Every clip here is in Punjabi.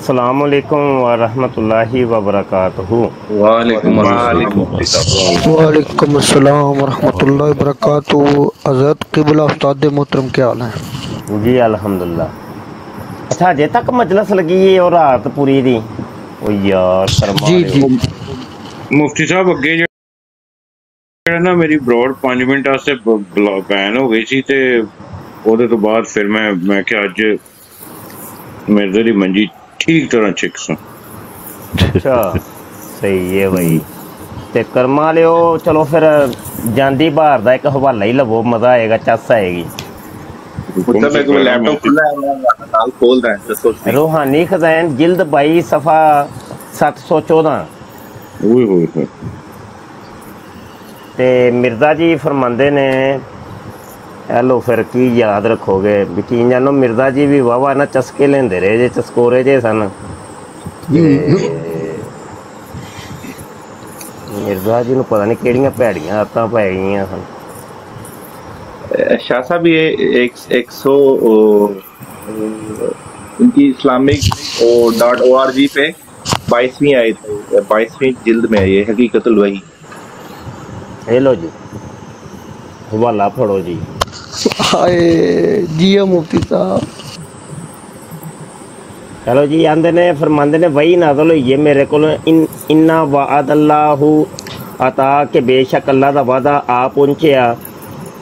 अस्सलाम वालेकुम व रहमतुल्लाहि व बरकातहू वालेकुम वालेकुम अस्सलाम वरहमतुल्लाहि वबरकातुहू हज़रत किबला उस्ताद मोहतरम क्या हाल है जी अल्हम्दुलिल्लाह अच्छा अजे तक मजलिस लगी है और रात पूरी दी ओ यार शर्मा जी रहे हो। जी ਮੁਫਤੀ ਸਾਹਿਬ ਅੱਗੇ ਜਿਹੜਾ ਨਾ ਮੇਰੀ ਬ੍ਰੌਡ 5 ਮਿੰਟ ਵਾਸਤੇ ਬੈਨ ਹੋ ਗਈ ਸੀ ਤੇ ਉਹਦੇ ਤੋਂ ਬਾਅਦ ਫਿਰ ਮੈਂ ਮੈਂ ਕਿਹਾ ਅੱਜ ਮੇਰੇ ਦੀ ਮੰਜੀ ਠੀਕ ਤਰ੍ਹਾਂ ਚਿਕ ਸਾਂ ਅੱਛਾ ਸਹੀ ਹੈ ਬਈ ਤੇ ਕਰਮਾ ਲਿਓ ਚਲੋ ਫਿਰ ਜਾਂਦੀ ਬਾਹਰ ਦਾ ਇੱਕ ਹਵਾਲਾ ਹੀ ਲਵੋ ਮਜ਼ਾ ਆਏਗਾ ਚੱਸ ਆਏਗੀ ਪੁੱਤਰ ਮੇਰੇ ਕੋਲ ਲੈਪਟਾਪ ਖੁੱਲਾ ਹੈ ਮੈਂ ਨਾਲ ਖੋਲਦਾ ਦੱਸੋ रूहानी खजान जिल्द बाई सफ़ा 714 ਓਏ ਹੋਏ ਹੋਏ ਤੇ ਮਿਰਜ਼ਾ ਜੀ ਫਰਮਾਉਂਦੇ ਨੇ ਇਹ ਲੋ ਫਿਰ ਕੀ ਯਾਦ ਰੱਖੋਗੇ ਯਕੀਨ ਜਾਨੋ ਮਿਰਜ਼ਾ ਜੀ ਵੀ ਵਾਵਾ ਨਾ ਚਸਕੇ ਲੈਂਦੇ ਰਹੇ ਜੇ ਚਸਕੋਰੇ ਜੇ ਸਨ ਤੇ ਮਿਰਜ਼ਾ ਜੀ ਨੂੰ ਪਤਾ ਨਹੀਂ ਕਿਹੜੀਆਂ ਭੈੜੀਆਂ ਆਤਾਂ ਪੈ ਗਈਆਂ ਸਨ शाह साहब ये एक एक सौ ओ, ओ, इनकी Islamic dot O R G पे बाईसवीं आई थी बाईसवीं जिल्द में है ये हकीकतुल वही ਇਹ ਲੋ ਜੀ ਹਵਾਲਾ ਫੜੋ ਜੀ हाय जिया मुफ्ती साहब। चलो जी आंदे ने फरमांदे ने वही ना हुई ये मेरे को इन इन्ना वाद अल्लाह अता के बेशक अल्लाह का वादा आ पहुंचया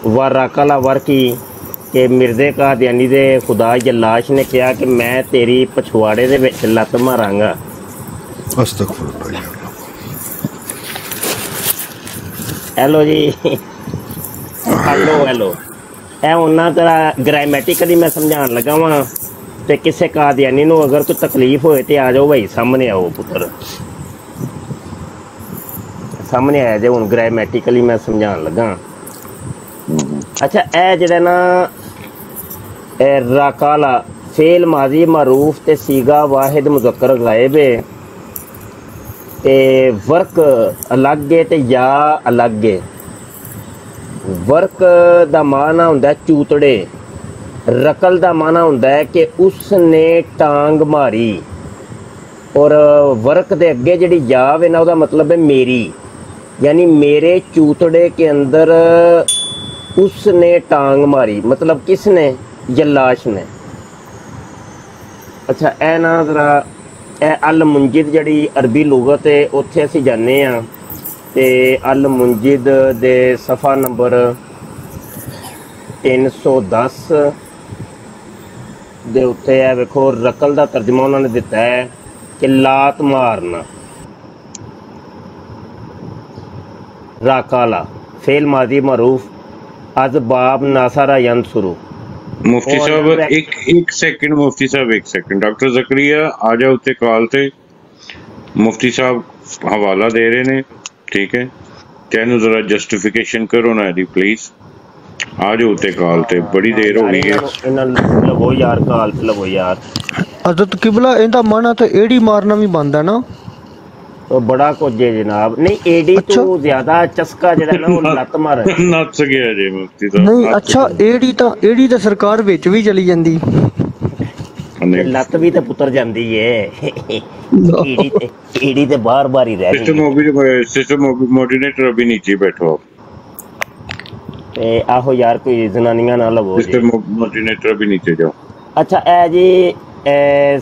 वर रकला वर की के मिर्जे का यानी दे खुदा जलाश ने कहा कि मैं तेरी पछवाड़े दे लत मारांगा। हेलो जी। Hello hello. ਇਹ ਉਹਨਾਂ ਤਰ੍ਹਾਂ ਗ੍ਰਾਮੈਟਿਕਲੀ ਮੈਂ ਸਮਝਾਉਣ ਲੱਗਾ ਵਾਂ ਤੇ ਕਿਸੇ ਕਾਦੀਆਨੀ ਨੂੰ ਅਗਰ ਕੋਈ ਤਕਲੀਫ ਹੋਏ ਤੇ ਆ ਜਾਓ ਭਾਈ ਸਾਹਮਣੇ ਆਓ ਪੁੱਤਰ। ਸਾਹਮਣੇ ਆਇਆ ਜੇ ਹੁਣ ਗ੍ਰਾਮੈਟਿਕਲੀ ਮੈਂ ਸਮਝਾਉਣ ਲੱਗਾ। ਅੱਛਾ ਇਹ ਜਿਹੜਾ ਨਾ ਇਹ ਰਾਕਾਲਾ ਫੇਲ ਮਾਜ਼ੀ, ਮਾਰੂਫ ਤੇ ਸੀਗਾ ਵਾਹਿਦ ਮੁਜ਼ੱਕਰ ਗਾਇਬ ਹੈ ਤੇ ਵਰਕ ਅਲੱਗ ਹੈ ਤੇ ਯਾ ਅਲੱਗ ਹੈ ਵਰਕ ਦਾ ਮਾਨਾ ਹੁੰਦਾ ਚੂਤੜੇ। ਰਕਲ ਦਾ ਮਾਨਾ ਹੁੰਦਾ ਹੈ ਕਿ ਉਸ ਨੇ ਟਾਂਗ ਮਾਰੀ। ਔਰ ਵਰਕ ਦੇ ਅੱਗੇ ਜਿਹੜੀ ਯਾਵ ਹੈ ਨਾ, ਉਹਦਾ ਮਤਲਬ ਹੈ ਮੇਰੀ। ਯਾਨੀ ਮੇਰੇ ਚੂਤੜੇ ਕੇ ਅੰਦਰ ਉਸ ਨੇ ਟਾਂਗ ਮਾਰੀ। ਮਤਲਬ ਕਿਸ ਨੇ ਜਲਾਸ਼ ਨੇ। ਅੱਛਾ, ਇਹ ਨਾ ਜ਼ਰਾ, ਇਹ ਅਲ ਮੁੰਜਦ ਜਿਹੜੀ ਅਰਬੀ ਲੋਗਤ ਹੈ, ਉੱਥੇ ਅਸੀਂ ਜਾਣੇ ਆ ਤੇ ਅਲ ਮੁੰਜਿਦ ਦੇ ਸਫਾ ਨੰਬਰ 310 ਦੇ ਉੱਤੇ ਹੈ। ਵੇਖੋ ਰਕਲ ਦਾ ਤਰਜਮਾ ਉਹਨਾਂ ਨੇ ਦਿੱਤਾ ਹੈ ਕਿ ਲਾਤ ਮਾਰਨਾ। ਰਾਕਾਲਾ ਫੇਲ ਮਾਦੀ ਮਰੂਫ ਅਜ ਬਾਬ ਨਾਸਰਾ ਯਨਸਰੂ ਮੁਫਤੀ ਸਾਹਿਬ ਇੱਕ ਇੱਕ ਸੈਕਿੰਡ ਮੁਫਤੀ ਸਾਹਿਬ ਇੱਕ ਸੈਕਿੰਡ ਡਾਕਟਰ ਜ਼ਕਰੀਆ ਆ ਜਾਓ ਤੇ ਕਾਲ ਤੇ। ਮੁਫਤੀ ਸਾਹਿਬ ਹਵਾਲਾ ਦੇ ਰਹੇ ਨੇ। ਠੀਕ ਹੈ? ਤੇ ਜ਼ਰਾ ਜਸਟੀਫਿਕੇਸ਼ਨ ਕਰੋ ਨਾ ਇਹਦੀ ਪਲੀਜ਼ ਆ ਜਾਓ ਉੱਤੇ ਕਾਲ ਤੇ ਬੜੀ ਦੇਰ ਹੋ ਗਈ। ਹੈ ਇਹਨਾਂ ਲਵੋ ਯਾਰ ਕਾਲ ਤੇ ਲਵੋ ਯਾਰ। ਅਦਤ ਕਿਬਲਾ ਇਹਦਾ ਮਨ ਤਾਂ ਏੜੀ ਮਾਰਨਾ ਵੀ ਬੰਦਾ ਨਾ। ਉਹ ਬੜਾ ਕੁਝ ਜਨਾਬ। ਨਹੀਂ ਏਡੀ ਤੋਂ ਜ਼ਿਆਦਾ ਚਸਕਾ ਜਿਹੜਾ ਨਾ ਉਹ ਲੱਤ ਮਾਰ। ਨੱਚ ਗਿਆ ਜੇ ਮੁਕਤੀ ਤਾਂ ਨਹੀਂ ਅੱਛਾ ਏਡੀ ਤਾਂ ਏਡੀ ਤਾਂ ਸਰਕਾਰ ਵਿੱਚ ਵੀ ਚਲੀ ਜਾਂਦੀ। ਲੱਤ ਵੀ ਤੇ ਪੁੱਤਰ ਜਾਂਦੀ ਏ। ਈੜੀ ਤੇ ਈੜੀ ਤੇ ਬਾਰ-ਬਾਰ ਹੀ ਰਹਿ ਸਿਸਟਮ ਮੋਬੀ ਸਿਸਟਮ ਮੋਡੂਲੇਟਰ ਵੀ ਨੀਚੇ ਬੈਠੋ ਤੇ ਆਹੋ ਯਾਰ ਕੋਈ ਜ਼ਨਾਨੀਆਂ ਨਾਲ ਲਵੋ ਸਿਸਟਮ ਮੋਡੂਲੇਟਰ ਵੀ ਨੀਚੇ ਜਾਓ। ਅੱਛਾ ਐ ਜੀ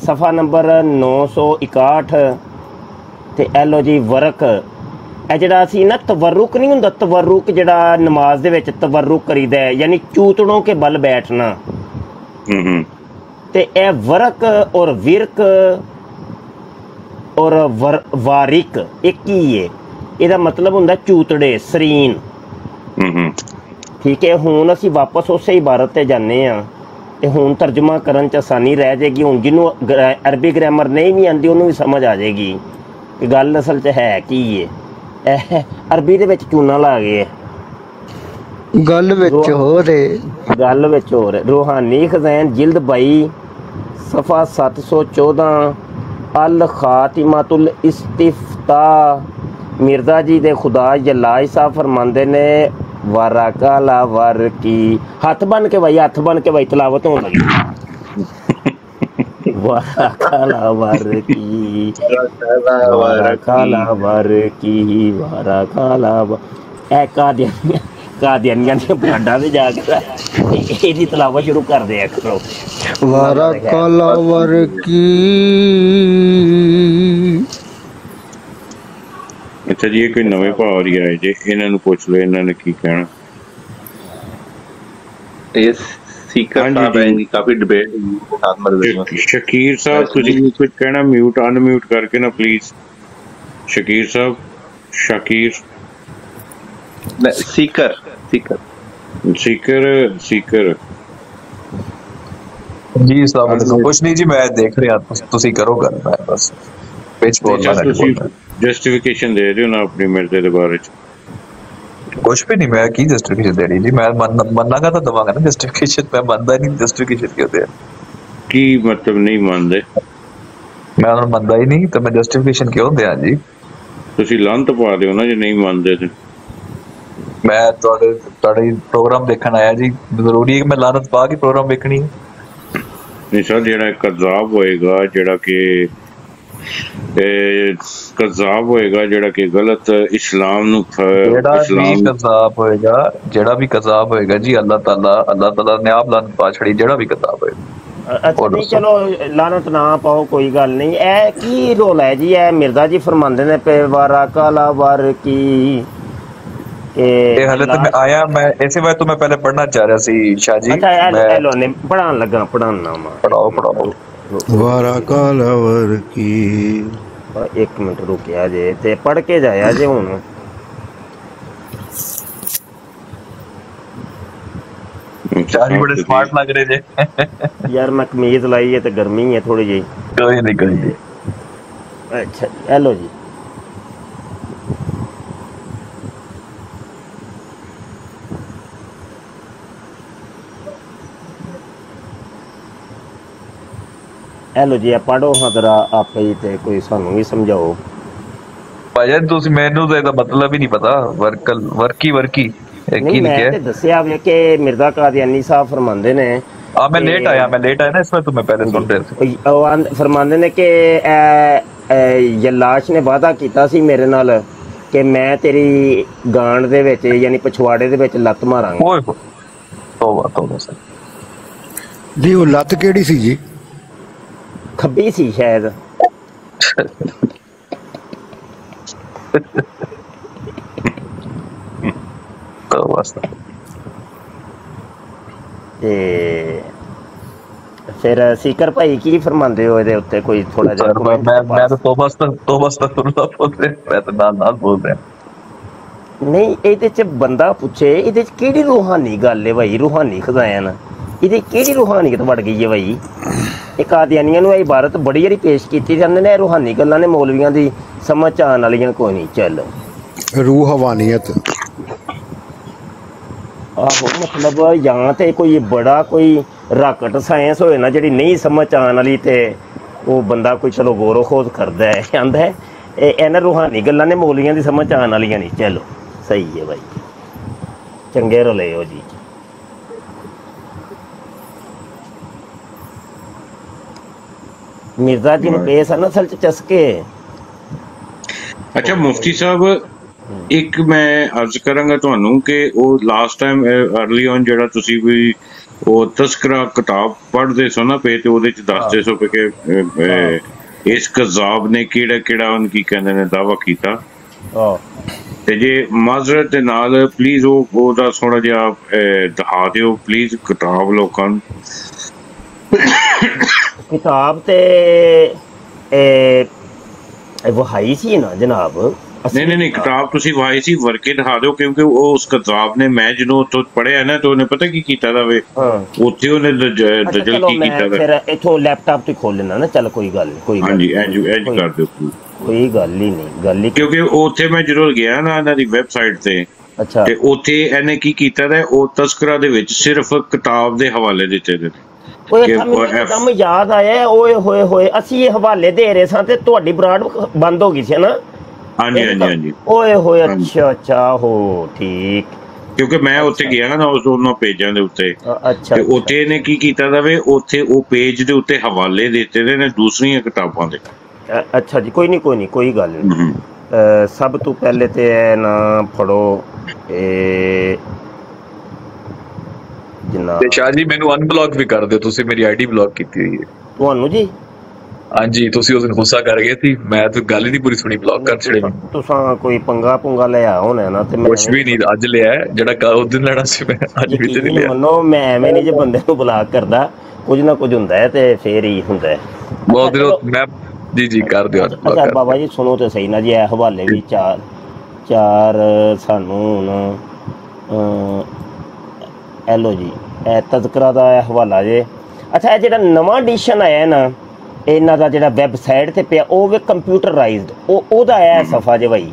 ਸਫਾ ਨੰਬਰ 961 ਤੇ ਐ ਜੀ ਵਰਕ। ਇਹ ਜਿਹੜਾ ਅਸੀਂ ਨਾ ਤਵਰੁਕ ਨਹੀਂ ਹੁੰਦਾ ਤਵਰੁਕ ਜਿਹੜਾ ਨਮਾਜ਼ ਦੇ ਵਿੱਚ ਤਵਰੁਕ ਕਰੀਦਾ ਯਾਨੀ ਚੂਤੜੋਂ ਕੇ ਬਲ ਬੈਠਣਾ। ਹੂੰ ਹੂੰ। ਤੇ ਇਹ ਵਰਕ ਔਰ ਵਿਰਕ ਔਰ ਵਾਰਿਕ ਇੱਕ ਹੀ ਹੈ ਇਹਦਾ ਮਤਲਬ ਹੁੰਦਾ ਚੂਤੜੇ ਸਰੀਨ। ਠੀਕ ਹੈ ਹੁਣ ਅਸੀਂ ਵਾਪਸ ਉਸੇ ਇਬਾਰਤ ਤੇ ਜਾਂਦੇ ਆ ਤੇ ਹੁਣ ਤਰਜਮਾ ਕਰਨ ਚ ਆਸਾਨੀ ਰਹਿ ਜਾਏਗੀ। ਹੁਣ ਜਿਹਨੂੰ ਅਰਬੀ ਗ੍ਰਾਮਰ ਨਹੀਂ ਵੀ ਆਂਦੀ ਉਹਨੂੰ ਵੀ ਸਮਝ ਆ ਜਾਏਗੀ ਕਿ ਗੱਲ ਅਸਲ ਚ ਹੈ ਕੀ ਹੈ ਅਰਬੀ ਦੇ ਵਿੱਚ ਚੂਨਾ ਲਾ ਗਏ ਗੱਲ ਵਿੱਚ ਹੋ ਰਹੇ ਗੱਲ ਵਿੱਚ ਹੋ ਰਹੇ। ਰੂਹਾਨੀ ਖਜ਼ਾਨ ਜਿਲਦ 22 ਸਫਾ 714 ਅਲ ਖਾਤਿਮਾਤੁਲ ਇਸਤਿਫਤਾ। ਮਿਰਜ਼ਾ ਜੀ ਦੇ ਖੁਦਾ ਜਲਾਈ ਸਾਹਿਬ ਫਰਮਾਉਂਦੇ ਨੇ ਵਰਕਾ ਲਾ ਵਰ ਕੀ। ਹੱਥ ਬਨ ਕੇ ਭਾਈ ਹੱਥ ਬਣ ਕੇ ਭਾਈ ਤਲਾਵਤ ਹੋਣ ਲੱਗੀ। ਵਰਕਾ ਲਾ ਵਰ ਕੀ। ਵਰਕਾ ਲਾ ਵਰ ਕੀ ਵਰਕਾ ਲਾ ਐ ਕਾ ਦਿਆ ਕਾਦੀਆਨੀਆਂ ਦੀਆਂ ਪਹਾੜਾਂ ਤੇ ਜਾ ਕੇ ਇਹਦੀ ਤਲਾਵਾ ਸ਼ੁਰੂ ਕਰ ਦਿਆ ਕਰੋ ਵਾਰਾ ਕਲਾਵਰ ਕੀ ਅੱਛਾ ਜੀ ਇਹ ਕੋਈ ਨਵੇਂ ਭਾਵ ਹੀ ਆਏ ਜੇ ਇਹਨਾਂ ਨੂੰ ਪੁੱਛ ਲਓ ਇਹਨਾਂ ਨੇ ਕੀ ਕਹਿਣਾ। ਇਸ ਸੀਕਰ ਸਾਹਿਬ ਹੈ ਜੀ। ਕਾਫੀ ਡਿਬੇਟ ਸਾਥ ਮਦਦ ਸ਼ਕੀਰ ਸਾਹਿਬ ਤੁਸੀਂ ਕੁਝ ਕਹਿਣਾ ਮਿਊਟ ਅਨਮਿਊਟ ਕਰਕੇ ਨਾ ਪਲੀਜ਼ ਸ਼ਕੀਰ ਸਾਹਿਬ ਸ਼ਕੀਰ नहीं, सीकर सीकर ਸੀਕਰ ਸੀਕਰ ਜੀ ਸਲਾਮ ਅਲੈਕੁਮ ਕੁਛ ਨਹੀਂ ਜੀ ਮੈਂ ਦੇਖ ਰਿਹਾ ਤੁਸ- ਤੁਸੀਂ ਕਰੋ ਗੱਲ ਮੈਂ ਬਸ ਵਿੱਚ ਬੋਲਣਾ ਨਹੀਂ ਤੁਸੀਂ ਬੋਲਣਾ ਜਸਟੀਫਿਕੇਸ਼ਨ ਦੇ ਦਿਓ ਨਾ ਆਪਣੀ ਮਿਰਜ਼ੇ ਦੇ ਬਾਰੇ ਚ ਕੁਛ ਵੀ ਨਹੀਂ ਮੈਂ ਕੀ ਜਸਟੀਫਿਕੇਸ਼ਨ ਦੇਣੀ ਜੀ ਮੈਂ ਮੰਨ- ਮੰਨਾਂਗਾ ਤਾਂ ਦਵਾਂਗਾ ਨਾ ਜਸਟੀਫਿਕੇਸ਼ਨ ਮੈਂ ਮੰਨਦਾ ਹੀ ਨਹੀਂ ਜਸਟੀਫਿਕੇਸ਼ਨ ਕਿਉਂ ਦੇ ਕੀ ਮਤਲਬ ਨਹੀਂ ਮੰਨਦੇ ਮੈਂ ਉਹਨਾਂ ਨੂੰ ਮੰਨਦਾ ਹੀ ਨਹੀਂ ਤਾਂ ਮੈਂ ਜਸਟੀਫਿਕੇਸ਼ਨ ਕਿਉਂ ਦਿਆਂ ਜੀ ਤੁਸੀਂ ਲੰਤ ਪਾ ਦਿਓ ਨਾ ਜੇ ਨਹੀਂ ਮੰਨਦੇ ਤੇ ਮੈਂ ਤੁਹਾਡੇ ਤੁਹਾਡੇ ਪ੍ਰੋਗਰਾਮ ਦੇਖਣ ਆਇਆ ਜੀ। ਜ਼ਰੂਰੀ ਹੈ ਕਿ ਮੈਂ ਲਾਨਤ ਪਾ ਕੇ ਪ੍ਰੋਗਰਾਮ ਵੇਖਣੀ ਹੈ। ਨਹੀਂ ਸਰ ਜਿਹੜਾ ਕਜ਼ਾਬ ਹੋਏਗਾ ਜਿਹੜਾ ਕਿ ਇਹ ਕਜ਼ਾਬ ਹੋਏਗਾ ਜਿਹੜਾ ਕਿ ਗਲਤ ਇਸਲਾਮ ਨੂੰ ਜਿਹੜਾ ਵੀ ਕਜ਼ਾਬ ਹੋਏਗਾ ਜਿਹੜਾ ਵੀ ਕਜ਼ਾਬ ਹੋਏਗਾ ਜੀ ਅੱਲਾਹ ਤਾਲਾ ਅੱਲਾਹ ਤਾਲਾ ਨੇ ਆਪ ਲਾਨਤ ਪਾ ਛੜੀ ਜਿਹੜਾ ਵੀ ਕਜ਼ਾਬ ਹੋਏਗਾ। ਅੱਛਾ ਨਹੀਂ। ਚਲੋ ਲਾਨਤ ਨਾ ਪਾਓ ਕੋਈ ਗੱਲ ਨਹੀਂ। ਇਹ ਕੀ ਰੋਲ ਹੈ ਜੀ? ਇਹ ਮਿਰਜ਼ਾ ਜੀ ਫਰਮਾਉਂਦੇ ਨੇ ਪੇ ਵਾਰਾ ਕਾਲਾ ਵਰ ਕੀ? ਇਹ ਹਾਲੇ ਤਾਂ ਆਇਆ ਮੈਂ ਇਸੇ ਵਾਰ ਤੋਂ ਮੈਂ ਪਹਿਲੇ ਪੜਨਾ ਚਾਹ ਰਿਹਾ ਸੀ ਸ਼ਾਹ ਜੀ। ਅੱਛਾ ਲੋ ਨੇ ਪੜਾਉਣ ਲੱਗਾ ਪੜਾਉਣਾ ਮੈਂ। ਪੜਾਓ ਪੜਾਓ ਵਾਰਾ ਕਾਲਵਰ ਕੀ। ਇੱਕ ਮਿੰਟ ਰੁਕਿਆ ਜੇ ਤੇ ਪੜ ਕੇ ਜਾਇਆ ਜੇ ਹੁਣ। ਚਾਰੀ ਬੜੇ ਸਮਾਰਟ ਲੱਗ ਰਹੇ ਜੇ। ਯਾਰ ਮੈਂ ਕਮੀਜ਼ ਲਾਈ ਹੈ ਤੇ ਗਰਮੀ ਹੈ ਥੋੜੀ ਜਿਹੀ। ਕੋਈ ਨਹੀਂ ਕੋਈ ਨਹੀਂ ਅੱਛਾ ਇਹ ਲੋ ਜੀ। ਇਹ ਲੋ ਜੀ ਪੜੋ ਹਦਰਾ ਆਪੇ ਹੀ ਤੇ ਕੋਈ ਸਾਨੂੰ ਵੀ ਸਮਝਾਓ। ਭਾਜਨ ਤੁਸੀਂ ਮੈਨੂੰ ਤਾਂ ਇਹਦਾ ਮਤਲਬ ਹੀ ਨਹੀਂ ਪਤਾ। ਵਰਕਲ ਵਰਕੀ ਵਰਕੀ। ਇਹ ਕੀ ਨਹੀਂ ਮੈਂ ਲਿਖਿਆ? ਤੇ ਦੱਸਿਆ ਵੀ ਕਿ ਮਿਰਜ਼ਾ ਕਾਦੀਆਨੀ ਸਾਹਿਬ ਫਰਮਾਉਂਦੇ ਨੇ ਆ ਮੈਂ ਲੇਟ ਆਇਆ ਮੈਂ ਲੇਟ ਆਇਆ ਨਾ ਇਸ ਵਜ੍ਹਾ ਤੋਂ ਮੈਂ ਪਹਿਲੇ ਸੁਣ ਰਿਹਾ ਸੀ। ਉਹ- ਫਰਮਾਉਂਦੇ ਨੇ ਕਿ ਇਹ- ਇਹ ਯਲਾਸ਼ ਨੇ ਵਾਅਦਾ ਕੀਤਾ ਸੀ ਮੇਰੇ ਨਾਲ ਕਿ ਮੈਂ ਤੇਰੀ ਗਾਂਡ ਦੇ ਵਿੱਚ ਯਾਨੀ ਪਛਵਾੜੇ ਦੇ ਵਿੱਚ ਲੱਤ ਮਾਰਾਂਗਾ। ਓਏ ਹੋਏ ਤੋਬਾ ਤੋਬਾ ਸਰ। ਜੀ ਉਹ ਲੱਤ ਕਿਹੜੀ ਸੀ ਜੀ? ਖੱਬੀ ਸੀ ਸ਼ਾਇਦ। ਤੋਬਾ ਸਰ ਤੇ ਫਿਰ ਸੀਕਰ ਭਾਈ ਕੀ ਫਰਮਾਉਂਦੇ ਹੋ ਇਹਦੇ ਉੱਤੇ ਕੋਈ ਥੋੜਾ ਜਿਹਾ ਮੈਂ ਮੈਂ ਤਾਂ ਤੋਬਾ ਸਰ ਤੋਬਾ ਸਰ ਬੋਲ ਰਿਹਾ ਮੈਂ ਤਾਂ ਨਾਲ ਨਾਲ ਬੋਲ ਰਿਹਾ। ਨਹੀਂ ਇਹਦੇ ਚ ਬੰਦਾ ਪੁੱਛੇ ਇਹਦੇ ਚ ਕਿਹੜੀ ਰੂਹਾਨੀ ਗੱਲ ਹੈ ਭਾਈ? ਰੂਹਾਨੀ ਖਜ਼ਾਨ ਇਹਦੇ ਕਿਹੜੀ ਰੂਹਾਨੀਅਤ ਵੜ ਗਈ ਹੈ ਭਾਈ ਇਹ ਕਾਦੀਆਨੀਆਂ ਨੂੰ ਇਹ ਇਬਾਰਤ ਬੜੀ ਜਿਹੜੀ ਪੇਸ਼ ਕੀਤੀ ਜਾਂਦੇ ਨੇ ਇਹ ਰੂਹਾਨੀ ਗੱਲਾਂ ਨੇ ਮੌਲਵੀਆਂ ਦੀ ਸਮਝ 'ਚ ਆਉਣ ਵਾਲੀਆਂ ਕੋਈ ਨਹੀਂ ਚੱਲ। ਰੂਹ ਹਵਾਨੀਅਤ। ਆਹੋ ਮਤਲਬ ਜਾਂ ਤੇ ਕੋਈ ਬੜਾ ਕੋਈ ਰਾਕਟ ਸਾਇੰਸ ਹੋਏ ਨਾ ਜਿਹੜੀ ਨਹੀਂ ਸਮਝ 'ਚ ਆਉਣ ਵਾਲੀ ਤੇ ਉਹ ਬੰਦਾ ਕੋਈ ਚਲੋ ਗੌਰੋ ਖੋਜ ਕਰਦਾ ਹੈ ਆਂਦਾ ਹੈ। ਇਹ ਇਹਨਾਂ ਰੂਹਾਨੀ ਗੱਲਾਂ ਨੇ ਮੌਲਵੀਆਂ ਦੀ ਸਮਝ 'ਚ ਆਉਣ ਵਾਲੀਆਂ ਨਹੀਂ ਚਲੋ। ਸਹੀ ਹੈ ਭਾਈ ਚੰਗੇ ਰਲੇ ਹੋ ਜੀ। ਮਿਰਜ਼ਾ ਜੀ ਨੂੰ ਪੇਸ ਆ ਨਾ ਅਸਲ ਚ ਚਸਕੇ ਅੱਛਾ ਮੁਫਤੀ ਸਾਹਿਬ ਇੱਕ ਮੈਂ ਅਰਜ਼ ਕਰਾਂਗਾ ਤੁਹਾਨੂੰ ਕਿ ਉਹ ਲਾਸਟ ਟਾਈਮ ਅਰਲੀ ਔਨ ਜਿਹੜਾ ਤੁਸੀਂ ਵੀ ਉਹ ਤਸਕਰਾ ਕਿਤਾਬ ਪੜ੍ਹਦੇ ਸੋ ਨਾ ਪਏ ਤੇ ਉਹਦੇ ਚ ਦੱਸਦੇ ਸੋ ਕਿ ਇਸ ਕਜ਼ਾਬ ਨੇ ਕਿਹੜਾ ਕਿਹੜਾ ਉਹਨਾਂ ਕੀ ਕਹਿੰਦੇ ਨੇ ਦਾਵਾ ਕੀਤਾ। ਤੇ ਜੇ ਮਾਜ਼ਰਤ ਦੇ ਨਾਲ ਪਲੀਜ਼ ਉਹ ਉਹਦਾ ਥੋੜਾ ਜਿਹਾ ਦਿਖਾ ਦਿਓ ਪਲੀਜ਼ ਕਿਤਾਬ ਲੋਕਾਂ ਤੇ ਇਹ ਇਹ ਵਹਾਈ ਸੀ ਨਾ ਜਨਾਬ? ਨਹੀਂ ਨਹੀਂ ਨਹੀਂ ਕਿਤਾਬ ਤੁਸੀਂ ਵਾਈ ਸੀ ਵਰਕੇ ਦਿਖਾ ਦਿਓ ਕਿਉਂਕਿ ਉਹ ਉਸ ਕਿਤਾਬ ਨੇ ਮੈਂ ਜਦੋਂ ਉੱਥੋਂ ਪੜਿਆ ਨਾ ਤੇ ਉਹਨੇ ਪਤਾ ਕੀ ਕੀਤਾ ਦਵੇ ਹਾਂ। ਉੱਥੇ ਉਹਨੇ ਦਜਲ ਕੀ ਕੀਤਾ ਵਾ ਫਿਰ ਇਥੋਂ ਲੈਪਟਾਪ ਤੇ ਖੋਲ ਲੈਣਾ ਨਾ ਚੱਲ ਕੋਈ ਗੱਲ ਕੋਈ ਗੱਲ ਹਾਂਜੀ ਇੰਜ ਕੋਈ- ਕਰ ਦਿਓ। ਕੋਈ ਗੱਲ ਹੀ ਨਹੀਂ ਗੱਲ ਹੀ ਕਿਉਂਕਿ ਉੱਥੇ ਮੈਂ ਜਦੋਂ ਗਿਆ ਨਾ ਇਹਨਾਂ ਦੀ ਵੈਬਸਾਈਟ ਤੇ ਅੱਛਾ। ਤੇ ਉੱਥੇ ਇਹਨੇ ਕੀ ਕੀਤਾ ਦਾ ਉਹ ਤਸਕਰਾ ਦੇ ਵਿੱਚ ਸਿਰਫ ਕਿਤਾਬ ਦੇ ਹਵਾਲੇ ਦਿੱਤੇ ਨੇ। ਮੈਨੂੰ ਉਹ F- ਇੱਕਦਮ ਯਾਦ ਆਇਆ ਓਏ ਹੋਏ ਹੋਏ ਅਸੀਂ ਇਹ ਹਵਾਲੇ ਦੇ ਰਹੇ ਸਾਂ ਤੇ ਤੁਹਾਡੀ ਬਰਾਡ ਬੰਦ ਹੋ ਗਈ ਸੀ ਨਾ ਹਾਂਜੀ ਹਾਂਜੀ ਹਾਂਜੀ। ਓਏ ਹੋਏ। ਅੱਛਾ ਅੱਛਾ ਹੋ ਠੀਕ। ਕਿਉਂਕਿ ਮੈਂ ਉੱਥੇ ਗਿਆ ਨਾ ਉਸ ਉਹਨਾਂ ਪੇਜਾਂ ਦੇ ਉੱਤੇ। ਤੇ ਉੱਥੇ ਇਹਨੇ ਕੀ ਕੀਤਾ ਦਵੇ ਉੱਥੇ ਉਹ ਪੇਜ ਦੇ ਉੱਤੇ ਹਵਾਲੇ ਦਿੱਤੇ ਦੇ ਨੇ ਦੂਸਰੀਆਂ ਕਿਤਾਬਾਂ ਦੇ। ਅੱਛਾ ਜੀ ਕੋਈ ਨਹੀਂ ਕੋਈ ਨਹੀਂ ਕੋਈ ਗੱਲ ਨਹੀਂ ਸਭ ਤੋਂ ਪਹਿਲੇ ਤੇ ਨਾ ਫੜੋ ਇਹ ਜਨਾਬ ਤੇ ਸ਼ਾਹ ਜੀ ਮੈਨੂੰ ਅਨਬਲੌਕ ਵੀ ਕਰ ਦਿਓ ਤੁਸੀਂ ਮੇਰੀ ਆਈਡੀ ਬਲੌਕ ਕੀਤੀ ਹੋਈ ਹੈ। ਤੁਹਾਨੂੰ ਜੀ? ਹਾਂਜੀ ਤੁਸੀਂ ਉਸ ਦਿਨ ਗੁੱਸਾ ਕਰ ਗਏ ਸੀ ਮੈਂ ਤਾਂ ਗੱਲ ਹੀ ਨਹੀਂ ਪੂਰੀ ਸੁਣੀ ਬਲੌਕ ਕਰ ਛੜੇ ਤੁਸਾਂ ਕੋਈ ਪੰਗਾ ਪੁੰਗਾ ਲਿਆ ਹੋਣਾ ਨਾ ਤੇ ਮੈਂ ਕੁਛ ਵੀ ਨਹੀਂ ਅੱਜ ਲਿਆ ਜਿਹੜਾ ਉਸ ਦਿਨ ਲੈਣਾ ਸੀ ਮੈਂ ਅੱਜ ਨਹੀਂ ਯਕੀਨ ਲਿਆ। ਮੰਨੋ ਮੈਂ ਐਵੇਂ ਨਹੀਂ ਜੇ ਬੰਦੇ ਨੂੰ ਬਲਾਕ ਕਰਦਾ ਕੁਝ ਨਾ ਕੁਝ ਹੁੰਦਾ ਹੈ ਤੇ ਫੇਰ ਹੀ ਹੁੰਦਾ ਹੈ। ਬਹੁਤ ਦਿਨ ਮੈਂ ਜੀ ਜੀ ਕਰ ਦਿਓ ਅੱਛਾ ਬਾਬਾ ਜੀ ਸੁਣੋ ਤੇ ਸਹੀ ਨਾ ਜੀ ਇਹ ਹਵਾਲੇ ਵੀ ਚਾਰ ਚਾਰ ਸਾਨੂੰ ਹੁਣ ਅ ਐਲੋ ਜੀ ਇਹ ਤਜ਼ਕਰਾ ਦਾ ਇਹ ਹਵਾਲਾ ਜੇ ਅੱਛਾ ਇਹ ਜਿਹੜਾ ਨਵਾਂ ਐਡੀਸ਼ਨ ਆਇਆ ਹੈ ਨਾ ਇਹਨਾਂ ਦਾ ਜਿਹੜਾ ਵੈਬਸਾਈਟ ਤੇ ਪਿਆ ਉਹ ਵੀ ਕੰਪਿਊਟਰਾਈਜ਼ਡ ਉਹ ਉਹਦਾ ਆਇਆ ਸਫਾ ਜੇ ਭਾਈ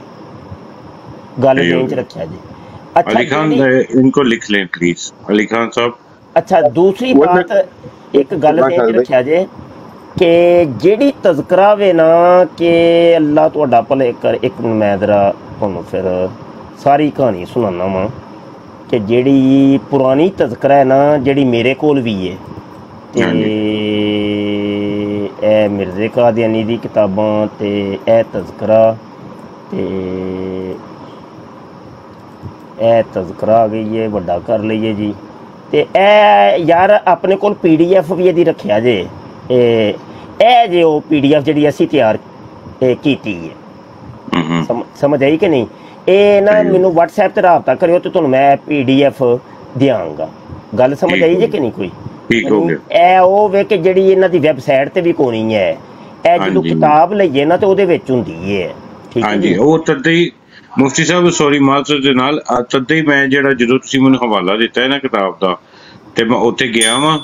ਗੱਲ ਠੀਕ ਹੋ ਰੇਂਜ ਗਿਆ। ਰੱਖਿਆ ਜੀ अली खान ਜਿਹੜੀ- इनको लिख लें प्लीज अली खान साहब ਅੱਛਾ ਦੂਸਰੀ ਉਹ ਬਾਤ ਇੱਕ ਗੱਲ ਮੈਂ ਤੇ ਕਰ ਲਈ। ਰੱਖਿਆ ਜੇ ਕਿ ਜਿਹੜੀ ਤਜ਼ਕਰਾ ਵੇ ਨਾ ਕਿ ਅੱਲਾ ਤੁਹਾਡਾ ਭਲੇ ਕਰ ਇੱਕ ਮਿੰਟ ਮੈਂ ਜ਼ਰਾ ਤੁਹਾਨੂੰ ਫਿਰ ਸਾਰੀ ਕਹਾਣੀ ਸੁਣਾਉਣਾ ਵਾਂ ਕਿ ਜਿਹੜੀ ਪੁਰਾਣੀ ਤਜ਼ਕਰਾ ਹੈ ਨਾ ਜਿਹੜੀ ਮੇਰੇ ਕੋਲ ਵੀ ਹੈ ਤੇ ਇਹ ਮਿਰਜ਼ੇ ਕਾਦੀਆਨੀ ਦੀ ਕਿਤਾਬਾਂ ਤੇ ਇਹ ਤਜ਼ਕਰਾ ਤੇ ਇਹ ਤਜ਼ਕਰਾ ਆ ਗਈ ਹੈ ਵੱਡਾ ਕਰ ਲਈਏ ਜੀ। ਤੇ ਇਹ ਯਾਰ ਆਪਣੇ ਕੋਲ ਪੀਡੀਐਫ ਵੀ ਇਹਦੀ ਰੱਖਿਆ ਜੇ ਇਹ ਇਹ ਜੇ ਉਹ ਪੀਡੀਐਫ ਜਿਹੜੀ ਅਸੀਂ ਤਿਆਰ ਕੀਤੀ ਹੈ। ਸਮਝ ਆਈ ਕਿ ਨਹੀਂ? ਇਹ ਨਾ ਮੈਨੂੰ WhatsApp ਤੇ ਰਾਬਤਾ ਕਰਿਓ ਤੇ ਤੁਹਾਨੂੰ ਮੈਂ PDF ਦਿਆਂਗਾ। ਗੱਲ ਸਮਝ ਆਈ ਜੇ ਕਿ ਨਹੀਂ ਕੋਈ? ਠੀਕ ਹੋ ਗਿਆ। ਇਹ ਉਹ ਵੇ ਕਿ ਜਿਹੜੀ ਇਹਨਾਂ ਦੀ ਵੈਬਸਾਈਟ ਤੇ ਵੀ ਕੋਣੀ ਹੈ ਇਹ ਜਦੋਂ ਕਿਤਾਬ ਲਈਏ ਨਾ ਤੇ ਉਹਦੇ ਵਿੱਚ ਹੁੰਦੀ ਹੈ। ਠੀਕ ਹੈ ਹਾਂਜੀ ਉਹ ਤੱਦੇ ਮੁਫਤੀ ਸਾਹਿਬ ਸੌਰੀ ਮਾਸਟਰ ਦੇ ਨਾਲ ਤੱਦੇ ਮੈਂ ਜਿਹੜਾ ਜਦੋਂ ਤੁਸੀਂ ਮੈਨੂੰ ਹਵਾਲਾ ਦਿੱਤਾ ਹੈ ਨਾ ਕਿਤਾਬ ਦਾ ਤੇ ਮੈਂ ਉੱਥੇ ਗਿਆ ਵਾਂ।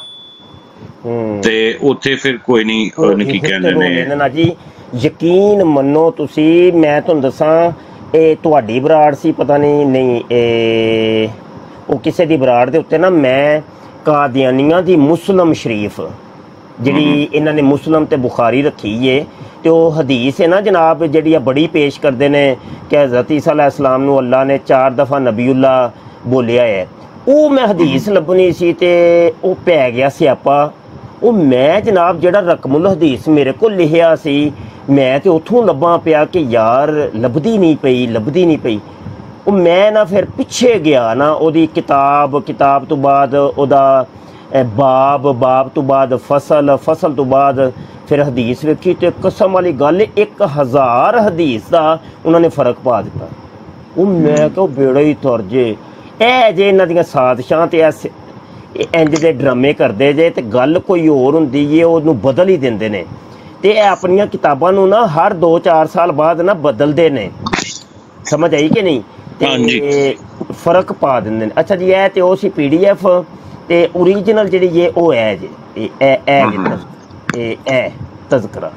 ਤੇ ਉੱਥੇ ਫਿਰ ਕੋਈ ਨਹੀਂ ਉਹਨੇ ਕੀ ਕਹਿੰਦੇ ਨੇ? ਜੀ ਯਕੀਨ ਮੰਨੋ ਤੁਸੀਂ ਮੈਂ ਤੁਹਾਨੂੰ ਦੱਸਾਂ ਇਹ ਤੁਹਾਡੀ ਬਰਾੜ ਸੀ ਪਤਾ ਨਹੀਂ ਨਹੀਂ ਇਹ ਉਹ ਕਿਸੇ ਦੀ ਬਰਾੜ ਦੇ ਉੱਤੇ ਨਾ ਮੈਂ ਕਾਦੀਆਨੀਆਂ ਦੀ ਮੁਸਲਮ ਸ਼ਰੀਫ ਜਿਹੜੀ ਇਹਨਾਂ ਨੇ ਮੁਸਲਮ ਤੇ ਬੁਖਾਰੀ ਰੱਖੀ ਏ ਤੇ ਉਹ ਹਦੀਸ ਹੈ ਨਾ ਜਨਾਬ ਜਿਹੜੀ ਆ ਬੜੀ ਪੇਸ਼ ਕਰਦੇ ਨੇ ਕਿ ਹਜ਼ਰਤ ਈਸਾ ਅਲੈਹਿਸ ਸਲਾਮ ਨੂੰ ਅੱਲਾ ਨੇ ਚਾਰ ਦਫਾ ਨਬੀਉੱਲਾ ਬੋਲਿਆ ਹੈ ਉਹ ਮੈਂ ਹਦੀਸ ਲੱਭਣੀ ਸੀ ਤੇ ਉਹ ਪੈ ਗਿਆ ਸਿਆਪਾ। ਉਹ ਮੈਂ ਜਨਾਬ ਜਿਹੜਾ ਰਕਮੁਲ ਹਦੀਸ ਮੇਰੇ ਕੋਲ ਲਿਖਿਆ ਸੀ ਮੈਂ ਤੇ ਉੱਥੋਂ ਲੱਭਾਂ ਪਿਆ ਕਿ ਯਾਰ ਲੱਭਦੀ ਨਹੀਂ ਪਈ ਲੱਭਦੀ ਨਹੀਂ ਪਈ। ਉਹ ਮੈਂ ਨਾ ਫਿਰ ਪਿੱਛੇ ਗਿਆ ਨਾ ਉਹਦੀ ਕਿਤਾਬ ਕਿਤਾਬ ਤੋਂ ਬਾਅਦ ਉਹਦਾ ਅਹ, ਬਾਬ ਬਾਬ ਤੋਂ ਬਾਅਦ ਫਸਲ ਫਸਲ ਤੋਂ ਬਾਅਦ ਫਿਰ ਹਦੀਸ ਵੇਖੀ ਤੇ ਕਸਮ ਵਾਲੀ ਗੱਲ 1000 ਹਦੀਸ ਦਾ ਉਹਨਾਂ ਨੇ ਫ਼ਰਕ ਪਾ ਦਿੱਤਾ। ਉਹ ਮੈਂ ਕਿਹਾ ਬੇੜਾ ਹੀ ਤੁਰ ਜੇ। ਇਹ ਜੇ ਇਹਨਾਂ ਦੀਆਂ ਸਾਜ਼ਿਸ਼ਾਂ ਤੇ ਐਸ ਇਹ ਇੰਜ ਦੇ ਡਰਾਮੇ ਕਰਦੇ ਜੇ ਤੇ ਗੱਲ ਕੋਈ ਹੋਰ ਹੁੰਦੀ ਏ ਉਹਨੂੰ ਬਦਲ ਹੀ ਦਿੰਦੇ ਨੇ। ਤੇ ਇਹ ਆਪਣੀਆਂ ਕਿਤਾਬਾਂ ਨੂੰ ਨਾ ਹਰ 2-4 ਸਾਲ ਬਾਅਦ ਨਾ ਬਦਲਦੇ ਨੇ। ਸਮਝ ਆਈ ਕਿ ਨਹੀਂ? ਹਾਂਜੀ। ਫ਼ਰਕ ਪਾ ਦਿੰਦੇ ਨੇ। ਅੱਛਾ ਜੀ ਇਹ ਤੇ ਉਹ ਸੀ ਪੀਡੀਐਫ ਤੇ ਓਰੀਜਨਲ ਜਿਹੜੀ ਇਹ ਉਹ ਹੈ ਜੀ। ਇਹ ਇਹ ਇਹ ਇਹ ਇਹ ਤਜ਼ਕਰਾ।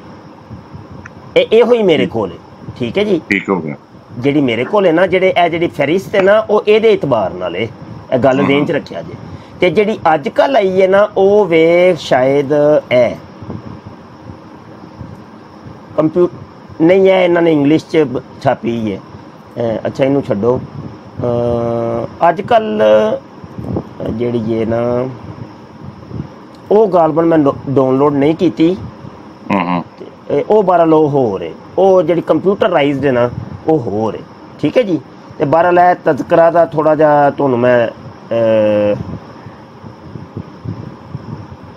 ਇਹ ਇਹੋ ਹੀ ਮੇਰੇ ਕੋਲ ਹੈ। ਠੀਕ ਹੈ ਜੀ? ਠੀਕ ਹੋ ਗਿਆ। ਜਿਹੜੀ ਮੇਰੇ ਕੋਲ ਹੈ ਨਾ ਜਿਹੜੇ ਇਹ ਜਿਹੜੀ ਫਹਿਰਿਸਤ ਹੈ ਨਾ ਉਹ ਇਹਦੇ ਇਤਬਾਰ ਨਾਲ ਹੈ। ਇਹ ਗੱਲ ਦੇਣ ਚ ਰੱਖਿਆ ਜੇ। ਤੇ ਜਿਹੜੀ ਅੱਜ ਕੱਲ ਆਈ ਹੈ ਨਾ ਉਹ ਵੇ ਸ਼ਾਇਦ ਇਹ। ਕੰਪਿਊਟਰ ਨਹੀਂ ਹੈ ਇਹਨਾਂ ਨੇ ਇੰਗਲਿਸ਼ ਚ ਛਾਪੀ ਹੈ। ਅੱਛਾ ਇਹਨੂੰ ਛੱਡੋ। ਅੱਜ ਕੱਲ ਜਿਹੜੀ ਹੈ ਨਾ ਉਹ ਗਾਲਬਨ ਮੈਂ ਡਾਊਨਲੋਡ ਨਹੀਂ ਕੀਤੀ। ਉਹ ਬਾਰਾ ਲੋ ਹੋ ਰਹੇ। ਉਹ ਜਿਹੜੀ ਕੰਪਿਊਟਰਾਈਜ਼ਡ ਹੈ ਨਾ ਉਹ ਹੋ ਰਹੇ। ਠੀਕ ਹੈ ਜੀ? ਤੇ ਬਾਰਾ ਲੈ ਤਜ਼ਕਰਾ ਦਾ ਥੋੜਾ ਜਿਹਾ ਤੁਹਾਨੂੰ ਮੈਂ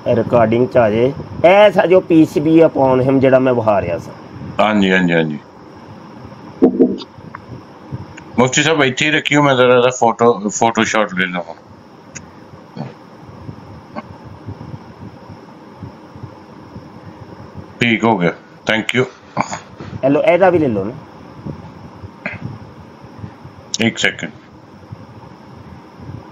ਰਿਕਾਰਡਿੰਗ ਚ ਆ ਜੇ ਇਹ ਸਾ ਜੋ ਪੀਸੀਬੀ ਅਪਨ ਹਿਮ ਜਿਹੜਾ ਮੈਂ ਵਹਾ ਰਿਹਾ ਸੀ ਹਾਂਜੀ ਹਾਂਜੀ ਹਾਂਜੀ ਮੁਫਤੀ ਸਾਹਿਬ ਇੱਥੇ ਹੀ ਰੱਖਿਓ ਮੈਂ ਜ਼ਰਾ ਦਾ ਫੋਟੋ ਫੋਟੋ ਸ਼ਾਟ ਲੈ ਲਵਾਂ ਠੀਕ ਹੋ ਗਿਆ ਥੈਂਕ ਯੂ ਇਹ ਲੋ ਇਹਦਾ ਵੀ ਲੈ ਲਓ ਨਾ एक सेकंड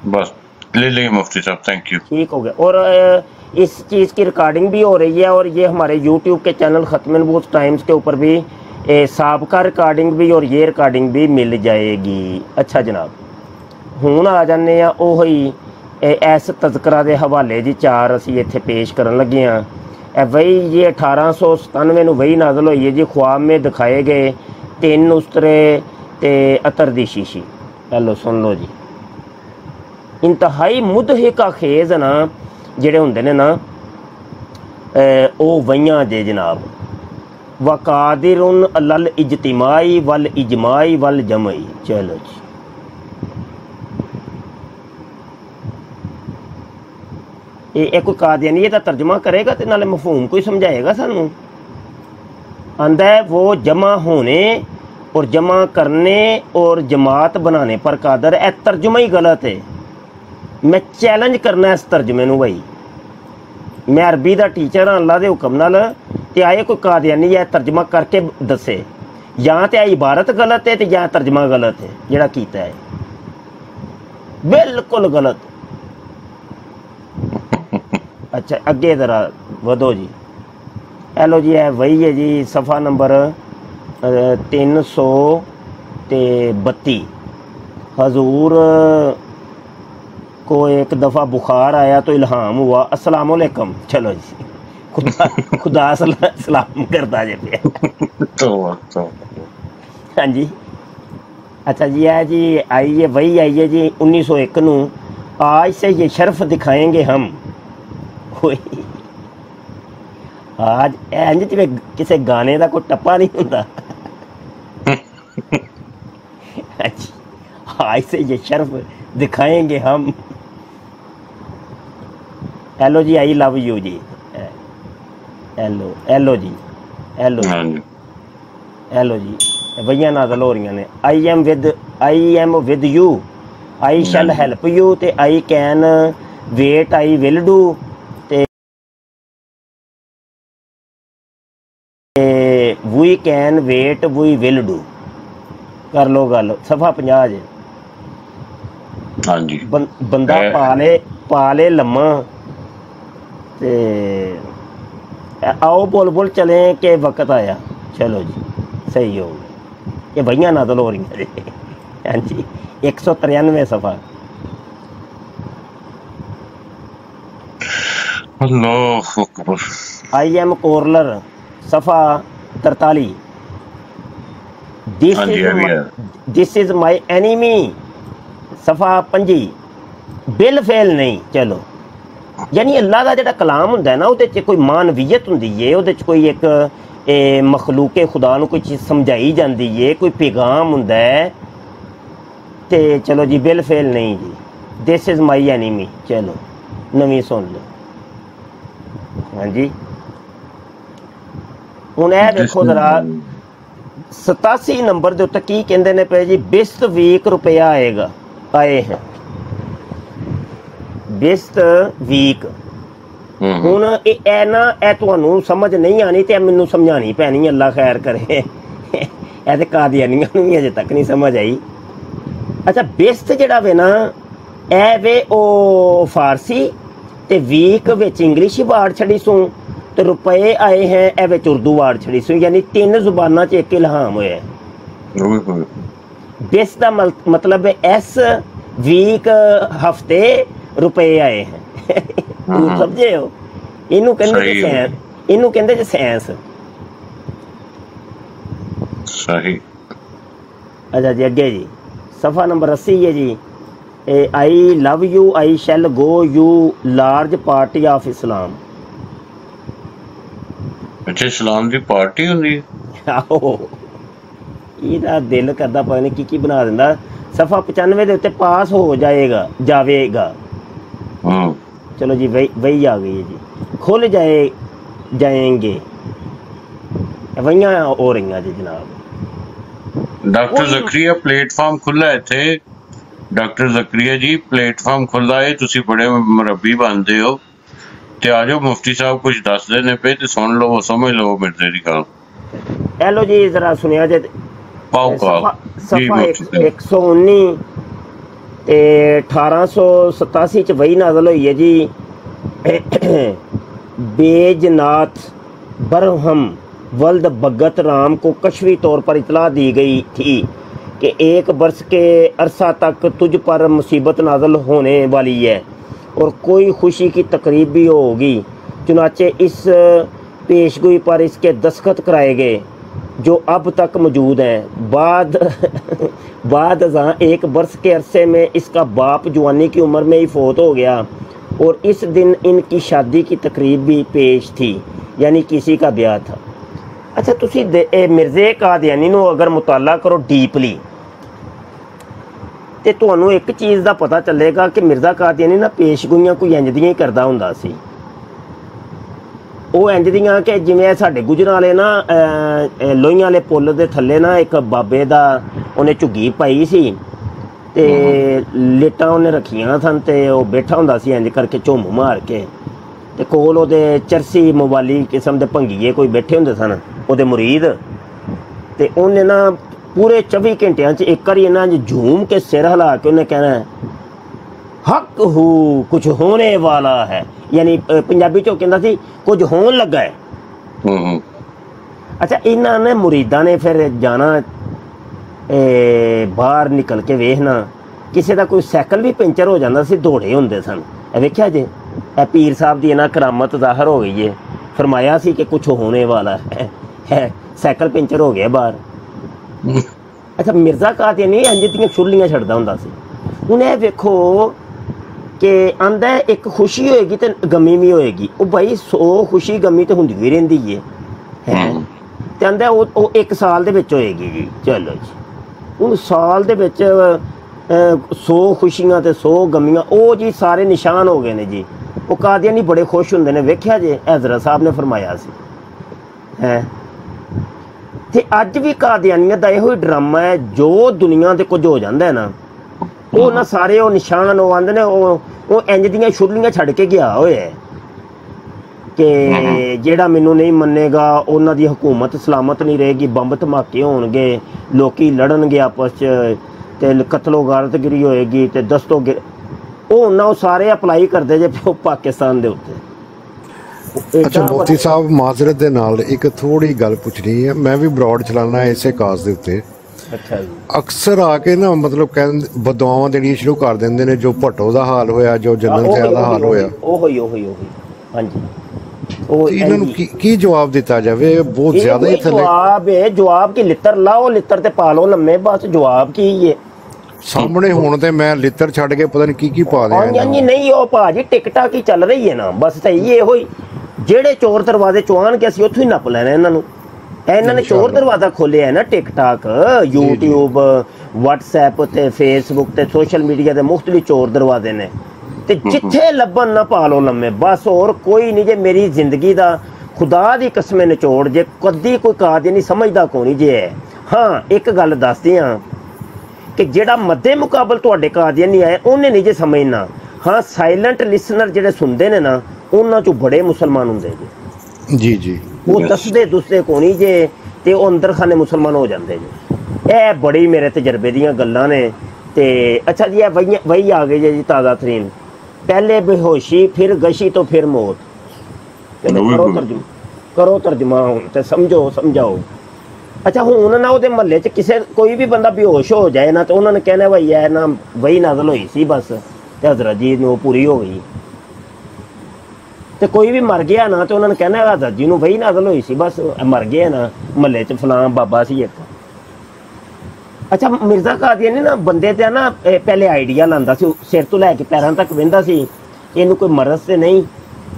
बस ले लेंगे मुफ्ती साहब थैंक यू ठीक हो गया और अ, इस चीज़ की रिकॉर्डिंग भी हो रही है और ये हमारे यूट्यूब के चैनल ख़त्म नबूत टाइम्स के ऊपर भी ए, सबका रिकॉर्डिंग भी और ये रिकॉर्डिंग भी मिल जाएगी अच्छा जनाब ਹੁਣ ਆ ਜਾਂਦੇ ਆ ਉਹੀ ਇਹ ਇਸ ਤਜ਼ਕਰਾ ਦੇ ਹਵਾਲੇ ਜੀ ਚਾਰ ਅਸੀਂ ਇੱਥੇ ਪੇਸ਼ ਕਰਨ ਲੱਗੇ ਆ ਇਹ ਵਹੀ ਇਹ 1897 ਨੂੰ ਵਹੀ ਨਾਜ਼ਲ ਹੋਈ ਹੈ ਜੀ ਖੁਆਬ ਮੇ ਦਿਖਾਏ ਗਏ ਤਿੰਨ ਉਸਤਰੇ ਤੇ ਅਤਰ ਦੀ ਸ਼ੀਸ਼ੀ ਇਹ ਲਓ ਸੁਣ ਲਓ ਜੀ ਇੰਤਹਾਈ ਮੁਦਹਿਕਾ ਖੇਜ਼ ਨਾ ਜਿਹੜੇ ਹੁੰਦੇ ਨੇ ਨਾ ਅਹ ਉਹ ਵਈਆਂ ਜੇ ਜਨਾਬ ਵਕਾਦਿਰੁਨ ਅਲਲ ਇਜਤਿਮਾਈ ਵਲ ਇਜਮਾਈ ਵਲ ਜਮਈ ਚਲੋ ਜੀ ਇਹ ਇਹ ਕੋਈ ਕਾਦੀਆਨੀ ਇਹਦਾ ਤਰਜਮਾ ਕਰੇਗਾ ਤੇ ਨਾਲੇ ਮਫਹੂਮ ਕੋਈ ਸਮਝਾਏਗਾ ਸਾਨੂੰ आंदा है वो जमा होने और जमा करने और जमात बनाने पर कादर है तर्जुमा ही गलत है ਮੈਂ ਚੈਲੰਜ ਕਰਨਾ ਇਸ ਤਰਜਮੇ ਨੂੰ ਭਾਈ ਮੈਂ ਅਰਬੀ ਦਾ ਟੀਚਰ ਹਾਂ ਅੱਲਾ ਦੇ ਹੁਕਮ ਨਾਲ, ਤੇ ਆਏ ਕੋਈ ਕਾਦੀਆਨੀ ਹੈ ਤਰਜਮਾ ਕਰਕੇ ਦੱਸੇ। ਜਾਂ ਤੇ ਇਹ ਇਬਾਰਤ ਗਲਤ ਹੈ ਤੇ ਜਾਂ ਤਰਜਮਾ ਗਲਤ ਹੈ, ਜਿਹੜਾ ਕੀਤਾ ਹੈ। ਬਿਲਕੁਲ ਗਲਤ। ਅੱਛਾ, ਅੱਗੇ ਜ਼ਰਾ ਵਧੋ ਜੀ। ਇਹ ਲੋ ਜੀ, ਇਹ ਵਹੀ ਹੈ ਜੀ, ਸਫਾ ਨੰਬਰ 300 ਤੇ 32 ਹਜ਼ੂਰ को एक दफ़ा बुखार आया तो इल्हाम हुआ अस्सलाम वालेकुम। चलो जी। खुदा खुदा सलाम करता जे। तो तो हाँ। जी। अच्छा जी है जी आइए है वही आई है जी 1901 नू। आज से ये शर्फ दिखाएँगे हम। आज इंज हाँ जिमें किसी गाने का कोई टप्पा नहीं होता? हाँ आज से ये शर्फ दिखाएंगे हम hello ji I love you ji hello hello ji hello ਹਾਂਜੀ ਹੈਲੋ ਜੀ ਵਈਆਂ ਨਾਜ਼ਲ ਹੋ ਰਹੀਆਂ ਨੇ I am with I am with you I shall help you ਤੇ I can wait I will do ਤੇ we can wait we will do ਕਰ ਲੋ ਗੱਲ ਸਫਾ 50 ਜੇ ਹਾਂਜੀ ਬੰ- ਬੰਦਾ ਇਹ- ਪਾਲੇ ਪਾਲੇ ਲੰਮਾ ਤੇ आओ बोल बोल चले के वक्त आया चलो जी सही हो गया ये भैया नादल हो रही है हाँ जी एक सौ तिरानवे सफ़ा ਅੱਲਾਹੁ ਅਕਬਰ आई एम कोरलर सफ़ा तरताली दिस हाँ जी, इज अभी है। दिस इज माई एनिमी ਸਫਾ ਪੰਜੀ ਬਿਲ ਫੇਲ ਨਹੀਂ ਚਲੋ। ਯਾਨੀ ਅੱਲਾ ਦਾ ਜਿਹੜਾ ਕਲਾਮ ਹੁੰਦਾ ਹੈ ਨਾ ਉਹਦੇ 'ਚ ਕੋਈ ਮਾਨਵੀਅਤ ਹੁੰਦੀ ਏ ਉਹਦੇ 'ਚ ਕੋਈ ਇੱਕ ਇਹ ਮਖਲੂਕੇ ਖੁਦਾ ਨੂੰ ਕੋਈ ਚੀਜ਼ ਸਮਝਾਈ ਜਾਂਦੀ ਏ ਕੋਈ ਪੈਗਾਮ ਹੁੰਦਾ ਹੈ। ਤੇ ਚਲੋ ਜੀ ਬਿਲ ਫੇਲ ਨਹੀਂ ਜੀ। ਦਿਸ ਇਜ਼ ਮਾਈ ਐਨੀਮੀ ਚਲੋ ਨਵੀਂ ਸੁਣ ਲਓ। ਹਾਂਜੀ। ਹੁਣ ਇਹ ਦੇਖੋ ਜ਼ਰਾ 87 ਨੰਬਰ ਦੇ ਉੱਤੇ ਕੀ ਕਹਿੰਦੇ ਨੇ ਪਏ ਜੀ? 20 ਵੀਕ ਰੁਪਇਆ ਆਏਗਾ। ਆਏ ਹੈ। 20 ਵੀਕ। ਹੁਣ ਇਹ ਐ ਨਾ ਇਹ ਤੁਹਾਨੂੰ ਸਮਝ ਨਹੀਂ ਆਣੀ ਤੇ ਮੈਨੂੰ ਸਮਝਾਣੀ ਪੈਣੀ ਅੱਲਾ ਖੈਰ ਕਰੇ। ਇਹ ਤੇ ਕਾਦੀਆਨੀਆਂ ਨੂੰ ਵੀ ਅਜੇ ਤੱਕ ਨਹੀਂ ਸਮਝ ਆਈ। ਅੱਛਾ ਬਿਸਤ ਜਿਹੜਾ ਵੇ ਨਾ ਇਹ ਵੇ ਉਹ ਫਾਰਸੀ ਤੇ ਵੀਕ ਵਿੱਚ ਇੰਗਲਿਸ਼ ਵਾਰਡ ਛੜੀ ਸੂ ਤੇ ਰੁਪਏ ਆਏ ਹੈ ਇਹ ਵਿੱਚ ਉਰਦੂ ਵਾਰਡ ਛੜੀ ਸੂ ਯਾਨੀ ਤਿੰਨ ਜ਼ੁਬਾਨਾਂ 'ਚ ਇੱਕ ਇਲਹਾਮ ਹੋਇਆ ਬਿਸ ਦਾ ਮਤਲਬ ਹੈ ਐਸ ਵੀਕ ਹਫ਼ਤੇ ਰੁਪਏ ਆਏ ਹੈ। ਤੂੰ ਹਾਂ। ਸਮਝੇ ਹੋ? ਇਹਨੂੰ ਕਹਿੰਦੇ ਜੀ। ਸਾਇੰਸ ਇਹਨੂੰ ਕਹਿੰਦੇ ਜੀ ਸਾਇੰਸ ਸਹੀ। ਅੱਛਾ ਜੀ ਅੱਗੇ ਜੀ। ਸਫਾ ਨੰਬਰ 80 ਹੈ ਜੀ। I love you I shall go you large party of Islam. ਅੱਛਾ ਇਸਲਾਮ ਦੀ ਪਾਰਟੀ ਹੁੰਦੀ ਹੈ? ਆਹੋ। ਇਹਦਾ ਦਿਲ ਕਰਦਾ ਪਤਾ ਨਹੀਂ ਕੀ ਕੀ ਬਣਾ ਦਿੰਦਾ। ਸਫਾ 95 ਦੇ ਉੱਤੇ ਪਾਸ ਹੋ ਜਾਏਗਾ ਜਾਵੇਗਾ। ਹੂੰ। ਚਲੋ ਜੀ ਵਈ ਆ ਗਈ ਜੀ। ਖੁੱਲ ਜਾਏ ਜਾਏਗੇ। ਵਈਆਂ ਹੋ ਰਹੀਆਂ ਜੀ ਜਨਾਬ। ਡਾਕਟਰ ਜ਼ਕਰੀਆ ਪਲੇਟਫਾਰਮ ਖੁੱਲਾ ਹੈ ਇੱਥੇ। ਡਾਕਟਰ ਜ਼ਕਰੀਆ ਜੀ ਪਲੇਟਫਾਰਮ ਖੁੱਲਾ ਹੈ ਤੁਸੀਂ ਬੜੇ ਮਰਬੀ ਬਣਦੇ ਹੋ। ਤੇ ਆਜੋ ਮੁਫਤੀ ਸਾਹਿਬ ਕੁਝ ਦੱਸਦੇ ਨੇ ਪਏ ਤੇ ਸੁਣ ਲਓ ਸਮਝ ਲਓ ਮੇਰੇ ਦੀ ਗੱਲ। ਹੈਲੋ ਜੀ ਜ਼ਰਾ ਸੁਣਿਆ ਜੇ सफा ਮੁਫਤੀ ਸਾਹਿਬ 119 ਤੇ 1887 ਚ ਵਹੀ ਨਾਜ਼ਲ ਹੋਈ ਹੈ ਜੀ बेजनाथ बरहम वल्द भगत राम को कशवी तौर पर इतला दी गई थी कि एक बरस के अरसा तक तुझ पर मुसीबत नाजल होने वाली है और कोई खुशी की तकरीब भी होगी चुनाचे इस पेशगोई पर इसके दस्खत कराए गए जो अब तक मौजूद हैं बाद बाद अज़ां एक बरस के अरसे में इसका बाप जवानी की उम्र में ही फौत हो गया और इस दिन इनकी शादी की तकरीब भी पेश थी यानी किसी का ब्याह था ਅੱਛਾ ਤੁਸੀਂ ਦੇ- ਇਹ ਮਿਰਜ਼ੇ ਕਾਦੀਆਨੀ ਨੂੰ ਅਗਰ ਮੁਤਾਲਾ ਕਰੋ ਡੀਪਲੀ ਤੇ ਤੁਹਾਨੂੰ ਇੱਕ ਚੀਜ਼ ਦਾ ਪਤਾ ਚੱਲੇਗਾ ਕਿ ਮਿਰਜ਼ਾ ਕਾਦੀਆਨੀ ਨਾ ਪੇਸ਼ਗੋਈਆਂ ਕੋਈ ਇੰਜ ਦੀਆਂ ਹੀ ਕਰਦਾ ਹੁੰਦਾ ਸੀ ਉਹ ਇੰਜ ਦੀਆਂ ਕਿ ਜਿਵੇਂ ਸਾਡੇ ਗੁਜਰਾਂ ਵਾਲੇ ਨਾ ਲੋਹੀਆਂ ਵਾਲੇ ਪੁੱਲ ਦੇ ਥੱਲੇ ਨਾ ਇੱਕ ਬਾਬੇ ਦਾ ਉਹਨੇ ਝੁੱਗੀ ਪਾਈ ਸੀ ਤੇ ਲੇਟਾਂ ਉਹਨੇ ਰੱਖੀਆਂ ਸਨ ਤੇ ਉਹ ਬੈਠਾ ਹੁੰਦਾ ਸੀ ਇੰਜ ਕਰਕੇ ਝੁੰਮ ਮਾਰ ਕੇ ਤੇ ਕੋਲ ਉਹਦੇ ਚਰਸੀ ਮਵਾਲੀ ਕਿਸਮ ਦੇ ਭੰਗੀਏ ਕੋਈ ਬੈਠੇ ਹੁੰਦੇ ਸਨ ਉਹਦੇ ਮੁਰੀਦ ਤੇ ਉਹਨੇ ਨਾ ਪੂਰੇ 24 ਘੰਟਿਆਂ 'ਚ ਇੱਕ ਵਾਰੀ ਇਹਨਾਂ 'ਚ ਝੂਮ ਕੇ ਸਿਰ ਹਿਲਾ ਕੇ ਉਹਨੇ ਕਹਿਣਾ ਹੱਕ ਹੂ ਕੁਝ ਹੋਣੇ ਵਾਲਾ ਹੈ। ਯਾਨੀ ਪੰਜਾਬੀ 'ਚ ਕਹਿੰਦਾ ਸੀ ਕੁਝ ਹੋਣ ਲੱਗਾ ਹੈ। ਅੱਛਾ ਇਹਨਾਂ ਨੇ ਮੁਰੀਦਾਂ ਨੇ ਫਿਰ ਜਾਣਾ ਇਹ ਬਾਹਰ ਨਿਕਲ ਕੇ ਵੇਖਣਾ। ਕਿਸੇ ਦਾ ਕੋਈ ਸਾਈਕਲ ਵੀ ਪੈਂਚਰ ਹੋ ਜਾਂਦਾ ਸੀ ਦੌੜੇ ਹੁੰਦੇ ਸਨ। ਇਹ ਵੇਖਿਆ ਜੇ? ਇਹ ਪੀਰ ਸਾਹਿਬ ਦੀ ਇਹਨਾਂ ਕਰਾਮਤ ਜ਼ਾਹਰ ਹੋ ਗਈ ਏ। ਫਰਮਾਇਆ ਸੀ ਕਿ ਕੁਝ ਹੋਣੇ ਵਾਲਾ ਹੈ ਸਾਈਕਲ ਪੈਂਚਰ ਹੋ ਗਿਆ ਬਾਹਰ। ਅੱਛਾ ਮਿਰਜ਼ਾ ਕਾਦੀਆਨੀ ਇੰਜ ਦੀਆਂ ਛੁੱਲੀਆਂ ਛੱਡਦਾ ਹੁੰਦਾ ਸੀ। ਹੁਣ ਇਹ ਵੇਖੋ ਕਿ ਆਂਦਾ ਇੱਕ ਖੁਸ਼ੀ ਹੋਏਗੀ ਤੇ ਗਮੀ ਵੀ ਹੋਏਗੀ। ਉਹ ਭਾਈ ਸੋ ਖੁਸ਼ੀ ਗਮੀ ਤੇ ਹੁੰਦੀ ਵੀ ਰਹਿੰਦੀ ਏ। ਹੈ। ਤੇ ਆਂਦਾ ਉਹ ਉਹ ਇੱਕ ਸਾਲ ਦੇ ਵਿੱਚ ਹੋਏਗੀ ਜੀ। ਚਲੋ ਜੀ। ਹੁਣ ਸਾਲ ਦੇ ਵਿੱਚ 100 ਖੁਸ਼ੀਆਂ ਤੇ 100 ਗਮੀਆਂ ਉਹ ਜੀ ਸਾਰੇ ਨਿਸ਼ਾਨ ਹੋ ਗਏ ਨੇ ਜੀ। ਉਹ ਕਾਦੀਆਨੀ ਬੜੇ ਖੁਸ਼ ਹੁੰਦੇ ਨੇ। ਵੇਖਿਆ ਜੇ ਹਜ਼ਰਤ ਸਾਹਿਬ ਨੇ ਫਰਮਾਇਆ ਸੀ। ਹੈ। ਤੇ ਅੱਜ ਵੀ ਕਾਦੀਆਨੀਅਤ ਦਾ ਇਹੋ ਹੀ ਡਰਾਮਾ ਹੈ ਜੋ ਦੁਨੀਆ ਤੇ ਕੁਝ ਹੋ ਜਾਂਦਾ ਹੈ ਨਾ ਉਹ ਨਾ ਸਾਰੇ ਉਹ ਨਿਸ਼ਾਨ ਉਹ ਆਂਦੇ ਨੇ ਉਹ ਉਹ ਇੰਜ ਦੀਆਂ ਛੁਰਲੀਆਂ ਛੱਡ ਕੇ ਗਿਆ ਹੋਇਆ ਕਿ ਜਿਹੜਾ ਮੈਨੂੰ ਨਹੀਂ ਮੰਨੇਗਾ ਉਹਨਾਂ ਦੀ ਹਕੂਮਤ ਸਲਾਮਤ ਨਹੀਂ ਰਹੇਗੀ ਬੰਬ ਧਮਾਕੇ ਹੋਣਗੇ ਲੋਕੀ ਲੜਨਗੇ ਆਪਸ ਚ ਤੇ ਕਤਲੋ ਗਾਰਤਗਿਰੀ ਹੋਏਗੀ ਤੇ ਦਸਤੋ ਉਹ ਉਹਨਾਂ ਉਹ ਸਾਰੇ ਅਪਲਾਈ ਕਰਦੇ ਜੇ ਪਾਕਿਸਤਾਨ ਦੇ ਉੱਤੇ। ਅੱਛਾ ਮੁਫਤੀ ਸਾਹਿਬ ਮਾਜ਼ਰਤ ਦੇ ਨਾਲ ਇੱਕ ਥੋੜੀ ਗੱਲ ਪੁੱਛਣੀ ਹੈ। ਮੈਂ ਵੀ ਬਰਾਡ ਚਲਾਣਾ ਇਸੇ ਕਾਜ਼ ਦੇ ਉੱਤੇ। ਅੱਛਾ ਜੀ। ਅਕਸਰ ਆ ਕੇ ਨਾ ਮਤਲਬ ਕਹਿੰਦੇ ਬਦਵਾਵਾਂ ਦੇਣੀਆਂ ਸ਼ੁਰੂ ਕਰ ਦਿੰਦੇ ਨੇ ਜੋ ਭੱਟੋ ਦਾ ਹਾਲ ਹੋਇਆ ਜੋ ਉਹੀ- ਸਿਆ ਦਾ ਹਾਲ ਹੋਇਆ। ਉਹੀ ਉਹੀ ਉਹੀ ਉਹੀ। ਹਾਂਜੀ। ਉਹ ਇਹਨਾਂ ਨੂੰ ਹੀ। ਕੀ ਕੀ ਜਵਾਬ ਦਿੱਤਾ ਜਾਵੇ? ਇਹ ਬਹੁਤ ਜ਼ਿਆਦਾ ਹੀ ਥੱਲੇ ਜਵਾਬ ਹੈ ਜਵਾਬ ਕੀ ਲਿੱਤਰ ਲਾਓ ਲਿੱਤਰ ਤੇ ਪਾ ਲਓ ਲੰਮੇ ਬਸ ਜਵਾਬ ਕੀ ਹੈ ਸਾਹਮਣੇ ਹੁਣ ਤੇ ਮੈਂ ਲਿੱਤਰ ਛੱਡ ਕੇ ਪਤਾ ਨਹੀਂ ਕੀ ਕੀ ਪਾ ਦਿਆਂ ਹਾਂਜੀ ਹਾਂਜੀ ਨਹੀਂ ਉਹ ਭਾਜੀ ਟਿਕਟਾਕ ਹੀ ਚੱਲ ਰਹੀ ਹੈ ਨਾ? ਬਸ ਸਹੀ ਇਹੋ ਹੀ। ਜਿਹੜੇ ਚੋਰ ਦਰਵਾਜ਼ੇ ਚੋਂ ਆਣਗੇ ਅਸੀਂ ਉੱਥੋਂ ਹੀ ਨੱਪ ਲੈਣਾ ਇਹਨਾਂ ਨੂੰ। ਇਹਨਾਂ ਨੇ ਚੋਰ ਦਰਵਾਜ਼ਾ ਖੋਲਿਆ ਹੈ ਨਾ ਟਿਕਟਾਕ YouTube WhatsApp ਤੇ Facebook ਤੇ ਸੋਸ਼ਲ ਮੀਡੀਆ ਦੇ ਮੁxtਲਿਫ ਚੋਰ ਦਰਵਾਜ਼ੇ ਨੇ। ਤੇ ਜਿੱਥੇ ਲੱਭਣ ਨਾ ਪਾ ਲਓ ਲੰਮੇ ਬਸ ਹੋਰ ਕੋਈ ਨਹੀਂ ਜੇ ਮੇਰੀ ਜ਼ਿੰਦਗੀ ਦਾ ਖੁਦਾ ਦੀ ਕਸਮੇ ਨਿਚੋੜ ਜੇ ਕਦੀ ਕੋਈ ਕਾਜ ਨਹੀਂ ਸਮਝਦਾ ਕੋਣੀ ਜੇ ਹੈ। ਇੱਕ ਗੱਲ ਦੱਸਦੇ ਹਾਂ ਕਿ ਜਿਹੜਾ ਮੱਦੇ ਮੁਕਾਬਲ ਤੁਹਾਡੇ ਕਾਦੀਆਂ ਨਹੀਂ ਆਏ ਉਹਨੇ ਨਹੀਂ ਜੇ ਸਮਝਣਾ। ਹਾਂ ਸਾਇਲੈਂਟ ਲਿਸਨਰ ਜਿਹੜੇ ਸੁਣਦੇ ਨੇ ਨਾ ਉਹਨਾਂ ਚੋਂ ਬੜੇ ਮੁਸਲਮਾਨ ਹੁੰਦੇ ਜੀ ਜੀ ਜੀ। ਉਹ ਦੱਸਦੇ ਦੁਸਦੇ ਕੋਣੀ ਜੇ ਤੇ ਉਹ ਅੰਦਰ ਖਾਨੇ ਮੁਸਲਮਾਨ ਹੋ ਜਾਂਦੇ ਜੀ। ਇਹ ਬੜੀ ਮੇਰੇ ਤਜਰਬੇ ਦੀਆਂ ਗੱਲਾਂ ਨੇ ਤੇ ਅੱਛਾ ਜੀ ਇਹ ਵਹੀ ਆ ਗਈ ਜੀ ਤਾਜ਼ਾ ਤਰੀਨ। ਪਹਿਲੇ ਬੇਹੋਸ਼ੀ ਫਿਰ ਗਸ਼ੀ ਤੋਂ ਫਿਰ ਮੌਤ। ਕਰੋ ਤਰਜਮਾ ਕਰੋ ਤਰਜਮਾ ਹੁਣ ਤੇ ਸਮਝੋ ਸਮਝਾਓ। ਅੱਛਾ ਹੁਣ ਨਾ ਉਹਦੇ ਮਹੱਲੇ 'ਚ ਕਿਸੇ ਕੋਈ ਵੀ ਬੰਦਾ ਬੇਹੋਸ਼ ਹੋ ਜਾਏ ਨਾ ਤੇ ਉਹਨਾਂ ਨੇ ਕਹਿਣਾ ਭਈ ਇਹ ਨਾ ਵਹੀ ਨਾਜ਼ਲ ਹੋਈ ਸੀ ਬਸ ਤੇ ਹਜ਼ਰਤ ਜੀ ਨੂੰ ਪੂਰੀ ਹੋ ਗਈ। ਤੇ ਕੋਈ ਵੀ ਮਰ ਗਿਆ ਨਾ ਤੇ ਉਹਨਾਂ ਨੇ ਕਹਿਣਾ ਹਜ਼ਰਤ ਜੀ ਨੂੰ ਵਹੀ ਨਾਜ਼ਲ ਹੋਈ ਸੀ ਬਸ ਮਰ ਗਿਆ ਨਾ ਮਹੱਲੇ 'ਚ ਫਲਾਂ ਬਾਬਾ ਸੀ ਇੱਕ। ਅੱਛਾ ਮਿਰਜ਼ਾ ਕਾਦੀਆਨੀ ਨਾ ਬੰਦੇ ਤੇ ਨਾ ਪਹਿਲੇ ਆਈਡੀਆ ਲਾਂਦਾ ਸੀ ਸਿਰ ਤੋਂ ਲੈ ਕੇ ਪੈਰਾਂ ਤੱਕ ਵਹਿੰਦਾ ਸੀ ਇਹਨੂੰ ਕੋਈ ਮਰਜ਼ ਤੇ ਨਹੀਂ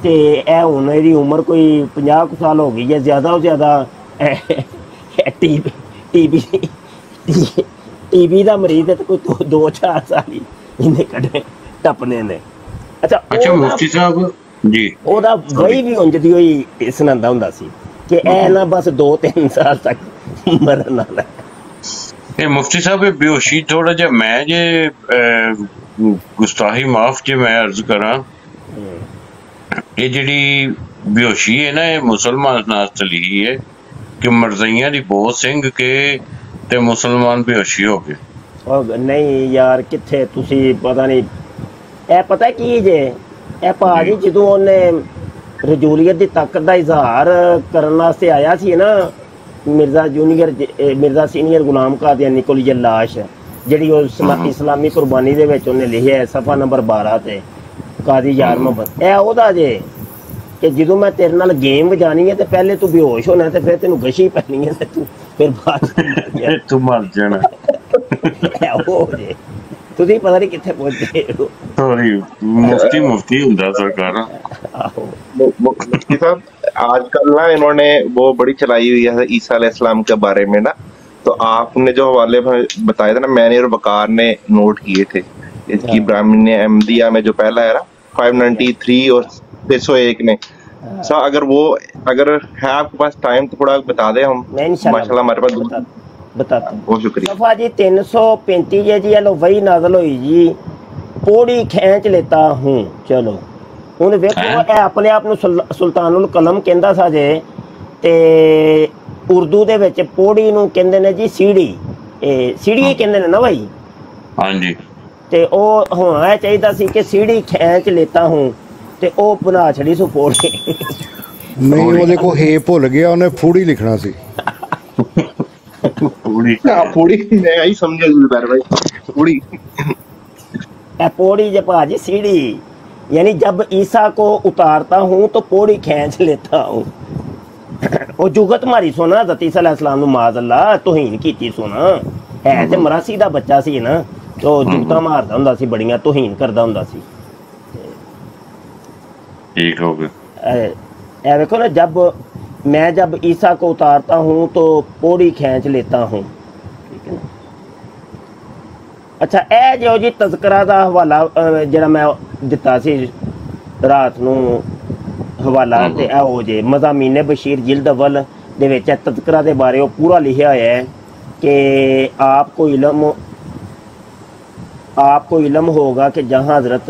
ਤੇ ਇਹ ਹੁਣ ਇਹਦੀ ਉਮਰ ਕੋਈ 50 ਕੁ ਸਾਲ ਹੋ ਗਈ ਹੈ ਜ਼ਿਆਦਾ ਤੋਂ ਜ਼ਿਆਦਾ ਟੀਬੀ ਟੀਬੀ ਟੀਬੀ ਦਾ ਮਰੀਜ਼ ਹੈ ਤੇ ਕੋਈ 2-4 ਸਾਲ ਹੀ ਇਹਨੇ ਕੱਢੇ ਟੱਪਨੇ ਨੇ। ਅੱਛਾ ਅੱਛਾ ਮੁਫਤੀ ਸਾਹਿਬ ਜੀ। ਉਹਦਾ ਵਹੀ ਵੀ ਉਂਝ ਦੀ ਹੋਈ ਸੁਣਾਉਂਦਾ ਹੁੰਦਾ ਸੀ ਕਿ ਇਹ ਨਾ ਬਸ 2-3 ਸਾਲ ਤੱਕ ਮਰਨ ਵਾਲਾ। ਇਹ ਮੁਫਤੀ ਸਾਹਿਬ ਇਹ ਬੇਹੋਸ਼ੀ ਥੋੜਾ ਜਿਹਾ ਮੈਂ ਜੇ ਅਹ, ਗੁਸਤਾਖੀ ਮਾਫ ਜੇ ਮੈਂ ਅਰਜ਼ ਕਰਾਂ। ਇਹ ਜਿਹੜੀ ਬੇਹੋਸ਼ੀ ਹੈ ਨਾ ਇਹ ਮੁਸਲਮਾਨ ਨਾਲ ਚਲੀ ਹੈ ਕਿ ਮਰਜ਼ਈਆਂ ਦੀ ਬੋਧ ਸਿੰਘ ਕੇ ਤੇ ਮੁਸਲਮਾਨ ਬੇਹੋਸ਼ੀ ਹੋ ਗਏ। ਉਹ ਨਹੀਂ ਯਾਰ ਕਿੱਥੇ ਤੁਸੀਂ ਪਤਾ ਨਹੀਂ। ਇਹ ਪਤਾ ਕੀ ਜੇ? ਇਹ ਭਾਜੀ ਜਦੋਂ ਉਹਨੇ ਰਜੂਲੀਅਤ ਦੀ ਤਾਕਤ ਦਾ ਇਜ਼ਹਾਰ ਕਰਨ ਵਾਸਤੇ ਆਇਆ ਸੀ ਨਾ ਮਿਰਜ਼ਾ ਜੂਨੀਅਰ ਜ- ਇਹ ਮਿਰਜ਼ਾ ਸੀਨੀਅਰ ਗੁਲਾਮ ਕਾਦੀਆਨੀ ਕੋਲ ਇਹ ਲਾਸ਼ ਜਿਹੜੀ ਉਹ ਇਸਲਾ- ਇਸਲਾਮੀ ਕੁਰਬਾਨੀ ਦੇ ਵਿੱਚ ਉਹਨੇ ਲਿਖਿਆ ਹੈ ਸਫਾ ਨੰਬਰ 12 ਤੇ ਕਾਦੀ ਯਾਰ ਮੁਹੱਬਤ। ਇਹ ਉਹਦਾ ਜੇ ਕਿ ਜਦੋਂ ਮੈਂ ਤੇਰੇ ਨਾਲ ਗੇਮ ਵਜਾਣੀ ਹੈ ਤੇ ਪਹਿਲੇ ਤੂੰ ਬੇਹੋਸ਼ ਹੋਣਾ ਤੇ ਫਿਰ ਤੈਨੂੰ ਗਸ਼ੀ ਪੈਣੀ ਹੈ ਤੇ ਤੂੰ ਫਿਰ ਬਾਅਦ ਚ ਤੂੰ ਮਰ ਜਾਣਾ। ਉਹ ਜੇ। ਤੁਸੀਂ ਪਤਾ ਨਹੀਂ ਕਿੱਥੇ ਪਹੁੰਚੇ ਹੋ ਸੌਰੀ ਮੁਫਤੀ ਮੁਫਤੀ ਹੁੰਦਾ ਸਰਕਾਰ ਆਹੋ मु- मु- मुफ्ती साहब आजकल ना इन्होंने वो बड़ी चलाई हुई है ईसा अलैहिस्सलाम के बारे में ना तो आपने जो हवाले में बताए थे ना मैंने और बकार ने नोट किए थे इसकी ब्राह्मण अहमदिया में जो पहला है ना 593 और 601 में सर अगर वो अगर है आपके पास टाइम तो थोड़ा बता दें हम मैं इंशाल्लाह माशाल्लाह हमारे पास बता बताता हूँ बहुत शुक्रिया ਸਫਾ ਜੀ 335 ਹੈ ਜੀ ਇਹ ਲੋ ਵਹੀ ਨਾਜ਼ਲ ਹੋਈ ਜੀ ਪੌੜੀ ਖੈਂਚ ਲੈਤਾ ਹੂੰ ਚਲੋ ਹੁਣ ਵੇਖੋ ਹੈਂ? ਇਹ ਆਪਣੇ ਆਪ ਨੂੰ ਸੁਲ- ਸੁਲਤਾਨੁਲ ਕਲਮ ਕਹਿੰਦਾ ਸਾਜੇ ਤੇ ਉਰਦੂ ਦੇ ਵਿੱਚ ਪੌੜੀ ਨੂੰ ਕਹਿੰਦੇ ਨੇ ਜੀ ਸੀੜੀ ਇਹ ਸੀੜੀ ਹੀ ਕਹਿੰਦੇ ਨੇ ਨਾ ਭਾਈ ਹਾਂਜੀ ਤੇ ਉਹ ਹੋਣਾ ਇਹ ਚਾਹੀਦਾ ਸੀ ਕਿ ਸੀੜੀ ਖੈਂਚ ਲੈਤਾ ਹੂੰ ਤੇ ਉਹ ਬਣਾ ਛੜੀ ਸੋ ਪੌੜੀ ਨਹੀਂ ਉਹਦੇ ਕੋ ਹੇ ਭੁੱਲ ਗਿਆ ਉਹਨੇ ਫੂੜੀ ਲਿਖਣਾ ਸੀ ਪੂਰੀ हाँ, पूरी मैं यही समझा जुलबैर भाई पूरी ए पौड़ी जे भाजी सीढ़ी यानी जब ईसा को उतारता हूँ तो पौड़ी खींच लेता हूँ ਉਹ ਜੁਗਤ ਮਾਰੀ ਸੋਨਾ ਹਜ਼ਰਤ ਈਸਾ ਅਲੈਹਿਸ ਸਲਾਮ ਨੂੰ ਮਾਜ਼ ਅੱਲਾ ਤੋਹੀਨ ਕੀਤੀ ਸੋਨਾ ਹੈ ਤੇ ਮਰਾਸੀ ਦਾ ਬੱਚਾ ਸੀ ਨਾ ਤੇ ਉਹ ਜੁਗਤਾਂ ਮਾਰਦਾ ਹੁੰਦਾ ਸੀ ਬੜੀਆਂ ਤੋਹੀਨ ਕਰਦਾ ਹੁੰਦਾ ਸੀ ਠੀਕ ਹੋ ਗਿਆ ऐ ऐ देखो ना जब मैं जब ईसा को उतारता हूँ तो पौड़ी खींच लेता हूँ ठीक है ना ਅੱਛਾ ਇਹ ਜੋ ਜੀ ਤਜ਼ਕਰਾ ਦਾ ਹਵਾਲਾ ਅਹ, ਜਿਹੜਾ ਮੈਂ ਦਿੱਤਾ ਸੀ ਰਾਤ ਨੂੰ ਹਵਾਲਾ ਤੇ ਇਹ ਹੋ ਜੇ ਮਜ਼ਾਮੀਨੇ ਬਸ਼ੀਰ ਜਿਲਦ ਅਵਲ ਦੇ ਵਿੱਚ ਇਹ ਤਜ਼ਕਰਾ ਦੇ ਬਾਰੇ ਉਹ ਪੂਰਾ ਲਿਖਿਆ ਹੋਇਆ ਹੈ ਕਿ ਆਪ ਕੋ ਇਲਮ आपको इलम होगा कि जहाँ हज़रत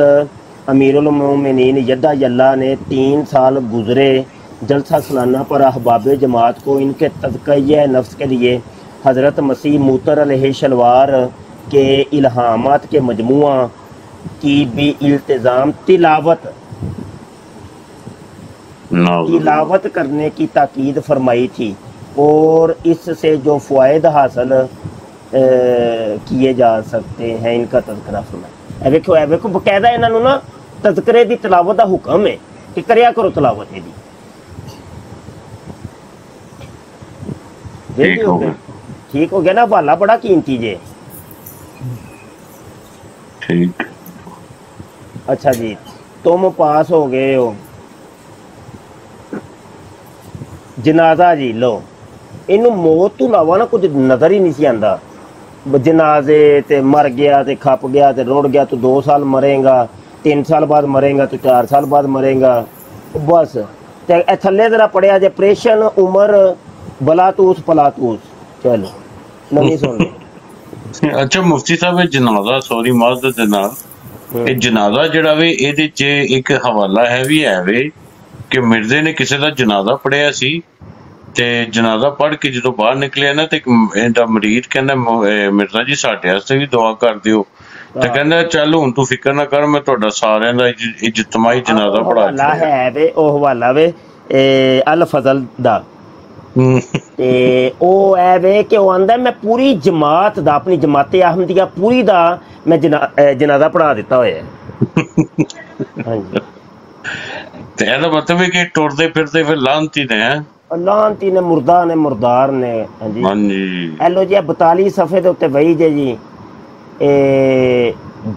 अमीरमिन यद्दा यल्ला ने तीन साल गुजरे जलसा सालाना पर अहबाब जमात को इनके तजक़ नफ्स के लिए हज़रत मसीह मूतर शलवार के इल्हाम के मजमु की भी इल्तज़ाम तिलावत तिलावत करने की ताकीद फरमाई थी और इससे जो फ़ायद हासिल किए जा सकते हैं इनका तस्करा फरमाया देखो देखो बकायदा इन्होंने ना तस्करे की तलावत का हुक्म है कि करो तलावत यदि ਕਰੋ ਤਿਲਾਵਤ ਇਹਦੀ ਠੀਕ ਹੋ ਗਿਆ। ਠੀਕ ਹੋ ਗਿਆ ਨਾ ਹਵਾਲਾ ਬੜਾ ਕੀਮਤੀ ਜੇ ਠੀਕ अच्छा जी तुम पास हो गए हो ਜਨਾਜ਼ਾ ਜੀ ਲੋ ਇਹਨੂੰ ਮੌਤ ਤੋਂ ਇਲਾਵਾ ਨਾ ਕੁਝ ਨਜ਼ਰ ਹੀ ਨਹੀਂ ਸੀ ਆਂਦਾ ਬ- ਜਨਾਜ਼ੇ ਤੇ ਮਰ ਗਿਆ ਤੇ ਖੱਪ ਗਿਆ ਤੇ ਰੁੜ ਗਿਆ ਤੂੰ 2 ਸਾਲ ਮਰੇਗਾ 3 ਸਾਲ ਬਾਅਦ ਮਰੇਗਾ ਤੂੰ 4 ਸਾਲ ਬਾਅਦ ਮਰੇਗਾ ਬਸ ਤੇ ਇਹ ਥੱਲੇ ਜਰਾ ਪੜਿਆ ਜੇ ਪ੍ਰੇਸ਼ਨ ਉਮਰ ਬਲਾਤੂਸ ਪਲਾਤੂਸ। ਚਲੋ ਨਵੀਂ ਸੁਣ ਲਓ। ਅੱਛਾ ਮੁਫਤੀ ਸਾਹਿਬ ਇਹ ਜਨਾਜ਼ਾ ਸੌਰੀ ਮਾਜ਼ਰਤ ਦੇ ਨਾਲ। ਇਹ ਜਨਾਜ਼ਾ ਜਿਹੜਾ ਵੇ ਇਹਦੇ ਚ ਇੱਕ ਹਵਾਲਾ ਹੈ ਵੀ ਹੈ ਵੇ ਕਿ ਮਿਰਜ਼ੇ ਨੇ ਕਿਸੇ ਦਾ ਜਨਾਜ਼ਾ ਪੜਿਆ ਸੀ ਤੇ ਜਨਾਜ਼ਾ ਪੜ ਕੇ ਜਦੋਂ ਬਾਹਰ ਨਿਕਲਿਆ ਨਾ ਤੇ ਇਹਦਾ ਮਰੀਦ ਕਹਿੰਦਾ ਮਿਰਜ਼ਾ ਜੀ ਸਾਡੇ ਵਾਸਤੇ ਵੀ ਦੁਆ ਕਰ ਦਿਓ। ਤੇ ਕਹਿੰਦਾ ਚੱਲ ਹੁਣ ਤੂੰ ਫਿਕਰ ਨਾ ਕਰ ਮੈਂ ਤੁਹਾਡਾ ਸਾਰਿਆਂ ਦਾ ਇਜ- ਇਜਤਮਾਹੀ ਜਨਾਜ਼ਾ ਪੜਾ ਹਵਾਲਾ ਹੈ ਵੇ ਉਹ ਹਵਾਲਾ ਵੇ ਇਹ ਅਲ ਫਜ਼ਲ ਦਾ। ਤੇ ਉਹ ਐਵੇਂ ਕਿ ਉਹ ਆਂਦਾ ਮੈਂ ਪੂਰੀ ਜਮਾਤ ਦਾ ਆਪਣੀ ਜਮਾਤੇ ਅਹਮਦੀਆ ਪੂਰੀ ਦਾ ਮੈਂ ਜਨਾਜ਼ਾ ਪੜਾ ਦਿੱਤਾ ਹੋਇਆ ਤੇ ਇਹਦਾ ਮਤਲਬ ਕਿ ਟੁਰਦੇ ਫਿਰਦੇ ਫਿਰ ਲਾਂਤੀ ਨੇ ਲਾਂਤੀ ਨੇ ਮੁਰਦਾ ਨੇ ਮੁਰਦਾਰ ਨੇ ਹਾਂਜੀ। ਲੋ ਜੀ 42 ਸਫੇ ਦੇ ਉੱਤੇ ਵਈ ਜੇ ਜੀ। ਇਹ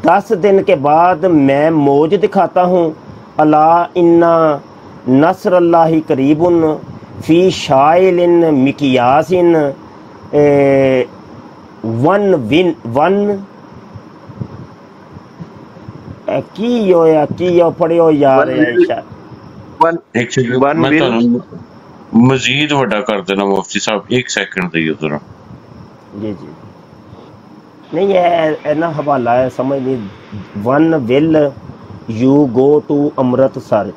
10 ਦਿਨ ਕੇ ਬਾਅਦ ਮੈਂ ਮੌਜ ਦਿਖਾਤਾ ਹੂੰ। ਅਲਾ ਇਨਾ ਨਸਰ ਅੱਲਾਹੀ ਕਰੀਬੁਨ फी शाइलिन मिकियासिन ए, वन विन वन ए, की होया की हो पढ़ियो यार One will- ऐशा वन ਇੱਕ ਸੈਕਿੰਡ One ਮੈਂ will- ਤੁਹਾਨੂੰ ਮਜ਼ੀਦ ਵੱਡਾ ਕਰ ਦੇਣਾ ਮੁਫਤੀ ਸਾਹਿਬ ਇੱਕ ਸੈਕਿੰਡ ਦੇ ਜਰਾ जी जी नहीं ये है ना हवाला है समझ नहीं when will you go to Amritsar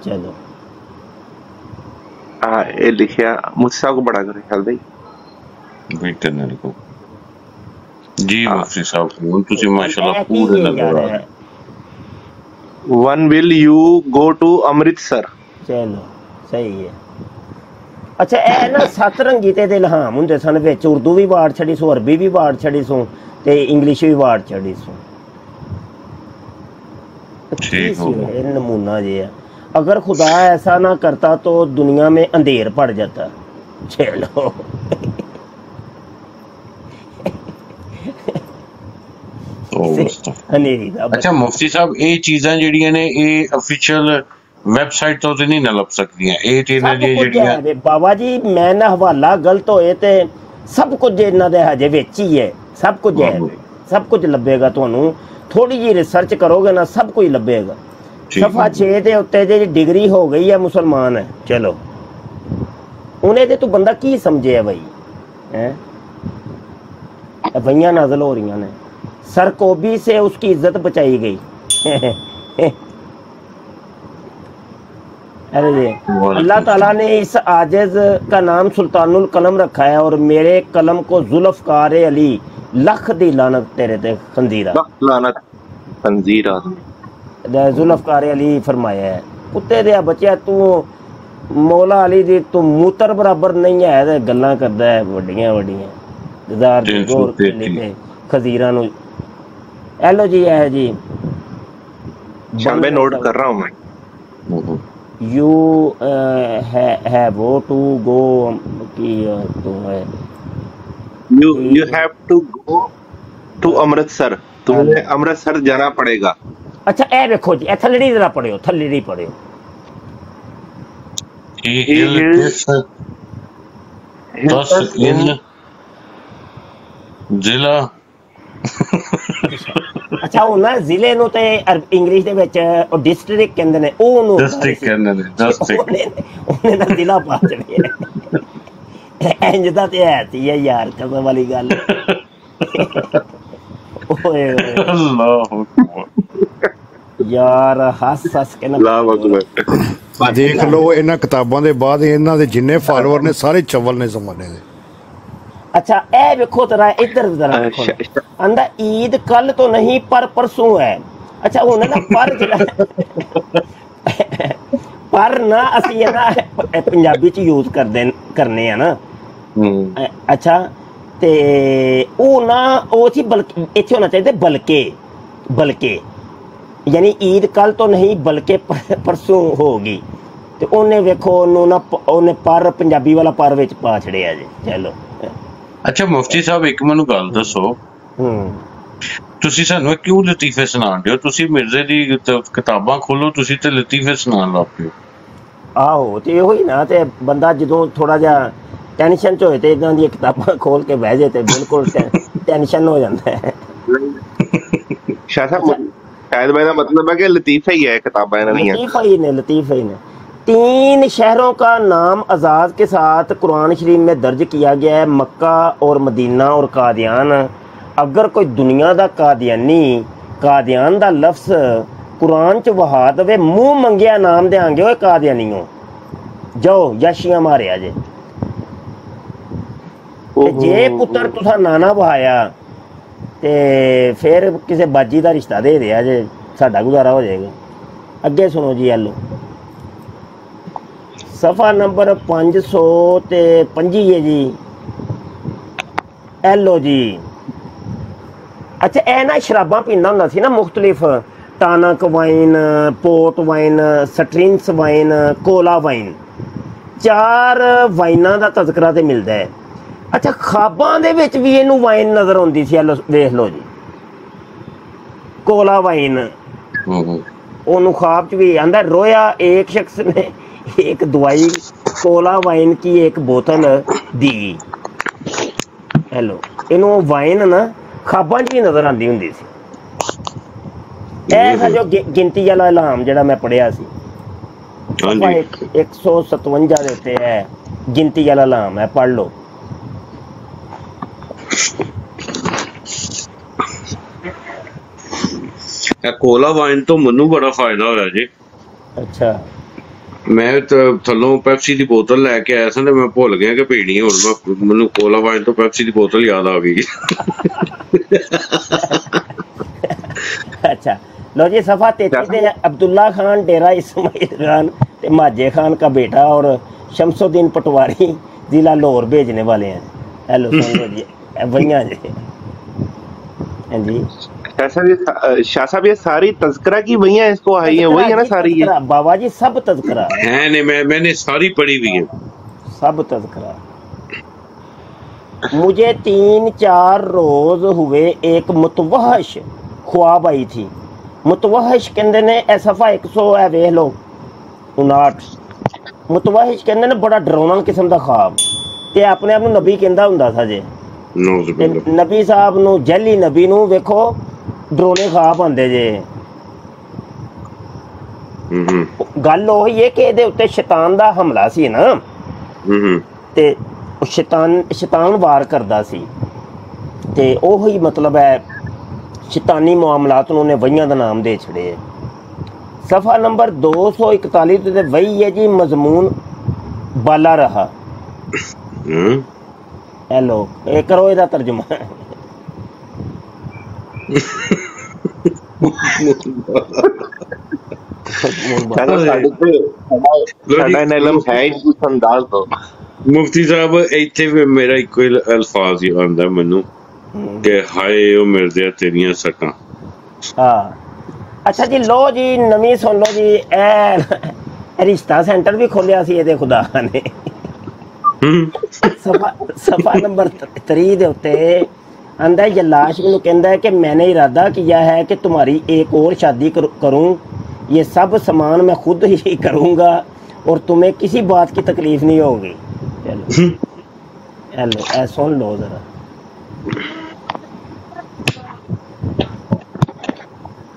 चलो हाँ ये लिखिया मुझसे को बड़ा करे ख्याल भाई ਵੇਟ ਕਰਨੇ ਕੋ ਜੀ ਮੁਫਤੀ ਸਾਹਿਬ ਹੁਣ ਤੁਸੀਂ ਮਾਸ਼ਾਅੱਲਾ ਇਹ ਕੀ ਪੂਰੇ ਹੈ ਨਜ਼ਰ यार ਆ ਰਹੇ है? When will you go to Amritsar ਚਲੋ ਸਹੀ ਹੈ ਅੱਛਾ ਇਹ ਨਾ ਸੱਤ ਰੰਗੀ ਤੇ ਦੇ ਇਲਹਾਮ ਹੁੰਦੇ ਸਨ ਵਿੱਚ ਉਰਦੂ ਵੀ ਵਾੜ ਛੜੀ ਸੋ ਅਰਬੀ ਵੀ ਵਾੜ ਛੜੀ ਸੋ ਤੇ ਇੰਗਲਿਸ਼ ਵੀ ਵਾੜ ਛੜੀ ਸੋ ठीक हो गया। ये नमूना ये है अगर खुदा ऐसा ना करता तो दुनिया में अंधेर पड़ जाता चलो ਹਨੇਰੀ ਦਾ ਅੱਛਾ ਮੁਫਤੀ ਸਾਹਿਬ ਇਹ ਚੀਜ਼ਾਂ ਜਿਹੜੀਆਂ ਨੇ ਇਹ ਅਫੀਸ਼ੀਅਲ ਵੈਬਸਾਈਟ ਤੋਂ ਤੇ ਨਹੀਂ ਨਾ ਲੱਭ ਸਕਦੀਆਂ ਇਹ ਤੇ ਇਹਨਾਂ ਦੀਆਂ ਜਿਹੜੀਆਂ ਬਾਬਾ ਜੀ ਮੈਂ ਨਾ ਹਵਾਲਾ ਗਲਤ ਹੋਏ ਤੇ ਸਭ ਕੁਝ ਇਹਨਾਂ ਦੇ ਹਜੇ ਵਿੱਚ ਹੀ ਹੈ ਸਭ ਕੁਝ ਹੈ ਸਭ ਕੁਝ ਲੱਭੇਗਾ ਤੁਹਾਨੂੰ ਥੋੜੀ ਜੀ ਰਿਸਰਚ ਕਰੋਗੇ ਨਾ ਸਭ ਕੁਝ ਲੱਭੇਗਾ ਸਫਾ ਹੈ। 6 ਦੇ ਉੱਤੇ ਜਿਹੜੀ ਡਿਗਰੀ ਹੋ ਗਈ ਹੈ ਮੁਸਲਮਾਨ ਹੈ ਚਲੋ ਉਹਨੇ ਤੇ ਤੂੰ ਬੰਦਾ ਕੀ ਸਮਝਿਆ ਬਈ ਹੈ ਵਈਆਂ ਨਾਜ਼ਲ ਹੋ ਰਹੀਆਂ ਨੇ सरकोबी से उसकी इज्जत बचाई गई अरे जी अल्लाह ताला ने इस आजिज का नाम सुल्तानुल कलम रखा है और मेरे कलम को जुल्फकार अली लख दी लानत तेरे ते खंजीरा लख लानत खंजीर आदमी जुल्फकार अली फरमाया है ਕੁੱਤੇ ਦੇ ਬੱਚਿਆ ਤੂੰ ਮੌਲਾ ਅਲੀ ਦੀ ਤੂੰ ਮੂਤਰ ਬਰਾਬਰ ਨਹੀਂ ਹੈ ਤੇ ਗੱਲਾਂ ਕਰਦਾ ਹੈ ਵੱਡੀਆਂ ਵੱਡੀਆਂ ਗਜ਼ਾਰ ਦੀ ਤਿੰਨ ਸੌ ਗੌਰ ਤੇਤੀ। ਲਿਖੇ ਖਜ਼ੀਰਾਂ ਨੂੰ ਐਲੋ ਜੀ ਇਹ ਜੀ शाम नोट कर रहा हूँ मैं ਹਮ, यू हैव टू गो की तो है you you have to go to Amritsar तुम्हें अमृतसर जाना पड़ेगा ਅੱਛਾ ਇਹ ਵੇਖੋ ਜੀ ਇਹ ਥੱਲੇ ਨਹੀਂ ਜਰਾ ਪੜਿਓ ਥੱਲੇ ਨਹੀਂ ਪੜਿਓ। ਅੱਛਾ ਉਹ ਨਾ ਜ਼ਿਲ੍ਹੇ। ਨੂੰ ਤੇ ਇੰਗਲਿਸ਼ ਦੇ ਵਿੱਚ ਉਹ ਡਿਸਟ੍ਰਿਕਟ ਕਹਿੰਦੇ ਨੇ ਉਹ ਨੂੰ ਡਿਸਟ੍ਰਿਕਟ ਕਹਿੰਦੇ ਨੇ ਡਿਸਟ੍ਰਿਕਟ ਉਹਨੇ ਦਾ ਜ਼ਿਲ੍ਹਾ ਪਾ ਚੜਿਆ ਇੰਜ ਦਾ ਤੇ ਹੈ ਤੀ ਯਾਰ ਕਸਮ ਵਾਲੀ ਗੱਲ। ਓਏ ਅੱਲਾਹ ਹੁਕਮ ਯਾਰ ਹੱਸ ਹੱਸ ਕੇ ਨਾ ਅੱਲਾਹ ਅਕਬਰ ਦੇਖ ਲਓ ਇਹਨਾਂ ਕਿਤਾਬਾਂ ਦੇ ਬਾਅਦ ਇਹਨਾਂ ਦੇ ਜਿੰਨੇ ਫਾਲੋਅਰ ਨੇ ਸਾਰੇ ਚਵਲ ਨੇ ਜ਼ਮਾਨੇ ਦੇ। ਅੱਛਾ ਇਹ ਵੇਖੋ ਤਰਾ ਇੱਧਰ ਜ਼ਰਾ ਵੇਖੋ ਅੰਦਾ ਈਦ ਕੱਲ ਤੋਂ ਨਹੀਂ ਪਰ ਪਰਸੋਂ ਹੈ। ਅੱਛਾ ਹੁਣ ਨਾ ਪਰ ਪਰ ਨਾ ਅਸੀਂ ਇਹਦਾ ਪੰਜਾਬੀ ਚ ਯੂਜ਼ ਕਰਦੇ ਕਰਨੇ ਆ ਨਾ। ਅੱਛਾ ਤੇ ਉਹ ਨਾ ਉਹ ਸੀ ਬਲਕਿ ਇੱਥੇ ਹੋਣਾ ਚਾਹੀਦਾ ਬਲਕਿ ਬਲਕਿ। ਯਾਨੀ ਈਦ ਕੱਲ ਤੋਂ ਨਹੀਂ ਬਲਕਿ ਪਰਸੋਂ ਹੋਗੀ ਤੇ ਉਹਨੇ ਵੇਖੋ ਉਹਨੂੰ ਨਾ ਉਹਨੇ ਪਰ ਪੰਜਾਬੀ ਵਾਲਾ ਪਰ ਵਿੱਚ ਪਾ ਛੜਿਆ ਜੀ। ਚਲੋ। ਅੱਛਾ ਮੁਫਤੀ ਸਾਹਿਬ ਇੱਕ ਮੈਨੂੰ ਗੱਲ ਦੱਸੋ। ਤੁਸੀਂ ਸਾਨੂੰ ਕਿਉਂ ਲਤੀਫੇ ਸੁਣਾਉਂਦੇ ਹੋ? ਤੁਸੀਂ ਮਿਰਜ਼ੇ ਦੀ ਕਿਤਾਬਾਂ ਖੋਲੋ ਤੁਸੀਂ ਤੇ ਲਤੀਫੇ ਸੁਣਾਉਣ ਲੱਗ ਪਏ ਆਹੋ ਤੇ ਇਹੋ ਹੀ ਨਾ ਤੇ ਬੰਦਾ ਜਦੋਂ ਥੋੜਾ ਜਿਹਾ ਟੈਨਸ਼ਨ ਚ ਹੋਏ ਤੇ ਇਦਾਂ ਦੀ ਕਿਤਾਬਾਂ ਖੋਲ ਕੇ ਬਹਿ ਜੇ ਤੇ ਬਿਲਕੁਲ ਟੈਨਸ਼ਨ ਹੋ ਜਾਂਦਾ ਹੈ। ਸ਼ਾਹ ਸਾਹਿਬ शायद भाई का मतलब है कि लतीफा ही है किताबा नहीं है लतीफ़ ही ने लतीफा ही ने तीन शहरों का नाम आज़ाद के साथ कुरान शरीफ में दर्ज किया गया है मक्का और मदीना और कादियान अगर कोई दुनिया का कादियानी कादियान का लफ्स कुरान च वहा दे मुँह मंगिया नाम देंगे वो कादियानी हो जाओ यशिया मारे जे जे पुत्र तुसा नाना बहाया ਤੇ ਫਿਰ ਕਿਸੇ ਬਾਜੀ ਦਾ ਰਿਸ਼ਤਾ ਦੇ ਦਿਆ ਜੇ, ਸਾਡਾ ਗੁਜ਼ਾਰਾ ਹੋ ਜਾਏਗਾ। ਅੱਗੇ ਸੁਣੋ ਜੀ ਐਲੋ ਸਫਾ ਨੰਬਰ 500 ਤੇ 25 ਹੈ ਜੀ। ਐਲੋ ਜੀ। ਅੱਛਾ, ਇਹ ਨਾ ਸ਼ਰਾਬਾਂ ਪੀਂਦਾ ਹੁੰਦਾ ਸੀ ਨਾ ਮੁxtਲਿਫ tonic wine port wine, strings wine, cola wine. ਚਾਰ ਵਾਈਨਾਂ ਦਾ ਤਜ਼ਕਰਾ ਤੇ ਮਿਲਦਾ ਹੈ। ਅੱਛਾ ਖਾਬਾਂ ਦੇ ਵਿੱਚ ਵੀ ਇਹਨੂੰ ਵਾਈਨ ਨਜ਼ਰ ਆਉਂਦੀ ਸੀ ਇਹ ਲਓ ਵੇਖ ਲਓ ਜੀ। ਕੋਲਾ ਵਾਈਨ ਉਹਨੂੰ ਖਾਬ ਚ ਵੀ ਆਂਦਾ ਰੋਇਆ ਇੱਕ ਸ਼ਖਸ ਨੇ ਇੱਕ ਦਵਾਈ ਕੋਲਾ ਵਾਈਨ ਕੀ ਇੱਕ ਬੋਤਲ ਦੀ। ਹੈਲੋ ਇਹਨੂੰ ਵਾਈਨ ਨਾ ਖਾਬਾਂ 'ਚ ਵੀ ਨਜ਼ਰ ਆਉਂਦੀ ਹੁੰਦੀ ਸੀ। ਇਹ ਜੋ ਗਿਣਤੀ ਵਾਲਾ ਇਲਾਮ ਜਿਹੜਾ ਮੈਂ ਪੜਿਆ ਸੀ। ਹਾਂਜੀ। ਇੱਕ- 157 ਦੇ ਉੱਤੇ ਹੈ ਗਿਣਤੀ ਵਾਲਾ ਇਲਾਮ ਹੈ ਪੜ ਲਓ। ਇਹ ਕੋਲਾ ਵਾਈਨ ਤੋਂ ਮੈਨੂੰ ਬੜਾ ਫਾਇਦਾ ਹੋਇਆ ਜੀ ਅੱਛਾ ਮੈਂ ਤਾਂ ਥੱਲੋਂ ਪੈਪਸੀ ਦੀ ਬੋਤਲ ਲੈ ਕੇ ਆਇਆ ਸੀ ਤੇ ਮੈਂ ਭੁੱਲ ਗਿਆ ਕਿ ਪੀਣੀ ਹੈ। ਹੁਣ ਮੈਂ ਮੈਨੂੰ ਕੋਲਾ ਵਾਈਨ ਤੋਂ ਪੈਪਸੀ ਦੀ ਬੋਤਲ ਯਾਦ ਆ ਗਈ अच्छा लो जी सफा तैतीस है अब्दुल्ला खान डेरा इस्माइल खान ते माजे खान का बेटा और शमसुद्दीन पटवारी जिला लाहौर भेजने वाले हैं हेलो सुन लो जी ए भैया जी हाँ जी शाह साहब ये सा- शाह साहब ये सारी तस्करा की वही है इसको आई है वही है ना सारी ये तज़किरा, बाबा जी सब तज़करा है ने मैं मैंने सारी पढ़ी हुई है सब तज़करा मुझे तीन चार रोज हुए एक मुतवहश ਖੁਆਬ ਆਈ ਥੀ ਮੁਤਵਹਿਸ਼ ਕਹਿੰਦੇ ਨੇ ਇਹ ਸਫਾ 100 ਹੈ ਵੇਖ ਲਓ 59 ਮੁਤਵਹਿਸ਼ ਕਹਿੰਦੇ ਨੇ ਬੜਾ ਡਰਾਉਣਾ ਕਿਸਮ ਦਾ ਖਾਬ ਤੇ ਆਪਣੇ ਆਪ ਨੂੰ ਨਬੀ ਕਹਿੰਦਾ ਹੁੰਦਾ ਸੀ ਜੇ ਨੌਜ਼ ਤੇ ਬਿਲlah ਨਬੀ ਸਾਹਿਬ ਨੂੰ ਜੈਲੀ ਨਬੀ ਨੂੰ ਵੇਖੋ ਡਰੋਨੇ ਖਾਬ ਆਉਂਦੇ ਜੇ। ਗੱਲ ਉਹ ਹੀ ਕਿ ਇਹਦੇ ਉੱਤੇ ਸ਼ੈਤਾਨ ਦਾ ਹਮਲਾ ਸੀ ਨਾ। ਤੇ ਉਹ ਸ਼ੈਤਾਨ ਸ਼ੈਤਾਨ ਵਾਰ ਕਰਦਾ ਸੀ। ਤੇ ਉਹ ਮਤਲਬ ਹੈ ਸ਼ੈਤਾਨੀ ਮਾਮਲਾਤ ਨੂੰ ਉਹਨੇ ਵਈਆਂ ਦਾ ਨਾਮ ਦੇ ਛੜੇ ਹੈ ਸਫਾ ਨੰਬਰ 241 ਤੇ ਵਈ ਹੈ ਜੀ ਮਜ਼ਮੂਨ ਬਾਲਾ ਰਹਾ। ਹੂੰ। ਇਹ ਲੋ ਇਹ ਕਰੋ ਇਹਦਾ ਤਰਜਮਾ। ਮੁਫਤੀ ਸਾਹਿਬ ਇੱਥੇ ਵੀ ਮੇਰਾ ਇੱਕੋ ਹੀ ਅਲਫਾਜ਼ ਹੀ ਆਉਂਦਾ ਮੈਨੂੰ ਕਿ ਹਾਏ ਉਹ ਮਿਰਦਿਆ ਤੇਰੀਆਂ ਸਕਾਂ ਹਾਂ। ਅੱਛਾ ਜੀ ਲੋ ਜੀ ਨਵੀਂ ਸੁਣ ਲਓ ਜੀ ਇਹ ਇਹ ਰਿਸ਼ਤਾ ਸੈਂਟਰ ਵੀ ਖੋਲਿਆ ਸੀ ਇਹਦੇ ਖੁਦਾ ਨੇ। ਸਫਾ ਸਫਾ ਨੰਬਰ 3 ਦੇ ਉੱਤੇ अंदर ये लाश ਮੈਨੂੰ ਕਹਿੰਦਾ है कि मैंने इरादा किया है कि तुम्हारी एक और शादी कर, करूं ये सब सामान मैं खुद ही करूंगा और तुम्हें किसी बात की तकलीफ नहीं होगी चलो हेलो ऐ सुन लो जरा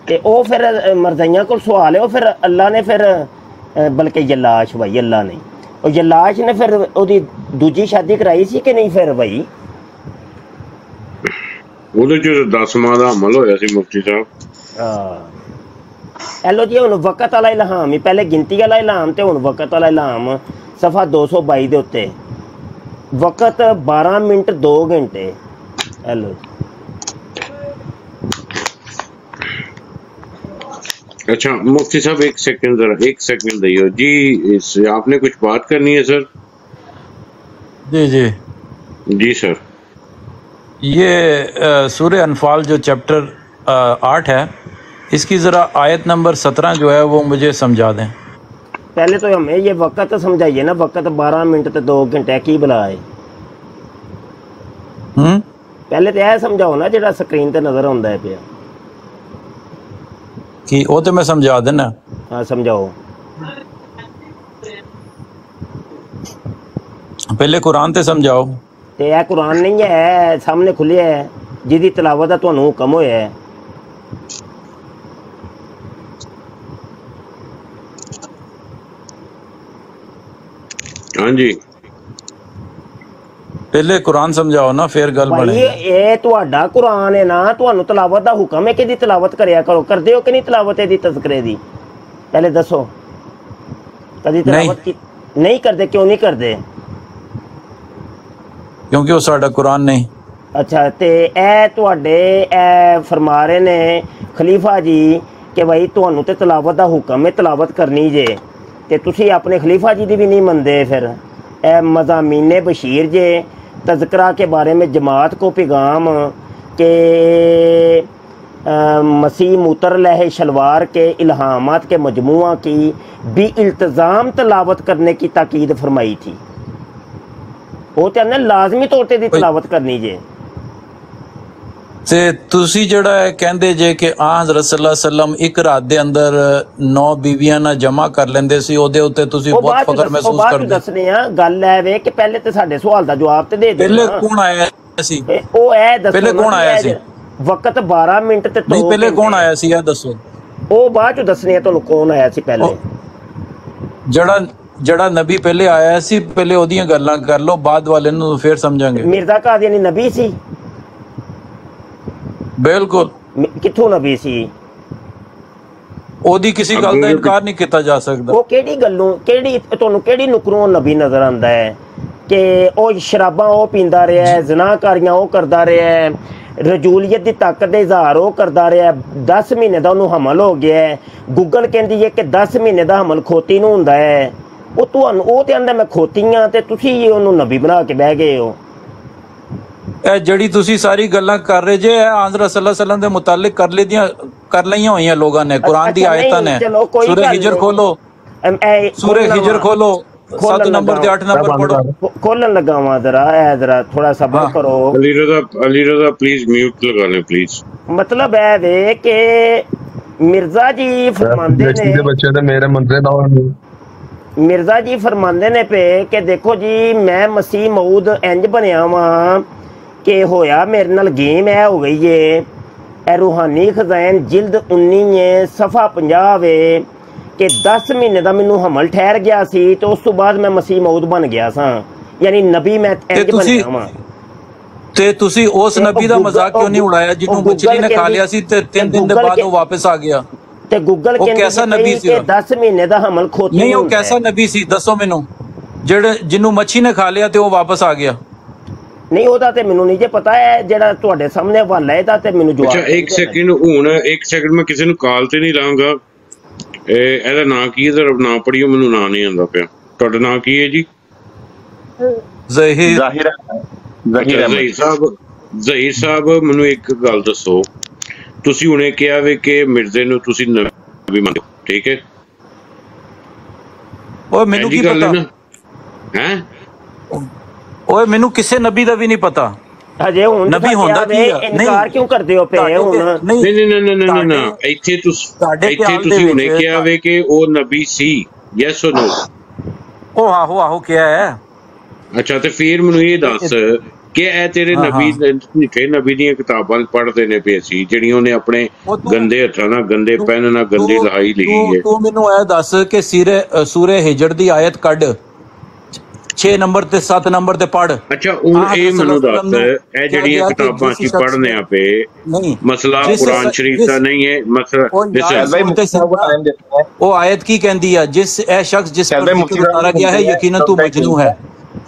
ਤੇ ਉਹ ਫਿਰ ਅ, ਮਰਜ਼ਈਆਂ ਕੋਲ ਸਵਾਲ ਹੈ ਉਹ ਫਿਰ ਅੱਲਾ ਨੇ ਫਿਰ ਅ, ਬਲਕਿ ਜਲਾਸ਼ ਭਾਈ ਅੱਲਾ ਨੇ ਉਹ ਜਲਾਸ਼ ਨੇ ਫਿਰ ਉਹਦੀ ਦੂਜੀ ਸ਼ਾਦੀ ਕਰਾਈ ਸੀ ਕਿ ਨਹੀਂ ਫਿਰ ਭਾਈ ਉਹਦੇ ਚ ਦਸਵਾਂ ਦਾ ਅਮਲ ਹੋਇਆ ਸੀ ਮੁਫਤੀ ਸਾਹਿਬ। ਹਾਂ। ਹੈਲੋ ਜੀ ਹੁਣ ਵਕਤ ਵਾਲਾ ਇਲਹਾਮ ਹੀ ਪਹਿਲੇ ਗਿਣਤੀ ਵਾਲਾ ਇਲਹਾਮ ਤੇ ਹੁਣ ਵਕਤ ਵਾਲਾ ਇਲਹਾਮ ਸਫਾ 222 ਦੇ ਉੱਤੇ। ਵਕਤ 12 ਮਿੰਟ 2 ਘੰਟੇ। ਹੈਲੋ अच्छा मुफ्ती साहब एक सेकंड जरा एक सेकंड दियो जी इस आपने कुछ बात करनी है सर? जी जी। जी सर। ये सूर्य अनफाल जो चैप्टर आठ है इसकी ज़रा आयत नंबर सत्रह जो है वो मुझे समझा दें। पहले तो हमें ये वक्त समझाइए ना वक्त बारह मिनट तो दो घंटे की बला है हम्म? पहले तो यह समझाओ ना जो स्क्रीन पर नज़र आता है पे ਕਿ ਉਹ ਤੇ ਮੈਂ ਸਮਝਾ ਦਿੰਨਾ ਹਾਂ ਸਮਝਾਓ ਪਹਿਲੇ ਕੁਰਾਨ ਤੇ ਸਮਝਾਓ ਤੇ ਇਹ ਕੁਰਾਨ ਨਹੀਂ ਹੈ ਸਾਹਮਣੇ ਖੁੱਲਿਆ ਹੈ ਜਿਹਦੀ ਤਲਾਵਤ ਦਾ ਤੁਹਾਨੂੰ ਹੁਕਮ ਹੋਇਆ ਹੈ ਹਾਂਜੀ ਪਹਿਲੇ ਕੁਰਾਨ ਸਮਝਾਓ ਨਾ ਫੇਰ ਗੱਲ ਬਣੇ ਇਹ ਤੁਹਾਡਾ ਕੁਰਾਨ ਹੈ ਨਾ ਤੁਹਾਨੂੰ ਤਲਾਵਤ ਦਾ ਹੁਕਮ ਹੈ ਕਿ ਦੀ ਤਲਾਵਤ ਕਰਿਆ ਕਰੋ। ਕਰਦੇ ਹੋ ਕਿ ਨਹੀਂ ਤਲਾਵਤ ਦੀ ਤਜ਼ਕਰੇ ਦੀ? ਪਹਿਲੇ ਦੱਸੋ। ਕਦੀ ਤਲਾਵਤ ਨਹੀਂ ਕਰਦੇ ਕਿਉਂ ਨਹੀਂ ਕਰਦੇ? ਕਿਉਂਕਿ ਉਹ ਸਾਡਾ ਕੁਰਾਨ ਨਹੀਂ। ਅੱਛਾ ਤੇ ਇਹ ਤੁਹਾਡੇ ਇਹ ਫਰਮਾ ਰਹੇ ਨੇ ਖਲੀਫਾ ਜੀ ਕਿ ਭਾਈ ਤੁਹਾਨੂੰ ਤੇ ਤਲਾਵਤ ਦਾ ਹੁਕਮ ਹੈ ਤਲਾਵਤ ਕਰਨੀ ਜੇ। ਤੇ ਤੁਸੀਂ ਆਪਣੇ ਖਲੀਫਾ ਜੀ ਦੀ ਵੀ ਨਹੀਂ ਮੰਨਦੇ ਫਿਰ। ए मजामीन बशीर जे तस्करा के बारे में जमात को पैगाम के मसीह मुतर लह शलवार के इल्हामात के मजमू की भी इल्तज़ाम तलावत करने की ताकीद फरमाई थी। वो तो लाजमी तौर पर तलावत करनी चाहिए ਤੇ ਤੁਸੀਂ ਜਿਹੜਾ ਹੈ ਕਹਿੰਦੇ ਜੇ ਕਿ ਆ ਹਜ਼ਰਤ ਸੱਲੱਲਾਹੁ ਅਲੈहि ਵਸੱਲਮ ਇੱਕ ਰਾਤ ਦੇ ਅੰਦਰ ਨੌ ਬੀਵੀਆਂ ਨਾਲ ਜਮਾ ਕਰ ਲੈਂਦੇ ਸੀ ਉਹਦੇ ਉੱਤੇ ਤੁਸੀਂ ਬਹੁਤ ਫਖਰ ਮਹਿਸੂਸ ਕਰਦੇ ਦੱਸਣੇ ਆ ਗੱਲ ਐ ਵੇ ਕਿ ਪਹਿਲੇ ਤੇ ਸਾਡੇ ਸਵਾਲ ਦਾ ਜਵਾਬ ਤੇ ਦੇ ਦਿਓ ਪਹਿਲੇ। ਕੌਣ ਆਇਆ ਸੀ ਉਹ ਐ ਦੱਸੋ ਪਹਿਲੇ ਕੌਣ ਆਇਆ ਸੀ? ਵਕਤ 12 ਮਿੰਟ ਤੇ ਨਹੀਂ ਦੋ ਪਹਿਲੇ ਕੌਣ। ਆਇਆ ਸੀ ਇਹ ਦੱਸੋ ਉਹ ਬਾਅਦ ਚ ਦੱਸਣੇ ਆ ਤੁਹਾਨੂੰ ਕੌਣ ਆਇਆ ਸੀ ਪਹਿਲੇ ਜਿਹੜਾ ਜਿਹੜਾ ਨਬੀ ਪਹਿਲੇ ਆਇਆ ਸੀ ਪਹਿਲੇ ਉਹਦੀਆਂ ਗੱਲਾਂ ਕਰ ਲਓ ਬਾਅਦ ਵਾਲੇ ਨੂੰ ਫਿਰ ਸਮਝਾਂਗੇ ਮਿਰਜ਼ਾ ਕਾਦੀਆਨੀ ਨਬੀ ਸੀ ਬਿਲਕੁਲ। ਕਿੱਥੋਂ ਨਬੀ ਸੀ? ਉਹਦੀ ਕਿਸੇ ਗੱਲ ਦਾ ਇਨਕਾਰ ਨਹੀਂ ਕੀਤਾ ਜਾ ਸਕਦਾ। ਉਹ ਕਿਹੜੀ ਗੱਲੋਂ ਕਿਹੜੀ ਤੁਹਾਨੂੰ ਕਿਹੜੀ ਨੁਕਰੋਂ ਨਬੀ ਨਜ਼ਰ ਆਂਦਾ ਹੈ? ਕਿ ਉਹ ਸ਼ਰਾਬਾਂ ਉਹ ਪੀਂਦਾ ਰਿਹਾ ਹੈ ਜ਼ਨਾਕਾਰੀਆਂ ਉਹ ਕਰਦਾ ਰਿਹਾ ਹੈ ਰਜੂਲੀਅਤ ਦੀ ਤਾਕਤ ਦੇ ਇਜ਼ਹਾਰ ਉਹ ਕਰਦਾ ਰਿਹਾ 10 ਮਹੀਨੇ ਦਾ ਉਹਨੂੰ ਹਮਲ ਹੋ ਗਿਆ ਹੈ। ਗੂਗਲ ਕਹਿੰਦੀ ਹੈ ਕਿ 10 ਮਹੀਨੇ ਦਾ ਹਮਲ ਖੋਤੀ ਨੂੰ ਹੁੰਦਾ ਹੈ। ਉਹ ਤੁਹਾਨੂੰ ਉਹ ਤੇ ਆਂਦਾ ਮੈਂ ਖੋਤੀਆਂ ਤੇ ਤੁਸੀਂ ਹੀ ਉਹਨੂੰ ਨਬੀ ਬਣਾ ਕੇ ਬਹਿ ਗਏ ਹੋ। ਇਹ ਜਿਹੜੀ ਤੁਸੀਂ ਸਾਰੀ ਗੱਲਾਂ ਕਰ ਰਹੇ ਜੇ ਇਹ ਹਜ਼ਰਤ ਸੱਲੱਲਾਹੁ ਅਲੈहि ਵਸੱਲਮ ਦੇ ਮੁਤਾਲਿਕ ਕਰ ਲਈਆਂ ਕਰ ਲਈਆਂ ਹੋਈਆਂ ਲੋਕਾਂ ਨੇ ਕੁਰਾਨ ਦੀ ਆਇਤਾਂ ਨੇ। ਸੂਰੇ ਹਿਜਰ। ਖੋਲੋ। ਇਹ ਸੂਰੇ ਹਿਜਰ। ਖੋਲੋ। ਖੋਲਣ 7 ਨੰਬਰ ਤੇ 8 ਮੈਂ ਨੰਬਰ ਪੜੋ ਖੋਲਣ ਲੱਗਾ ਵਾਂ ਜ਼ਰਾ ਐ ਜ਼ਰਾ ਥੋੜਾ ਸਬਰ। ਕਰੋ। ਅਲੀ ਰਜ਼ਾ ਅਲੀ ਰਜ਼ਾ ਪਲੀਜ਼ ਮਿਊਟ ਲਗਾ ਲੈ ਪਲੀਜ਼ ਮਤਲਬ ਇਹ ਵੇ ਕਿ ਮਿਰਜ਼ਾ ਜੀ ਫਰਮਾਉਂਦੇ ਯੂਨੀਵਰਸਿਟੀ ਦੇ ਨੇ ਬੱਚੇ ਤੇ ਮੇਰੇ ਮੰਤਰੀ ਨਾ ਹੋਣ ਮਿਰਜ਼ਾ ਜੀ ਫਰਮਾਉਂਦੇ ਨੇ ਪਏ ਕਿ ਦੇਖੋ ਜੀ ਮੈਂ ਮਸੀਹ ਮਊਦ ਇੰਜ ਬਣਿਆ ਵਾਂ ਕਿ ਹੋਇਆ ਮੇਰੇ ਨਾਲ ਗੇਮ ਐ ਹੋ ਗਈ ਏ। ਇਹ ਰੂਹਾਨੀ ਖਜ਼ਾਨ ਜਿਲਦ 19 ਏ ਸਫਾ 50 ਵੇ ਕਿ 10 ਮਹੀਨੇ ਦਾ ਮੈਨੂੰ ਹਮਲ ਠਹਿਰ ਗਿਆ ਸੀ ਤੇ ਉਸ ਤੋਂ ਬਾਅਦ ਮੈਂ ਮਸੀਹ ਮਊਦ ਬਣ ਗਿਆ ਸਾਂ। ਯਾਨੀ ਨਬੀ ਮੈਂ ਇੰਜ ਤੁਸੀਂ- ਬਣਿਆ ਵਾਂ। ਤੇ ਤੁਸੀਂ ਉਸ ਨਬੀ ਦਾ ਮਜ਼ਾਕ ਕਿਉਂ ਨਹੀਂ ਉਡਾਇਆ ਜਿਹਨੂੰ ਮਛਲੀ ਨੇ ਖਾ ਲਿਆ ਸੀ ਤੇ 3 ਦਿਨ ਦੇ ਬਾਅਦ ਉਹ ਵਾਪਸ ਆ ਗਿਆ? ਤੇ ਗੂਗਲ ਕਹਿੰਦੀ ਸੀ ਨਬੀ ਸੀ ਕਿ ਉਹ? 10 ਮਹੀਨੇ ਦਾ ਹਮਲ ਖੋਤੀ ਨਹੀਂ ਉਹ। ਕੈਸਾ ਨਬੀ ਸੀ? ਦੱਸੋ ਮੈਨੂੰ। ਜਿਹੜੇ ਜਿਹਨੂੰ ਮੱਛੀ ਨੇ ਖਾ ਲਿਆ ਤੇ ਉਹ ਵਾਪਸ ਆ ਗਿਆ। ਨਹੀਂ ਉਹਦਾ ਤੇ ਮੈਨੂੰ ਨਹੀਂ ਜੇ ਪਤਾ ਹੈ ਜਿਹੜਾ ਤੁਹਾਡੇ ਸਾਹਮਣੇ ਹਵਾਲਾ ਹੈ ਇਹਦਾ ਤੇ ਮੈਨੂੰ ਜਵਾਬ ਅੱਛਾ ਨਹੀਂ ਇੱਕ ਦੇਣਾ। ਸੈਕਿੰਡ ਹੁਣ ਇੱਕ ਸੈਕਿੰਡ ਮੈਂ ਕਿਸੇ ਨੂੰ ਕਾਲ ਤੇ ਨਹੀਂ ਲਾਂਗਾ। ਇਹ ਇਹਦਾ ਨਾਂ ਕੀ ਹੈ? ਜ਼ਰਾ ਨਾਂ ਪੜਿਓ ਮੈਨੂੰ ਨਾਂ ਨਹੀਂ ਆਉਂਦਾ ਪਿਆ। ਤੁਹਾਡਾ ਨਾਂ ਕੀ ਹੈ ਜੀ? ਜ਼ਹੀਰ। ਜ਼ਾਹਿਰ ਜ਼ਾਹਿਰ ਸਾਹਿਬ ਜ਼ਹੀਰ ਸਾਹਿਬ ਮੈਨੂੰ ਇੱਕ ਗੱਲ ਦੱਸੋ। ਤੁਸੀਂ ਹੁਣੇ ਕਿਹਾ ਵੇ ਕਿ ਮਿਰਜ਼ੇ ਨੂੰ ਤੁਸੀਂ ਨਬੀ ਮੰਨਦੇ ਠੀਕ ਹੈ? ਓਏ ਮੈਨੂੰ ਕੀ ਪਤਾ? ਹੈ? ਓਏ ਮੈਨੂੰ ਕਿਸੇ ਨਬੀ ਦਾ ਵੀ ਨਹੀਂ ਪਤਾ। ਹਜੇ ਹੁਣ ਨਬੀ ਹੁੰਦਾ ਕੀ ਆ? ਇਨਕਾਰ ਨਹੀਂ। ਕਿਉਂ ਕਰਦੇ ਹੋ ਪਏ ਹੁਣ? ਨਹੀਂ। ਨਹੀਂ ਨਹੀਂ ਨਹੀਂ ਨਹੀਂ ਇੱਥੇ ਤੁਸੀਂ ਇੱਥੇ ਤੁਸੀਂ ਹੁਣੇ ਕਿਹਾ ਵੇ ਕਿ ਉਹ ਨਬੀ ਸੀ। ਯੈਸ অর ਨੋ ਉਹ ਆਹੋ ਆਹੋ ਕਿਹਾ ਹੈ। ਅੱਛਾ ਤੇ ਫਿਰ ਮੈਨੂੰ ਇਹ ਦੱਸ ਕਿ ਇਹ ਤੇਰੇ ਨਬੀ ਨਿੱਕੇ ਨਬੀ ਦੀਆਂ ਕਿਤਾਬਾਂ ਪੜ੍ਹਦੇ ਨੇ ਪਏ ਸੀ ਜਿਹੜੀਆਂ ਉਹਨੇ ਆਪਣੇ ਗੰਦੇ ਹੱਥਾਂ ਨਾਲ ਗੰਦੇ ਪੈਨ ਨਾਲ ਗੰਦੀ ਲਿਖੀ ਤੂੰ- ਹੈ। ਤੂੰ ਮੈਨੂੰ ਇਹ ਦੱਸ ਕਿ ਸੀਰੇ ਸੂਰੇ ਹਿਜਰ ਦੀ ਆਇਤ ਕੱਢ। 6 ਨੰਬਰ ਤੇ 7 ਨੰਬਰ ਤੇ ਪੜ ਅੱਛਾ ਹੁਣ ਆਹ ਇਹ ਮੈਨੂੰ ਰਸੂਲ ਦੱਸ ਅੱਲਾਹ ਨੂੰ ਇਹ ਕਿਹਾ ਜਿਹੜੀਆਂ ਗਿਆ ਕਿ ਕਿਤਾਬਾਂ ਜਿਸ ਅਸੀਂ ਸ਼ਖਸ ਪੜ੍ਹਨੇ ਆ ਪਏ ਨਹੀਂ ਮਸਲਾ ਜਿਸ ਕੁਰਾਨ ਸ- ਸ਼ਰੀਫ ਜਿਸ- ਦਾ ਨਹੀਂ ਹੈ ਮਸਲਾ ਉਹ listen, ਯਾਰ- भाई मुफ्ती साहब को टाइम देते हैं ਉਹ ਆਇਤ ਕੀ ਕਹਿੰਦੀ ਆ ਜਿਸ ਇਹ शख्स जिस चल पर भाई, जिक्र मुफ्ती साहब उतारा गया है बोलते हैं, यकीनन तू तब तक मजनू है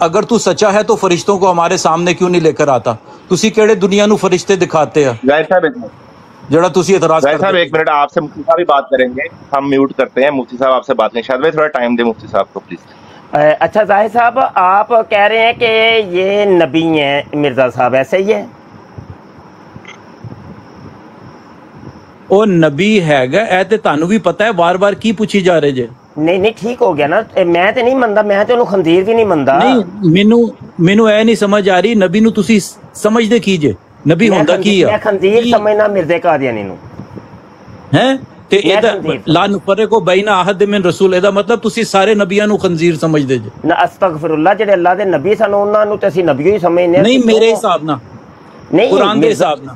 अगर तू सच्चा है तो फरिश्तों को हमारे सामने क्यों नहीं लेकर आता ਤੁਸੀਂ ਕਿਹੜੇ ਦੁਨੀਆ ਨੂੰ ਫਰਿਸ਼ਤੇ ਦਿਖਾਤੇ ਆ जाहिर साहब एक मिनट ਜਿਹੜਾ ਤੁਸੀਂ ਇਤਰਾਜ਼ जाहिर साहब ਕਰਦੇ एक मिनट आपसे मुफ्ती साहब भी बात करेंगे हम म्यूट करते हैं मुफ्ती साहब आपसे बात नहीं शायद भाई थोड़ा टाइम दे मुफ्ती साहब को प्लीज अ, अच्छा जाहिर साहब आप कह रहे हैं कि ये नबी हैं मिर्जा साहब ऐसे ही है ਉਹ ਨਬੀ ਹੈਗਾ ਇਹ ਤੇ ਤੁਹਾਨੂੰ ਵੀ ਪਤਾ ਹੈ ਵਾਰ-ਵਾਰ ਕੀ ਪੁੱਛੀ ਜਾ ਰਹੇ ਜੇ ਨਹੀਂ ਨਹੀਂ ਠੀਕ ਹੋ ਗਿਆ ਨਾ ਇਹ ਮੈਂ ਤੇ ਨਹੀਂ ਮੰਨਦਾ ਮੈਂ ਤੇ ਉਹਨੂੰ ਖੰਦੀਰ ਵੀ ਨਹੀਂ ਮੰਨਦਾ ਨਹੀਂ ਮੈਨੂੰ ਮੈਨੂੰ ਇਹ ਨਹੀਂ ਸਮਝ ਆ ਰਹੀ ਨਬੀ ਨੂੰ ਤੁਸੀਂ ਸ- ਸਮਝਦੇ ਕੀ ਜੇ ਨਬੀ ਮੈਂ ਹੁੰਦਾ ਕੀ ਖੰਦੀਰ- ਆ ਮੈਂ ਖੰਦੀਰ ਸਮਝਣਾ ਮਿਰਜ਼ੇ ਕਾਦੀਆਨੀ ਨੂੰ ਹੈ ਤੇ ਮੈਂ ਇਹਦਾ ਖੰਜ਼ੀਰ ਲਾ ਨੁਫਰੇ ਕੋ ਬੈਨਾ ਅਹਦ ਮਿਨ ਰਸੂਲ ਇਹਦਾ ਮਤਲਬ ਤੁਸੀਂ ਸਾਰੇ ਨਬੀਆਂ ਨੂੰ ਖੰਜ਼ੀਰ ਸਮਝਦੇ ਜੇ। ਨਾ ਅਸਤਗਫਿਰullah ਜਿਹੜੇ ਅੱਲਾਹ ਦੇ ਨਬੀ ਸਨ ਉਹਨਾਂ ਨੂੰ ਤੇ ਅਸੀਂ ਨਬੀਓ ਹੀ ਸਮਝਦੇ ਹਾਂ। ਨਹੀਂ ਕਿ ਮੇਰੇ ਉਹ- ਹਿਸਾਬ ਨਾਲ। ਨਹੀਂ ਕੁਰਾਨ ਦੇ ਮਿਰਜ਼ਾ- ਹਿਸਾਬ ਨਾਲ।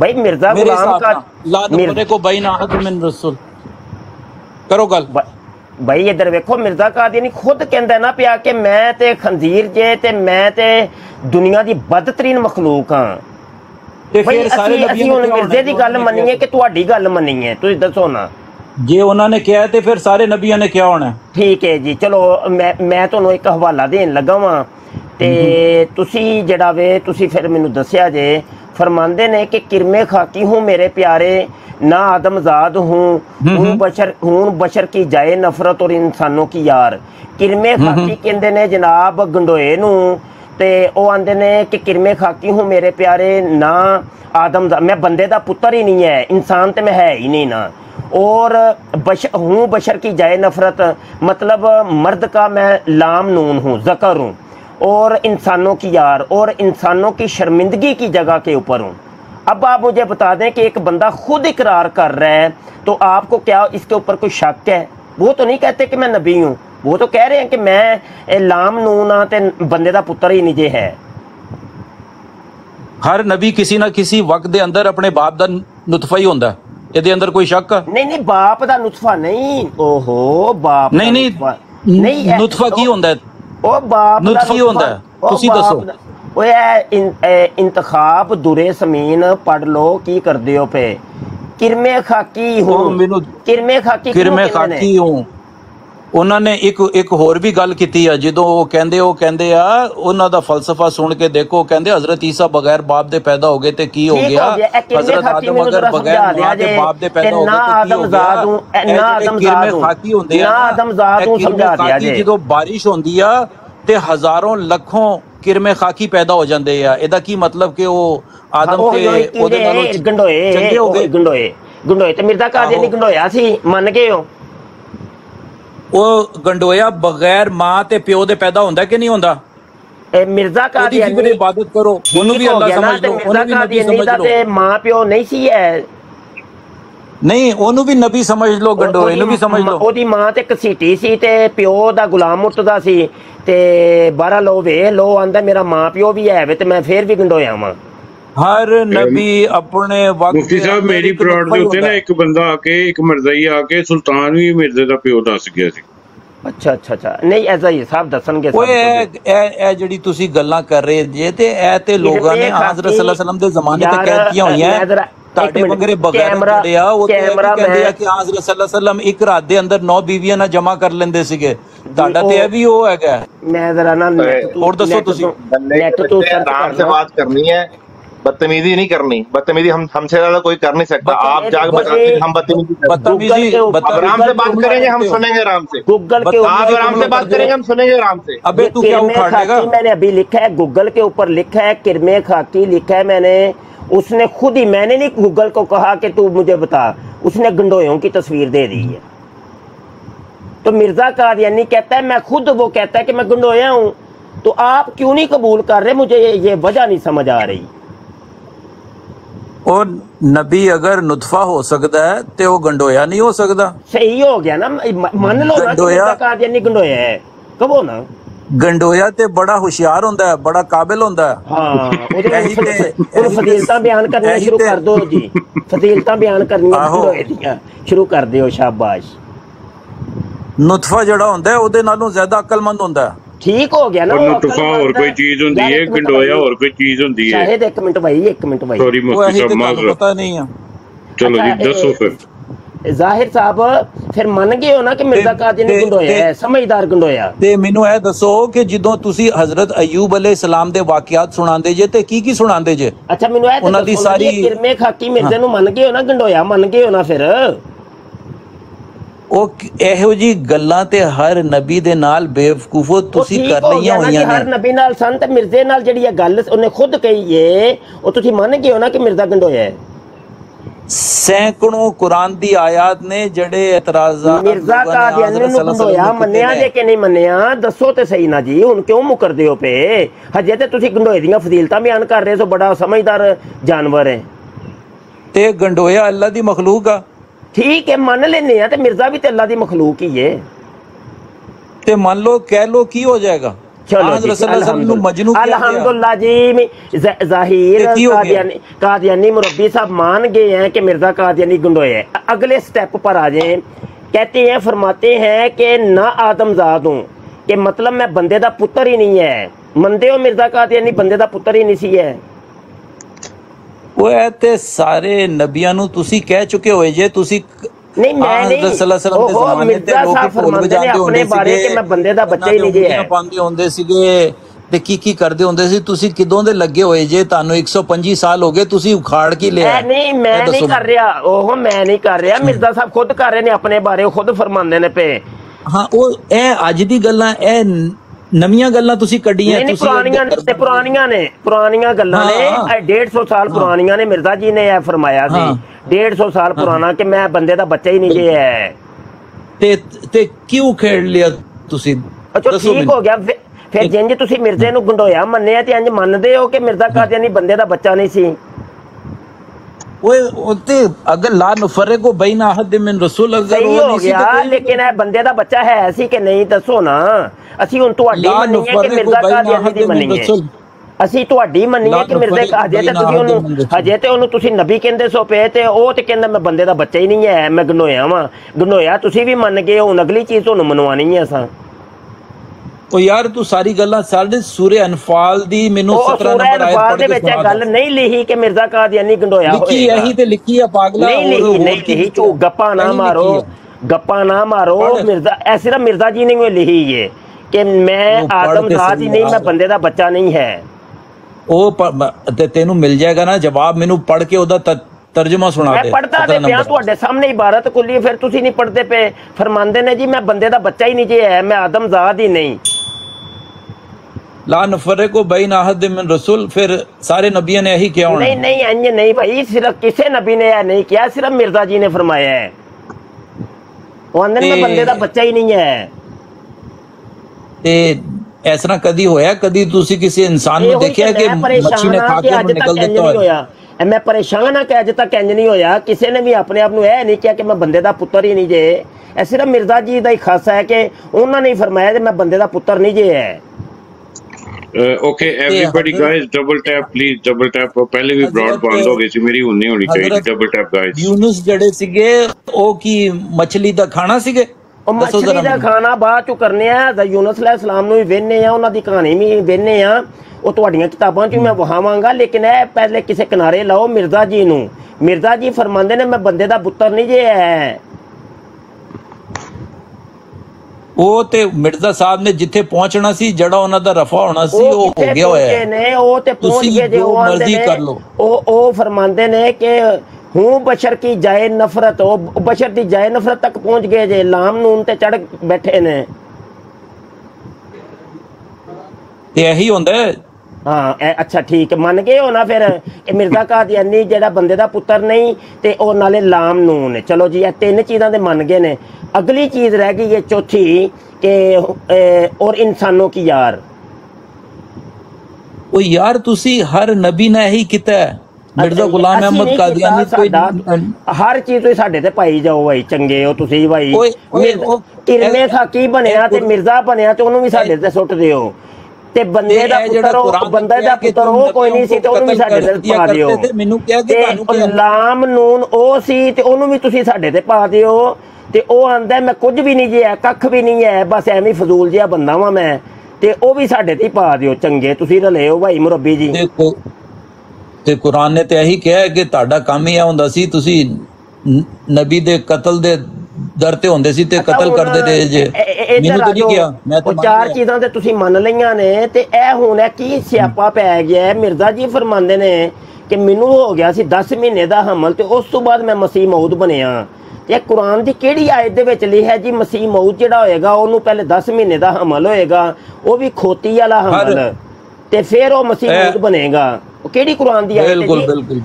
ਭਾਈ ਮਿਰਜ਼ਾ ਮੇਰੇ ਗੁਲਾਮ ਹਿਸਾਬ ਕਾ ਨਾਲ। ਲਾ ਮਿਰ- ਨੁਫਰੇ ਕੋ ਬੈਨਾ ਅਹਦ ਮਿਨ ਰਸੂਲ। ਕਰੋ ਗੱਲ। ਬ- ਭਾਈ ਇੱਧਰ ਵੇਖੋ ਮਿਰਜ਼ਾ ਕਾਦੀਆਨੀ ਖੁਦ ਕਹਿੰਦਾ ਨਾ ਪਿਆ ਕਿ ਮੈਂ ਤੇ ਖੰਦੀਰ ਜੇ ਤੇ ਮੈਂ ਤੇ ਦੁਨੀਆ ਦੀ ਬਦਤਰੀਨ ਮਖਲੂਕ ਹਾਂ। ਤੇ ਫਿਰ ਸਾਰੇ ਨਬੀਆਂ ਕਿਹਾ ਮਿਰਜ਼ੇ ਦੀ ਗੱਲ? ਮੰਨੀਏ ਕਿ ਤੁਹਾਡੀ ਗੱਲ ਮੰਨੀਏ? ਤੁਸੀਂ ਦੱਸੋ ਨਾ। ਜੇ ਉਹਨਾਂ ਨੇ ਕਿਹਾ ਤੇ ਫਿਰ ਸਾਰੇ ਨਬੀਆਂ ਨੇ ਕਿਹਾ ਹੋਣਾ। ਠੀਕ ਹੈ ਜੀ। ਚਲੋ ਮੈਂ ਮੈਂ ਤੁਹਾਨੂੰ ਇੱਕ ਹਵਾਲਾ ਦੇਣ ਲੱਗਾ ਵਾਂ। ਤੇ ਤੁਸੀਂ ਜਿਹੜਾ ਵੇ ਤੁਸੀਂ ਫਿਰ ਮੈਨੂੰ ਦੱਸਿਆ ਜੇ ਫਰਮਾਉਂਦੇ ਨੇ ਕਿ ਕਿਰਮੇ ਖਾਕੀ ਹੂੰ ਮੇਰੇ ਪਿਆਰੇ ਨਾ ਆਦਮਜ਼ਾਦ ਹੂੰ। ਹੂੰ ਬਸ਼ਰ ਹੂੰ ਬਸ਼ਰ ਕੀ ਜਾਏ ਨਫ਼ਰਤ ਔਰ ਇਨਸਾਨੋਂ ਕੀ ਯਾਰ। ਕਿਰਮੇ ਖਾਕੀ ਕਹਿੰਦੇ ਨੇ ਜਨਾਬ ਗੰਡੋਏ ਨੂੰ ਤੇ ਉਹ ਆਂਦੇ ਨੇ ਕਿ ਕਿਰਮੇ ਖਾਕੀ ਹੂੰ ਮੇਰੇ ਪਿਆਰੇ ਨਾ ਆਦਮ ਦਾ ਮੈਂ ਬੰਦੇ ਦਾ ਪੁੱਤਰ ਹੀ ਨਹੀਂ ਹੈ ਇਨਸਾਨ ਤੇ ਮੈਂ ਹੈ ਹੀ ਨਹੀਂ ਨਾ और बश हूँ बशर की जाए नफरत मतलब मर्द का मैं लाम नून हूँ जकर हूँ और इंसानों की यार और इंसानों की शर्मिंदगी की जगह के ऊपर हूँ अब आप मुझे बता दें कि एक बंदा खुद इकरार कर रहा है तो आपको क्या इसके ऊपर कोई शक है वो तो नहीं कहते कि मैं नबी हूँ वो तो कह रहे हैं कि मैं ए, लाम नून हाँ ते बंदे का पुत्र ही निजे है ਹਰ ਨਬੀ ਕਿਸੇ ਨਾ ਕਿਸੇ ਵਕਤ ਦੇ ਅੰਦਰ ਆਪਣੇ ਬਾਪ ਦਾ ਨੁਤਫਾ ਹੀ ਹੁੰਦਾ ਹੈ। ਇਹਦੇ ਅੰਦਰ ਕੋਈ ਸ਼ੱਕ ਆ नहीं नहीं बाप का नुस्खा नहीं ओहो बाप दा ਨਹੀਂ ਨਹੀਂ नुतफा- नहीं है- ਨੁਤਫਾ ਕੀ ਹੁੰਦਾ ਹੈ ਉਹ ਬਾਪ ਦਾ ਨੁਤਫੀ ਨੁਤਫਾ- ਹੁੰਦਾ ਹੈ। ਉਹ ਤੁਸੀਂ ਬਾਪ ਦੱਸੋ। ਦਾ- ਓਏ ਇਹ ਇਨ- ਇਹ ਇੰਤਖਾਬ ਦੁਰੇ ਸਮੀਨ ਪੜ ਲੋ ਕੀ ਕਰਦੇ ਹੋ ਪਏ ਕਿਰਮੇ ਖਾਕੀ ਉਹ ਹੂੰ ਮੈਨੂੰ ਕਿਰਮੇ ਖਾਕੀ ਕਿਹਨੂੰ ਕਿਰਮੇ ਕਹਿੰਦੇ ਨੇ? ਖਾਕੀ ਹੂੰ ਉਹਨਾਂ ਨੇ ਇੱਕ ਇੱਕ ਹੋਰ ਵੀ ਗੱਲ ਕੀਤੀ ਆ ਜਦੋਂ ਉਹ ਕਹਿੰਦੇ ਉਹ ਕਹਿੰਦੇ ਆ ਉਹਨਾਂ ਦਾ ਫਲਸਫਾ ਸੁਣ ਕੇ ਦੇਖੋ ਕਹਿੰਦੇ ਹਜ਼ਰਤ ਈਸਾ ਬਗੈਰ ਬਾਪ ਦੇ ਪੈਦਾ ਹੋ ਗਏ ਤੇ ਕੀ ਹੋ ਗਿਆ? ਹਜ਼ਰਤ ਆਦਮ ਅਗਰ ਬਗੈਰ ਮਾਂ ਦੇ। ਬਾਪ ਦੇ ਪੈਦਾ ਹੋ ਗਏ ਨਾ ਤੇ ਕੀ ਹੋ ਗਿਆ? ਨਾ ਆਦਮਜ਼ਾਦ। ਹੂੰ, ਖਾਕੀ ਹੁੰਦੇ ਆ ਨਾ ਆਦਮਜ਼ਾਦ ਸਮਝਾ ਦਿਆ ਜੇ। ਜਦੋਂ ਬਾਰਿਸ਼ ਹੁੰਦੀ ਆ ਤੇ ਹਜ਼ਾਰਾਂ ਲੱਖੋਂ ਕਿਰਮੇ ਖਾਕੀ ਪੈਦਾ ਹੋ ਜਾਂਦੇ ਆ। ਇਹਦਾ ਕੀ ਮਤਲਬ ਕਿ ਉਹ ਆਦਮ ਤੇ ਉਹਦੇ ਨਾਲੋਂ ਚੰਗੇ ਹੋ ਗਏ? ਗੰਡੋਏ ਗੰਡੋਏ ਤੇ ਮਿਰਜ਼ਾ ਆਹੋ। ਗੰਡੋਇਆ ਸੀ ਮੰਨ ਗਏ ਹੋ? ਉਹ ਗੰਡੋਇਆ ਬਗੈਰ ਮਾਂ ਤੇ ਪਿਓ ਦੇ ਪੈਦਾ ਹੁੰਦਾ ਕਿ ਨਹੀਂ ਹੁੰਦਾ? ਇਹ ਮਿਰਜ਼ਾ ਕਾਦੀਆਨੀ ਫਿਕਰ ਇਬਾਦਤ ਕਰੋ। ਉਹਨੂੰ ਵੀ ਅੱਲਾ ਸਮਝ ਲਓ ਉਹਨੂੰ ਵੀ ਨਬੀ ਸਮਝ ਦਾ ਲਓ। ਤੇ ਮਾਂ ਪਿਓ ਨਹੀਂ ਸੀ ਹੈ ਨਹੀਂ ਉਹਨੂੰ ਵੀ ਨਬੀ ਸਮਝ ਲਓ ਗੰਡੋਏ ਨੂੰ ਵੀ ਸਮਝ ਲਓ। ਉਹਦੀ ਮਾਂ ਤੇ ਕਸੀਟੀ ਸੀ ਤੇ ਪਿਓ ਦਾ ਗੁਲਾਮ ਮੁਰਤਦਾ ਸੀ ਤੇ ਬਾਰਾ ਲੋ ਵੇ ਲੋ ਆਂਦਾ ਮੇਰਾ ਮਾਂ ਪਿਓ ਵੀ ਹੈ ਵੇ ਤੇ ਮੈਂ ਫੇਰ ਵੀ ਗੰਡੋਇਆ ਵਾਂ। ਹਰ ਨਬੀ ਆਪਣੇ ਵਕਤ ਮੁਫਤੀ ਸਾਹਿਬ ਮੇਰੀ ਪ੍ਰੋਡ ਦੇ ਉੱਤੇ ਨਾ ਇੱਕ ਬੰਦਾ ਆ ਕੇ ਇੱਕ ਮਰਜ਼ਈ ਆ ਕੇ ਸੁਲਤਾਨ ਵੀ ਮਿਰਜ਼ੇ ਦਾ ਪਿਓ ਦੱਸ ਗਿਆ ਸੀ। ਅੱਛਾ ਅੱਛਾ ਅੱਛਾ। ਨਹੀਂ ਐਸਾ ਹੀ ਸਾਹਿਬ ਦੱਸਣਗੇ ਉਹ ਇਹ ਇਹ ਜਿਹੜੀ ਤੁਸੀਂ ਗੱਲਾਂ ਕਰ ਰਹੇ ਜੇ ਤੇ ਇਹ ਤੇ ਲੋਕਾਂ ਨੇ ਹਜ਼ਰਤ ਸੱਲੱਲਾਹੁ ਅਲੈਹਿ ਵਸੱਲਮ ਦੇ ਜ਼ਮਾਨੇ ਤੇ ਕਹਿਤੀਆਂ ਹੋਈਆਂ। ਤੁਹਾਡੇ ਵੰਗਰੇ ਬਗੈਰ ਜਿਹੜੇ ਆ ਉਹ ਕਹਿੰਦੇ ਆ ਕਿ ਹਜ਼ਰਤ ਸੱਲੱਲਾਹੁ ਅਲੈਹਿ ਇੱਕ ਰਾਤ ਦੇ ਅੰਦਰ 9 ਬੀਵੀਆਂ ਨਾਲ ਜਮਾ ਕਰ ਲੈਂਦੇ ਸੀਗੇ। ਤੁਹਾਡਾ ਤੇ ਇਹ ਵੀ ਉਹ ਹੈਗਾ। ਮੈਂ ਜ਼ਰਾ ਨਾ ਹੋਰ ਦੱਸੋ ਤੁਸੀਂ। ਨੈਟ ਤੋਂ ਸਰਚ ਕਰਨੀ ਹੈ। बदतमीजी नहीं करनी। बदतमीजी हम हमसे ज़्यादा कोई कर नहीं सकता। आप जाग बता हम बदतमीजी आराम से बात करेंगे हम सुनेंगे आराम से। गूगल के आप आराम से बात करेंगे हम सुनेंगे आराम से। अबे तू क्या उखाड़ लेगा मैंने अभी लिखा है गूगल के ऊपर लिखा है किरमे खाकी लिखा है मैंने। उसने खुद ही मैंने नहीं गूगल को कहा कि तू मुझे बता। उसने गंडोयों की तस्वीर दे दी है। तो मिर्ज़ा कादियानी कहता है मैं खुद वो कहता है कि मैं गंडोया हूँ। तो आप क्यों नहीं कबूल कर रहे? मुझे ये, ये वजह नहीं समझ आ रही। ਉਹ ਨਬੀ ਅਗਰ ਨੁਤਫਾ ਹੋ ਸਕਦਾ ਹੈ ਤੇ ਉਹ ਗੰਡੋਇਆ ਨਹੀਂ ਹੋ ਸਕਦਾ। ਸਹੀ ਹੋ ਗਿਆ ਨਾ ਮੰਨ ਲਓ ਨਾ ਕਿ ਕਾਦੀਆਨੀ ਗੰਡੋਇਆ ਹੈ ਕਹੋ ਨਾ। ਗੰਡੋਇਆ ਤੇ ਬੜਾ ਹੁਸ਼ਿਆਰ ਹੁੰਦਾ ਹੈ ਬੜਾ ਕਾਬਿਲ ਹੁੰਦਾ ਹੈ। ਹਾਂ ਉਹਦੇ ਉਹ ਫਜ਼ੀਲਤਾਂ ਬਿਆਨ ਕਰਨੀਆਂ ਸ਼ੁਰੂ ਕਰ ਦੋ ਜੀ। ਫਜ਼ੀਲਤਾਂ ਬਿਆਨ ਕਰਨੀਆਂ ਗੰਡੋਏ ਦੀਆਂ ਸ਼ੁਰੂ ਕਰ ਦਿਓ ਸ਼ਾਬਾਸ਼। ਨੁਤਫਾ ਜਿਹੜਾ ਹੁੰਦਾ ਉਹਦੇ ਨਾਲੋਂ ਜ਼ਿਆਦਾ ਅਕਲਮੰਦ ਹੁੰਦਾ ਠੀਕ ਹੋ ਗਿਆ ਨਾ ਔਰ ਉਹ ਨੁਤਫਾ ਅਕਲਮੰਦ ਹੋਰ ਕੋਈ ਚੀਜ਼ ਹੁੰਦੀ ਹੈ ਗੰਡੋਇਆ ਹੋਰ ਕੋਈ ਚੀਜ਼ ਹੁੰਦੀ ਹੈ। ਸ਼ਾਹਿਦ ਇੱਕ ਮਿੰਟ ਭਾਈ ਇੱਕ ਮਿੰਟ ਭਾਈ। ਸੌਰੀ ਮੁਫਤੀ ਸਾਹਿਬ ਮਾਜ਼ਰਤ ਪਤਾ ਨਹੀਂ ਆ। ਚਲੋ ਜੀ ਦੱਸੋ ਫਿਰ। ਜ਼ਾਹਿਰ ਸਾਹਿਬ ਫਿਰ ਮੰਨ ਗਏ ਹੋ ਨਾ ਕਿ ਮਿਰਜ਼ਾ ਕਾਦੀ ਨੇ ਗੰਡੋਇਆ ਹੈ ਸਮਝਦਾਰ ਗੰਡੋਇਆ। ਤੇ ਮੈਨੂੰ ਇਹ ਦੱਸੋ ਕਿ ਜਦੋਂ ਤੁਸੀਂ ਹਜ਼ਰਤ ਅਯੂਬ ਅਲੈਹ ਸਲਾਮ ਦੇ ਵਾਕਿਆਤ ਸੁਣਾਉਂਦੇ ਜੇ ਤੇ ਕੀ ਕੀ ਸੁਣਾਉਂਦੇ ਜੇ? ਅੱਛਾ ਮੈਨੂੰ ਇਹ ਉਹਨਾਂ ਦੀ ਸਾਰੀ- ਕਿਰਮੇ ਖਾਕੀ ਮਿਰਜ਼ੇ ਨੂੰ ਮੰਨ ਗਏ ਹੋ ਨਾ ਗੰਡੋਇਆ ਮੰਨ ਗਏ ਹੋ ਨਾ ਫਿਰ? ਉਹ ਕ- ਇਹੋ ਜੀ ਗੱਲਾਂ ਤੇ ਹਰ ਨਬੀ ਦੇ ਨਾਲ ਬੇਵਕੂਫੋ ਉਹ ਤੁਸੀਂ ਠੀਕ ਕਰ ਹੋ ਲਈਆਂ ਗਿਆ ਨਾ ਜੀ, ਹੋਈਆਂ ਹਰ ਨੇ ਨਬੀ ਨਾਲ ਸੰਤ ਮਿਰਜ਼ੇ ਨਾਲ ਜਿਹੜੀ ਇਹ ਗੱਲ ਉਹਨੇ ਖੁਦ ਕਹੀ ਏ ਉਹ ਤੁਸੀਂ ਮੰਨ ਗਏ ਹੋ ਨਾ ਕਿ ਮਿਰਜ਼ਾ ਗੰਡੋਇਆ ਹੈ। ਸੈਂਕੜੋਂ ਕੁਰਾਨ ਦੀ ਆਇਤ ਨੇ ਜਿਹੜੇ ਇਤਰਾਜ਼ਾਤ ਮਿਰਜ਼ਾ ਲੋਕਾਂ ਨੇ ਕਾਦੀਆਨੀ ਹਜ਼ਰਤ ਨੂੰ ਸੱਲੱਲਾਹੁ ਅਲੈਹਿ ਗੰਡੋਇਆ ਵਸੱਲਮ ਨੂੰ ਮੰਨਿਆ ਕੀਤੇ ਜੇ ਨੇ। ਕਿ ਨਹੀਂ ਮੰਨਿਆ ਦੱਸੋ ਤੇ ਸਹੀ ਨਾ ਜੀ ਹੁਣ ਕਿਉਂ ਮੁਕਰਦੇ ਹੋ ਪਏ ਹਜੇ ਤੇ ਤੁਸੀਂ ਗੰਡੋਏ ਦੀਆਂ ਫਜ਼ੀਲਤਾਂ ਬਿਆਨ ਕਰ ਰਹੇ ਸੋ ਬੜਾ ਸਮਝਦਾਰ ਜਾਨਵਰ ਹੈ। ਤੇ ਗੰਡੋਇਆ ਅੱਲਾ ਦੀ ਮਖਲੂਕ ਆ। ठीक है मान गए हैं मिर्ज़ा कादियानी गुंडोए है। अगले स्टेप पर आ जाए। कहते हैं फरमाते हैं कि ना आदमजाद हूँ के मतलब मैं बंदे का पुत्र ही नहीं है। मनते हो मिर्ज़ा कादियानी बंदे का पुत्र ही नहीं है। ਉਹ ਇਹ ਤੇ ਸਾਰੇ ਨਬੀਆਂ ਨੂੰ ਤੁਸੀਂ ਕਹਿ ਚੁੱਕੇ ਹੋਏ ਜੇ ਤੁਸੀਂ ਨਹੀਂ ਮੈਂ ਨਹੀਂ। ਅਲੈਹਿ ਵਸੱਲਮ ਦੇ ਜ਼ਮਾਨੇ ਤੇ ਲੋਕ ਜਾਂਦੇ ਆਪਣੇ ਹੁੰਦੇ ਸੀਗੇ ਕਿ ਮੈਂ ਬੰਦੇ ਦਾ ਬੱਚਾ ਹੀ ਨਹੀਂ ਜੇ। ਹੈ ਪਾਉਂਦੇ ਹੁੰਦੇ ਸੀਗੇ ਤੇ ਕੀ ਕੀ ਕਰਦੇ ਹੁੰਦੇ ਸੀ? ਤੁਸੀਂ ਕਿਦੋਂ ਦੇ ਲੱਗੇ ਹੋਏ ਜੇ? ਤੁਹਾਨੂੰ 125 ਸਾਲ ਹੋ ਗਏ ਤੁਸੀਂ ਉਖਾੜ ਕੀ ਲਿਆ? ਨਹੀਂ ਮੈਂ ਨਹੀਂ ਕਰ ਰਿਹਾ। ਉਹ ਮੈਂ ਨਹੀਂ ਕਰ ਰਿਹਾ। ਮਿਰਜ਼ਾ ਸਾਹਿਬ ਖੁਦ ਕਰ ਰਹੇ ਨੇ ਆਪਣੇ ਬਾਰੇ ਉਹ ਖੁਦ ਫਰਮਾਉਂਦੇ ਨੇ ਪਏ। ਹਾਂ ਉਹ ਇਹ ਅੱਜ ਦੀ ਗੱਲਾਂ ਇਹ ਨਵੀਆਂ ਗੱਲਾਂ ਤੁਸੀਂ ਕੱਢੀਆਂ ਨਹੀਂ ਪੁਰਾਣੀਆਂ ਨੇ ਤੇ ਪੁਰਾਣੀਆਂ ਨੇ ਪੁਰਾਣੀਆਂ ਗੱਲਾਂ ਨੇ। ਹਾਂ। ਇਹ 150 ਸਾਲ ਪੁਰਾਣੀਆਂ ਨੇ ਮਿਰਜ਼ਾ ਜੀ ਨੇ ਇਹ ਫਰਮਾਇਆ। ਸੀ। 150 ਸਾਲ ਪੁਰਾਣਾ ਕਿ ਮੈਂ ਬੰਦੇ ਦਾ ਬੱਚਾ ਹੀ ਨਹੀਂ ਜੇ ਹੈ। ਤੇ ਤੇ ਕਿਉਂ ਖੇਡ ਲਿਆ ਤੁਸੀਂ? ਅੱਛਾ ਠੀਕ। ਹੋ ਗਿਆ। ਫਿਰ- ਫਿਰ ਜਿੰਜ ਤੁਸੀਂ ਮਿਰਜ਼ੇ ਨੂੰ ਗੰਡੋਇਆ ਮੰਨਿਆ ਤੇ ਇੰਜ ਮੰਨਦੇ ਹੋ ਕਿ ਮਿਰਜ਼ਾ ਕਾਦੀਆਨੀ ਬੰਦੇ ਦਾ ਬੱਚਾ ਨਹੀਂ ਸੀ? ਓਏ ਉਤੇ ਅਗਰ ਲਾ ਨਫਰਕੋ ਬੈਨ ਅਹਦ ਮਿਨ ਰਸੂਲ ਅਗਰ ਉਹ ਨਹੀਂ ਸੀ ਤਾਂ ਗਿਆ ਲੇਕਿਨ ਇਹ ਬੰਦੇ ਦਾ ਬੱਚਾ ਹੈ ਸੀ ਕਿ ਨਹੀਂ ਦੱਸੋ ਨਾ। ਅਸੀਂ ਹੁਣ ਤੁਹਾਡੀ ਮੰਨੀ ਹੈ ਕਿ ਮਿਰਜ਼ਾ ਕਾਦੀਆਨੀ ਦੀ ਮਿਨ ਹੈ। ਅਸੀਂ ਤੁਹਾਡੀ ਮੰਨੀ ਹੈ ਲਾ ਕਿ ਮਿਰਜ਼ੇ ਹਜੇ ਤੇ ਤੁਸੀਂ ਉਹਨੂੰ। ਹਜੇ ਤੇ ਉਹਨੂੰ ਤੁਸੀਂ ਨਬੀ ਕਹਿੰਦੇ ਸੋ ਪਏ ਤੇ ਉਹ ਤੇ ਕਹਿੰਦਾ ਮੈਂ ਬੰਦੇ ਦਾ ਬੱਚਾ ਹੀ ਨਹੀਂ ਹੈ ਮੈਂ ਗਨੋਇਆ ਵਾਂ। ਗਨੋਇਆ ਤੁਸੀਂ ਵੀ ਮੰਨ ਗਏ ਹੁਣ ਅਗਲੀ ਚੀਜ਼ ਤੁਹਾਨੂੰ ਮਨਵਾਣੀ ਹੈ ਅਸਾਂ। ਉਹ ਯਾਰ ਤੂੰ ਸਾਰੀ ਗੱਲਾਂ ਸਾਡੇ ਸੂਰੇ ਅਨਫਾਲ ਦੀ ਮੈਨੂੰ ਉਹ 17 ਸੂਰਾ ਨੰਬਰ ਆਇਤ ਪੜ੍ਹ ਕੇ ਵਿੱਚ ਗੱਲ ਦੇ ਨਹੀਂ ਲਿਖੀ ਕਿ ਮਿਰਜ਼ਾ ਕਾਦੀਆਨੀ ਗੰਡੋਇਆ ਲਿਖੀ ਹੋਏਗਾ ਇਹੀ ਤੇ ਲਿਖੀ ਆ ਪਾਗਲਾ ਨਹੀਂ ਲਿਖੀ ਨਹੀਂ ਲਿਖੀ ਝੂ ਗੱਪਾਂ ਨਾ ਲਿਖੀ ਮਾਰੋ। ਗੱਪਾਂ ਨਾ ਮਾਰੋ। ਮਿਰਜ਼ਾ ਐ ਸਿਰਫ ਮਿਰਜ਼ਾ ਜੀ ਨੇ ਉਹ ਲਿਖੀ ਹੈ ਕਿ ਮੈਂ ਉਹ ਪੜ੍ਹ ਆਦਮ ਤੇ ਜ਼ਾਤ ਹੀ ਨਹੀਂ ਮੈਂ। ਬੰਦੇ ਦਾ ਬੱਚਾ ਨਹੀਂ ਹੈ ਉਹ ਮ- ਤੇ ਤੈਨੂੰ ਮਿਲ ਜਾਏਗਾ ਨਾ ਜਵਾਬ ਮੈਨੂੰ ਪੜ੍ਹ ਕੇ ਉਹਦਾ ਤ- ਤਰਜਮਾ ਸੁਣਾ ਮੈਂ ਦੇ ਪੜਦਾ 17 ਤੇ ਪਿਆ। ਤੁਹਾਡੇ ਸਾਹਮਣੇ ਇਬਾਰਤ ਕੁੱਲੀ ਫਿਰ ਤੁਸੀਂ ਨਹੀਂ ਪੜਦੇ ਪਏ ਫਰਮਾਉਂਦੇ ਨੇ ਜੀ ਮੈਂ ਬੰਦੇ ਦਾ ਬੱਚਾ ਹੀ ਨਹੀਂ ਜੇ ਹੈ ਮੈਂ ਆਦਮ ਜ਼ਾਤ ਹੀ ਨਹੀਂ ਲਾ ਨਫਰਕੋ ਬੈਨ ਅਹਦ ਮਿਨ ਰਸੂਲ ਫਿਰ ਸਾਰੇ ਨਬੀਆਂ ਨੇ ਇਹੀ ਕਿਹਾ ਹੋਣਾ। ਨਹੀਂ ਨਹੀਂ ਇੰਜ ਨਹੀਂ ਭਾਈ ਸਿਰਫ ਕਿਸੇ ਨਬੀ ਨੇ ਇਹ ਨਹੀਂ ਕਿਹਾ ਸਿਰਫ ਮਿਰਜ਼ਾ ਜੀ ਨੇ ਫਰਮਾਇਆ ਹੈ। ਉਹ ਨੇ ਮੈਂ ਬੰਦੇ ਦਾ ਬੱਚਾ ਹੀ ਨਹੀਂ ਹੈ। ਤੇ ਇਸ ਤਰ੍ਹਾਂ ਕਦੀ ਹੋਇਆ ਕਦੀ ਤੁਸੀਂ ਕਿਸੇ ਇਨਸਾਨ ਨੂੰ ਦੇਖਿਆ ਕਿ ਮੱਛੀ ਨੇ ਖਾ ਕਿ ਅੱਜ ਨਿਕਲ ਦਿੱਤਾ ਹੋਇਆ। ਐ ਮੈਂ ਪਰੇਸ਼ਾਨ ਹਾਂ ਕਿ ਅੱਜ ਤੱਕ ਇੰਜ ਨਹੀਂ ਹੋਇਆ। ਕਿਸੇ ਨੇ ਵੀ ਆਪਣੇ ਆਪ ਨੂੰ ਇਹ ਨਹੀਂ ਕਿਹਾ ਕਿ ਮੈਂ ਬੰਦੇ ਦਾ ਪੁੱਤਰ ਹੀ ਨਹੀਂ ਜੇ। ਇਹ ਸਿਰਫ ਮਿਰਜ਼ਾ ਜੀ ਦਾ ਹੀ ਖਾਸਾ ਹੈ ਕਿ ਉਹਨਾਂ ਨੇ ਹੀ ਫਰਮਾਇਆ ਕਿ ਮੈਂ ਬੰਦੇ ਦਾ ਪੁੱਤਰ ਨਹੀਂ ਜੇ ਹੈ। Uh, okay, everybody, Hazrat- guys, double tap, please, double tap. ਪਹਿਲੇ ਵੀ ਬ੍ਰੌਡ Hazrat- ਬੰਦ ਹੋ ਗਈ ਸੀ ਮੇਰੀ ਹੁਣ ਨਹੀਂ ਹੋਣੀ ਚਾਹੀਦੀ Hazrat- double tap guys Yunus ਜਿਹੜੇ ਸੀਗੇ ਉਹ ਕੀ ਮੱਛਲੀ ਦਾ ਖਾਣਾ ਸੀਗੇ? ਉਹ ਦੱਸੋ ਮੱਛਲੀ ਦਾ। ਖਾਣਾ ਬਾਅਦ ਚ ਕਰਨੇ ਆ ਦਾ ਯੂਨਸ ਅਲੈਹ ਸਲਾਮ ਨੂੰ ਵੀ ਵੇਖਨੇ ਆ ਉਹਨਾਂ ਦੀ ਕਹਾਣੀ ਵੀ ਵੇਖਨੇ ਆ। ਉਹ ਤੁਹਾਡੀਆਂ ਕਿਤਾਬਾਂ 'ਚ ਵੀ ਮੈਂ ਵਹਾਵਾਂਗਾ ਲੇਕਿਨ ਇਹ ਪਹਿਲੇ ਕਿਸੇ ਕਿਨਾਰੇ ਲਾਓ ਮਿਰਜ਼ਾ ਜੀ ਨੂੰ। ਮਿਰਜ਼ਾ ਜੀ ਫਰਮਾਉਂਦੇ ਨੇ ਮੈਂ ਬੰਦੇ ਦਾ ਪੁੱਤਰ ਨਹੀਂ ਜੇ ਹੈ ਉਹ ਤੇ ਮਿਰਜ਼ਾ ਸਾਹਿਬ ਨੇ ਜਿੱਥੇ ਪਹੁੰਚਣਾ ਸੀ ਜਿਹੜਾ ਉਹਨਾਂ ਦਾ ਰਫਾ ਹੋਣਾ ਸੀ ਉਹ ਹੋ ਗਿਆ ਹੋਇਆ ਨੇ ਉਹ ਤੇ ਪਹੁੰਚ ਗਏ ਜੇ ਉਹ ਮਰਜ਼ੀ ਕਰ ਲਓ। ਉਹ ਉਹ ਫਰਮਾਉਂਦੇ ਨੇ ਕਿ ਹੂੰ ਬਸ਼ਰ ਕੀ ਜਾਏ ਨਫ਼ਰਤ ਉਹ ਬਸ਼ਰ ਦੀ ਜਾਏ ਨਫ਼ਰਤ ਤੱਕ ਪਹੁੰਚ ਗਏ ਜੇ ਲਾਮ ਨੂਨ ਤੇ ਚੜ ਬੈਠੇ ਨੇ ਤੇ ਇਹੀ ਹੁੰਦਾ ਹੈ। ਇਹ ਅੱਛਾ ਠੀਕ ਮੰਨ ਗਏ ਹੋ ਨਾ ਫਿਰ? ਕਿ ਮਿਰਜ਼ਾ ਕਾਦੀਆਨੀ ਜਿਹੜਾ ਬੰਦੇ ਦਾ ਪੁੱਤਰ ਨਹੀਂ ਤੇ ਉਹ ਨਾਲੇ ਲਾਮ ਨੂਨ ਚਲੋ ਜੀ ਇਹ ਤਿੰਨ ਚੀਜ਼ਾਂ ਦੇ ਮੰਨ ਗਏ ਨੇ। ਅਗਲੀ ਚੀਜ਼ ਰਹਿ ਗਈ ਹੈ ਚੌਥੀ ਕਿ ਔਰ ਇਨਸਾਨੋਂ ਕੀ ਯਾਰ? ਉਹ ਯਾਰ ਤੁਸੀਂ ਹਰ ਨਬੀ ਨੇ ਇਹੀ ਕੀਤਾ। ਮਿਰਜ਼ਾ ਗੁਲਾਮ ਅਹਿਮਦ ਕਾਦੀਆਨੀ ਕੋਈ ਹਰ ਚੀਜ਼ ਤੁਸੀਂ ਸਾਡੇ ਤੇ ਪਾਈ ਜਾਓ ਭਾਈ ਚੰਗੇ ਹੋ ਤੁਸੀਂ ਭਾਈ। ਇਹ- ਸਾਕੀ ਬਣਿਆ ਤੇ ਇਹ- ਮਿਰਜ਼ਾ ਬਣਿਆ ਤੇ ਉਹਨੂੰ ਵੀ ਸਾਡੇ ਤੇ ਸੁੱਟ ਦਿਓ ਤੇ ਬੰਦੇ ਦਾ ਪੁੱਤਰ ਉਹ ਬੰਦੇ ਦਾ ਪੁੱਤਰ ਉਹ ਕੋਈ ਨਹੀਂ ਸੀ ਤੇ ਉਹਨੂੰ ਵੀ ਸਾਡੇ ਤੇ ਪਾ ਦਿਓ। ਮੈਨੂੰ ਕਿਹਾ ਕਿ ਤੁਹਾਨੂੰ ਕਿਹਾ। ਲਾਮ ਨੂਨ ਉਹ ਸੀ ਤੇ ਉਹਨੂੰ ਵੀ ਤੁਸੀਂ ਸਾਡੇ ਤੇ ਪਾ ਦਿਓ। ਤੇ ਉਹ ਆਂਦਾ ਮੈਂ ਕੁਝ ਵੀ ਨਹੀਂ ਜੇ ਹੈ ਕੱਖ ਵੀ ਨਹੀਂ ਹੈ ਬਸ ਐਵੇਂ ਫਜ਼ੂਲ ਜਿਹਾ ਬੰਦਾ ਵਾਂ ਮੈਂ। ਤੇ ਉਹ ਵੀ ਸਾਡੇ ਤੇ ਪਾ ਦਿਓ ਚੰਗੇ। ਤੁਸੀਂ ਰਲੇ ਹੋ ਭਾਈ ਮੁਰੱਬੀ ਜੀ। ਦੇਖੋ ਤੇ ਕੁਰਾਨ ਨੇ ਤੇ ਇਹੀ ਕਿਹਾ ਕਿ ਤੁਹਾਡਾ ਕੰਮ ਹੀ ਇਹ ਹੁੰਦਾ ਸੀ ਤੁਸੀਂ ਨਬੀ ਦੇ ਕਤਲ ਦੇ ਦਰ ਹੁੰਦੇ ਸੀ ਤੇ ਕਤਲ ਕਰਦੇ ਰਹੇ ਜੇ। ਮੈਨੂੰ ਤਾਂ ਨਹੀਂ ਕਿਹਾ ਮੈਂ ਤਾਂ ਚਾਰ ਚੀਜ਼ਾਂ ਤੇ ਤੁਸੀਂ ਮੰਨ ਲਈਆਂ ਨੇ ਤੇ ਇਹ ਹੁਣ ਹੈ ਕੀ ਸਿਆਪਾ ਪੈ ਗਿਆ ਮਿਰਜ਼ਾ ਜੀ ਫਰਮਾਉਂਦੇ ਨੇ ਕਿ ਮੈਨੂੰ ਹੋ ਗਿਆ ਸੀ 10 ਮਹੀਨੇ ਦਾ ਹਮਲ ਤੇ ਉਸ ਤੋਂ ਬਾਅਦ ਮੈਂ ਮਸੀਹ ਮੌਦ ਬਣਿਆ। ਇਹ ਕੁਰਾਨ ਦੀ ਕਿਹੜੀ ਆਇਤ ਦੇ ਵਿੱਚ ਲਿਖਿਆ ਜੀ ਮਸੀਹ ਮੌਤ ਜਿਹੜਾ ਹੋਏਗਾ ਉਹਨੂੰ ਪਹਿਲੇ 10 ਮਹੀਨੇ ਦਾ ਹਮਲ ਹੋਏਗਾ ਉਹ ਵੀ ਖੋਤੀ ਵਾਲਾ ਹਮਲ ਤੇ ਫਿਰ ਉਹ ਮਸੀਹ ਮੌਤ ਬਣੇਗਾ। ਉਹ ਕਿਹੜੀ ਕੁਰਾਨ ਦੀ ਆਇਤ ਹੈ ਬਿਲਕੁਲ ਬਿਲਕੁਲ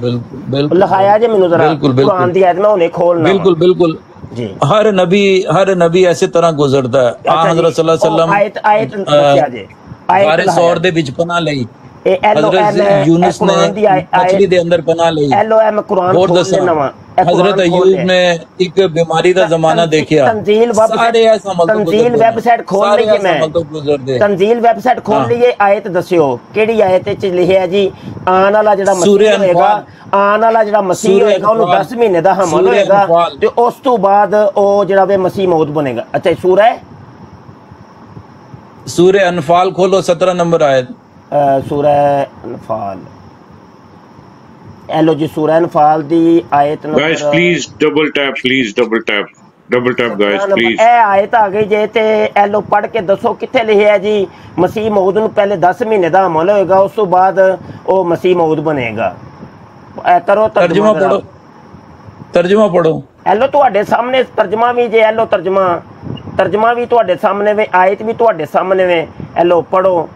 ਬਿਲਕੁਲ ਲਿਖਾਇਆ ਜੇ ਮੈਨੂੰ ਜ਼ਰਾ। ਕੁਰਾਨ ਦੀ ਆਇਤ ਮੈਂ ਹੁਣੇ ਖੋਲਣਾ। ਬਿਲਕੁਲ ਬਿਲਕੁਲ। हर नबी हर नबी ऐसे तरह गुजरदा है आ ਅੱਛਾ ਜੀ, हजरत सल्लल्लाहु अलैहि ਉਹ वसल्लम ਆਇਤ ਆਇਤ ਦੱਸਿਆ ਜੇ ਆਇਤ ਬਾਰਿਸ਼ ਲਿਖਾਇਆ। ਔਰ ਦੇ ਵਿੱਚ ਪਨਾਹ ਲਈ ਇਹ ਐਲੋ हजरत यूनुस ने मछली ਦੇ ਅੰਦਰ ਪਨਾਹ ਲਈ ਐਲੋ ਐਮ ਕੁਰਾਨ ਹੋਰ ਖੋਲ ਦੱਸਾਂ ਲੈਣਾ ਵਾ ਹਜ਼ਰਤ ਅਯੂਬ ਨੇ ਇੱਕ ਬਿਮਾਰੀ ਦਾ ਜ਼ਮਾਨਾ ਦੇਖਿਆ ਤਨਜ਼ੀਲ ਵੈਬ ਸਾਰੇ ਇਸ ਅਮਲ ਤੋਂ ਤਨਜ਼ੀਲ ਗੁਜ਼ਰਦੇ ਨੇ। ਵੈਬਸਾਈਟ ਖੋਲ ਸਾਰੇ ਲਈਏ ਇਸ ਮੈਂ ਅਮਲ ਤੋਂ ਗੁਜ਼ਰਦੇ ਆ। ਤਨਜ਼ੀਲ ਵੈਬਸਾਈਟ ਖੋਲ ਹਾਂ। ਲਈਏ ਆਇਤ ਦੱਸਿਓ ਕਿਹੜੀ ਆਇਤ ਵਿੱਚ ਲਿਖਿਆ ਜੀ ਆਉਣ ਵਾਲਾ ਜਿਹੜਾ ਸੂਰੇ ਮਸੀਹ ਹੋਏਗਾ ਅਨਫਾਲ। ਆਉਣ ਵਾਲਾ ਜਿਹੜਾ ਮਸੀਹ ਸੂਰੇ ਹੋਏਗਾ ਉਹਨੂੰ ਅਨਫਾਲ। 10 ਮਹੀਨੇ ਦਾ ਹਮਲ ਸੂਰੇ ਹੋਏਗਾ ਅਨਫਾਲ। ਤੇ ਉਸ ਤੋਂ ਬਾਅਦ ਉਹ ਜਿਹੜਾ ਵੇ ਮਸੀਹ ਮੌਤ ਬਣੇਗਾ ਅੱਛਾ ਇਹ ਸੂਰਾ ਹੈ सूर्य अनफाल खोलो 17 नंबर आयत ਅਹ ਸੂਰਾ ਅਨਫਾਲ ਲੋ ਜੀ ਸੂਰਾ ਅਨਫਾਲ ਦੀ ਆਇਤ number guys please double tap please double tap double tap guys please ਇਹ ਆਇਤ ਆ ਗਈ ਜੇ ਤੇ ਇਹ ਲੋ ਪੜ ਕੇ ਦੱਸੋ ਕਿੱਥੇ ਲਿਖਿਆ ਜੀ? ਮਸੀਹ ਮੌਦ ਨੂੰ ਪਹਿਲੇ 10 ਮਹੀਨੇ ਦਾ ਅਮਲ ਹੋਏਗਾ ਉਸ ਤੋਂ ਬਾਅਦ ਉਹ ਮਸੀਹ ਮੌਦ ਬਣੇਗਾ। ਇਹ ਕਰੋ ਤਰਜਮਾ ਪੜੋ ਤਰਜਮਾ ਪੜੋ ਲੋ ਤੁਹਾਡੇ ਸਾਹਮਣੇ ਤਰਜਮਾ ਵੀ ਜੇ ਲੋ ਤਰਜਮਾ। ਤਰਜਮਾ ਵੀ ਤੁਹਾਡੇ ਸਾਹਮਣੇ ਵੇ ਆਇਤ ਵੀ ਤੁਹਾਡੇ ਸਾਹਮਣੇ ਵੇ। ਲੋ ਪੜੋ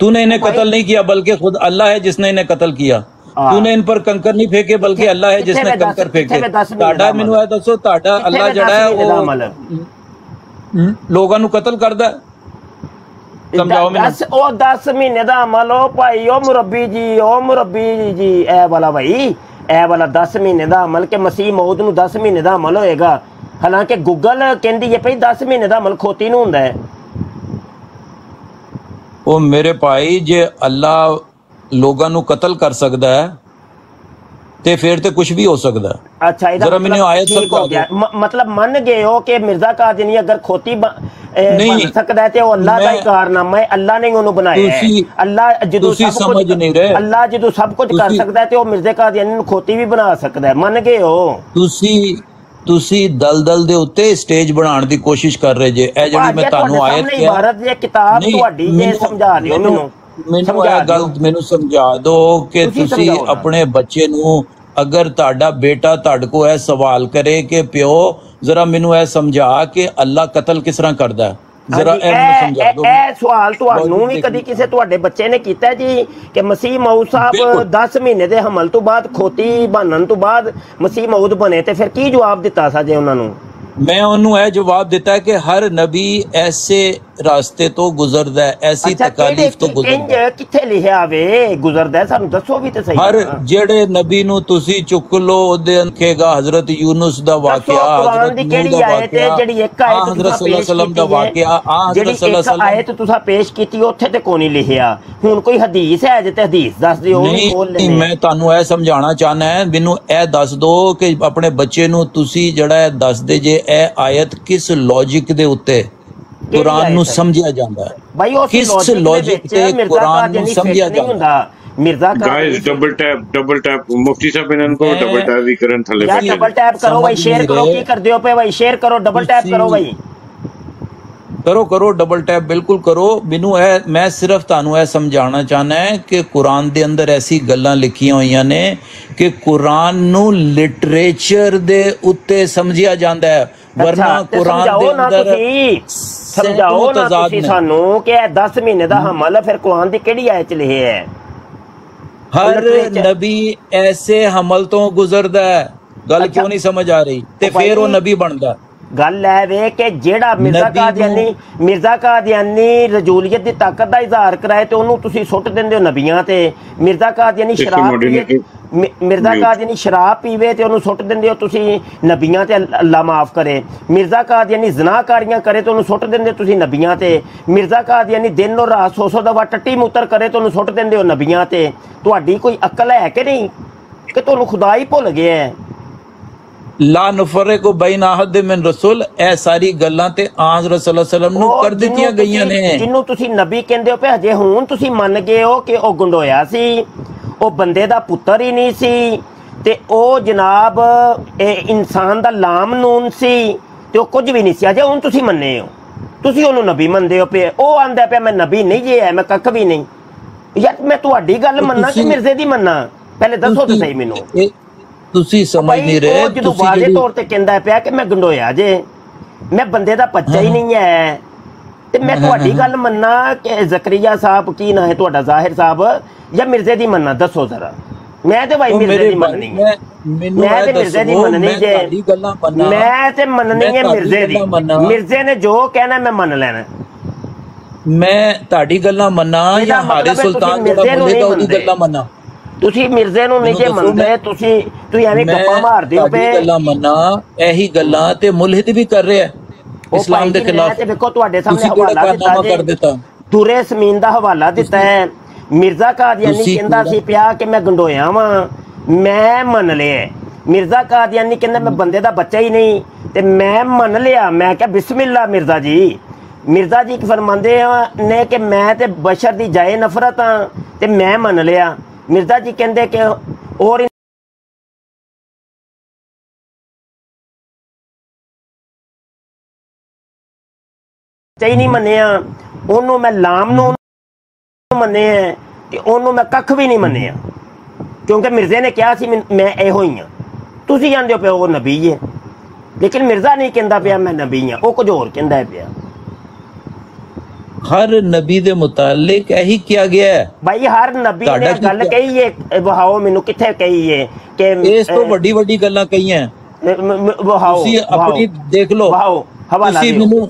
तूने इन्हें कत्ल नहीं किया। बल्कि खुद अल्लाह है जिसने इन्हें कत्ल किया। तूने इन पर कंकर नहीं फेंके बल्कि अल्लाह है जिसने कंकर फेंके। टाडा मैनू दसो टाडा अल्लाह जड़ा है लोगों कत्ल करता है। ਸਮਝਾਓ ਮੈਨੂੰ ਦਸ ਉਹ 10 ਮਹੀਨੇ ਦਾ ਅਮਲ ਉਹ ਭਾਈ ਉਹ ਮੁਰੱਬੀ ਜੀ ਉਹ ਮੁਰੱਬੀ ਜੀ ਇਹ ਵਾਲਾ ਭਾਈ ਇਹ ਵਾਲਾ 10 ਮਹੀਨੇ ਦਾ ਅਮਲ ਕਿ ਮਸੀਹ ਮੌਦ ਨੂੰ 10 ਮਹੀਨੇ ਦਾ ਅਮਲ ਹੋਏਗਾ ਹਾਲਾਂਕਿ ਗੂਗਲ ਕਹਿੰਦੀ ਹੈ ਭਈ 10 ਮਹੀਨੇ ਦਾ ਅਮਲ ਖੋਤੀ ਨੂੰ ਹੁੰਦਾ ਹੈ ਉਹ ਮੇਰੇ ਭਾਈ ਜੇ ਅੱਲਾਹ ਲੋਕਾਂ ਨੂੰ ਕਤਲ ਕਰ ਸਕਦਾ ਹੈ ਤੇ ਫਿਰ ਤੇ ਕੁਝ ਵੀ ਹੋ ਸਕਦਾ ਅੱਛਾ ਇਹਦਾ ਜ਼ਰਾ ਮੈਨੂੰ ਆਇਤ ਸਮਝਾ। ਮ- ਮਤਲਬ ਮੰਨ ਗਏ ਹੋ ਕਿ ਮਿਰਜ਼ਾ ਕਾਜ਼ਨੀ ਅਗਰ ਖੋਤੀ। ਬਣ ਸਕਦਾ ਹੈ ਤੇ ਉਹ ਅੱਲਾਹ ਦਾ ਹੀ ਕਾਰਨਾਮਾ ਹੈ ਅੱਲਾਹ ਨੇ ਉਹਨੂੰ ਬਣਾਇਆ ਹੈ ਤੁਸੀਂ- ਅੱਲਾਹ ਜਦੋਂ ਸਭ ਕੁਝ ਸਮਝ ਨਹੀਂ ਰਹੇ। ਅੱਲਾਹ ਜਦੋਂ ਸਭ ਕੁਝ ਕਰ ਸਕਦਾ ਹੈ ਤੇ ਉਹ ਮਿਰਜ਼ੇ ਕਾਜ਼ਨੀ ਨੂੰ ਖੋਤੀ ਵੀ ਬਣਾ ਸਕਦਾ ਹੈ ਮੰਨ ਗਏ ਹੋ ਤੁਸੀਂ ਤੁਸੀਂ ਦਲਦਲ ਦੇ ਉੱਤੇ ਸਟੇਜ ਬਣਾਉਣ ਦੀ ਕੋਸ਼ਿਸ਼ ਕਰ ਰਹੇ ਜੇ ਇਹ ਜਿਹੜੀ ਮੈਂ ਤੁਹਾਨੂੰ ਆਇਤ ਕਿਹਾ ਇਬਾਰਤ ਦੀ ਕਿਤਾਬ ਤੁਹਾਡੀ ਜੇ ਸਮਝਾ ਦਿਓ ਮੈਨੂੰ ਮੈਨੂੰ ਇਹ ਗੱਲ। ਮੈਨੂੰ ਸਮਝਾ ਦਿਓ ਕਿ ਤੁਸੀਂ। ਆਪਣੇ ਬੱਚੇ ਨੂੰ ਅਗਰ ਤੁਹਾਡਾ ਬੇਟਾ ਤੁਹਾਡੇ ਕੋ ਇਹ ਸਵਾਲ ਕਰੇ ਕਿ ਪਿਓ ਜ਼ਰਾ ਮੈਨੂੰ ਇਹ ਸਮਝਾ ਕਿ ਅੱਲਾ ਕਤਲ ਕਿਸ ਤਰ੍ਹਾਂ ਕਰਦਾ ਜ਼ਰਾ ਇਹ ਮੈਨੂੰ ਇਹ ਸਮਝਾ ਦਿਓ ਇਹ- ਇਹ ਸਵਾਲ ਤੁਹਾਨੂੰ ਵੀ। ਕਦੀ ਕਿਸੇ ਤੁਹਾਡੇ ਬੱਚੇ ਨੇ ਕੀਤਾ ਜੀ ਕਿ ਮਸੀਹ ਮਊਦ ਸਾਹਿਬ ਬਿਲਕੁਲ। 10 ਮਹੀਨੇ ਦੇ ਹਮਲ ਤੋਂ ਬਾਅਦ ਖੋਤੀ ਬਣਨ ਤੋਂ ਬਾਅਦ ਮਸੀਹ ਮਊਦ ਬਣੇ ਤੇ ਫਿਰ ਕੀ ਜਵਾਬ ਦਿੱਤਾ ਸਾਜੇ ਉਹਨਾਂ ਨੂੰ ਮੈਂ ਉਹਨੂੰ ਇਹ ਜਵਾਬ ਦਿੱਤਾ ਕਿ ਹਰ ਨਬੀ ਐਸੇ ਰਾਸਤੇ ਤੋਂ ਗੁਜ਼ਰਦਾ ਹੈ ਐਸੀ ਤਕਾਲੀਫ ਤੋਂ ਗੁਜ਼ਰਦਾ ਹੈ। ਕਿੱਥੇ ਲਿਖਿਆ ਵੇ? ਗੁਜ਼ਰਦਾ? ਸਾਨੂੰ ਦੱਸੋ ਵੀ ਤੇ ਸਹੀ ਹਰ। ਜਿਹੜੇ ਨਬੀ ਨੂੰ ਤੁਸੀਂ ਚੁੱਕ ਲੋ ਉਹਦੇ ਅੰਕੇਗਾ ਹਜ਼ਰਤ ਯੂਨਸ ਦਾ ਵਾਕਿਆ ਹਜ਼ਰਤ ਦੀ ਨੂਹ ਕਿਹੜੀ ਦਾ ਆਇਤ ਹੈ ਵਾਕਿਆ। ਜਿਹੜੀ ਇੱਕ ਆਹ ਆਇਤ ਹਜ਼ਰਤ ਤੁਸੀਂ ਸੱਲੱਲਾਹੁ ਦਾ ਵਾਕਿਆ ਆ ਹਜ਼ਰਤ ਸੱਲੱਲਾਹੁ ਆਇਤ ਤੁਸੀਂ ਪੇਸ਼ ਕੀਤੀ ਉੱਥੇ ਤੇ ਕੋਈ ਨਹੀਂ ਲਿਖਿਆ। ਹੁਣ ਕੋਈ ਹਦੀਸ ਹੈ ਜੇ ਤੇ ਹਦੀਸ ਦੱਸ ਦਿਓ ਨਹੀਂ ਮੈਂ ਤੁਹਾਨੂੰ ਇਹ ਸਮਝਾਉਣਾ ਚਾਹਨਾ ਹੈ ਮੈਨੂੰ ਇਹ ਦੱਸ ਦਿਓ ਕਿ ਆਪਣੇ ਬੱਚੇ ਨੂੰ ਤੁਸੀਂ ਜਿਹੜਾ ਦੱਸਦੇ ਜੇ ਇਹ ਆਇਤ ਕਿਸ ਲੌਜੀਕ ਦੇ ਉੱਤੇ? ਕੁਰਾਨ ਨੂੰ ਸਮਝਿਆ ਜਾਂਦਾ ਹੈ। ਭਾਈ ਲੌਜੀਕ ਤੇ ਕੁਰਾਨ ਨੂੰ ਸਮਝਿਆ ਜਾਂਦਾ? ਮਿਰਜ਼ਾ ਕਾ guys double tap double tap Mufti Sahib ਇਹਨਾਂ ਨੂੰ ਡਬਲ ਟੈਪ ਵੀ ਕਰਨ ਥੱਲੇ ਬੈਠੇ ਡਬਲ ਟੈਪ ਕਰੋ ਭਾਈ ਸ਼ੇਅਰ ਕਰੋ ਕੀ ਕਰਦੇ ਹੋ ਪਏ ਭਾਈ ਸ਼ੇਅਰ ਕਰੋ ਡਬਲ ਟੈਪ ਕਰੋ ਭਾਈ ਕਰੋ ਕਰੋ ਡਬਲ ਟੈਪ ਬਿਲਕੁਲ ਕਰੋ। ਮੈਨੂੰ ਇਹ ਮੈਂ ਸਿਰਫ ਤੁਹਾਨੂੰ ਇਹ ਸਮਝਾਉਣਾ ਚਾਹਨਾ ਹੈ ਕਿ ਕੁਰਾਨ ਦੇ ਅੰਦਰ ਐਸੀ ਗੱਲਾਂ ਲਿਖੀਆਂ ਹੋਈਆਂ ਨੇ ਕਿ ਕੁਰਾਨ ਨੂੰ ਲਿਟਰੇਚਰ ਦੇ ਉੱਤੇ ਸਮਝਿਆ ਜਾਂਦਾ ਹੈ। ਵਰਨਾ ਅੱਛਾ, ਤੇ ਕੁਰਾਨ ਦੇ ਸਮਝਾਓ ਨਾ ਅੰਦਰ ਤੁਸੀਂ ਸਮਝਾਓ ਸੈਂਕੜੋਂ ਨਾ ਤਜ਼ਾਦ ਤੁਸੀਂ ਨੇ। ਸਾਨੂੰ ਕਿ ਇਹ 10 ਮਹੀਨੇ ਦਾ ਹਮਲ ਹੈ ਫਿਰ ਕੁਰਾਨ ਦੀ ਕਿਹੜੀ ਆਇਤ ਚ ਲਿਖਿਆ ਹੈ ਹਰ literature- ਨਬੀ ਐਸੇ ਹਮਲ ਤੋਂ ਗੁਜ਼ਰਦਾ ਹੈ ਗੱਲ ਅੱਛਾ। ਕਿਉਂ ਨਹੀਂ ਸਮਝ ਆ ਰਹੀ ਤੇ ਉਹ ਭਾਈ- ਫਿਰ ਉਹ ਨਬੀ ਬਣਦਾ ਗੱਲ ਹੈ ਵੇ ਕਿ ਜਿਹੜਾ ਮਿਰਜ਼ਾ ਨੂੰ- ਕਾਦੀਆਨੀ ਮਿਰਜ਼ਾ ਕਾਦੀਆਨੀ ਰਜੂਲੀਅਤ ਦੀ ਤਾਕਤ ਦਾ ਇਜ਼ਹਾਰ ਕਰਾਏ ਤੇ ਉਹਨੂੰ ਤੁਸੀਂ ਸੁੱਟ ਦਿੰਦੇ ਹੋ ਨਬੀਆਂ ਤੇ। ਮਿਰਜ਼ਾ ਕਾਦੀਆਨੀ ਸ਼ਰਾਬ ਨੇ- ਮਿਰਜ਼ਾ। ਕਾਦੀਆਨੀ ਸ਼ਰਾਬ ਪੀਵੇ ਤੇ ਉਹਨੂੰ ਸੁੱਟ ਦਿੰਦੇ ਹੋ ਤੁਸੀਂ ਨਬੀਆਂ ਤੇ ਅੱਲ- ਮਾਫ ਕਰੇ। ਮਿਰਜ਼ਾ ਕਾਦੀਆਨੀ ਜ਼ਨਾਕਾਰੀਆਂ ਕਰੇ ਤੇ ਉਹਨੂੰ ਸੁੱਟ ਦਿੰਦੇ ਹੋ ਤੁਸੀਂ ਨਬੀਆਂ ਤੇ। ਮਿਰਜ਼ਾ ਕਾਦੀਆਨੀ ਦਿਨ ਔਰ ਰਾਤ ਸੌ ਸੌ ਦਫਾ ਟੱਟੀ ਮੂਤਰ ਕਰੇ ਤੇ ਉਹਨੂੰ ਸੁੱਟ ਦਿੰਦੇ ਹੋ ਨਬੀਆਂ ਤੇ। ਤੁਹਾਡੀ ਕੋਈ ਅਕਲ ਹੈ ਕਿ ਨਹੀਂ? ਕਿ ਤੁਹਾਨੂੰ ਖੁਦਾ ਹੀ ਭੁੱਲ ਗਿਆ ਹੈ? ਲਾ ਨਫਰਕੁ ਬੈਨ ਅਹਦ ਮਿਨ ਰਸੂਲ ਇਹ ਸਾਰੀ ਗੱਲਾਂ ਤੇ ਆਜ ਰਸੂਲ ਸੱਲਮ ਨੂੰ ਕਰ ਦਿੱਤੀਆਂ ਗਈਆਂ ਨੇ ਜਿਹਨੂੰ ਤੁਸੀਂ ਨਬੀ ਕਹਿੰਦੇ ਹੋ ਪਏ ਹਜੇ ਹੁਣ ਤੁਸੀਂ ਮੰਨ ਗਏ ਹੋ ਕਿ ਉਹ ਗੁੰਡੋਇਆ ਸੀ ਉਹ ਬੰਦੇ ਦਾ ਪੁੱਤਰ ਹੀ ਨਹੀਂ ਸੀ ਤੇ ਉਹ ਜਨਾਬ ਇਹ ਇਨਸਾਨ ਦਾ ਲਾਮ ਨੂਨ ਸੀ ਤੇ ਉਹ ਕੁਝ ਵੀ ਨਹੀਂ ਸੀ ਅਜੇ ਹੁਣ ਤੁਸੀਂ ਮੰਨੇ ਹੋ ਤੁਸੀਂ ਉਹਨੂੰ ਨਬੀ ਮੰਨਦੇ ਹੋ ਪਏ ਉਹ ਆਂਦਾ ਪਿਆ ਮੈਂ ਨਬੀ ਨਹੀਂ ਜੇ ਹੈ ਮੈਂ ਕੱਖ ਵੀ ਨਹੀਂ ਯਾਰ ਮੈਂ ਤੁਹਾਡੀ ਗੱਲ ਮੰਨਾਂ ਕਿ ਮਿਰਜ਼ੇ ਦੀ ਮੰਨਾਂ ਪਹਿਲੇ ਦੱਸੋ ਤਾਂ ਸਹੀ ਮੈਨੂੰ ਤੁਸੀਂ ਸਮਝ ਨਹੀਂ ਰਹੇ ਤੁਸੀਂ ਵਾਜ਼ੇ ਤੌਰ ਤੇ ਕਹਿੰਦਾ ਪਿਆ ਕਿ ਮੈਂ ਗੰਡੋਇਆ ਜੇ ਮੈਂ ਬੰਦੇ ਦਾ ਬੱਚਾ ਹੀ ਨਹੀਂ ਹੈ। ਤੇ ਮੈਂ ਤੁਹਾਡੀ ਗੱਲ ਮੰਨਾਂ ਕਿ ਜ਼ਕਰੀਆ ਸਾਹਿਬ ਕੀ ਨਾ ਹੈ ਤੁਹਾਡਾ ਜ਼ਾਹਿਰ ਸਾਹਿਬ ਜਾਂ ਮਿਰਜ਼ੇ ਦੀ ਮੰਨਾਂ? ਦੱਸੋ ਜ਼ਰਾ। ਮੈਂ ਤੇ ਭਾਈ ਮਿਰਜ਼ੇ ਮੇਰੇ ਦੀ ਮੰਨਣੀ ਮੈਂ ਤੇ ਮਿਰਜ਼ੇ ਦੀ ਮੰਨਣੀ ਜੇ ਤੁਹਾਡੀ ਗੱਲਾਂ ਮੰਨਾਂ। ਮੈਂ ਤੇ ਮੰਨਣੀ ਹੈ ਮਿਰਜ਼ੇ ਦੀ। ਮਿਰਜ਼ੇ ਨੇ ਜੋ ਕਹਿਣਾ ਮੈਂ ਮੰਨ ਲੈਣਾ। ਮੈਂ ਤੁਹਾਡੀ ਗੱਲਾਂ ਮੰਨਾਂ ਜਾਂ ਹਾਰੇ ਸੁਲਤਾਨ ਜਿਹੜਾ ਉਹਦੀ। ਗੱਲਾਂ ਮੰਨਾਂ। ਤੁਸੀਂ ਮਿਰਜ਼ੇ ਨੂੰ ਨਹੀਂ ਜੇ ਮੰਨਦੇ ਤੁਸੀਂ ਤੁਸੀਂ ਐਵੇਂ ਗੱਪਾਂ ਮਾਰਦੇ ਹੋ ਪਏ ਗੱਲਾਂ ਮੰਨਾਂ ਇਹੀ ਗੱਲਾਂ ਤੇ ਮੁਲਹਿਦ ਵੀ ਕਰ ਰਿਹਾ। ਇਸਲਾਮ ਦੇ ਖਿਲਾਫ ਤੇ ਵੇਖੋ ਤੁਹਾਡੇ ਸਾਹਮਣੇ ਹਵਾਲਾ ਦਿੱਤਾ ਕਰ ਦਿੱਤਾ? ਤੁਰੇ ਸਮੀਨ ਦਾ ਹਵਾਲਾ ਦਿੱਤਾ ਹੈ। ਮਿਰਜ਼ਾ ਕਾਦੀਆਨੀ ਕਹਿੰਦਾ ਸੀ ਪਿਆ ਕਿ ਮੈਂ ਗੰਡੋਇਆ ਵਾਂ। ਮੈਂ ਮੰਨ ਲਿਆ ਮਿਰਜ਼ਾ ਕਾਦੀਆਨੀ ਕਹਿੰਦਾ ਮੈਂ ਬੰਦੇ ਦਾ ਬੱਚਾ ਹੀ ਨਹੀਂ। ਤੇ ਮੈਂ ਮੰਨ ਲਿਆ। ਮੈਂ ਕਿਹਾ ਬਿਸਮਿਲ੍ਲਾ ਮਿਰਜ਼ਾ ਜੀ। ਮਿਰਜ਼ਾ ਜੀ ਇੱਕ ਫਰਮਾਉਂਦੇ ਆ ਨੇ ਕਿ ਮੈਂ ਤੇ ਬਸ਼ਰ ਦੀ ਜਾਏ ਨਫ਼ਰਤ ਆ ਤੇ ਮੈਂ ਮੰਨ ਲਿਆ। ਮਿਰਜ਼ਾ ਜੀ ਕਹਿੰਦੇ ਕਿ ਔਰ ਚਾਹੀ ਨਹੀਂ ਮੰਨਿਆ। ਉਹਨੂੰ ਮੈਂ ਲਾਮ ਨੂੰ ਮੰਨਿਆ ਤੇ ਉਹਨੂੰ ਮੈਂ ਕੱਖ ਵੀ ਨਹੀਂ ਮੰਨਿਆ। ਕਿਉਂਕਿ ਮਿਰਜ਼ੇ ਨੇ ਕਿਹਾ ਸੀ ਮੈਂ ਇਹੋ ਹੀ ਆ ਤੁਸੀਂ ਜਾਂਦੇ ਹੋ ਪਿਆ ਉਹ ਨਬੀ ਹੈ ਲੇਕਿਨ ਮਿਰਜ਼ਾ ਨਹੀਂ ਕਹਿੰਦਾ ਪਿਆ ਮੈਂ ਨਬੀ ਆ ਉਹ ਕੁਝ ਹੋਰ ਕਹਿੰਦਾ ਪਿਆ। ਹਰ ਨਬੀ ਦੇ ਮੁਤਾਲਿਕ ਇਹੀ ਕਿਹਾ ਗਿਆ ਹੈ ਭਾਈ ਹਰ ਨਬੀ ਤੁਹਾਡਾ ਨੇ ਕੀ ਗੱਲ ਕਿਹਾ? ਕਹੀ ਹੈ ਵਹਾਓ ਮੈਨੂੰ ਕਿੱਥੇ ਕਹੀ ਹੈ ਕਿ ਇਸ ਤੋਂ ਅਹ, ਵੱਡੀ ਵੱਡੀ ਗੱਲਾਂ ਕਹੀਆਂ ਮ- ਮ- ਮ- ਵਹਾਓ ਤੁਸੀਂ ਆਪਣੀ ਦੇਖ ਲਓ ਵਹਾਓ ਹਵਾਲਾ ਤੁਸੀਂ ਦਿਓ ਮੈਨੂੰ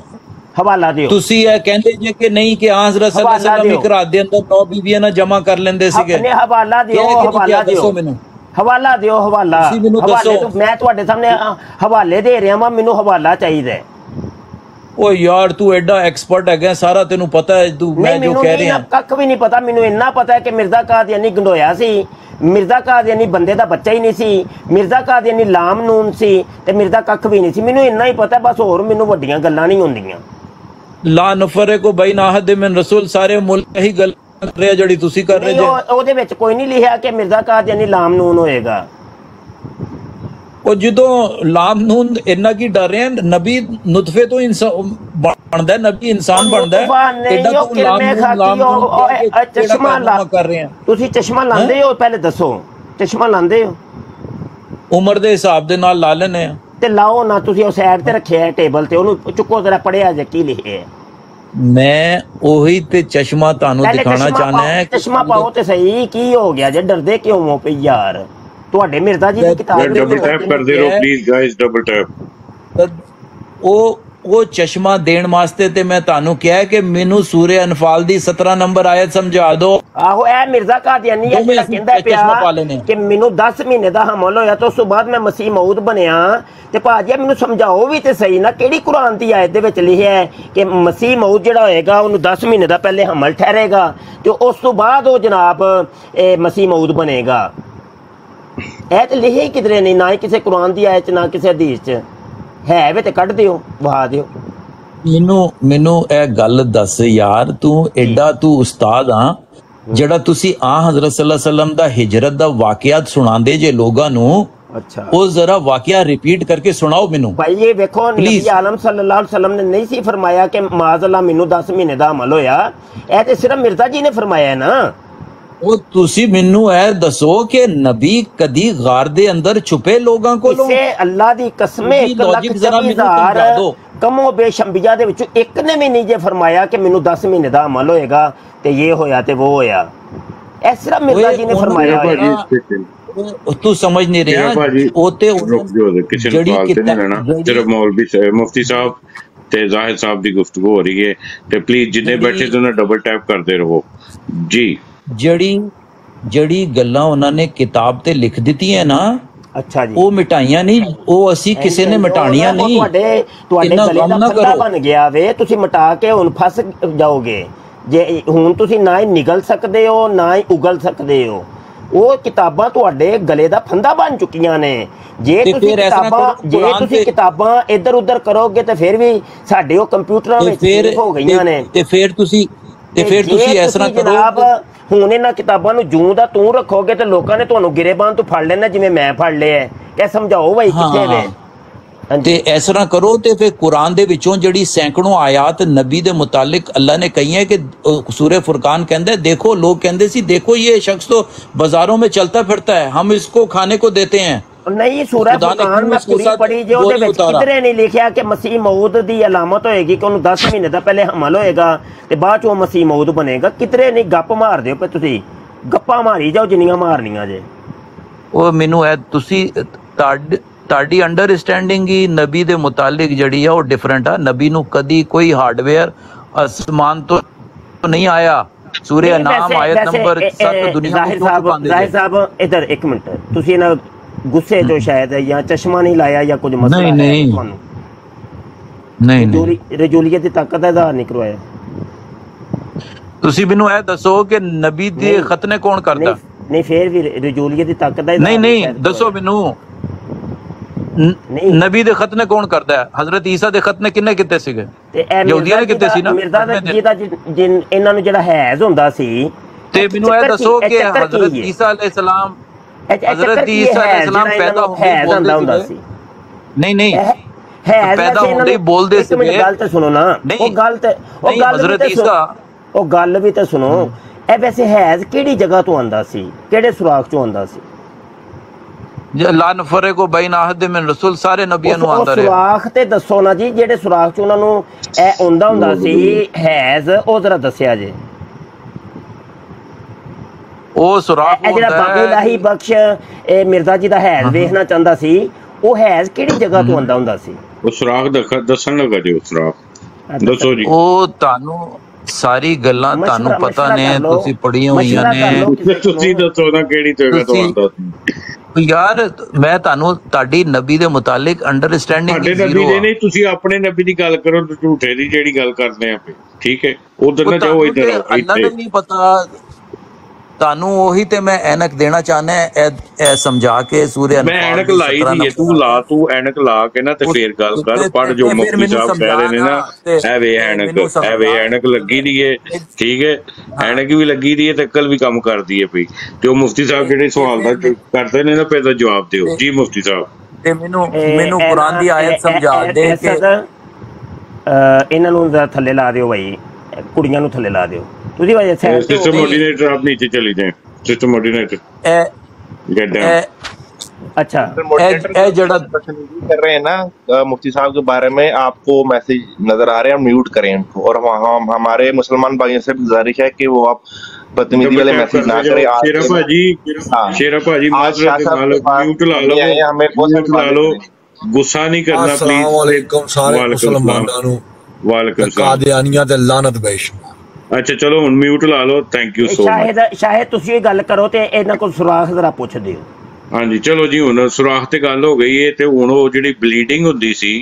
ਹਵਾਲਾ ਦਿਓ ਤੁਸੀਂ ਇਹ ਕਹਿੰਦੇ ਜੇ ਕਿ ਨਹੀਂ ਕਿ ਆਹ ਹਜ਼ਰਤ ਸੱਲੱਲਾਹੁ ਅਲੈਹਿ ਹਵਾਲਾ ਵਸੱਲਮ ਦਿਓ। ਇੱਕ ਰਾਤ ਦੇ ਅੰਦਰ ਨੌ ਬੀਬੀਆਂ ਨਾਲ ਜਮਾ ਕਰ ਲੈਂਦੇ ਸੀਗੇ ਆਪਣੇ ਹਵਾਲਾ ਦਿਓ ਕਿਹਾ ਕਿ ਨਹੀਂ ਹਵਾਲਾ ਕਿਹਾ? ਦਿਓ ਦੱਸੋ ਮੈਨੂੰ। ਹਵਾਲਾ ਦਿਓ ਹਵਾਲਾ ਤੁਸੀਂ ਮੈਨੂੰ ਹਵਾਲੇ ਦੱਸੋ। ਤੋਂ ਮੈਂ ਤੁਹਾਡੇ ਸਾਹਮਣੇ ਅ, ਹਵਾਲੇ ਦੇ ਰਿਹਾ ਵਾਂ ਮੈਨੂੰ ਹਵਾਲਾ ਚਾਹੀਦਾ ਹੈ ਓ ਯਾਰ ਤੂੰ ਐਡਾ ਐਕਸਪਰਟ ਹੈਗਾ ਸਾਰਾ ਤੈਨੂੰ ਪਤਾ ਹੈ ਤੂੰ ਮੈਂ ਜੋ ਕਹਿ ਰਿਹਾ। ਕੱਖ ਵੀ ਨਹੀਂ ਪਤਾ ਮੈਨੂੰ ਇੰਨਾ ਪਤਾ ਹੈ ਕਿ ਮਿਰਜ਼ਾ ਕਾਦੀਆਨੀ ਗੰਡੋਇਆ ਸੀ ਮਿਰਜ਼ਾ ਕਾਦੀਆਨੀ ਬੰਦੇ ਦਾ ਬੱਚਾ ਹੀ ਨਹੀਂ ਸੀ ਮਿਰਜ਼ਾ ਕਾਦੀਆਨੀ ਲਾਮ ਨੂਨ ਸੀ ਤੇ ਮਿਰਜ਼ਾ ਕੱਖ ਵੀ ਨਹੀਂ ਸੀ। ਮੈਨੂੰ ਇੰਨਾ ਹੀ ਪਤਾ ਬਸ ਹੋਰ ਮੈਨੂੰ ਵੱਡੀਆਂ ਗੱਲਾਂ ਨਹੀਂ ਹੁੰਦੀਆਂ। ਲਾ ਨਫਰਕੁ ਬੈਨ ਅਹਦ ਮਿਨ ਰਸੂਲ ਸਾਰੇ ਮੁਲਕ ਇਹੀ ਗੱਲ ਕਰ ਰਿਹਾ ਜਿਹੜੀ ਤੁਸੀਂ ਕਰ ਰਹੇ ਜੇ। ਉਹ- ਉਹਦੇ ਵਿੱਚ ਕੋਈ ਨਹੀਂ ਲਿਖਿਆ ਕਿ ਮਿਰਜ਼ਾ ਕਾਦੀਆਨੀ ਲਾਮ ਨੂਨ ਹੋਏਗਾ। ਉਹ ਜਦੋਂ ਲਾਮ ਨੂਨ ਇੰਨਾ ਕੀ ਡਰ ਰਹੇ ਨਬੀ ਨੁਤਫੇ ਤੋਂ ਇਨਸਾਨ ਬਣਦਾ ਨਬੀ ਇਨਸਾਨ ਬਣਦਾ ਐਡਾ ਤੂੰ ਲਾਮ ਨੂਨ ਲਾਮ ਚਸ਼ਮਾ ਲਾ- ਕਰ ਰਹੇ? ਆ ਤੁਸੀਂ ਚਸ਼ਮਾ ਲਾਉਂਦੇ ਹੋ ਪਹਿਲੇ ਦੱਸੋ। ਚਸ਼ਮਾ ਲਾਉਂਦੇ ਹੋ? ਉਮਰ ਦੇ ਹਿਸਾਬ ਦੇ ਨਾਲ ਲਾ ਲੈਨੇ ਆ ਤੇ ਲਾਓ ਨਾ ਤੁਸੀਂ ਉਹ ਸਾਈਡ ਤੇ ਰੱਖਿਆ ਹੈ ਟੇਬਲ ਤੇ ਉਹਨੂੰ ਚੁੱਕੋ ਜ਼ਰਾ ਪੜਿਆ ਜੇ ਕੀ ਲਿਖਿਆ ਹੈ। ਮੈਂ ਉਹੀ ਤੇ ਚਸ਼ਮਾ ਤੁਹਾਨੂੰ ਦਿਖਾਣਾ ਚਾਹਨਾ ਹੈ ਚਸ਼ਮਾ ਪਾਓ ਤੇ ਸਹੀ ਕੀ ਹੋ ਗਿਆ? ਜੇ ਡਰਦੇ ਕਿਉਂ ਹੋ ਪਈ ਯਾਰ? ਤੁਹਾਡੇ ਮਿਰਜ਼ਾ ਜੀ ਦੀ ਕਿਤਾਬ ਡਬਲ ਟੈਪ ਕਰਦੇ ਰਹੋ ਪਲੀਜ਼ ਗਾਇਸ ਡਬਲ ਟੈਪ ਉਹ ਉਹ ਚਸ਼ਮਾ ਦੇਣ ਵਾਸਤੇ ਤੇ ਮੈਂ ਤੁਹਾਨੂੰ ਕਿਹਾ ਕਿ ਮੈਨੂੰ ਸੂਰੇ ਅਨਫਾਲ ਦੀ 17 ਨੰਬਰ ਆਇਤ ਸਮਝਾ ਦਿਓ। ਆਹੋ ਇਹ ਮਿਰਜ਼ਾ ਕਾਦੀਆਨੀ ਹੈ ਜਿਹੜਾ ਕਹਿੰਦਾ ਚਸ਼ਮਾ ਪਾ ਲੈਨੇ ਪਿਆ। ਕਿ ਮੈਨੂੰ 10 ਮਹੀਨੇ ਦਾ ਹਮਲ ਹੋਇਆ ਤਾਂ ਉਸ ਤੋਂ ਬਾਅਦ ਮੈਂ ਮਸੀਹ ਮਊਦ ਬਣਿਆ। ਤੇ ਭਾਜੀ ਮੈਨੂੰ ਸਮਝਾਓ ਵੀ ਤੇ ਸਹੀ ਨਾ ਕਿਹੜੀ ਕੁਰਾਨ ਦੀ ਆਇਤ ਦੇ ਵਿੱਚ ਲਿਖਿਆ ਹੈ ਕਿ ਮਸੀਹ ਮਊਦ ਜਿਹੜਾ ਹੋਏਗਾ ਉਹਨੂੰ 10 ਮਹੀਨੇ ਦਾ ਪਹਿਲੇ ਹਮਲ ਠਹਿਰੇਗਾ ਤੇ ਉਸ ਤੋਂ ਬਾਅਦ ਉਹ ਜਨਾਬ ਇਹ ਮਸੀਹ ਮਊਦ ਬਣੇਗਾ। ਇਹ ਤੇ ਲਿਖਿਆ ਹੀ ਕਿਧਰੇ ਨਹੀਂ ਨਾ ਹੀ ਕਿਸੇ ਕੁਰਾਨ ਦੀ ਆਇਤ ਨਾ ਕਿਸੇ ਹਦੀਸ 'ਚ। ਹੈ ਵੇ ਤੇ ਕੱਢ ਦਿਓ ਵਹਾ ਦਿਓ। ਮੈਨੂੰ ਮੈਨੂੰ ਇਹ ਗੱਲ ਦੱਸ ਯਾਰ ਤੂੰ ਐਡਾ ਤੂੰ ਉਸਤਾਦ ਆ ਜਿਹੜਾ ਤੁਸੀਂ ਆ ਹਜ਼ਰਤ ਸੱਲੱਲਾਹੁ ਅਲੈਹਿ ਵਸੱਲਮ ਦਾ ਹਿਜਰਤ ਦਾ ਵਾਕਿਆਤ ਸੁਣਾਉਂਦੇ ਜੇ ਲੋਕਾਂ ਨੂੰ ਅੱਛਾ। ਉਹ ਜ਼ਰਾ ਵਾਕਿਆ ਰਿਪੀਟ ਕਰਕੇ ਸੁਣਾਓ ਮੈਨੂੰ। ਭਾਈ ਇਹ ਵੇਖੋ ਨਬੀ. ਆਲਮ ਸੱਲੱਲਾਹੁ ਅਲੈਹਿ ਵਸੱਲਮ ਨੇ ਨਹੀਂ ਸੀ ਫਰਮਾਇਆ ਕਿ ਮਾਜ਼ ਅੱਲਾ ਮੈਨੂੰ 10 ਮਹੀਨੇ ਦਾ ਅਮਲ ਹੋਇਆ। ਇਹ ਤੇ ਸਿਰਫ ਮਿਰਜ਼ਾ ਜੀ ਨੇ ਫਰਮਾਇਆ ਹੈ ਨਾ। ਉਹ ਤੁਸੀਂ ਮੈਨੂੰ ਇਹ ਦੱਸੋ ਕਿ ਨਬੀ ਕਦੀ ਗਾਰ ਦੇ ਅੰਦਰ ਛੁਪੇ ਲੋਕਾਂ ਕੋਲੋਂ? ਕਿਸੇ ਅੱਲਾ ਦੀ ਕਸਮੇ 1 ਲੱਖ ਦਿਓ। ਕਮੋ ਬੇਸ਼ੰਬੀਆਂ ਦੇ ਵਿੱਚੋਂ ਇੱਕ ਨੇ ਵੀ ਨਹੀਂ ਜੇ ਫਰਮਾਇਆ ਕਿ ਮੈਨੂੰ 10 ਮਹੀਨੇ ਦਾ ਅਮਲ ਹੋਏਗਾ ਤੇ ਇਹ ਹੋਇਆ ਤੇ ਉਹ ਹੋਇਆ। ਇਹ ਸਿਰਫ ਮਿਰਜ਼ਾ ਜੀ ਨੇ ਫਰਮਾਇਆ ਤੂੰ ਸਮਝ ਨਹੀਂ ਰਿਹਾ। ਉਹ ਤੇ ਰੁਕ ਜਾਓ ਉਹਦੇ, ਕਿਸੇ ਨੂੰ ਜਿਹੜੀ ਕਾਲ ਤੇ ਨਹੀਂ ਕਿਤਾਬ- ਲੈਣਾ। ਜਿਹੜੀ- ਸਿਰਫ ਮੌਲਵੀ ਸਾਹਿਬ ਮੁਫਤੀ ਸਾਹਿਬ ਤੇ ਜ਼ਾਹਿਦ ਸਾਹਿਬ ਦੀ ਗੁਫ਼ਤਗੂ ਹੋ ਰਹੀ ਹੈ ਤੇ ਪਲੀਜ਼ ਜਿੰਨੇ ਬੈਠੇ ਉਹਨਾਂ ਡਬਲ ਟੈਪ ਕਰਦੇ ਰਹੋ। ਜੀ। ਜਿਹੜੀ ਜਿਹੜੀ ਗੱਲਾਂ ਉਹਨਾਂ ਨੇ ਕਿਤਾਬ ਤੇ ਲਿਖ ਦਿੱਤੀਆਂ ਨਾ ਅੱਛਾ ਜੀ। ਉਹ ਮਿਟਾਈਆਂ ਨਹੀਂ ਉਹ ਅਸੀਂ ਕਿਸੇ ਨੇ ਮਿਟਾਣੀਆਂ ਨਹੀਂ। ਤੁਹਾਡੇ ਤੁਹਾਡੇ ਗਲੇ ਦਾ ਕਰੋ। ਬਣ ਗਿਆ ਵੇ ਤੁਸੀਂ ਮਿਟਾ ਕੇ ਹੁਣ ਫਸ ਜਾਓਗੇ। ਜੇ ਹੁਣ ਤੁਸੀਂ ਨਾ ਹੀ ਨਿਗਲ ਸਕਦੇ ਹੋ ਨਾ ਹੀ ਉਗਲ ਸਕਦੇ ਹੋ। ਉਹ ਕਿਤਾਬਾਂ ਤੁਹਾਡੇ ਗਲੇ ਦਾ ਫੰਦਾ ਬਣ ਚੁੱਕੀਆਂ ਨੇ। ਜੇ ਤੁਸੀਂ ਕਿਤਾਬਾਂ ਜੇ ਤੁਸੀਂ ਕਿਤਾਬਾਂ ਇੱਧਰ ਉੱਧਰ ਕਰੋਗੇ ਤੇ ਫਿਰ ਵੀ ਸਾਡੇ ਉਹ ਕੰਪਿਊਟਰਾਂ ਵਿੱਚ ਹੋ ਗਈਆਂ ਨੇ। ਤੇ ਫਿਰ ਤੁਸੀਂ ਤੇ ਫਿਰ ਤੁਸੀਂ ਇਸ ਤਰ੍ਹਾਂ ਕਰੋ ਹੁਣ ਇਹਨਾਂ ਕਿਤਾਬਾਂ ਨੂੰ ਜੂੰ ਦਾ ਤੂੰ ਰੱਖੋਗੇ ਤੇ ਲੋਕਾਂ ਨੇ ਤੁਹਾਨੂੰ ਗਿਰੇਬਾਨ ਤੋਂ ਫੜ ਲੈਣਾ ਜਿਵੇਂ ਮੈਂ ਫੜ ਲਿਆ ਇਹ ਸਮਝਾਓ ਭਾਈ ਕਿੱਥੇ ਵੇ ਤੇ ਇਸ ਤਰ੍ਹਾਂ ਕਰੋ ਤੇ ਫਿਰ ਕੁਰਾਨ ਦੇ ਵਿੱਚੋਂ ਜਿਹੜੀ ਸੈਂਕੜੋਂ ਆਇਤ ਨਬੀ ਦੇ ਮੁਤਲਕ ਅੱਲਾ ਨੇ ਕਹੀ ਹੈ ਕਿ ਸੂਰੇ ਫੁਰਕਾਨ ਕਹਿੰਦਾ ਦੇਖੋ ਲੋਕ ਕਹਿੰਦੇ ਸੀ ਦੇਖੋ ਇਹ ਸ਼ਖਸ ਤੋਂ ਬਾਜ਼ਾਰੋਂ ਮੇ ਚਲਤਾ ਫਿਰਤਾ ਹੈ ਹਮ ਇਸਕੋ ਖਾਣੇ ਕੋ ਦੇਤੇ हैं ਨਹੀਂ ਸੂਰਾ ਖੁਦਾ ਨੇ ਫੁਰਕਾਨ ਮੈਂ ਪੂਰੀ ਪੜੀ ਜੇ ਉਹਦੇ ਵਿੱਚ? ਕਿਧਰੇ ਨਹੀਂ ਲਿਖਿਆ ਕਿ ਮਸੀਹ ਮੌਦ ਦੀ ਅਲਾਮਤ ਹੋਏਗੀ ਕਿ ਉਹਨੂੰ 10 ਮਹੀਨੇ ਦਾ ਪਹਿਲੇ ਹਮਲ ਹੋਏਗਾ ਤੇ ਬਾਅਦ ਚ ਉਹ ਮਸੀਹ ਮੌਦ ਬਣੇਗਾ ਕਿਧਰੇ ਨਹੀਂ ਗੱਪ ਮਾਰ ਦਿਓ ਪਏ ਤੁਸੀਂ। ਗੱਪਾਂ ਮਾਰੀ ਜਾਓ ਜਿੰਨੀਆਂ ਮਾਰਨੀਆਂ ਜੇ। ਉਹ ਮੈਨੂੰ ਇਹ ਤੁਸੀਂ ਤੁਹਾਡ- ਅੰਡਰਸਟੈਂਡਿੰਗ ਹੀ ਨਬੀ ਦੇ ਮੁਤਾਲਿਕ ਜਿਹੜੀ ਆ ਉਹ ਡਿਫਰੈਂਟ ਆ। ਨਬੀ ਨੂੰ ਕਦੀ ਕੋਈ ਹਾਰਡਵੇਅਰ ਅਸਮਾਨ ਤੋਂ ਨਹੀਂ ਆਇਆ। ਸੂਰੇ ਨਹੀਂ, ਨਾਮ ਆਇਤ ਨੰਬਰ ਇਹ- 7 ਇਹ ਦੁਨੀਆ ਜ਼ਾਹਿਰ ਨੂੰ ਸਾਹਿਬ ਜ਼ਾਹਿਰ ਸਾਹਿਬ ਇਧਰ ਇੱਕ ਮਿੰਟ। ਤੁਸੀਂ ਇਹਨਾਂ ਗੁੱਸੇ ਤੋਂ ਸ਼ਾਇਦ ਜਾਂ ਚਸ਼ਮਾ ਨਹੀਂ ਲਾਇਆ ਜਾਂ ਕੁਝ ਮਸਲਾ ਨਹੀਂ, ਹੈ ਨਹੀਂ। ਤੁਹਾਨੂੰ ਨਹੀਂ ਨਹੀਂ ਰਜੂਲੀ- ਰਜੂਲੀਅਤ ਦੀ ਤਾਕਤ ਦਾ ਨਹੀਂ ਕਰਵਾਇਆ ਤੁਸੀਂ ਮੈਨੂੰ ਇਹ ਦੱਸੋ ਕਿ ਨਬੀ ਦੇ। ਖਤਨੇ ਕੌਣ ਕਰਦਾ ਨਹੀਂ ਫੇਰ ਵੀ ਰਜੂਲੀਅਤ ਦੀ ਤਾਕਤ ਦਾ ਨਹੀਂ ਨਹੀਂ ਦੱਸੋ। ਮੈਨੂੰ। ਨਬੀ ਦੇ ਖਤਨੇ ਕੌਣ ਕਰਦਾ ਹੈ ਹਜ਼ਰਤ ਈਸਾ ਦੇ ਖਤਨੇ ਕਿੰਨੇ ਕੀਤੇ ਸੀਗੇ ਤੇ ਇਹ ਯਹੂਦੀਆਂ ਨੇ ਕੀਤੇ ਸੀ ਨਾ ਮਿਰਜ਼ਾ ਦਾ ਜਿਹਦਾ ਇਹਨਾਂ ਨੂੰ ਜਿਹੜਾ ਹੈਜ਼ ਹੁੰਦਾ ਸੀ ਤੇ ਮੈਨੂੰ ਇਹ ਦੱਸੋ ਕੀ- ਹਜ਼ਰਤ ਹੈ? ਈਸਾ ਅਲੈहि ਸਲਾਮ ਇਹ- ਇਹ ਚੱਕਰ ਹਜ਼ਰਤ ਕੀ ਈਸਾ ਹੈ ਅਲੈहि ਸਲਾਮ ਜਿਹੜਾ ਪੈਦਾ ਇਹਨਾਂ ਨੂੰ ਹੁੰਦੇ ਹੀ ਹੈਜ਼ ਹੁੰਦਾ ਹੁੰਦਾ ਬੋਲਦੇ ਸੀ। ਨਹੀਂ ਨਹੀਂ। ਇਹ ਹੈਜ਼ ਪੈਦਾ ਵੈਸੇ ਇਹਨਾਂ ਹੁੰਦੇ ਹੀ ਨੂੰ- ਬੋਲਦੇ ਇੱਕ ਮਿੰਟ ਸੀਗੇ। ਗੱਲ ਤੇ ਸੁਣੋ ਨਾ। ਨਹੀਂ। ਉਹ ਗੱਲ ਤੇ ਉਹ ਨਹੀਂ, ਗੱਲ ਵੀ ਹਜ਼ਰਤ ਤੇ ਸੁਣੋ। ਈਸਾ- ਉਹ ਗੱਲ ਵੀ ਤੇ ਸੁਣੋ। ਇਹ ਵੈਸੇ ਹੈਜ਼ ਕਿਹੜੀ ਜਗ੍ਹਾ ਤੋਂ ਆਂਦਾ ਸੀ? ਕਿਹੜੇ ਸੁਰਾਖ ਚੋਂ ਆਂਦਾ ਸੀ? ਜੇ ਲਾ ਨਫਰੇ ਕੋ ਬੈਨ ਅਹਦ ਮਿਨ ਰਸੂਲ ਸਾਰੇ ਨਬੀਆਂ ਨੂੰ ਆਂਦਾ ਰਿਹਾ। ਸੁਰਾਖ ਤੇ ਦੱਸੋ ਨਾ ਜੀ ਜਿਹੜੇ ਸੁਰਾਖ ਚ ਉਹਨਾਂ ਨੂੰ ਇਹ ਆਉਂਦਾ ਹੁੰਦਾ ਸੀ ਹੈਜ਼ ਉਹ ਜ਼ਰਾ ਦੱਸਿਆ ਜੇ। ਉਹ ਸੁਰਾਖ ਇਹ ਜਿਹੜਾ ਬਾਬੂ ਹੈ ਲਾਹੀ ਬਖਸ਼ ਇਹ ਮਿਰਜ਼ਾ ਜੀ ਦਾ ਹੈਜ਼ ਵੇਖਣਾ ਚਾਹੁੰਦਾ ਸੀ ਉਹ ਹੈਜ਼ ਕਿਹੜੀ ਜਗ੍ਹਾ ਤੋਂ ਆਂਦਾ ਹੁੰਦਾ ਸੀ? ਉਹ ਸੁਰਾਖ ਦੱਸਣ ਲੱਗਾ ਜੀ ਉਹ ਸੁਰਾਖ। ਦੱਸੋ ਜੀ। ਉਹ ਤੁਹਾਨੂੰ ਸਾਰੀ ਗੱਲਾਂ ਤੁਹਾਨੂੰ ਪਤਾ ਨੇ। ਤੁਸੀਂ ਪੜੀਆਂ ਹੋਈਆਂ ਨੇ। ਤੁਸੀਂ ਦੱਸੋ ਨਾ ਕਿਹੜੀ ਜਗ੍ਹਾ ਤੋਂ ਸੀ। ਯਾਰ ਮੈਂ ਤੁਹਾਨੂੰ ਤੁਹਾਡੀ ਨਬੀ ਦੇ ਮੁਤਾਲਿਕ ਅੰਡਰਸਟੈਂਡਿੰਗ ਸਾਡੇ ਨਬੀ ਦੇ ਨਹੀਂ ਤੁਸੀਂ ਆਪਣੇ ਨਬੀ ਦੀ ਗੱਲ ਕਰੋ ਤੇ ਝੂਠੇ ਦੀ ਜਿਹੜੀ ਗੱਲ ਕਰਦੇ ਆ। ਠੀਕ ਹੈ? ਉਧਰ ਨਾ ਜਾਓ ਇੱਧਰ ਆਓ ਅੱਲਾ ਇੱਥੇ। ਨੂੰ ਨਹੀਂ ਪਤਾ ਤੁਹਾਨੂੰ ਉਹੀ ਤੇ ਮੈਂ ਐਨਕ ਦੇਣਾ ਚਾਹਨਾ ਹੈ ਇਹ ਇਹ ਸਮਝਾ ਕੇ ਸੂਰੇ ਮੈਂ ਐਨਕ ਲਾਈ 17 ਦੀ ਹੈ ਤੂੰ ਲਾ ਤੂੰ ਐਨਕ ਲਾ ਕੇ ਨਾ ਤੇ ਫੇਰ ਗੱਲ ਕਰ ਪੜ ਜੋ ਮੁਫਤੀ ਸਾਹਿਬ ਕਹਿ ਰਹੇ ਨੇ ਨਾ ਐ ਵੇ ਐਨਕ ਐ ਵੇ ਐਨਕ ਲੱਗੀ ਦੀ ਹੈ ਠੀਕ ਹੈ। ਐਨਕ ਵੀ ਲੱਗੀ ਦੀ ਹੈ ਤੇ ਅਕਲ ਵੀ ਕੰਮ ਕਰਦੀ ਹੈ ਪਈ ਤੇ ਉਹ ਮੁਫਤੀ ਸਾਹਿਬ ਜਿਹੜੇ ਸਵਾਲ ਦਾ ਕਰਦੇ ਨੇ ਨਾ ਫਿਰ ਦਾ ਜਵਾਬ ਦਿਓ। ਜੀ ਮੁਫਤੀ ਸਾਹਿਬ। ਤੇ ਮੈਨੂੰ ਮੈਨੂੰ ਕੁਰਾਨ ਦੀ ਆਇਤ ਸਮਝਾ ਦੇ ਕਿ ਇਹਨਾਂ ਨੂੰ ਜ਼ਰਾ ਥੱਲੇ ਲਾ ਦਿਓ ਭਾਈ ਕੁੜੀਆਂ ਨੂੰ ਥੱਲੇ ਲਾ ਦਿਓ ਤੁਸੀਂ ਭਾਈ ਸਾਈਡ ਤੇ ਹੋ ਸਿਸਟਮ ਗਏ। ਕੋਆਰਡੀਨੇਟਰ ਆਪ ਨੀਚੇ ਚਲੀ ਜਾਏ ਸਿਸਟਮ ਕੋਆਰਡੀਨੇਟਰ ਇਹ ਗੈਟ ਡਾਊਨ ਇਹ अच्छा ਇਹ ਇਹ ਜਿਹੜਾ कर रहे हैं ना अ, मुफ्ती साहब के बारे में आपको मैसेज नजर आ रहे हैं म्यूट करें उनको और हम, हम हमारे मुसलमान भाइयों से भी गुजारिश है कि वो आप बदतमीजी वाले मैसेज ना करें आज ਸ਼ੇਰਾ के- ਭਾਜੀ हाँ। ਸ਼ੇਰਾ ਭਾਜੀ आज ਮਾਜ਼ਰਤ शाह साहब ਨਾਲ के पास ਮਿਊਟ ਲਾ नहीं आए हैं, ਲਓ हमें बहुत ਮਿਊਟ ਲਾ सारी ਲਓ ਵਾਲੇਕਮ ਸਲਾਮ ਕਾਦੀਆਨੀਆਂ ਤੇ ਲਾਨਤ ਬੇਸ਼ੁਮਾਰ ਅੱਛਾ ਚਲੋ ਹੁਣ ਮਿਊਟ ਲਾ ਲਓ। ਥੈਂਕ ਯੂ ਸੋ ਮਚ ਸ਼ਾਇਦ ਸ਼ਾਇਦ ਤੁਸੀਂ ਇਹ ਗੱਲ ਕਰੋ ਤੇ ਇਹਨਾਂ ਕੋਲ ਸੁਰਾਖ ਜ਼ਰਾ ਪੁੱਛ ਦਿਓ ਹਾਂਜੀ ਚਲੋ ਜੀ ਹੁਣ ਸੁਰਾਖ ਤੇ ਗੱਲ ਹੋ ਗਈ ਹੈ ਤੇ ਹੁਣ ਉਹ ਜਿਹੜੀ ਬਲੀਡਿੰਗ ਹੁੰਦੀ ਸੀ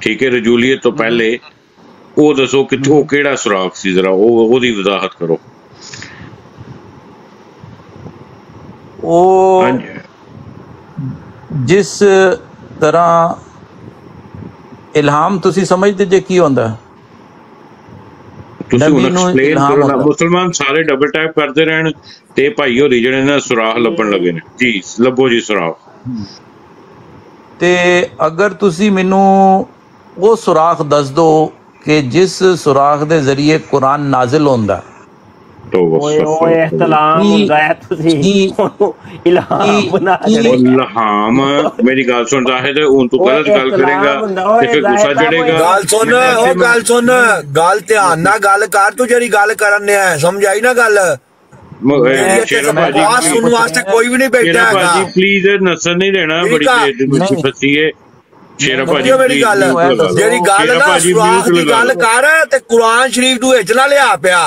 ਠੀਕ ਹੈ ਰਜੂਲੀਅਤ ਤੋਂ ਪਹਿਲੇ ਉਹ ਦੱਸੋ ਕਿੱਥੋਂ ਕਿਹੜਾ ਸੁਰਾਖ ਸੀ ਜ਼ਰਾ ਉਹ ਉਹਦੀ ਵਜ਼ਾਹਤ ਕਰੋ। ਉਹ ਹਾਂਜੀ। ਜਿਸ ਤਰ੍ਹਾਂ ਇਲਹਾਮ ਤੁਸੀਂ ਸਮਝਦੇ ਜੇ ਕੀ ਹੁੰਦਾ? ਤੁਸੀਂ ਹੁਣ ਐਕਸਪਲੇਨ ਇਲਹਾਮ ਕਰੋ ਨਾ। ਮੁਸਲਮਾਨ ਸਾਰੇ ਡਬਲ ਟੈਪ ਕਰਦੇ ਰਹਿਣ ਤੇ ਭਾਈ ਹੋਰੀ ਜਿਹੜੇ ਨੇ ਸੁਰਾਖ ਲੱਭਣ ਲੱਗੇ ਨੇ ਜੀ ਲੱਭੋ ਜੀ ਸੁਰਾਖ ਤੇ ਅਗਰ ਤੁਸੀਂ ਮੈਨੂੰ ਉਹ ਸੁਰਾਖ ਦੱਸ ਦਿਓ ਕਿ ਜਿਸ ਸੁਰਾਖ ਦੇ ਜ਼ਰੀਏ ਕੁਰਾਨ ਨਾਜ਼ਿਲ ਹੁੰਦਾ ਹੈ। ਇਖਤਲਾਮ ਕੀ- ਹੁੰਦਾ ਹੈ ਤੁਸੀਂ ਇਲਹਾਮ ਬਣਾ ਕੀ- ਜਿਹੜੇ ਉਹ ਲਹਾਮ ਮੇਰੀ ਗੱਲ ਸੁਣ ਜ਼ਾਹਿਦ ਹੁਣ ਤੂੰ ਉਹ ਗਲਤ ਗੱਲ ਕਰੇਗਾ ਤੇ ਫਿਰ ਗੁੱਸਾ ਚੜੇਗਾ ਗੱਲ ਸੁਣ ਉਹ ਗੱਲ ਸੁਣ ਗੱਲ ਧਿਆਨ ਨਾਲ ਗੱਲ ਕਰ ਤੂੰ ਜਿਹੜੀ ਗੱਲ ਕਰਨ ਨੇ ਸਮਝ ਆਈ ਨਾ ਗੱਲ ਆਵਾਜ਼ ਸੁਣਨ ਵਾਸਤੇ ਕੋਈ ਵੀ ਨਹੀਂ ਬੈਠਾ ਹੈਗਾ ਭਾਜੀ ਪਲੀਜ਼ ਨਸਰ ਨਹੀਂ ਦੇਣਾ ਬੜੀ। ਦੇਰ ਦੀ ਵਿੱਚ ਨਹੀਂ। ਫਸੀ ਹੈ ਸ਼ੇਰਾ ਭਾਜੀ ਮੇਰੀ ਗੱਲ। ਜਿਹੜੀ ਗੱਲ ਨਾ ਸੁਰਾਖ ਦੀ। ਕਰ ਤੇ ਕੁਰਾਨ ਸ਼ਰੀਫ ਨੂੰ ਵਿੱਚ ਨਾ ਲਿਆ ਪਿਆ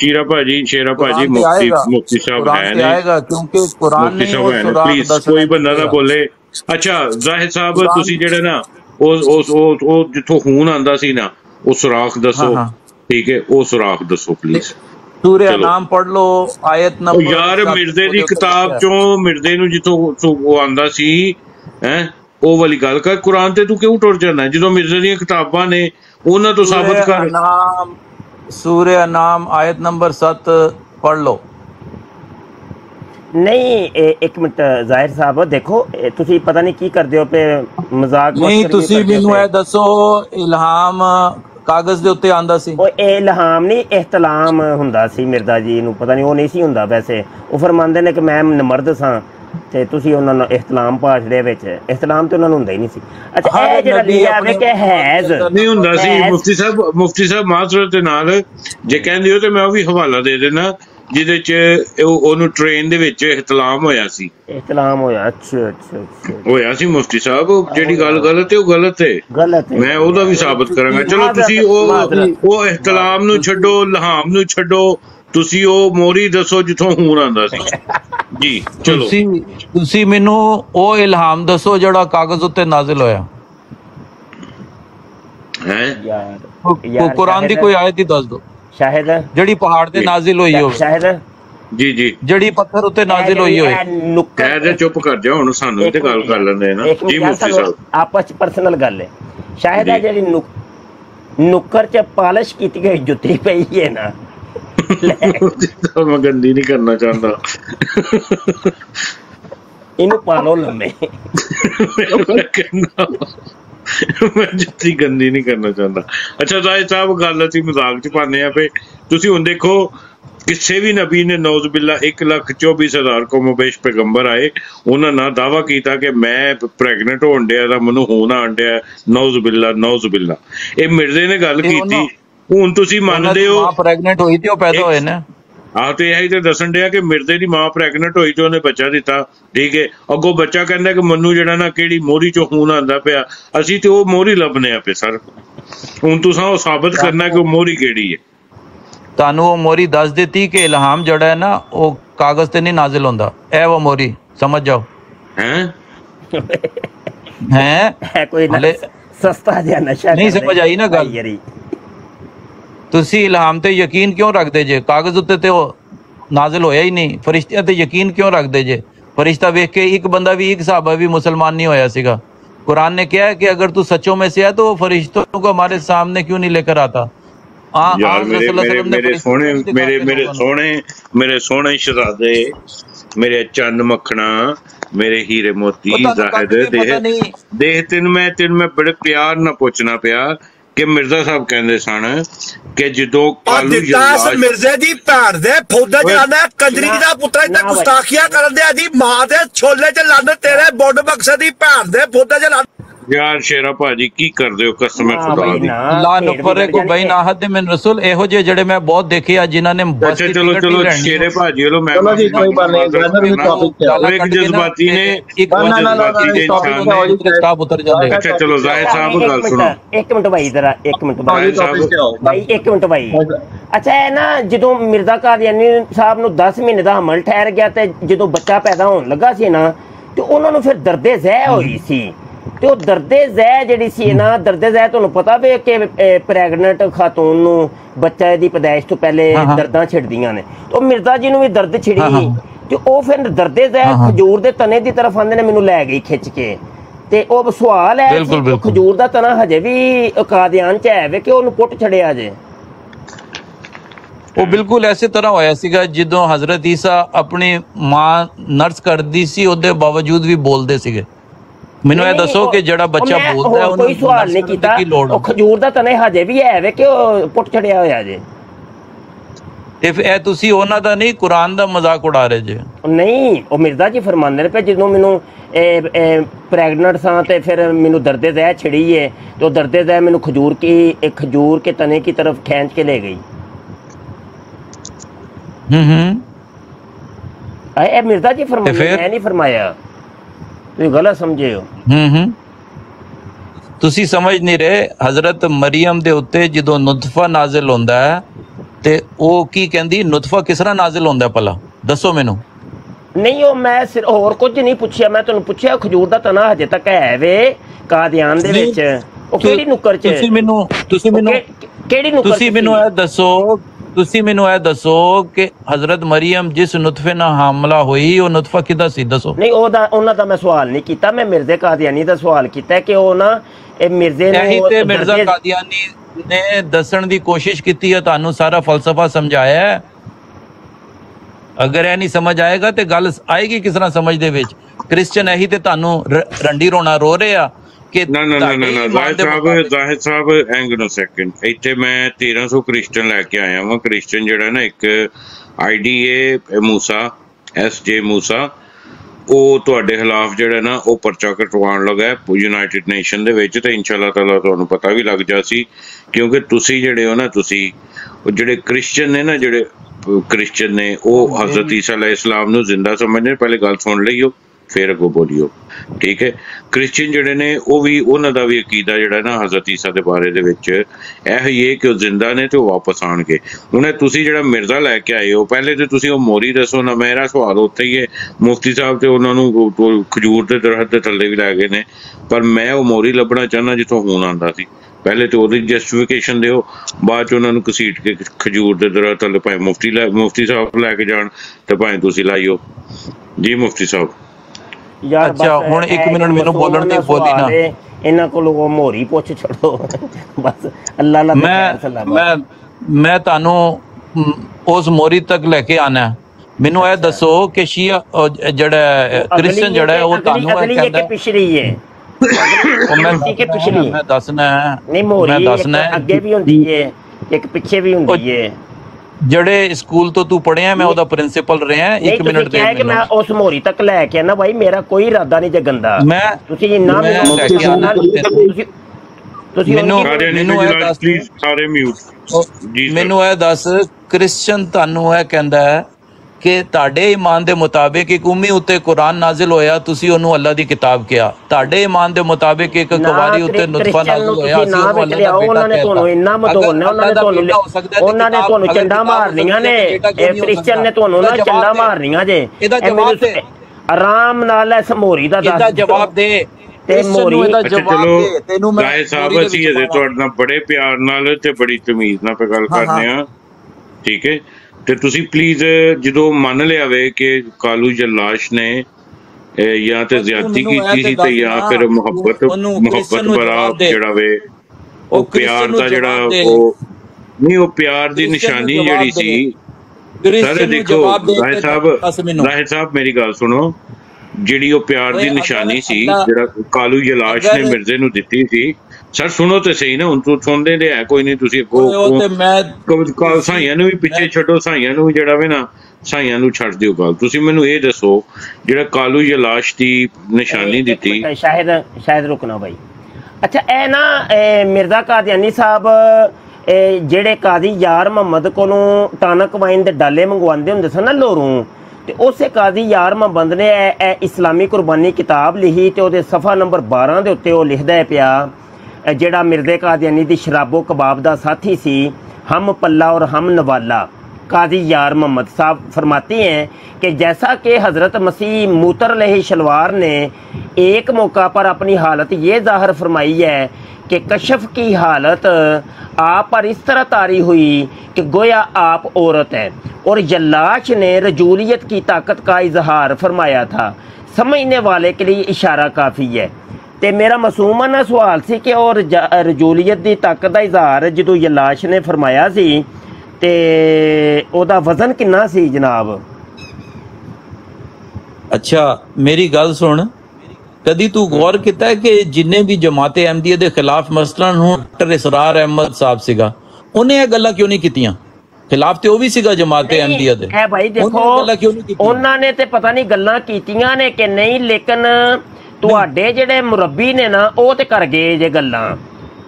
ਸ਼ੇਰਾ ਭਾਜੀ ਸ਼ੇਰਾ ਭਾਜੀ ਮੁਫਤੀ ਮੁਫਤੀ ਸਾਹਿਬ ਹੈ ਨੇ ਆਏਗਾ ਕਿਉਂਕਿ ਕੁਰਾਨ ਨੇ ਉਹ ਨੇ ਪਲੀਜ਼ ਕੋਈ ਬੰਦਾ ਨਾ ਬੋਲੇ। ਅੱਛਾ ਜ਼ਾਹਿਦ ਸਾਹਿਬ ਤੁਸੀਂ ਜਿਹੜੇ ਨਾ ਉਹ ਉਹ ਉਹ ਜਿੱਥੋਂ ਖੂਨ ਆਂਦਾ ਸੀ ਨਾ ਉਹ ਸੁਰਾਖ ਦੱਸੋ। ਠੀਕ ਹੈ ਉਹ ਸੁਰਾਖ ਦੱਸੋ ਪਲੀਜ਼ ਸੂਰੇ ਚਲੋ। ਨਾਮ ਪੜ ਲਓ ਆਇਤ ਨੰਬਰ ਯਾਰ ਮਿਰਜ਼ੇ ਦੀ ਕਿਤਾਬ। ਚੋਂ ਮਿਰਜ਼ੇ ਨੂੰ ਜਿੱਥੋਂ ਉਹ ਆਂਦਾ ਸੀ ਹੈ ਉਹ ਵਾਲੀ ਗੱਲ ਕਰ। ਕੁਰਾਨ ਤੇ ਤੂੰ ਕਿਉਂ ਟੁਰ ਹੈ? ਜਦੋਂ ਮਿਰਜ਼ੇ ਦੀਆਂ ਕਿਤਾਬਾਂ ਨੇ ਉਹਨਾਂ ਤੋਂ ਸਾਬਤ ਕਰ। ਨਾਮ ਸੂਰੇ ਨਾਮ ਆਇਤ ਨੰਬਰ 7 ਪੜ ਲਓ। ਨਹੀਂ ਇੱਕ ਮਿੰਟ ਜ਼ਾਹਿਰ ਸਾਹਿਬ ਦੇਖੋ ਤੁਸੀਂ ਪਤਾ ਨਹੀਂ ਕੀ ਕਰਦੇ ਹੋ ਪਏ ਮਜ਼ਾਕ ਨਹੀਂ ਤੁਸੀਂ ਮੈਨੂੰ। ਇਹ ਦੱਸੋ ਇਲਹਾਮ ਕਾਗਜ਼ ਦੇ ਉੱਤੇ ਆਂਦਾ ਸੀ? ਉਹ ਇਹ ਇਲਹਾਮ ਨਹੀਂ ਇਹਤਲਾਮ ਹੁੰਦਾ ਸੀ ਮਿਰਜ਼ਾ ਜੀ ਨੂੰ ਪਤਾ ਨਹੀਂ ਉਹ ਨਹੀਂ ਸੀ ਹੁੰਦਾ ਵੈਸੇ। ਉਹ ਫਰਮਾਉਂਦੇ ਨੇ ਕਿ ਮੈਂ ਮਰਦ ਸਾਂ। ਤੇ ਤੁਸੀਂ ਉਹਨਾਂ ਨੂੰ ਇਹਤਲਾਮ ਭਾਸ਼ਦੇ ਵਿੱਚ ਇਹਤਲਾਮ ਤੇ ਉਹਨਾਂ ਨੂੰ ਹੁੰਦਾ ਹੀ ਨਹੀਂ ਸੀ। ਅੱਛਾ ਇਹ ਜਿਹੜਾ ਆਪਣੇ ਵੇ ਕਿ ਹੈਜ਼ ਨਹੀਂ ਹੁੰਦਾ ਸੀ ਮੁਫਤੀ ਸਾਹਿਬ ਮੁਫਤੀ ਸਾਹਿਬ ਮਾਜ਼ਰਤ ਦੇ ਨਾਲ ਜੇ ਕਹਿੰਦੇ ਹੋ ਤੇ ਮੈਂ ਉਹ ਵੀ ਹਵਾਲਾ ਦੇ ਦੇਣਾ ਜਿਹਦੇ ਚ ਉਹ- ਉਹਨੂੰ ਟ੍ਰੇਨ ਦੇ ਵਿੱਚ ਇhtਲਾਮ ਹੋਇਆ ਸੀ। ਇਹਤਲਾਮ ਹੋਇਆ ਅੱਛਾ ਅੱਛਾ ਹੋਇਆ ਸੀ ਮੁਫਤੀ ਸਾਹਿਬ ਜਿਹੜੀ ਗੱਲ ਗਲਤ ਹੈ ਉਹ ਗਲਤ ਹੈ। ਗਲਤ ਹੈ। ਮੈਂ ਉਹਦਾ ਵੀ ਸਾਬਤ ਕਰਾਂਗਾ। ਚਲੋ ਤੁਸੀਂ ਉਹ। ਉਹ ਇhtਲਾਮ ਨੂੰ ਛੱਡੋ ਲਹਾਮ ਨੂੰ ਛੱਡੋ ਤੁਸੀਂ ਉਹ ਮੋਰੀ ਦੱਸੋ ਜਿੱਥੋਂ ਖੂਨ ਆਂਦਾ ਸੀ। ਜੀ ਚਲੋ। ਤੁਸੀਂ ਤੁਸੀਂ ਮੈਨੂੰ ਉਹ ਇਲਹਾਮ ਦੱਸੋ ਜਿਹੜਾ ਕਾਗਜ਼ ਉੱਤੇ ਨਾਜ਼ਿਲ ਹੋਇਆ। ਹੈ? ਯਾਰ ਕੁਰਾਨ ਦੀ ਕੋਈ ਆਇਤ ਹੀ ਦੱਸ ਦਿਓ। ਸ਼ਾਹਿਦ। ਜਿਹੜੀ ਪਹਾੜ ਤੇ ਨਾਜ਼ਿਲ ਹੋਈ ਹੋਵੇ। ਸ਼ਾਹਿਦ। ਜੀ ਜੀ। ਜਿਹੜੀ ਪੱਥਰ ਉੱਤੇ ਨਾਜ਼ਿਲ ਹੋਈ ਇਹ ਹੋਵੇ। ਨੁੱਕਰ। ਕਹਿ ਦੇ ਚੁੱਪ ਕਰ ਜਾ ਹੁਣ ਸਾਨੂੰ ਵੀ ਤੇ ਗੱਲ ਕਰ ਲੈਂਦੇ ਆ ਨਾ। ਜੀ ਮੁਫਤੀ ਸਾਹਿਬ। ਆਪਸ ਚ ਪਰਸਨਲ ਗੱਲ ਹੈ। ਸ਼ਾਇਦ ਇਹ ਜੀ। ਜਿਹੜੀ ਨੁੱਕ- ਨੁੱਕਰ ਚ ਪਾਲਿਸ਼ ਕੀਤੀ ਹੋਈ ਜੁੱਤੀ ਪਈ ਹੈ ਨਾ। ਲੈ, ਤਾਂ ਮੈਂ ਗੰਦੀ ਨਹੀਂ ਕਰਨਾ ਚਾਹੁੰਦਾ। ਇਹਨੂੰ ਪਾ ਲਓ ਲੰਮੇ। ਮੈਂ ਜੁੱਤੀ ਗੰਦੀ ਨਹੀਂ ਕਰਨਾ ਚਾਹੁੰਦਾ। ਅੱਛਾ ਜ਼ਾਹਿਦ ਸਾਹਿਬ ਗੱਲ ਅਸੀਂ ਮਜ਼ਾਕ ਚ ਪਾਉਂਦੇ ਆ ਫੇ ਤੁਸੀਂ ਹੁਣ ਦੇਖੋ ਕਿਸੇ ਵੀ ਨਬੀ ਨੇ ਨੌਜ਼ ਬਿੱਲਾ 1 ਲੱਖ 24 ਹਜ਼ਾਰ ਕੋ ਮੁਬੇਸ਼ ਪੈਗੰਬਰ ਆਏ। ਉਹਨਾਂ ਨੇ ਦਾਵਾ ਕੀਤਾ ਕਿ ਮੈਂ ਪ੍ਰੈਗਨੈਂਟ ਹੋਣ ਡਿਆ ਦਾ ਮੈਨੂੰ ਹੋਣ ਆਣ ਡਿਆ ਨੌਜ਼ ਬਿੱਲਾ ਨੌਜ਼ ਬਿੱਲਾ ਇਹ ਮਿਰਜ਼ੇ ਨੇ ਗੱਲ ਕੀਤੀ। ਹੁਣ ਤੁਸੀਂ ਮੰਨਦੇ ਹੋ ਮਾਂ ਪ੍ਰੈਗਨੈਂਟ ਹੋਈ ਤੇ ਉਹ ਪੈਦਾ ਹੋਏ ਨੇ। ਆਹ ਤੇ ਇਹੀ ਤੇ ਦੱਸਣ ਡਿਆ ਕਿ ਮਿਰਜ਼ੇ ਦੀ ਮਾਂ ਪ੍ਰੈਗਨੈਂਟ ਹੋਈ ਤੇ ਉਹਨੇ ਬੱਚਾ ਦਿੱਤਾ। ਠੀਕ ਹੈ। ਅੱਗੋਂ ਬੱਚਾ ਕਹਿੰਦਾ ਕਿ ਮੈਨੂੰ ਜਿਹੜਾ ਨਾ ਕਿਹੜੀ ਮੋਹਰੀ ਚੋਂ ਖੂਨ ਆਂਦਾ ਪਿਆ। ਅਸੀਂ ਤੇ ਉਹ ਮੋਹਰੀ ਲੱਭਨੇ ਆ ਪਏ ਸਰ। ਹੁਣ ਤੁਸੀਂ ਉਹ ਸਾਬਤ ਕਰਨਾ ਕਿ ਉਹ ਮੋਹਰੀ ਕਿਹੜੀ ਹੈ। ਤੁਹਾਨੂੰ ਉਹ ਮੋਰੀ ਦੱਸ ਦਿੱਤੀ ਕਿ ਇਲਹਾਮ ਜਿਹੜਾ ਹੈ ਨਾ ਉਹ ਕਾਗਜ਼ ਤੇ ਨਹੀਂ ਨਾਜ਼ਿਲ ਹੁੰਦਾ। ਇਹ ਉਹ ਮੋਰੀ ਸਮਝ ਜਾਓ। ਹੈ? ਹੈ? ਕੋਈ ਸਸਤਾ ਜਿਹਾ ਨਸ਼ਾ ਨਹੀਂ ਸਮਝ ਆਈ ਨਾ ਗੱਲ। ਯਾਰੀ। ਤੁਸੀਂ ਇਲਹਾਮ ਤੇ ਯਕੀਨ ਕਿਉਂ ਰੱਖਦੇ ਜੇ ਕਾਗਜ਼ ਉੱਤੇ ਤੇ ਉਹ ਨਾਜ਼ਿਲ ਹੋਇਆ ਹੀ ਨਹੀਂ ਫਰਿਸ਼ਤਿਆਂ ਤੇ ਯਕੀਨ ਕਿਉਂ ਰੱਖਦੇ ਜੇ ਫਰਿਸ਼ਤਾ ਵੇਖ ਕੇ ਇੱਕ ਬੰਦਾ ਵੀ ਇੱਕ ਸਾਹਬਾ ਵੀ मुसलमान नहीं होया सीगा कुरान ने क्या है कि अगर तू सच्चों में से है तो वो फरिश्तों को हमारे सामने क्यों नहीं लेकर आता हाँ ਯਾਰ आप ਮੇਰੇ सल्लल्लाहु अलैहि ਮੇਰੇ वसल्लम ने ਮੇਰੇ फरिश्तों ਸੋਹਣੇ को ਮੇਰੇ दिखा के ਮੇਰੇ लोगों को- ਸੋਹਣੇ ਮੇਰੇ ਸੋਹਣੇ ਸ਼ਹਜ਼ਾਦੇ ਮੇਰੇ ਚੰਨ ਮੱਖਣਾ ਮੇਰੇ ਹੀਰੇ ਮੋਤੀ ਉਹ ਤੁਹਾਨੂੰ ਜ਼ਾਹਿਦ ਕੱਢ ਕੇ ਪਤਾ ਦੇਖ ਨਹੀਂ। ਦੇਖ ਤੈਨੂੰ ਮੈਂ ਤੈਨੂੰ ਮੈਂ ਬੜੇ ਪਿਆਰ ਨਾਲ ਪੁੱਛਣਾ ਪਿਆ ਕਿ ਮਿਰਜ਼ਾ ਸਾਹਿਬ ਕਹਿੰਦੇ ਸਨ ਕਿ ਜਦੋਂ ਆ ਕਾਲੂ ਜਲਾਸ਼ ਮਿਰਜ਼ੇ ਦੀ ਭੈਣ ਦੇ ਫੌਦਾ ਚਲਾਣਾ ਕੰਜਰੀ ਦਾ ਪੁੱਤਰ ਇੱਥੇ ਨਾ ਬਾਈ। ਗੁਸਤਾਖੀਆਂ ਕਰਨ ਦੇ ਆਦੀ ਮਾਂ ਦੇ ਛੋਲੇ ਚ ਲੰਨ ਤੇਰੇ ਬੁੱਢ ਬਖਸ਼ ਦੀ ਭੈਣ ਦੇ ਫੌਦਾ ਚ ਲੰਨ ਯਾਰ ਸ਼ੇਰਾ ਭਾਜੀ ਕੀ ਕਰਦੇ ਹੋ ਕਸਮ ਖੁਦਾ ਦੀ? ਨਾ ਲਾ ਵੀ ਕੋ ਜਾਣੀ ਬੈਨ ਆਹਦ ਮਿਨ ਰਸੂਲ ਇਹੋ ਜਿਹੇ ਜਿਹੜੇ ਮੈਂ ਬਹੁਤ ਦੇਖੇ ਆ ਜਿਨ੍ਹਾਂ ਨੇ ਬਸ ਅੱਛਾ ਦੀ ਚਲੋ ਚਲੋ ਸ਼ੇਰੇ ਭਾਜੀ ਵੱਲੋਂ ਮੈਂ ਚਲੋ ਜੀ, ਕੋਈ ਬਾਤ ਨਹੀਂ, brother, ਵੀ topic ਤੇ ਇੱਕ ਜਜ਼ਬਾਤੀ ਨੇ ਇੱਕ ਨਾ, ਨਾ, ਨਾ, ਨਾ, ਜਜ਼ਬਾਤੀ ਦੇ ਇਨਸਾਨ ਨੇ। ਜੀ। ਸਟਾਪ ਉਤਰ ਜਾਂਦੇ ਅੱਛਾ ਚਲੋ ਜ਼ਾਹਿਦ ਸਾਹਿਬ ਗੱਲ ਸੁਣੋ। ਮਿੰਟ ਇੱਕ ਮਿੰਟ ਭਾਈ ਜ਼ਰਾ ਇੱਕ ਮਿੰਟ ਭਾਈ ਭਾਈ ਇੱਕ ਮਿੰਟ ਭਾਈ ਅੱਛਾ ਇਹ ਨਾ ਜਦੋਂ ਮਿਰਜ਼ਾ ਕਾਦੀਆਨੀ ਸਾਹਿਬ ਨੂੰ 10 ਮਹੀਨੇ ਦਾ ਹਮਲ ਠਹਿਰ ਗਿਆ ਤੇ ਜਦੋਂ ਬੱਚਾ ਪੈਦਾ ਹੋਣ ਲੱਗਾ ਸੀ ਨਾ ਤੇ ਉਹਨਾਂ ਨੂੰ ਫਿਰ ਦਰਦੇ ਜ਼ਹਿ ਹੋਈ ਸੀ। ਤੇ ਉਹ ਦਰਦੇ ਜ਼ਹਿ ਜਿਹੜੀ ਸੀ ਨਾ ਦਰਦੇ ਜ਼ਹਿ ਤੁਹਾਨੂੰ ਪਤਾ ਵੀ ਕਿ ਪ੍ਰੈਗਨੈਂਟ ਖਾਤੂਨ ਨੂੰ ਬੱਚਾ ਦੀ ਪੈਦਾਇਸ਼ ਤੋਂ ਪਹਿਲੇ। ਦਰਦਾਂ ਛਿੜਦੀਆਂ ਨੇ ਉਹ ਮਿਰਜ਼ਾ ਜੀ ਨੂੰ ਵੀ ਦਰਦ ਛਿੜੀ। ਤੇ ਉਹ ਫਿਰ ਦਰਦੇ ਹਾਂ। ਖਜੂਰ ਦੇ ਤਣੇ ਦੀ ਤਰਫ ਆਂਦੇ ਨੇ ਮੈਨੂੰ ਲੈ ਗਈ ਖਿੱਚ ਕੇ ਤੇ ਉਹ ਸਵਾਲ ਹੈ ਕਿ। ਖਜੂਰ ਦਾ ਤਣਾ ਹਜੇ ਵੀ ਕਾਦੀਆਨ ਚ ਹੈ ਵੇ ਕਿ ਉਹਨੂੰ ਪੁੱਟ ਛੜਿਆ ਜੇ ਉਹ ਬਿਲਕੁਲ ਐਸੇ ਤਰ੍ਹਾਂ ਹੋਇਆ ਸੀਗਾ ਜਦੋਂ ਹਜ਼ਰਤ ਈਸਾ ਆਪਣੀ ਮਾਂ ਨਰਸ ਕਰਦੀ ਸੀ ਉਹਦੇ ਬਾਵਜੂਦ ਵੀ ਬੋਲਦੇ ਸੀਗੇ ਮੈਨੂੰ ਇਹ ਦੱਸੋ ਕਿ ਜਿਹੜਾ ਬੱਚਾ ਬੋਲਦਾ ਉਹਨੂੰ ਕੋਈ ਸਵਾਲ ਨਹੀਂ ਕੀਤਾ। ਉਹ ਖਜੂਰ ਦਾ ਤਨੇ ਹਜੇ ਵੀ ਹੈ ਵੇ ਕਿ ਉਹ ਪੁੱਟ ਛੜਿਆ ਹੋਇਆ ਜੇ। ਇਫ ਇਹ ਤੁਸੀਂ ਉਹਨਾਂ ਦਾ ਨਹੀਂ ਕੁਰਾਨ ਦਾ ਮਜ਼ਾਕ ਉਡਾ ਰਹੇ ਜੇ। ਨਹੀਂ ਉਹ ਮਿਰਜ਼ਾ ਜੀ ਫਰਮਾਉਂਦੇ ਨੇ ਕਿ ਜਦੋਂ ਮੈਨੂੰ ਇਹ ਪ੍ਰੈਗਨੈਂਟ ਸਾਂ ਤੇ ਫਿਰ ਮੈਨੂੰ ਦਰਦੇ ਜ਼ਹਿ ਛਿੜੀ ਏ ਤੇ ਉਹ ਦਰਦੇ ਜ਼ਹਿ ਮੈਨੂੰ ਖਜੂਰ ਕੀ ਇੱਕ ਖਜੂਰ ਕੇ ਤਨੇ ਕੀ ਤਰਫ ਖੈਂਚ ਕੇ ਲੈ ਗਈ। ਹੂੰ ਹੂੰ। ਇਹ ਮਿਰਜ਼ਾ ਜੀ ਫਰਮਾਇਆ ਨਹੀਂ ਫਰਮਾਇਆ। ਤੁਸੀਂ ਗਲਤ ਸਮਝੇ ਹੋ। ਹੂੰ ਹੂੰ। ਤੁਸੀਂ ਸਮਝ ਨਹੀਂ ਰਹੇ ਹਜ਼ਰਤ ਮਰੀਮ ਦੇ ਉੱਤੇ ਜਦੋਂ ਨੁਤਫਾ ਨਾਜ਼ਿਲ ਹੁੰਦਾ ਹੈ ਤੇ ਉਹ ਕੀ ਕਹਿੰਦੀ ਨੁਤਫਾ ਕਿਸ ਤਰ੍ਹਾਂ ਨਾਜ਼ਿਲ ਹੁੰਦਾ ਭਲਾ? ਦੱਸੋ ਮੈਨੂੰ। ਨਹੀਂ ਉਹ ਮੈਂ ਸਿਰ ਹੋਰ ਕੁਝ ਨਹੀਂ ਪੁੱਛਿਆ ਮੈਂ ਤੁਹਾਨੂੰ ਪੁੱਛਿਆ ਖਜੂਰ ਦਾ ਤਣਾ ਹਜੇ ਤੱਕ ਹੈ ਵੇ ਕਾਦੀਆਨ ਦੇ ਵਿੱਚ। ਉਹ ਕਿਹੜੀ ਨੁੱਕਰ 'ਚ? ਤੁਸੀਂ ਮੈਨੂੰ ਤੁਸੀਂ ਮੈਨੂੰ ਕਿਹੜੀ ਨੁੱਕਰ ਤੁਸੀਂ ਮੈਨੂੰ? ਇਹ ਦੱਸੋ ਤੁਸੀਂ ਮੈਨੂੰ ਇਹ ਦੱਸੋ ਕਿ ਹਜ਼ਰਤ ਮਰੀਮ ਜਿਸ ਨੁਤਫੇ ਨਾਲ ਹਾਮਲਾ ਹੋਈ ਉਹ ਨੁਤਫਾ ਕਿਦਾ ਸੀ? ਦੱਸੋ। ਨਹੀਂ ਉਹਦਾ ਉਹਨਾਂ ਦਾ ਮੈਂ ਸਵਾਲ ਨਹੀਂ ਕੀਤਾ ਮੈਂ ਮਿਰਜ਼ੇ ਕਾਦੀਆਨੀ ਦਾ ਸਵਾਲ ਕੀਤਾ ਕਿ ਉਹ ਨਾ ਇਹ ਮਿਰਜ਼ੇ ਨੂੰ ਇਹੀ ਤੇ ਮਿਰਜ਼ਾ ਕਾਦੀਆਨੀ ਨੇ ਦੱਸਣ ਦੀ ਕੋਸ਼ਿਸ਼ ਕੀਤੀ ਹੈ ਤੁਹਾਨੂੰ ਸਾਰਾ ਫਲਸਫਾ ਸਮਝਾਇਆ ਹੈ। ਅਗਰ ਇਹ ਨਹੀਂ ਸਮਝ ਆਏਗਾ ਤੇ ਗੱਲ ਆਏਗੀ ਕਿਸ ਤਰ੍ਹਾਂ ਸਮਝ ਦੇ ਵਿੱਚ? ਕ੍ਰਿਸਚੀਅਨ ਇਹੀ ਤੇ ਤੁਹਾਨੂੰ ਰੰਡੀ ਰੋਣਾ ਰੋ ਰਹੇ ਆ। ਕਿ ਨਾ ਨਾ ਨਾ ਨਾ ਜ਼ਾਹਿਦ ਦੇ ਸਾਹਿਬ ਜ਼ਾਹਿਦ ਸਾਹਿਬ ਐਂਗ ਨੋ ਸੈਕਿੰਡ ਇੱਥੇ ਮੈਂ 1300 ਕ੍ਰਿਸਚੀਅਨ ਲੈ ਕੇ ਆਇਆ ਹਾਂ ਕ੍ਰਿਸਚੀਅਨ ਜਿਹੜਾ ਨਾ ਇੱਕ ਆਈਡੀਏ ਮੂਸਾ ਐਸ ਜੇ ਮੂਸਾ ਉਹ ਤੁਹਾਡੇ ਖਿਲਾਫ ਜਿਹੜਾ ਨਾ ਉਹ ਪਰਚਾ ਕਟਵਾਉਣ ਲੱਗਾ ਯੂਨਾਈਟਿਡ ਨੇਸ਼ਨ ਦੇ ਵਿੱਚ ਤੇ ਇਨਸ਼ਾਅੱਲਾ ਤਾਲਾ ਤੁਹਾਨੂੰ ਪਤਾ ਵੀ ਲੱਗ ਜਾ ਸੀ ਕਿਉਂਕਿ ਤੁਸੀਂ ਜਿਹੜੇ ਹੋ ਨਾ ਤੁਸੀਂ ਉਹ ਜਿਹੜੇ ਕ੍ਰਿਸਚੀਅਨ ਨੇ ਨਾ ਜਿਹੜੇ ਕ੍ਰਿਸਚੀਅਨ ਨੇ ਉਹ ਹਜ਼ਰਤ ਈਸਾ ਨੂੰ ਜ਼ਿੰਦਾ ਸਮਝਦੇ ਨੇ। ਪਹਿਲੇ ਗੱਲ ਸੁਣ ਲਈਓ। ਫਿਰ ਅੱਗੋਂ ਬੋਲਿਓ। ਠੀਕ ਹੈ? ਕ੍ਰਿਸਚੀਅਨ ਜਿਹੜੇ ਨੇ, ਉਹ ਵੀ ਉਹਨਾਂ ਦਾ ਵੀ ਅਕੀਦਾ ਜਿਹੜਾ ਨਾ ਹਜ਼ਰਤ ਈਸਾ ਦੇ ਬਾਰੇ ਦੇ ਵਿੱਚ ਇਹ ਹੀ ਹੈ ਕਿ ਉਹ ਜ਼ਿੰਦਾ ਨੇ ਤੇ ਉਹ ਵਾਪਸ ਆਣਗੇ ਹੁਣ ਤੁਸੀਂ ਜਿਹੜਾ ਮਿਰਜ਼ਾ ਲੈ ਕੇ ਆਏ ਹੋ, ਪਹਿਲੇ ਤੇ ਤੁਸੀਂ ਉਹ ਮੋਰੀ ਦੱਸੋ ਨਾ, ਮੇਰਾ ਸਵਾਲ ਉੱਥੇ ਹੀ ਹੈ। ਮੁਫਤੀ ਸਾਹਿਬ ਤੇ ਉਹਨਾਂ ਨੂੰ ਖਜੂਰ ਦੇ ਦਰਖਤ ਦੇ ਥੱਲੇ ਵੀ ਲੈ ਗਏ ਨੇ। ਪਰ ਮੈਂ ਉਹ ਮੋਰੀ ਲੱਭਣਾ ਚਾਹੁੰਦਾ ਜਿੱਥੋਂ ਹੁਣ ਆਂਦਾ ਸੀ। ਪਹਿਲੇ ਤੇ ਉਹਦੀ ਜਸਟੀਫਿਕੇਸ਼ਨ ਦਿਓ, ਬਾਅਦ ਚ ਉਹਨਾਂ ਨੂੰ ਘਸੀਟ ਕੇ ਖਜੂਰ ਦੇ ਦਰਖਤ ਥੱਲੇ ਭਾਵੇਂ ਮੁਫਤੀ ਲੈ ਮੁਫਤੀ ਸਾਹਿਬ ਲੈ ਕੇ ਜਾਣ, ਤੇ ਭਾਵੇਂ ਤੁਸੀਂ ਲਾਈਓ। ਜੀ ਮੁਫਤੀ ਸਾਹਿਬ। ਯਾਰ ਅੱਛਾ, ਹੁਣ ਇੱਕ ਇਹ ਮਿੰਟ ਮੈਨੂੰ ਬੋਲਣ ਦੀ ਉਹਨਾਂ ਬੋਲੀ ਨਾ। ਇਹਨਾਂ ਕੋਲ ਉਹ ਮੋਰੀ ਪੁੱਛ ਛੱਡੋ। ਬਸ ਅੱਲਾ ਅੱਲਾ ਮੈਂ ਮੈਂ ਮੈਂ ਤੁਹਾਨੂੰ ਉਸ ਮੋਰੀ ਤੱਕ ਲੈ ਕੇ ਆਣਾ ਹੈ। ਮੈਨੂੰ ਇਹ ਦੱਸੋ ਕਿ ਸ਼ੀਆ ਜਿਹੜਾ ਕ੍ਰਿਸਚੀਅਨ ਜਿਹੜਾ ਹੈ ਉਹ ਤੁਹਾਨੂੰ ਇਹ ਕਹਿੰਦਾ ਕਿ ਪਿਛਲੀ ਹੈ ਉਹ ਮੈਂ ਅਗਲੀ ਕਿ ਪਿਛਲੀ ਮੈਂ ਦੱਸਣਾ ਹੈ। ਨਹੀਂ ਮੋਰੀ ਮੈਂ ਇੱਕ ਦੱਸਣਾ ਹੈ ਅੱਗੇ ਵੀ ਹੁੰਦੀ ਹੈ ਇੱਕ ਪਿੱਛੇ ਵੀ ਹੁੰਦੀ ਹੈ ਜਿਹੜੇ ਸਕੂਲ ਤੋਂ ਤੂੰ ਪੜਿਆ ਮੈਂ ਉਹਦਾ ਪ੍ਰਿੰਸੀਪਲ ਰਿਹਾ ਇੱਕ ਮਿੰਟ ਦੇ ਕਿ ਮੈਂ ਉਸ ਮੋਰੀ ਤੱਕ ਲੈ ਕੇ ਆਣਾ ਭਾਈ ਮੇਰਾ ਕੋਈ ਇਰਾਦਾ ਨਹੀਂ ਜੇ ਗੰਦਾ ਮੈਂ ਤੁਸੀਂ ਇੰਨਾ ਮੈਨੂੰ ਤੁਸੀਂ ਤੁਸੀਂ ਮੈਨੂੰ- ਮੈਨੂੰ ਇਹ ਦੱਸ ਪਲੀਜ਼ ਸਾਰੇ ਮਿਊਟ। ਮੈਨੂੰ ਇਹ ਦੱਸ ਕ੍ਰਿਸਚੀਅਨ ਤੁਹਾਨੂੰ ਇਹ ਕਹਿੰਦਾ ਹੈ ਕਿ ਤੁਹਾਡੇ ਈਮਾਨ ਦੇ ਮੁਤਾਬਿਕ ਇੱਕ ਉਮੀ ਉੱਤੇ ਕੁਰਾਨ ਨਾਜ਼ਿਲ ਹੋਇਆ ਤੁਸੀਂ ਉਹਨੂੰ ਅੱਲਾ ਦੀ ਕਿਤਾਬ ਕਿਹਾ ਤੁਹਾਡੇ ਈਮਾਨ ਦੇ ਮੁਤਾਬਿਕ ਇੱਕ ਕਵਾਰੀ ਉੱਤੇ ਨੁਤਫਾ ਨਾਜ਼ਿਲ ਹੋਇਆ ਅਸੀਂ ਉਹਨੂੰ ਅੱਲਾ ਦਾ ਨੇ ਤੁਹਾਨੂੰ ਇੰਨਾ। ਮਧੋਲਨਾ ਉਹਨਾਂ ਨੇ ਤੁਹਾਨੂੰ ਦਾ ਉਹਨਾਂ ਨੇ ਤੁਹਾਨੂੰ ਚੰਡਾ ਮਾਰਨੀਆਂ ਨੇ ਇਹ ਕ੍ਰਿਸਚਨ ਨੇ? ਤੁਹਾਨੂੰ ਨਾ ਚੰਡਾ ਦੇ। ਮਾਰਨੀਆਂ ਜੇ ਇਹਦਾ ਇਹ ਜਵਾਬ ਦੇ। ਆਰਾਮ ਨਾਲ ਇਸ ਮੋਰੀ ਦਾ ਦੱਸ ਇਹਦਾ ਜਵਾਬ ਦੇ ਤੇ ਮੋਰੀ- ਅੱਛਾ ਜਵਾਬ ਦੇ ਤੈਨੂੰ ਮੈਂ ਰਾਏ ਸਾਹਿਬ ਦੇ ਅਸੀਂ ਇਹਦੇ। ਤੁਹਾਡੇ ਨਾਲ ਬੜੇ ਪਿਆਰ ਨਾਲ ਤੇ ਬੜੀ ਤਮੀਜ਼ ਨਾਲ ਗੱਲ ਹਾਂ, ਕਰਨੇ ਆ ਠੀਕ ਹੈ ਤੇ ਤੁਸੀਂ ਪਲੀਜ਼ ਜਦੋਂ ਮੰਨ ਲਿਆ ਵੇ ਕਿ ਕਾਲੂ ਜਲਾਸ਼ ਨੇ ਜਾਂ ਤੇ ਜ਼ਿਆਦਤੀ ਕੀਤੀ ਸੀ ਤੇ ਜਾਂ ਫਿਰ ਮੁਹੱਬਤ ਮੁਹੱਬਤ ਭਰਾ। ਜਿਹੜਾ ਵੇ ਉਹ ਪਿਆਰ ਦਾ ਜਿਹੜਾ। ਉਹ ਨਹੀਂ ਉਹ ਪਿਆਰ ਦੀ ਨਿਸ਼ਾਨੀ ਜਿਹੜੀ। ਸੀ ਸਰ ਦੇਖੋ ਰਾਏ ਸਾਹਿਬ ਰਾਏ ਸਾਹਿਬ ਮੇਰੀ ਗੱਲ ਸੁਣੋ ਜਿਹੜੀ ਉਹ ਪਿਆਰ ਦੀ ਨਿਸ਼ਾਨੀ ਸੀ ਜਿਹੜਾ ਕਾਲੂ ਜਲਾਸ਼ ਨੇ ਮਿਰਜ਼ੇ ਨੂੰ ਦਿੱਤੀ ਸੀ ਸਰ ਸੁਣੋ ਤੇ ਸਹੀ ਨਾ ਹੁਣ ਤੂੰ ਸੁਣਦੇ ਤੇ ਹੈ ਕੋਈ ਨਹੀਂ ਤੁਸੀਂ ਉਹ ਤੇ ਮੈਂ ਸਾਈਆਂ ਨੂੰ ਵੀ ਪਿੱਛੇ ਛੱਡੋ ਸਾਈਆਂ ਨੂੰ ਜਿਹੜਾ ਵੇ ਨਾ ਸਾਈਆਂ ਨੂੰ ਛੱਡ ਦਿਓ ਗੱਲ ਤੁਸੀਂ ਮੈਨੂੰ ਇਹ ਦੱਸੋ ਜਿਹੜਾ ਕਾਲੂ ਜਾਂ ਲਾਸ਼ ਦੀ ਨਿਸ਼ਾਨੀ ਦਿੱਤੀ। ਸ਼ਾਇਦ ਸ਼ਾਇਦ ਰੁਕਣਾ ਬਾਈ। ਅੱਛਾ ਇਹ ਨਾ ਇਹ ਮਿਰਜ਼ਾ ਕਾਦੀਆਨੀ ਸਾਹਿਬ ਇਹ ਜਿਹੜੇ ਕਾਜ਼ੀ ਯਾਰ ਮੁਹੰਮਦ ਕੋਲੋਂ ਟਾਨਕ ਵਾਈਨ ਦੇ ਡਾਲੇ ਮੰਗਵਾਉਂਦੇ ਹੁੰਦੇ ਸਨ ਨਾ ਲੋਰੋਂ ਤੇ ਉਸੇ ਕਾਜ਼ੀ ਯਾਰ ਮੁਹੰਮਦ ਨੇ ਇਹ ਇਸਲਾਮੀ ਕੁਰਬਾਨੀ ਕਿਤਾਬ ਲਿਖੀ ਤੇ ਉਹਦੇ ਸਫਾ ਨੰਬਰ 12 ਦੇ ਉੱਤੇ ਉਹ ਲਿਖਦਾ ਹੈ ਪਿਆ। ਜਿਹੜਾ ਮਿਰਜ਼ੇ ਕਾਦੀਆਨੀ ਦੀ ਸ਼ਰਾਬੋ ਕਬਾਬ ਦਾ ਸਾਥੀ ਸੀ ਹਮ ਪੱਲਾ ਔਰ ਹਮ ਨਵਾਲਾ काजी यार मोहम्मद साहब फरमाते हैं कि जैसा कि हज़रत मसीह मूतर लही शलवार ने एक मौका पर अपनी हालत ये ज़ाहिर फरमाई है कि कशफ की हालत आप पर इस तरह तारी हुई कि गोया आप औरत हैं और यल्लाश ने रजूलियत की ताकत का इजहार फरमाया था समझने वाले के लिए इशारा काफ़ी है ਤੇ ਮੇਰਾ ਮਾਸੂਮਾਨਾ ਸਵਾਲ ਸੀ ਕਿ ਉਹ ਰਜਾ- ਰਜੂਲੀਅਤ ਦੀ ਤਾਕਤ ਦਾ ਇਜ਼ਹਾਰ ਜਦੋਂ ਯਲਾਸ਼ ਨੇ ਫਰਮਾਇਆ ਸੀ ਤੇ ਉਹਦਾ ਵਜ਼ਨ ਕਿੰਨਾ ਸੀ ਜਨਾਬ? ਅੱਛਾ ਮੇਰੀ ਗੱਲ ਸੁਣ। ਕਦੀ ਤੂੰ ਗੌਰ ਕੀਤਾ ਕਿ ਜਿੰਨੇ ਵੀ ਜਮਾਤੇ ਅਹਿਮਦੀਆ ਦੇ ਖਿਲਾਫ ਮਸਲਨ ਹੁਣ ਡਾਕਟਰ ਇਸਰਾਰ ਅਹਿਮਦ ਸਾਹਿਬ ਸੀਗਾ ਉਹਨੇ ਇਹ ਗੱਲਾਂ ਕਿਉਂ ਨਹੀਂ ਕੀਤੀਆਂ? ਖਿਲਾਫ ਤੇ ਉਹ ਵੀ ਸੀਗਾ ਜਮਾਤੇ ਅਹਿਮਦੀਆ ਦੇ। ਇਹ ਭਾਈ ਦੇਖੋ ਉਹਨਾਂ ਨੇ ਤੇ ਪਤਾ ਨਹੀਂ ਗੱਲਾਂ ਕੀਤੀਆਂ ਨੇ ਕਿ ਨਹੀਂ ਲੇਕਿਨ ਤੁਹਾਡੇ ਜਿਹੜੇ ਮੁਰੱਬੀ ਨੇ ਨਾ ਉਹ ਤੇ ਕਰ ਗਏ ਜੇ ਗੱਲਾਂ।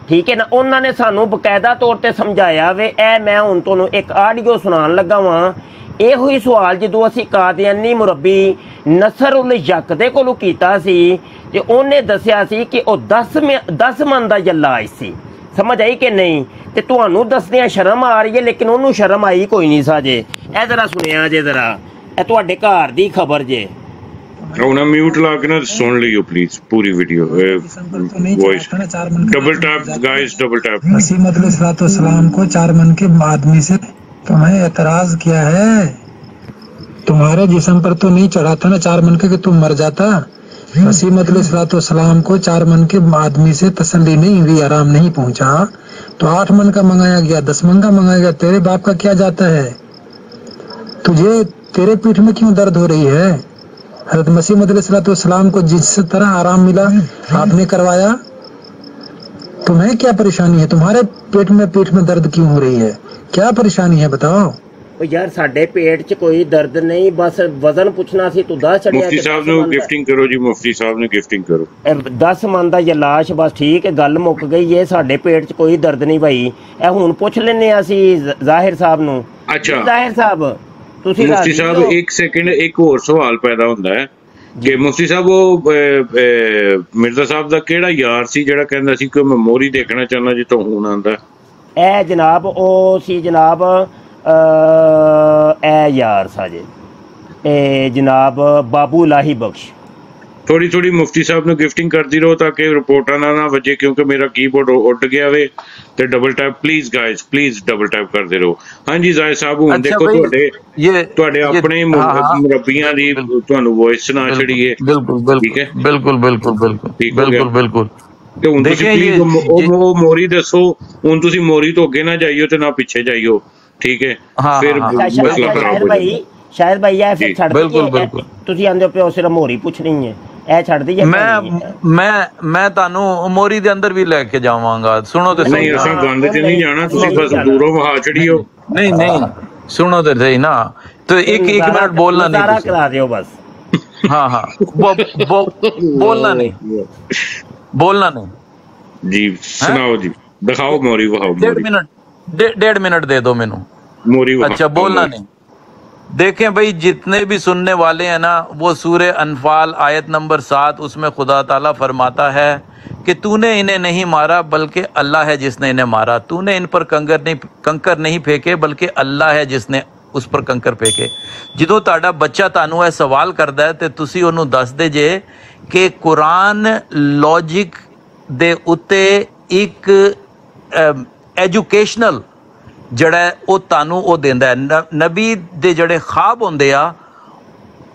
ਠੀਕ ਹੈ ਨਾ? ਉਹਨਾਂ ਨੇ ਸਾਨੂੰ ਬਕਾਇਦਾ ਤੌਰ ਤੇ ਸਮਝਾਇਆ ਵੇ ਇਹ ਮੈਂ ਹੁਣ ਤੁਹਾਨੂੰ ਇੱਕ ਆਡੀਓ ਸੁਣਾਉਣ ਲੱਗਾ ਵਾਂ। ਇਹੋ ਹੀ ਸਵਾਲ ਜਦੋਂ ਅਸੀਂ ਕਾਦੀਆਨੀ ਮੁਰੱਬੀ ਨਸਰ ਉਲ ਯਕ ਦੇ ਕੋਲੋਂ ਕੀਤਾ ਸੀ ਤੇ ਉਹਨੇ ਦੱਸਿਆ ਸੀ ਕਿ ਉਹ 10 10 ਮਨ ਦਾ ਜੱਲਾਜ ਸੀ। ਸਮਝ ਆਈ ਕਿ ਨਹੀਂ? ਤੇ ਤੁਹਾਨੂੰ ਦੱਸਦਿਆਂ ਸ਼ਰਮ ਆ ਰਹੀ ਹੈ ਲੇਕਿਨ ਉਹਨੂੰ ਸ਼ਰਮ ਆਈ ਕੋਈ ਨਹੀਂ ਸਾਜੇ। ਇਹ ਜ਼ਰਾ ਸੁਣਿਆ ਜੇ ਜ਼ਰਾ। ਇਹ ਤੁਹਾਡੇ ਘਰ ਦੀ ਖਬਰ ਜੇ। अपना म्यूट ला के ना सुन लियो प्लीज़ पूरी video voice double tap guys double tap मसीह मतलब सलाम को चार मन के आदमी से तुम्हें एतराज़ किया है। तुम्हारे जिसम पर तो नहीं चढ़ा था ना चार मन के कि तुम मर जाता? मसीह मतलब सलाम को चार मन के आदमी से तसल्ली नहीं हुई आराम नहीं पहुँचा। तो आठ मन का मंगाया गया दस मन का मंगाया गया तेरे बाप का क्या जाता है? तुझे तेरे पीठ में क्यों दर्द हो रही है? हजरत मसीह सलाम को जिस तरह आराम मिला आपने करवाया तुम्हें क्या परेशानी है तुम्हारे पेट में पीठ में दर्द क्यों हो रही है क्या परेशानी है बताओ ਉਹ ਯਾਰ ਸਾਡੇ ਪੇਟ 'ਚ ਕੋਈ ਦਰਦ ਨਹੀਂ ਬਸ ਵਜ਼ਨ ਪੁੱਛਣਾ ਸੀ ਤੂੰ ਦੱਸ ਛੜਿਆ ਮੁਫਤੀ ਸਾਹਿਬ ਨੂੰ ਗਿਫਟਿੰਗ ਕਰੋ ਜੀ ਮੁਫਤੀ ਸਾਹਿਬ ਨੂੰ ਗਿਫਟਿੰਗ ਕਰੋ 10 ਮਨ ਦਾ ਜਲਾਸ਼ ਬਸ ਠੀਕ ਹੈ ਗੱਲ ਮੁੱਕ ਗਈ ਏ ਸਾਡੇ ਪੇਟ 'ਚ ਕੋਈ ਦਰਦ ਨਹੀਂ ਭਾਈ ਇਹ ਹੁਣ ਪੁੱਛ ਲੈਨੇ ਆ ਅਸੀਂ ਜ਼- ਜ਼ਾਹਿਰ ਸਾਹਿਬ ਨੂੰ ਅੱਛਾ ਜ਼ਾਹਿਰ ਸਾਹਿਬ ਤੁਸੀਂ ਮੁਫਤੀ ਸਾਹਿਬ? ਇੱਕ ਸੈਕਿੰਡ ਇੱਕ ਹੋਰ ਸਵਾਲ ਪੈਦਾ ਹੁੰਦਾ ਹੈ ਕਿ ਮੁਫਤੀ ਸਾਹਿਬ ਉਹ ਮਿਰਜ਼ਾ ਸਾਹਿਬ ਦਾ ਕਿਹੜਾ ਯਾਰ ਸੀ ਜਿਹੜਾ ਕਹਿੰਦਾ ਸੀ ਕਿ ਮੈਂ ਮੋਰੀ ਦੇਖਣਾ ਚਾਹੁੰਦਾ ਜਿੱਥੋਂ ਹੁਣ ਆਂਦਾ ਇਹ ਜਨਾਬ ਉਹ ਸੀ ਜਨਾਬ ਇਹ ਯਾਰ ਸਾਜੇ। ਇਹ ਜਨਾਬ ਬਾਬੂ ਲਾਹੀ ਬਖਸ਼। ਥੋੜੀ ਥੋੜੀ ਮੁਫਤੀ ਸਾਹਿਬ ਨੂੰ ਗਿਫਟਿੰਗ ਕਰਦੀ ਰਹੋ ਤਾਂ ਕਿ ਰਿਪੋਰਟਾਂ ਨਾ ਨਾ ਵੱਜੇ ਕਿਉਂਕਿ ਮੇਰਾ ਕੀਬੋਰਡ ਉੱਡ ਗਿਆ ਵੇ ਤੇ double tap please guys please double tap ਕਰਦੇ ਰਹੋ। ਹਾਂਜੀ ਜ਼ਾਹਿਰ ਸਾਹਿਬ ਹੁਣ ਦੇਖੋ ਤੁਹਾਡੇ ਇਹ ਤੁਹਾਡੇ ਆਪਣੇ। ਮੁਰੱਬੀਆਂ ਦੀ ਤੁਹਾਨੂੰ ਵੌਇਸ ਸੁਣਾ ਛੜੀਏ ਬਿਲਕੁਲ ਠੀਕ ਹੈ? ਬਿਲਕੁਲ ਬਿਲਕੁਲ ਬਿਲਕੁਲ ਬਿਲਕੁਲ। ਬਿਲਕੁਲ ਬਿਲਕੁਲ। ਤੇ ਹੁਣ ਤੁਸੀਂ ਪਲੀਜ਼ ਉਹ ਮੋਰੀ ਦੱਸੋ ਹੁਣ ਤੁਸੀਂ ਮੋਰੀ ਤੋਂ ਅੱਗੇ ਨਾ ਜਾਈਓ ਤੇ ਨਾ ਪਿੱਛੇ ਜਾਈਓ। ਠੀਕ ਹੈ? ਫਿਰ ਮਸਲਾ ਖਰਾਬ ਹੋ ਭਾਈ ਜਾਏਗਾ। ਸ਼ਾਇਦ ਭਾਈ ਇਹ ਫਿਰ ਛੱਡ ਬਿਲਕੁਲ, ਬਿਲਕੁਲ। ਤੁਸੀਂ ਆਂਦੇ ਪਿਓ ਸਿਰ ਮੋਰੀ ਪੁੱਛਣੀ ਹੈ। ਇਹ ਛੱਡਦੀ ਹੈ ਮੈਂ ਮੈਂ ਮੈਂ ਤੁਹਾਨੂੰ ਮੋਰੀ ਦੇ ਅੰਦਰ ਵੀ ਲੈ ਕੇ ਜਾਵਾਂਗਾ। ਸੁਣੋ ਤੇ ਨਹੀਂ ਅਸੀਂ ਗੰਦ ਚ ਨਹੀਂ ਜਾਣਾ ਤੁਸੀਂ ਬਸ ਦੂਰੋਂ ਵਹਾ ਚੜੀਓ ਨਹੀਂ ਨਹੀਂ। ਸੁਣੋ ਤੇ ਸਹੀ ਨਾ। ਤੇ ਇੱਕ ਇੱਕ ਮਿੰਟ ਬੋਲਣਾ ਨਹੀਂ ਸਾਰਾ ਕਰਾ ਦਿਓ ਬਸ। ਹਾਂ ਹਾਂ। ਬੋਲਣਾ ਨਹੀਂ। ਬੋਲਣਾ ਨਹੀਂ। ਜੀ ਸੁਣਾਓ ਜੀ। ਦਿਖਾਓ ਮੋਰੀ ਵਹਾਓ ਮੋਰੀ। 1.5 ਮਿੰਟ 1.5 ਮਿੰਟ ਦੇ ਦਿਓ ਮੈਨੂੰ। ਮੋਰੀ ਵਹਾਓ ਅੱਛਾ ਬੋਲਣਾ ਨਹੀਂ। देखें भाई जितने भी सुनने वाले हैं ना वो सूर्य अनफाल आयत नंबर सात उसमें खुदा ताला फरमाता है कि तूने इन्हें नहीं मारा बल्कि अल्लाह है जिसने इन्हें मारा तूने इन पर कंकर नहीं कंकर नहीं फेंके बल्कि अल्लाह है जिसने ਉਸ ਪਰ ਕੰਕਰ ਫੇਕੇ ਜਦੋਂ ਤੁਹਾਡਾ ਬੱਚਾ ਤੁਹਾਨੂੰ ਇਹ ਸਵਾਲ ਕਰਦਾ ਹੈ ਤੇ ਤੁਸੀਂ ਉਹਨੂੰ ਦੱਸਦੇ ਜੇ ਕਿ ਕੁਰਾਨ ਲੌਜੀਕ ਦੇ ਉੱਤੇ ਇੱਕ ਐਜੂਕੇਸ਼ਨਲ ਜਿਹੜਾ ਉਹ ਤੁਹਾਨੂੰ ਉਹ ਦਿੰਦਾ ਹੈ। ਨ- ਨਬੀ ਦੇ ਜਿਹੜੇ ਖਾਬ ਹੁੰਦੇ ਆ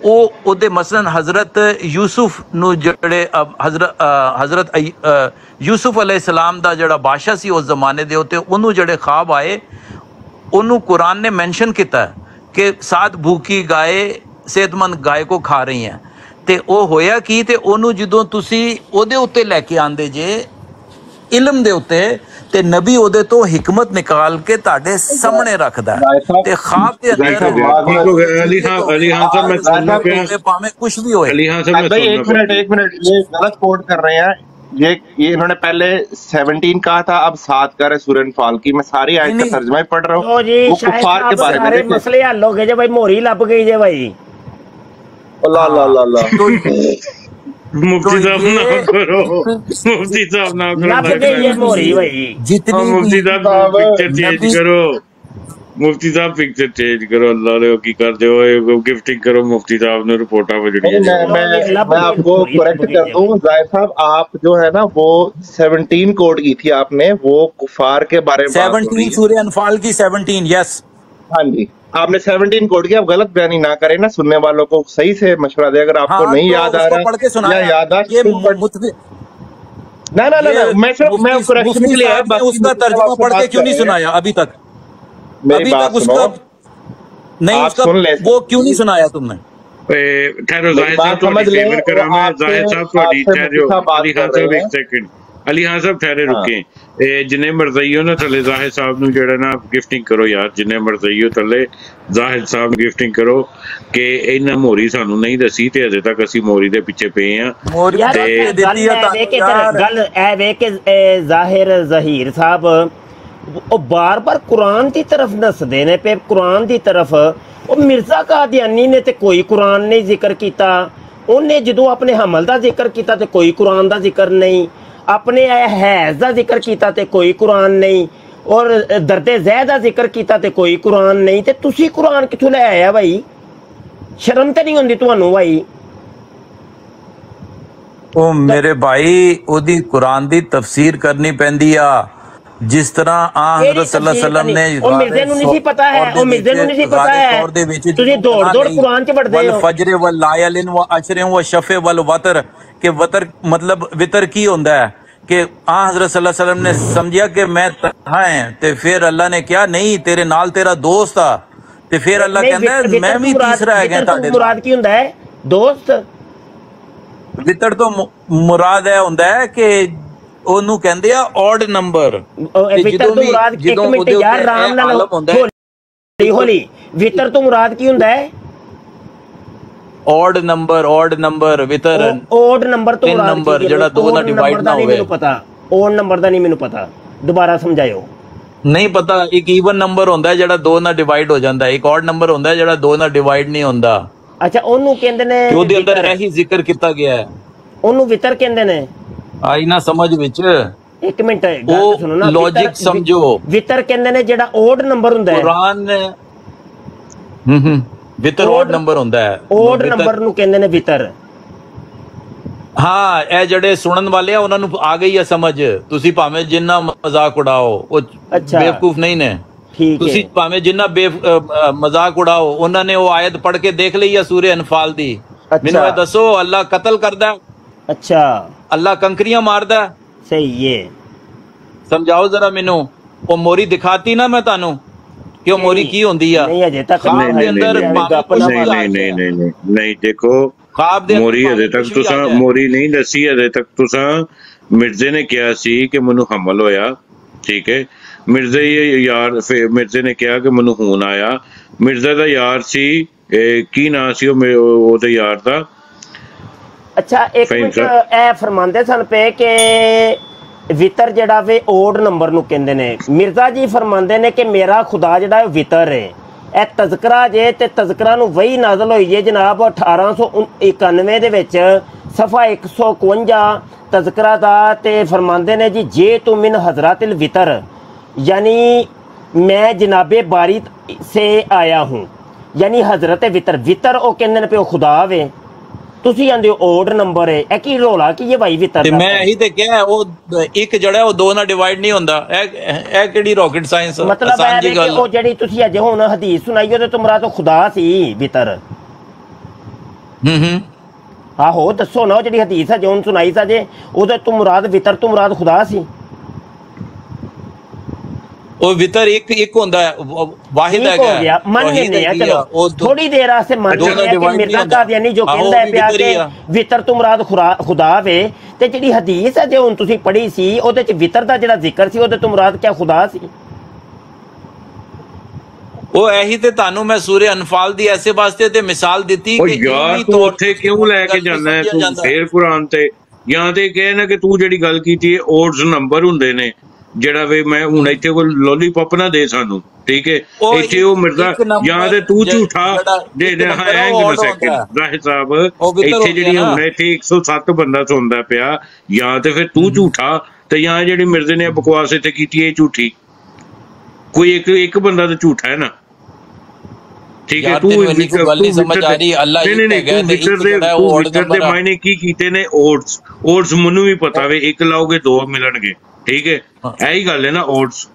ਉਹ ਉਹਦੇ ਮਸਲਨ ਹਜ਼ਰਤ ਯੂਸੁਫ ਨੂੰ ਜਿਹੜੇ ਹਜ਼ਰਤ ਹਜ਼ਰਤ ਅਯ- ਅ, ਯੂਸੁਫ ਅਲੈਹਿ ਸਲਾਮ ਦਾ ਜਿਹੜਾ ਬਾਦਸ਼ਾਹ ਸੀ ਉਸ ਜ਼ਮਾਨੇ ਦੇ ਉੱਤੇ ਉਹਨੂੰ ਜਿਹੜੇ ਖਾਬ ਆਏ ਉਹਨੂੰ ਕੁਰਾਨ ਨੇ ਮੈਂਸ਼ਨ ਕੀਤਾ ਕਿ ਸਾਤ ਭੂਖੀ ਗਾਏ ਸਿਹਤਮੰਦ ਗਾਏ ਕੋ ਖਾ ਰਹੀ ਹੈ। ਤੇ ਉਹ ਹੋਇਆ ਕੀ ਤੇ ਉਹਨੂੰ ਜਦੋਂ ਤੁਸੀਂ ਉਹਦੇ ਉੱਤੇ ਲੈ ਕੇ ਆਂਦੇ ਜੇ ਇਲਮ ਦੇ ਉੱਤੇ ਤੇ ਨਬੀ ਉਹਦੇ ਤੋਂ ਹਕਮਤ ਨਿਕਾਲ ਕੇ ਤੁਹਾਡੇ ਸਾਹਮਣੇ ਰੱਖਦਾ ਹੈ। ਤੇ ਖਾਬ ਦੇ भाई ਅੰਦਰ साहब ठीक हो गया अली खान अली खान साहब मैं सुनना पे ਭਾਵੇਂ- ਭਾਵੇਂ कुछ भी होए अली खान साहब मैं भाई एक सुनना मिनट एक मिनट ये गलत कोट कर रहे हैं ये ये इन्होंने पहले 17 कहा था अब सात कर है सूरन फाल की मैं सारी आयत का तर्जमा ही पढ़ रहा ਲੋ हूँ ਜੀ वो ਸ਼ਾਇਦ कुफार के बारे में ਸਾਰੇ देखिए ਮਸਲੇ ਹੱਲ ਹੋ ਗਏ ਜੇ ਭਾਈ ਮੋਰੀ ਲੱਭ ਗਈ ਜੇ ਭਾਈ अल्लाह अल्लाह अल्लाह अल्लाह मुफ्ती साहब ना करो। मुफ्ती साहब ना करो। हाँ, मुफ्ती साहब पिक्चर चेंज करो। मुफ्ती साहब पिक्चर चेंज करो अल्लाह ने की कर दो गिफ्टिंग करो मुफ्ती साहब ने रिपोर्टा बजड़ी मैं मैं मैं आपको करेक्ट कर दूँ। ज़ाहिर साहब आप जो है ना वो 17 कोड की थी आपने वो कुफार के बारे में 17 सूर्य अनफाल की 17 यस हाँ जी। आपने 17 कोड किया गलत बयानी ना करें ना सुनने वालों को सही से मशवरा दे। अगर आपको हाँ, नहीं तो याद आ रहा या आ ना ना ना मैं सर मैं करेक्शन के लिए उसका तर्जुमा पढ़ के क्यों नहीं सुनाया अभी तक? अभी तक उसका नहीं उसका वो क्यों नहीं सुनाया तुमने? ठहरो ज़ाहिर साहब को डिटेल कराना है ज़ाहिर साहब को डिटेल अली खान साहब एक सेकंड ਅਲੀ ਹਾਂ ਸਾਹਿਬ ਠਹਿਰੇ ਰੁਕੇ। ਇਹ ਜਿਨੇ ਮਰਜ਼ਈਓ ਨਾ ਥੱਲੇ ਜ਼ਾਹਿਦ ਸਾਹਿਬ ਨੂੰ ਜਿਹੜਾ ਨਾ ਗਿਫਟਿੰਗ ਕਰੋ ਯਾਰ ਜਿਨੇ ਮਰਜ਼ਈਓ ਥੱਲੇ ਜ਼ਾਹਿਦ ਸਾਹਿਬ ਗਿਫਟਿੰਗ ਕਰੋ ਕਿ ਇਹਨਾਂ ਮੋਰੀ ਸਾਨੂੰ ਨਹੀਂ ਦਸੀ ਤੇ ਅਜੇ ਤੱਕ ਅਸੀਂ ਮੋਰੀ ਦੇ ਪਿੱਛੇ ਪਏ ਆ। ਤੇ ਗੱਲ ਐ ਵੇ ਕਿ ਜ਼ਾਹਿਰ ਜ਼ਹੀਰ ਸਾਹਿਬ ਉਹ ਬਾਰ-ਬਾਰ ਕੁਰਾਨ ਦੀ ਤਰਫ ਦੱਸਦੇ ਨੇ ਪੇ ਕੁਰਾਨ ਦੀ ਤਰਫ। ਉਹ ਮਿਰਜ਼ਾ ਕਾਦੀਆਨੀ ਨੇ ਤੇ ਕੋਈ ਕੁਰਾਨ ਨਹੀਂ ਜ਼ਿਕਰ ਕੀਤਾ। ਉਹਨੇ ਜਦੋਂ ਆਪਣੇ ਹਮਲ ਦਾ ਜ਼ਿਕਰ ਕੀਤਾ ਤੇ ਕੋਈ ਕੁਰਾਨ ਦਾ ਜ਼ਿਕਰ ਨਹੀਂ। ਆਪਣੇ ਇਹ ਹੈਜ਼ ਦਾ ਜ਼ਿਕਰ ਕੀਤਾ ਤੇ ਕੋਈ ਕੁਰਾਨ ਨਹੀਂ ਔਰ ਦਰਦੇ ਜ਼ੈ ਦਾ ਜ਼ਿਕਰ ਕੀਤਾ ਤੇ ਕੋਈ ਕੁਰਾਨ ਨਹੀਂ ਤੇ ਤੁਸੀਂ ਕੁਰਾਨ ਕਿੱਥੋਂ ਲੈ ਆਇਆ ਭਾਈ ਸ਼ਰਮ ਤੇ ਨਹੀਂ ਹੁੰਦੀ ਤੁਹਾਨੂੰ ਭਾਈ ਉਹ ਮੇਰੇ ਭਾਈ ਉਹਦੀ ਕੁਰਾਨ ਦੀ ਤਫਸੀਰ ਕਰਨੀ ਪੈਂਦੀ ਆ। ਜਿਸ ਤਰ੍ਹਾਂ ਆ ਹਜ਼ਰਤ ਸੱਲੱਲਾਹੁ ਨੇ ਉਹ ਮਿਰਜ਼ੇ ਨੂੰ ਨਹੀਂ ਸੀ ਪਤਾ ਹੈ ਉਹ ਮਿਰਜ਼ੇ ਨੂੰ ਨਹੀਂ ਸੀ ਪਤਾ ਹੈ। ਤੁਸੀਂ ਦੌੜ ਦੌੜ ਕੁਰਾਨ ਚ ਵਲ ਹੋ। ਫਜਰ ਵਲ ਲਾਇਲਿਨ ਵ ਅਸ਼ਰੇ ਵ ਸ਼ਫੇ ਵਲ ਵਤਰ। ਕਿ ਵਤਰ ਮਤਲਬ ਵਿਤਰ ਕੀ ਹੁੰਦਾ ਹੈ? ਕਿ ਆ ਹਜ਼ਰਤ ਸੱਲੱਲਾਹੁ ਅਲੈहि ਵਸੱਲਮ ਨੇ ਸਮਝਿਆ ਕਿ ਮੈਂ ਤਨਹਾ ਹਾਂ ਤੇ ਫਿਰ ਅੱਲਾ ਨੇ ਕਿਹਾ ਨਹੀਂ ਤੇਰੇ ਨਾਲ ਤੇਰਾ ਦੋਸਤ ਆ। ਤੇ ਫਿਰ ਅੱਲਾ ਕਹਿੰਦਾ ਮੈਂ ਵੀ ਤੀਸਰਾ ਹੈਗਾ ਤੁਹਾਡੇ ਮੁਰਾਦ ਕੀ ਹੁੰਦਾ ਹੈ? ਦੋਸਤ? ਵਿਤਰ ਤੋਂ ਮੁਰਾਦ ਇਹ ਹੁੰਦਾ ਹੈ ਕਿ ਉਹਨੂੰ ਕਹਿੰਦੇ ਆ ਔਡ ਨੰਬਰ ਉਹ ਇਹ ਵਿਤਰ ਤੋਂ ਮੁਰਾਦ ਇੱਕ ਮਿੰਟ ਯਾਰ ਰਾਮ ਨਾਲ ਹੌਲੀ ਹੌਲੀ। ਵਿਤਰ ਤੋਂ ਮੁਰਾਦ ਕੀ ਹੁੰਦਾ ਹੈ? ਔਡ ਨੰਬਰ ਔਡ ਨੰਬਰ ਵਿਤਰ ਓਡ ਨੰਬਰ ਤੋਂ ਤਿੰਨ ਹੈ? ਜਿਹੜਾ ਦੋ ਦਾ ਨਾ ਨਹੀਂ ਹੋਵੇ। ਮੈਨੂੰ ਪਤਾ। ਓਡ ਨੰਬਰ ਦਾ ਨਹੀਂ ਮੈਨੂੰ ਪਤਾ। ਦੁਬਾਰਾ ਸਮਝਾਇਓ। ਨਹੀਂ ਪਤਾ ਇੱਕ ਈਵਨ ਨੰਬਰ ਹੁੰਦਾ ਜਿਹੜਾ ਦੋ ਨਾਲ ਡਿਵਾਈਡ ਹੋ ਜਾਂਦਾ ਇੱਕ ਔਡ ਨੰਬਰ ਹੁੰਦਾ ਜਿਹੜਾ ਦੋ ਨਾਲ ਡਿਵਾਈਡ ਨਹੀਂ ਹੁੰਦਾ। ਅੱਛਾ ਉਹਨੂੰ ਕਹਿੰਦੇ ਨੇ ਉਹਦੇ ਅੰਦਰ। ਇਹੀ ਜ਼ਿਕਰ ਕੀਤਾ ਗਿਆ ਹੈ। ਉਹਨੂੰ ਵਿਤਰ ਕਹਿੰਦੇ ਨੇ। ਆਈ ਨਾ ਸਮਝ ਵਿੱਚ। ਇੱਕ ਮਿੰਟ ਗੱਲ ਸੁਣੋ ਨਾ। ਵਿਤਰ- ਸਮਝੋ। ਵਿਤਰ ਕਹਿੰਦੇ ਨੇ ਜਿਹੜਾ ਓਡ ਨੰਬਰ ਹੁੰਦਾ ਹੈ। ਕੁਰਾਨ ਨੇ ਹੂੰ ਹੂੰ। ਵਿਤਰ Odd- ਨੰਬਰ ਹੁੰਦਾ ਹੈ। ਓਡ ਨੰਬਰ ਨੂੰ ਕਹਿੰਦੇ ਨੇ ਵਿਤਰ। ਹਾਂ ਇਹ ਜਿਹੜੇ ਸੁਣਨ ਵਾਲੇ ਆ ਉਹਨਾਂ ਨੂੰ ਆ ਗਈ ਹੈ ਸਮਝ। ਤੁਸੀਂ ਭਾਵੇਂ ਜਿੰਨਾ ਮਜ਼ਾਕ ਉਡਾਓ ਉਹ। ਬੇਵਕੂਫ ਨਹੀਂ ਨੇ। ਤੁਸੀਂ ਭਾਵੇਂ ਜਿੰਨਾ ਬੇ ਮਜ਼ਾਕ ਉਡਾਓ ਉਹਨਾਂ ਨੇ ਉਹ ਆਇਤ ਪੜ੍ਹ ਕੇ ਦੇਖ ਲਈ ਹੈ ਸੂਰੇ ਅਨਫਾਲ ਦੀ। ਮੈਨੂੰ ਇਹ ਦੱਸੋ ਅੱਲਾ ਕਤਲ ਕਰਦਾ? ਅੱਛਾ। ਅੱਲਾ ਕੰਕਰੀਆਂ ਮਾਰਦਾ? ਸਹੀ ਹੈ ਸਮਝਾਓ ਜ਼ਰਾ ਮੈਨੂੰ। ਉਹ ਮੋਰੀ ਦਿਖਾਤੀ ਨਾ ਮੈਂ ਤੁਹਾਨੂੰ। ਕਿ ਉਹ ਮੋਰੀ ਕੀ ਹੁੰਦੀ ਆ? ਨਹੀਂ ਅਜੇ ਤੱਕ ਖਾਬ ਨਹੀਂ ਦੇ ਨਹੀਂ ਅੰਦਰ ਨਹੀਂ ਨਹੀਂ ਨਹੀਂ ਦੇਖੋ ਖਾਬ ਦੇ ਮੋਰੀ ਅਜੇ ਤੱਕ ਤੁਸੀਂ। ਮੋਰੀ ਨਹੀਂ ਦੱਸੀ ਅਜੇ ਤੱਕ ਤੁਸੀਂ ਮਿਰਜ਼ੇ ਨੇ ਕਿਹਾ ਸੀ ਕਿ ਮੈਨੂੰ ਹਮਲ ਹੋਇਆ ਠੀਕ ਹੈ। ਮਿਰਜ਼ੇ ਹੀ ਯਾਰ ਫਿਰ ਮਿਰਜ਼ੇ ਨੇ ਕਿਹਾ ਕਿ ਮੈਨੂੰ ਖੂਨ ਆਇਆ। ਮਿਰਜ਼ਾ ਦਾ ਯਾਰ ਸੀ ਇਹ ਕੀ ਨਾਂ ਸੀ ਉਹ ਉਹਦੇ ਯਾਰ ਦਾ? ਅੱਛਾ ਇੱਕ ਮਿੰਟ। ਇਹ ਫਰਮਾਉਂਦੇ ਸਨ ਪਏ ਕਿ ਵਿਤਰ ਜਿਹੜਾ ਵੇ ਓਡ ਨੰਬਰ ਨੂੰ ਕਹਿੰਦੇ ਨੇ ਮਿਰਜ਼ਾ ਜੀ ਫਰਮਾਉਂਦੇ ਨੇ ਕਿ ਮੇਰਾ ਖੁਦਾ ਜਿਹੜਾ ਹੈ ਵਿਤਰ ਹੈ ਇਹ ਤਜ਼ਕਰਾ ਜੇ ਤੇ ਤਜ਼ਕਰਾ ਨੂੰ ਵਹੀ ਨਾਜ਼ਲ ਹੋਈ ਜੇ ਜਨਾਬ 1891 ਦੇ ਵਿੱਚ ਸਫਾ 151 ਤਜ਼ਕਰਾ ਦਾ ਤੇ ਫਰਮਾਉਂਦੇ ਨੇ ਜੀ ਜੇ ਤੂੰ ਮਿਨ ਹਜ਼ਰਤਿਲ ਵਿਤਰ ਯਾਨੀ ਮੈਂ ਜਨਾਬੇ ਬਾਰੀ ਸੇ ਆਇਆ ਹੂੰ ਯਾਨੀ ਹਜ਼ਰਤ ਵਿਤਰ ਵਿਤਰ ਉਹ ਕਹਿੰਦੇ ਨੇ ਪਿਓ ਖੁਦਾ ਵੇ ਤੁਸੀਂ ਆਂਦੇ ਹੋ ਓਡ ਨੰਬਰ ਹੈ। ਇਹ ਕੀ ਰੋਲਾ ਕੀ ਇਹ ਭਾਈ ਵਿਤਰ ਤੇ? ਮੈਂ ਇਹੀ ਤੇ ਕਿਹਾ ਉਹ ਇੱਕ ਜਿਹੜਾ ਉਹ ਦੋ ਨਾਲ ਡਿਵਾਈਡ ਨਹੀਂ ਹੁੰਦਾ। ਇਹ ਇਹ ਕਿਹੜੀ ਰਾਕਟ ਸਾਇੰਸ ਮਤਲਬ ਜੀ ਹੈ ਕਿ ਉਹ ਜਿਹੜੀ ਤੁਸੀਂ ਅੱਜ ਹੁਣ ਹਦੀਸ ਸੁਣਾਈ ਉਹਦੇ ਤੋਂ ਮੁਰਾਦ ਉਹ ਖੁਦਾ ਸੀ ਵਿਤਰ ਹੂੰ ਹੂੰ। ਆਹੋ ਦੱਸੋ ਨਾ ਜਿਹੜੀ ਹਦੀਸ ਹੈ ਹੁਣ ਸੁਣਾਈ ਸਾਜੇ ਉਹਦੇ ਤੋਂ ਮੁਰਾਦ ਵਿਤਰ ਤੋਂ ਮੁਰਾਦ ਖੁਦਾ ਸੀ। ਉਹ ਵਿਤਰ ਇੱਕ ਇੱਕ ਹੁੰਦਾ ਵਾਹਿਦ ਹੈਗਾ ਹੋ ਗਿਆ ਮੰਨ ਲੈਂਦੇ ਆ ਚਲੋ ਥੋੜੀ ਦੇਰ ਵਾਸਤੇ ਮੰਨ ਲੈਂਦੇ ਆ ਕਿ ਮਿਰਜ਼ਾ। ਕਾਦੀਆਨੀ ਜੋ ਕਹਿੰਦਾ ਹੈ ਪਿਆ ਕਿ। ਵਿਤਰ ਤੋਂ ਮੁਰਾਦ ਖੁਦਾ ਵੇ ਤੇ ਜਿਹੜੀ ਹਦੀਸ ਹੈ ਜੇ ਹੁਣ ਤੁਸੀਂ ਪੜ੍ਹੀ ਸੀ ਉਹਦੇ ਚ ਵਿਤਰ ਦਾ ਜਿਹੜਾ ਜ਼ਿਕਰ ਸੀ ਉਹਦੇ ਤੋਂ ਮੁਰਾਦ ਕਿਆ ਖੁਦਾ ਸੀ ਉਹ ਇਹੀ ਤੇ ਤੁਹਾਨੂੰ ਮੈਂ ਸੂਰੇ ਅਨਫਾਲ ਦੀ ਐਸੇ ਵਾਸਤੇ ਤੇ ਮਿਸਾਲ ਦਿੱਤੀ ਕਿ ਯਾਰ ਤੂੰ ਉੱਥੇ ਕਿਉਂ ਲੈ ਕੇ ਜਾਂਦਾ ਹੈ ਤੂੰ। ਫੇਰ ਕੁਰਾਨ ਤੇ ਜਾਂ ਤੇ ਕਹੇ ਨਾ ਕਿ ਤੂੰ ਜਿਹੜੀ ਗੱਲ ਕੀਤੀ ਹੈ ਓਡਸ ਨੰਬਰ ਹੁੰਦੇ ਨੇ ਜਿਹੜਾ ਵੇ ਮੈਂ ਹੁਣ ਇੱਥੇ ਕੋਈ ਲੋਲੀਪੌਪ ਨਾ ਦੇ ਸਾਨੂੰ ਠੀਕ ਹੈ? ਉਹ ਇੱਥੇ ਉਹ ਮਿਰਜ਼ਾ ਜਾਂ ਤੇ ਤੂੰ ਝੂਠਾ ਦੇ ਦੇ ਹਾਂ number ਐਂ ਉਹ ਕਿ odd ਸੈਕਿੰਡ ਹੁੰਦਾ ਰਾਹਿ ਸਾਹਿਬ ਉਹ ਇੱਥੇ ਗਿਆ ਜਿਹੜੀ ਨਾ। ਹੁਣ ਇੱਥੇ 107 ਬੰਦਾ ਸੁਣਦਾ ਪਿਆ ਜਾਂ ਤੇ ਫਿਰ ਤੂੰ ਝੂਠਾ ਤੇ ਜਾਂ ਜਿਹੜੀ ਮਿਰਜ਼ੇ ਨੇ ਬਕਵਾਸ ਇੱਥੇ ਕੀਤੀ ਹੈ ਇਹ ਝੂਠੀ। ਕੋਈ ਇੱਕ ਇੱਕ ਬੰਦਾ ਤਾਂ ਝੂਠਾ ਹੈ ਨਾ। ਠੀਕ ਹੈ ਤੂੰ ਇੰਨੀ ਗੱਲ ਨਹੀਂ ਸਮਝ ਆ ਰਹੀ, ਅੱਲਾ ਤੂੰ ਇੱਕ ਜਿਹੜਾ ਹੈ ਤੂੰ ਉਹ odd ਵਿਚਰ ਦੇ। ਮਾਇਨੇ ਕੀ ਕੀਤੇ ਨੇ? ਓਟਸ ਓਟਸ ਮੈਨੂੰ ਵੀ ਪਤਾ ਵੇ ਇੱਕ ਲਾਓਗੇ ਦੋ ਮਿਲਣਗੇ। ਠੀਕ ਹੈ? ਇਹੀ ਗੱਲ ਹੈ ਨਾ ਓਟਸ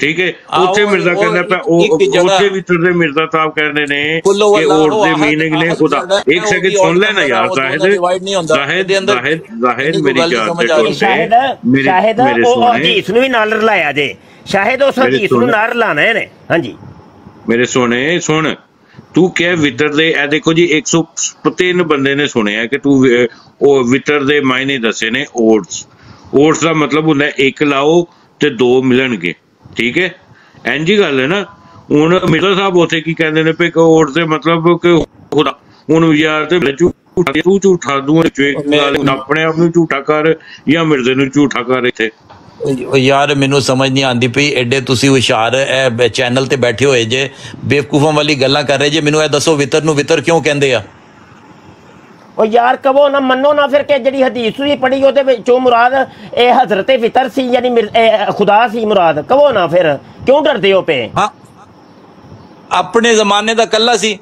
ਠੀਕ ਹੈ? ਉੱਥੇ ਮਿਰਜ਼ਾ ਕਹਿੰਦਾ ਪਿਆ ਉਹ ਉੱਥੇ ਵਿਚਰ ਦੇ ਮਿਰਜ਼ਾ ਸਾਹਿਬ ਕਹਿੰਦੇ ਨੇ ਕੁੱਲੋ ਕਿ ਉਹ ਦੇ ਮੀਨਿੰਗ ਨੇ ਖੁਦਾ। ਇੱਕ ਸੈਕਿੰਡ ਵੀ ਸੁਣ ਲੈਣਾ ਯਾਰ ਜ਼ਾਹਿਦ। ਜ਼ਾਹਿਦ ਜ਼ਾਹਿਦ ਜ਼ਾਹਿਦ ਮੇਰੀ ਗੱਲ ਜਾਨ ਸਮਝ ਤੇ ਆ ਰਹੀ। ਟੁੱਟ ਸ਼ਾਹਿਦ ਮੇਰੇ ਸ਼ਾਹਿਦ ਉਹ ਹਦੀਸ ਨੂੰ ਵੀ ਨਾਲ ਰਲਾਇਆ ਜੇ। ਸ਼ਾਹਿਦ ਉਸ ਹਦੀਸ ਨੂੰ। ਨਾਲ ਰਲਾਣਾ ਇਹਨੇ। ਹਾਂਜੀ। ਮੇਰੇ ਸੋਹਣੇ ਸੁਣ। ਤੂੰ ਕਹਿ ਵਿਤਰ ਦੇ ਇਹ ਦੇਖੋ ਜੀ 103 ਬੰਦੇ ਨੇ ਸੁਣਿਆ ਕਿ ਤੂੰ ਵਿ- ਉਹ ਵਿਤਰ ਦੇ ਮਾਇਨੇ ਦੱਸੇ ਨੇ ਓਟਸ ਓਟਸ ਦਾ ਮਤਲਬ ਹੁੰਦਾ ਇੱਕ ਲਾਓ ਤੇ ਦੋ ਮਿਲਣਗੇ। ਠੀਕ ਹੈ? ਇੰਜੀ ਗੱਲ ਹੈ ਨਾ। ਹੁਣ ਮਿਰਜ਼ਾ ਸਾਹਿਬ ਉੱਥੇ ਕੀ ਕਹਿੰਦੇ ਨੇ ਕਿ ਓਟਸ ਦੇ ਮਤਲਬ ਕਿ ਖੁਦਾ ਹੁਣ ਯਾਰ ਤੇ ਝੂਠਾ ਤੂੰ ਝੂਠਾ ਦੂੰ ਆਪਣੇ ਆਪ ਨੂੰ ਝੂਠਾ ਕਰ ਜਾਂ ਮਿਰਜ਼ੇ ਨੂੰ ਝੂਠਾ ਕਰ ਇੱਥੇ। ਯਾਰ ਮੈਨੂੰ ਸਮਝ ਨਹੀਂ ਆਂਦੀ ਪਈ ਐਡੇ ਤੁਸੀਂ ਹੁਸ਼ਿਆਰ ਇਹ ਚੈਨਲ ਤੇ ਬੈਠੇ ਹੋਏ ਜੇ ਬੇਵਕੂਫਾਂ ਵਾਲੀ ਗੱਲਾਂ ਕਰ ਰਹੇ ਜੇ ਮੈਨੂੰ ਇਹ ਦੱਸੋ ਵਿਤਰ ਨੂੰ ਵਿਤਰ ਕਿਉਂ ਕਹਿੰਦੇ ਆ? ਉਹ ਯਾਰ ਕਹੋ ਨਾ ਮੰਨੋ ਨਾ ਫਿਰ ਕਿ ਜਿਹੜੀ ਹਦੀਸ ਤੁਸੀਂ ਪੜ੍ਹੀ ਉਹਦੇ ਵਿੱਚੋਂ ਮੁਰਾਦ ਇਹ ਹਜ਼ਰਤ ਵਿਤਰ ਸੀ ਯਾਨੀ ਮਿਰ- ਇਹ ਖੁਦਾ ਸੀ ਮੁਰਾਦ ਕਹੋ ਨਾ ਫਿਰ ਕਿਉਂ ਡਰਦੇ ਹੋ ਪਏ ਹਾਂ ਆਪਣੇ ਜ਼ਮਾਨੇ ਦਾ ਕੱਲਾ ਸੀ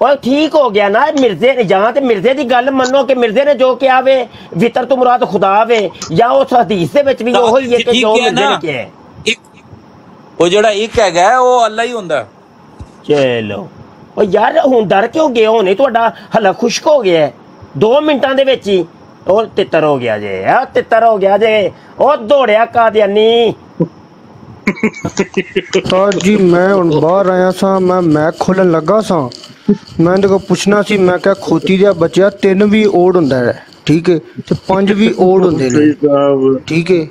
ਉਹ ਠੀਕ ਹੋ ਗਿਆ ਨਾ ਮਿਰਜ਼ੇ ਨੇ ਜਾਂ ਤੇ ਮਿਰਜ਼ੇ ਦੀ ਗੱਲ ਮੰਨੋ ਕਿ ਮਿਰਜ਼ੇ ਨੇ ਜੋ ਕਿਹਾ ਵੇ ਵਿਤਰ ਤੋਂ ਮੁਰਾਦ ਖੁਦਾ ਵੇ ਜਾਂ ਉਸ ਹਦੀਸ ਦੇ ਵਿੱਚ ਵੀ ਤਾਂ ਉਹ ਹੀ ਹੈ ਕਿ ਠੀਕ ਜੋ ਹੈ ਮਿਰਜ਼ੇ ਨੇ ਨਾ। ਕਿਹਾ ਹੈ। ਇੱਕ ਉਹ ਜਿਹੜਾ ਇੱਕ ਹੈਗਾ ਹੈ, ਉਹ ਅੱਲਾ ਹੀ ਹੁੰਦਾ ਹੈ। ਚਲੋ ਉਹ ਯਾਰ ਹੁਣ ਡਰ ਕਿਉਂ ਗਏ ਹੋ ਨਹੀਂ ਤੁਹਾਡਾ ਹਲਾ ਖੁਸ਼ਕ ਹੋ ਗਿਆ 2 ਮਿੰਟਾਂ ਦੇ ਵਿੱਚ ਹੀ ਉਹ ਤਿੱਤਰ ਹੋ ਗਿਆ ਜੇ ਆ ਤਿੱਤਰ ਹੋ ਗਿਆ ਜੇ ਉਹ ਦੌੜਿਆ ਕਾਦੀਆਨੀ ਸਰ ਜੀ ਮੈਂ ਹੁਣ ਬਾਹਰ ਆਇਆ ਸਾਂ ਮੈਂ ਮੈਕ ਖੋਲਣ ਲੱਗਾ ਸਾਂ ਮੈਂ ਇਹਦੇ ਕੋਲ ਪੁੱਛਣਾ ਸੀ ਮੈਂ ਕਿਹਾ ਖੋਤੀ ਜਿਹਾ ਬੱਚਿਆ ਤਿੰਨ ਵੀ ਓੜ ਹੁੰਦਾ ਹੈ ਠੀਕ ਹੈ ਤੇ ਪੰਜ ਵੀ ਓੜ ਹੁੰਦੇ ਨੇ ਸਾਹਿਬ ਠੀਕ ਹੈ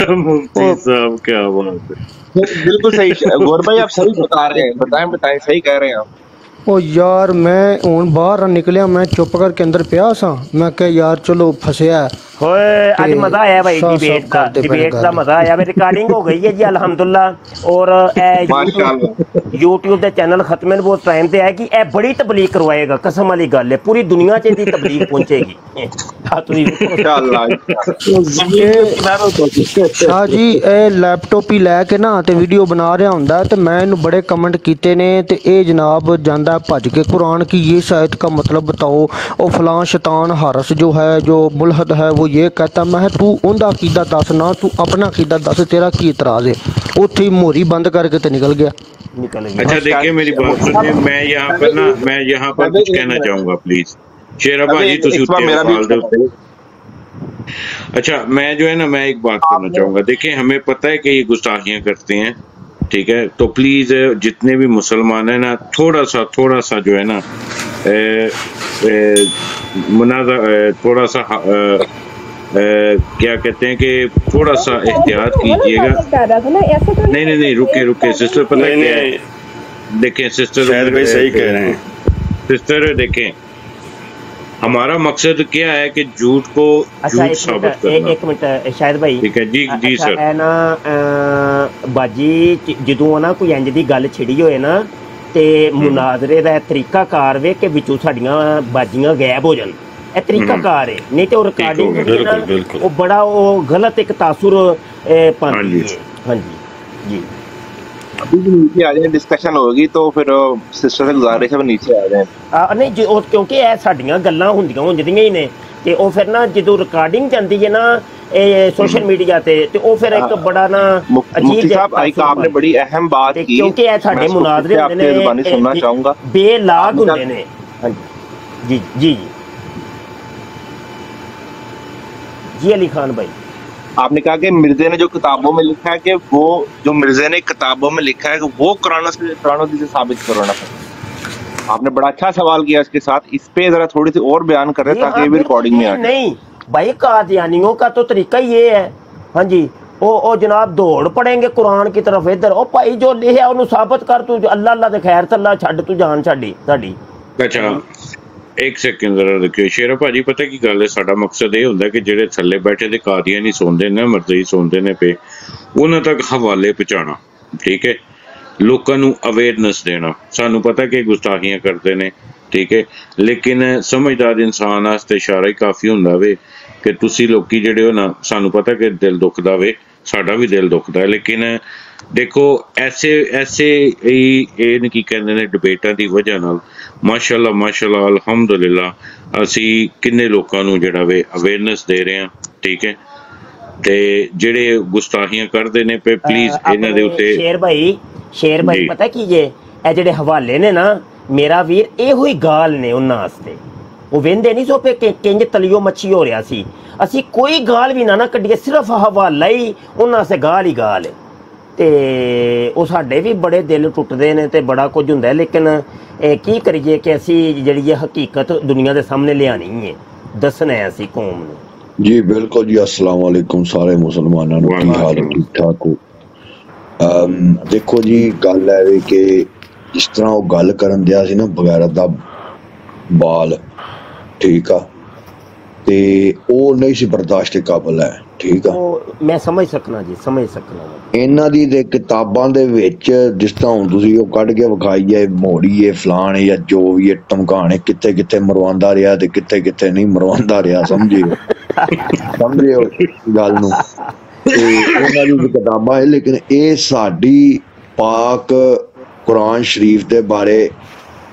मुफ्ती साहब क्या बात है बिल्कुल सही गौर भाई आप सही बता रहे हैं बताएं बताएं सही कह रहे हैं आप ਉਹ ਯਾਰ ਮੈਂ ਹੁਣ ਬਾਹਰ ਨਿਕਲਿਆ, ਮੈਂ ਚੁੱਪ ਕਰਕੇ ਅੰਦਰ ਪਿਆ ਸਾਂ। ਮੈਂ ਕਿਹਾ, ਯਾਰ, ਚਲੋ, ਫਸਿਆ। ਹੋਏ ਅੱਜ ਮਜ਼ਾ ਆਇਆ ਭਾਈ ਡਿਬੇਟ ਦਾ ਡਿਬੇਟ ਦਾ ਮਜ਼ਾ ਆਇਆ। ਮੇਰੀ ਰਿਕਾਰਡਿੰਗ ਹੋ ਗਈ ਹੈ ਜੀ ਅਲਹਮਦੁਲਿਲਾ। ਔਰ ਇਹ YouTube ਦੇ ਚੈਨਲ ਖਤਮਨ ਬਹੁਤ ਟਾਈਮ ਤੇ ਹੈ ਕਿ ਇਹ ਬੜੀ ਤਬਲੀਗ ਕਰਵਾਏਗਾ ਕਸਮ ਵਾਲੀ ਗੱਲ ਹੈ। ਪੂਰੀ ਦੁਨੀਆ 'ਚ ਇਹਦੀ ਤਬਲੀਗ ਪਹੁੰਚੇਗੀ। ਆ ਜੀ ਇਹ ਲੈਪਟਾਪ ਹੀ ਲੈ ਕੇ ਨਾ ਤੇ ਵੀਡੀਓ ਬਣਾ ਰਿਹਾ ਹੁੰਦਾ ਤੇ ਮੈਂ ਇਹਨੂੰ ਬੜੇ ਕਮੈਂਟ ਕੀਤੇ ਨੇ ਤੇ ਇਹ ਜਨਾਬ ਜਾਂਦਾ ਭੱਜ ਕੇ ਕੁਰਾਨ ਕੀ ਇਹ ਸ਼ਾਇਦ ਕਾ ਮਤਲਬ ਬਤਾਓ? ਉਹ ਫਲਾਂ ਸ਼ੈਤਾਨ ਹਾਰਸ ਜੋ ਹੈ ਜੋ ਮੁਲਹਦ ਹੈ ये कहता मैं तू उनका कीदा दस ना तू अपना कीदा दस तेरा की इतराज है? उत्थे ही मोहरी बंद करके तो निकल गया। अच्छा देखिए मेरी बात सुनिए मैं यहाँ पर ना मैं यहाँ पर कुछ कहना चाहूँगा प्लीज़ शेरा जी अच्छा मैं जो है ना मैं एक बात करना चाहूँगा। देखिए हमें पता है कि ये गुस्ताखियाँ करते हैं ठीक है? तो प्लीज़ जितने भी मुसलमान है ना थोड़ा सा थोड़ा सा जो है ना मुनाजा थोड़ा सा क्या कहते हैं कि थोड़ा सा एहतियात कीजिएगा नहीं नहीं नहीं रुके रुके सिस्टर पता है नहीं, क्या है देखें सिस्टर शायद भाई सही कह रहे हैं सिस्टर देखें हमारा मकसद क्या है कि झूठ को ਅੱਛਾ झूठ ਇੱਕ साबित ਮਿੰਟ ਇਹ- करना ਇੱਕ ਮਿੰਟ ਇਹ ਸ਼ਾਇਦ ਭਾਈ ठीक है जी जी ਅੱਛਾ, सर ਇਹ ਨਾ ਅਹ, ਬਾਜੀ ਚ- ਜਦੋਂ ਨਾ ਕੋਈ ਇੰਜ ਦੀ ਗੱਲ ਛਿੜੀ ਹੋਏ ਨਾ ਤੇ ਮੁਨਾਜ਼ਰੇ ਦਾ ਇਹ ਤਰੀਕਾਕਾਰ ਵੇ ਕਿ ਵਿੱਚੋਂ ਸਾਡੀਆਂ ਬਾਜੀਆਂ ਗਾਇਬ ਹੋ ਜਾਣ ਇਹ ਤਰੀਕਾਕਾਰ ਹੈ ਨਹੀਂ ਤੇ ਉਹ ਰਿਕਾਰਡਿੰਗ ਬਿਲਕੁਲ, ਜਿਹੜੀ ਹੈ ਨਾ, ਬਿਲਕੁਲ। ਉਹ ਬੜਾ ਉਹ ਗਲਤ ਇੱਕ ਤਾਸੁਰ ਅਹ, ਪਾਉਂਦੀ ਹਾਂਜੀ। ਹੈ ਹਾਂਜੀ ਜੀ अभी भी नीचे आ जाए डिस्कशन होगी तो फिर सिस्टर से गुजारिश है वो नीचे आ जाए ਆ ਨਹੀਂ ਜੀ ਉਹ ਕਿਉਂਕਿ ਇਹ ਸਾਡੀਆਂ ਗੱਲਾਂ ਹੁੰਦੀਆਂ ਹੁੰਦੀਆਂ ਹੀ ਨੇ ਤੇ ਉਹ ਫਿਰ ਨਾ ਜਦੋਂ ਰਿਕਾਰਡਿੰਗ ਜਾਂਦੀ ਹੈ ਨਾ ਇਹ ਸੋਸ਼ਲ ਮੀਡੀਆ ਤੇ ਤੇ ਉਹ ਫਿਰ ਇੱਕ हाँ। ਬੜਾ ਨਾ मुफ- ਅਜੀਬ मुफ्ती ਜਿਹਾ साहब एक तासुर आपने बड़ी अहम बात ਤੇ की ਕਿਉਂਕਿ ਇਹ ਸਾਡੇ मैं इसको ਮੁਨਾਜ਼ਰੇ फिर से ਹੁੰਦੇ आपकी ਨੇ जुबानी ਇਹ सुनना ਬੇ- चाहूंगा ਬੇਲਾਗ आपने ਹੁੰਦੇ ਨੇ ਹਾਂਜੀ ਜੀ ਜੀ जी अली खान भाई। आपने कहा कि मिर्जे ने जो किताबों में लिखा है कि वो जो मिर्जे ने किताबों में लिखा है कि वो कुराना से कुरानों से साबित करवाना था आपने बड़ा अच्छा सवाल किया इसके साथ। इस पे जरा थोड़ी सी और बयान कर रहे ताकि हाँ, भी रिकॉर्डिंग में आ नहीं भाई कादियानियों का तो तरीका ये है। हाँ जी ओ ओ जनाब दौड़ पड़ेंगे कुरान की तरफ़ इधर। ओ भाई जो लिखा ओनू साबित कर तू। अल्लाह अल्लाह दे खैर तल्ला छड़ तू जान छड़ी साडी। अच्छा। ਇੱਕ ਸੈਕਿੰਡ ਜ਼ਰਾ ਰੁਕਿਓ। ਸ਼ੇਰਾ ਭਾਜੀ, ਪਤਾ ਕੀ ਗੱਲ ਹੈ? ਸਾਡਾ ਮਕਸਦ ਇਹ ਹੁੰਦਾ ਕਿ ਜਿਹੜੇ ਥੱਲੇ ਬੈਠੇ ਤੇ ਕਾਦੀਆਂ ਨਹੀਂ ਸੌਂਦੇ ਨੇ ਮਰਜ਼ੀ ਸੌਂਦੇ ਨੇ ਪਏ, ਉਹਨਾਂ ਤੱਕ ਹਵਾਲੇ ਪਹੁੰਚਾਉਣਾ, ਠੀਕ ਹੈ? ਲੋਕਾਂ ਨੂੰ ਅਵੇਅਰਨੈਸ ਦੇਣਾ। ਸਾਨੂੰ ਪਤਾ ਕਿ ਇਹ ਗੁਸਤਾਖੀਆਂ ਕਰਦੇ ਨੇ, ਠੀਕ ਹੈ? ਲੇਕਿਨ ਸਮਝਦਾਰ ਇਨਸਾਨ ਵਾਸਤੇ ਇਸ਼ਾਰਾ ਹੀ ਕਾਫੀ ਹੁੰਦਾ ਵੇ ਕਿ ਤੁਸੀਂ ਲੋਕੀ ਜਿਹੜੇ ਹੋ ਨਾ, ਸਾਨੂੰ ਪਤਾ ਕਿ ਦਿਲ ਦੁਖਦਾ ਵੇ, ਸਾਡਾ ਵੀ ਦਿਲ ਦੁਖਦਾ ਹੈ। ਲੇਕਿਨ ਦੇਖੋ ਐਸੇ ਐਸੇ ਹੀ ਇਹ ਨੀ ਕੀ ਕਹਿੰਦੇ ਨੇ ਡਿਬੇਟਾਂ ਦੀ ਵਜ੍ਹਾ ਨਾਲ ਮਾਸ਼ਾਅੱਲਾ ਮਾਸ਼ਾਅੱਲਾ ਅਲਹਮਦੁਲਿਲਾ ਅਸੀਂ ਕਿੰਨੇ ਲੋਕਾਂ ਨੂੰ ਜਿਹੜਾ ਵੇ ਅਵੇਅਰਨੈਸ ਦੇ ਰਹੇ ਹਾਂ ਠੀਕ ਹੈ? ਤੇ ਜਿਹੜੇ ਗੁਸਤਾਖੀਆਂ ਕਰਦੇ ਨੇ ਪੇ ਪਲੀਜ਼ ਇਹਨਾਂ ਦੇ ਉੱਤੇ ਸ਼ੇਰ ਭਾਈ ਸ਼ੇਰ। ਭਾਈ ਪਤਾ ਕੀ ਜੇ? ਇਹ ਜਿਹੜੇ ਹਵਾਲੇ ਨੇ ਨਾ ਮੇਰਾ ਵੀਰ ਇਹੋ ਹੀ ਗਾਲ ਨੇ ਉਹਨਾਂ ਵਾਸਤੇ। ਉਹ ਵੇਂਦੇ ਨਹੀਂ ਸੋ ਪੇ ਕਿੰਜ ਤਲਿਓ ਮੱਛੀ ਹੋ ਰਿਹਾ ਸੀ। ਅਸੀਂ ਕੋਈ ਗਾਲ ਵੀ ਨਾ ਨਾ ਕੱਢੀਏ ਸਿਰਫ ਹਵਾਲਾ ਹੀ ਉਹਨਾਂ ਸੇ ਗਾਲ ਹੀ ਗਾਲ ਹੈ। ਤੇ ਉਹ ਸਾਡੇ ਵੀ ਬੜੇ ਦਿਲ ਟੁੱਟਦੇ ਨੇ ਤੇ ਬੜਾ ਕੁਝ ਹੁੰਦਾ ਹੈ ਲੇਕਿਨ ਇਹ ਕੀ ਕਰੀਏ ਕਿ ਅਸੀਂ ਜਿਹੜੀ ਇਹ ਹਕੀਕਤ ਦੁਨੀਆ ਦੇ ਸਾਹਮਣੇ ਲਿਆਣੀ ਹੈ ਦੱਸਣਾ ਹੈ ਅਸੀਂ ਕੌਮ ਨੂੰ। ਜੀ ਬਿਲਕੁਲ ਜੀ ਅਸਲਾਮ ਵਾਲੇਕੁਮ ਸਾਰੇ ਮੁਸਲਮਾਨਾਂ ਨੂੰ ਕੀ ਹਾਲ ਹੈ ਠੀਕ ਠਾਕ ਹੋ? ਅਮ ਦੇਖੋ ਜੀ ਗੱਲ ਹੈ ਵੀ ਕਿ ਜਿਸ ਤਰ੍ਹਾਂ ਉਹ ਗੱਲ ਕਰਨ ਦਿਆ ਸੀ ਨਾ ਬਗੈਰਤ ਦਾ ਬਾਲ ਠੀਕ ਆ ਤੇ ਉਹ ਨਹੀਂ ਸੀ ਬਰਦਾਸ਼ਤ ਦੇ ਕਾਬਲ ਹੈ। ਠੀਕ ਆ। ਉਹ ਮੈਂ ਸਮਝ ਸਕਣਾ ਜੀ ਸਮਝ ਸਕਣਾ ਇਹਨਾਂ ਦੀ ਦੇ ਕਿਤਾਬਾਂ ਦੇ ਵਿੱਚ ਜਿਸ ਤਰ੍ਹਾਂ ਹੁਣ ਤੁਸੀਂ ਉਹ ਕੱਢ ਕੇ ਵਿਖਾਈ ਹੈ ਮੋੜੀ ਹੈ ਫਲਾਣ ਜਾਂ ਜੋ ਵੀ ਹੈ ਟਮਕਾਣੇ ਕਿੱਥੇ ਕਿੱਥੇ ਮਰਵਾਉਂਦਾ ਰਿਹਾ ਤੇ ਕਿੱਥੇ ਕਿੱਥੇ ਨਹੀਂ ਮਰਵਾਉਂਦਾ ਰਿਹਾ ਸਮਝਿਓ। ਸਮਝਿਓ ਗੱਲ ਨੂੰ। ਤੇ ਉਹਨਾਂ ਦੀ ਕਿਤਾਬਾਂ ਹੈ ਲੇਕਿਨ ਇਹ ਸਾਡੀ ਪਾਕ ਕੁਰਾਨ ਸ਼ਰੀਫ ਦੇ ਬਾਰੇ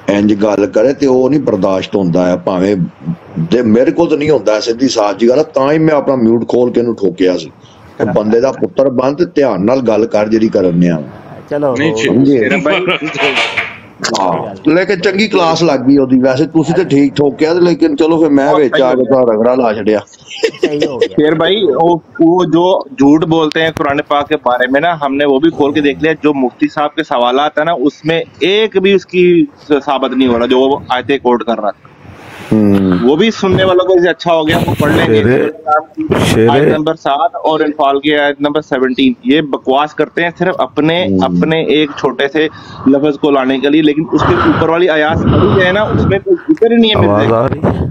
ਇੰਜ ਗੱਲ ਕਰੇ ਤੇ ਉਹ ਨਹੀਂ ਬਰਦਾਸ਼ਤ ਹੁੰਦਾ ਹੈ ਭਾਵੇਂ ਜੇ ਮੇਰੇ ਕੋਲ ਤਾਂ ਨਹੀਂ ਹੁੰਦਾ ਸਿੱਧੀ ਸਾਫ ਜੀ ਗੱਲ ਆ, ਤਾਂ ਹੀ ਮੈਂ ਆਪਣਾ ਮਿਊਟ ਖੋਲ ਕੇ ਇਹਨੂੰ ਠੋਕਿਆ ਸੀ ਤੇ ਬੰਦੇ ਦਾ ਪੁੱਤਰ ਬਣ ਤੇ ਧਿਆਨ ਨਾਲ ਗੱਲ ਕਰ ਜਿਹੜੀ ਕਰਨ ਆ ਚਲੋ ਨਹੀਂ ਸਮਝੇ? ਸ਼ੇਰਾ ਹਾਂ ਲੇਕਿਨ ਚੰਗੀ ਕਲਾਸ ਲੱਗ ਗਈ ਉਹਦੀ ਵੈਸੇ ਤੁਸੀਂ ਤੇ ਠੀਕ ਠੋਕਿਆ ਤੇ ਲੇਕਿਨ ਚਲੋ ਫਿਰ ਮੈਂ ਵਿੱਚ ਆ ਕੇ ਤਾਂ ਰਗੜਾ ਲਾ ਛੱਡਿਆ सही हो गया शेर भाई वो वो जो झूठ बोलते हैं कुरान पाक के बारे में ना हमने वो भी खोल के देख लिया जो मुफ्ती साहब के सवालात है ना उसमें एक भी उसकी साबित नहीं हो रहा जो वो आयतें कोट कर रहा था हम्म वो भी सुनने वालों को अच्छा हो गया वो पढ़ लेंगे। नंबर सात और इनफाल की आयत नंबर सेवनटीन ये बकवास करते हैं सिर्फ़ अपने अपने एक छोटे से लफ्ज को लाने के लिए लेकिन उसके ऊपर वाली आयात पढ़ी जाए ना उसमें कोई ज़िक्र ही नहीं है?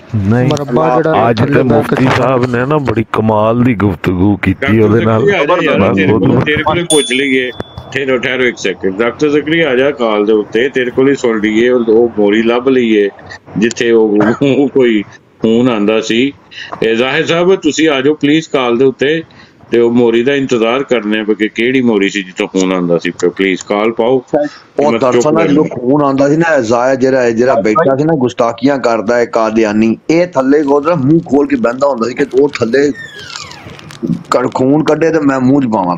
ਨਹੀਂ ਮਰੱਬਾ ਜਿਹੜਾ ਅੱਜ ਤੇ ਮੁਫਤੀ ਸਾਹਿਬ ਨੇ ਨਾ ਬੜੀ ਕਮਾਲ ਦੀ ਗੁਫ਼ਤਗੂ ਕੀਤੀ ਉਹਦੇ ਨਾਲ। ਤੇਰੇ ਕੋਲ ਤੇਰੇ ਕੋਲੇ ਪੁੱਛ ਲਈਏ। ਠਹਿਰੋ ਠਹਿਰੋ ਇੱਕ ਸੈਕਿੰਡ ਡਾਕਟਰ ਜ਼ਕਰੀ ਆ ਜਾ ਕਾਲ ਦੇ ਉੱਤੇ ਤੇਰੇ ਕੋਲ ਹੀ ਸੁਣ ਲਈਏ ਉਹ ਮੋਰੀ ਲੱਭ ਲਈਏ ਜਿੱਥੇ ਉਹ ਕੋਈ ਫੋਨ ਆਂਦਾ ਸੀ। ਇਹ ਜ਼ਾਹਿਰ ਸਾਹਿਬ ਤੁਸੀਂ ਆ ਜਾਓ ਪਲੀਜ਼ ਕਾਲ ਦੇ ਉੱਤੇ। ਤੇ ਉਹ ਮੋਰੀ ਦਾ ਇੰਤਜ਼ਾਰ ਕਰਨੇ ਆ ਕਿ ਕਿਹੜੀ ਮੋਰੀ ਸੀ ਜਿੱਥੋਂ ਫੋਨ ਆਂਦਾ ਸੀ। ਪਲੀਜ਼ ਕਾਲ ਪਾਓ। ਉਹ ਨਾਲ ਜਦੋਂ। ਖੂਨ ਆਂਦਾ ਸੀ ਨਾ ਜ਼ਾਇਆ ਜਿਹੜਾ ਜਿਹੜਾ ਬੈਠਾ ਸੀ ਨਾ ਗੁਸਤਾਖੀਆਂ ਕਰਦਾ ਹੈ ਕਾਦੀਆਨੀ। ਇਹ ਥੱਲੇ ਉਹਦਾ ਮੂੰਹ ਖੋਲ ਕੇ ਬੈੰਦਾ ਹੁੰਦਾ ਸੀ ਕਿ ਉਹ ਥੱਲੇ ਕੜ ਖੂਨ ਕੱਢੇ ਤੇ ਮੈਂ ਮੂੰਹ ਚ ਪਾਵਾਂ।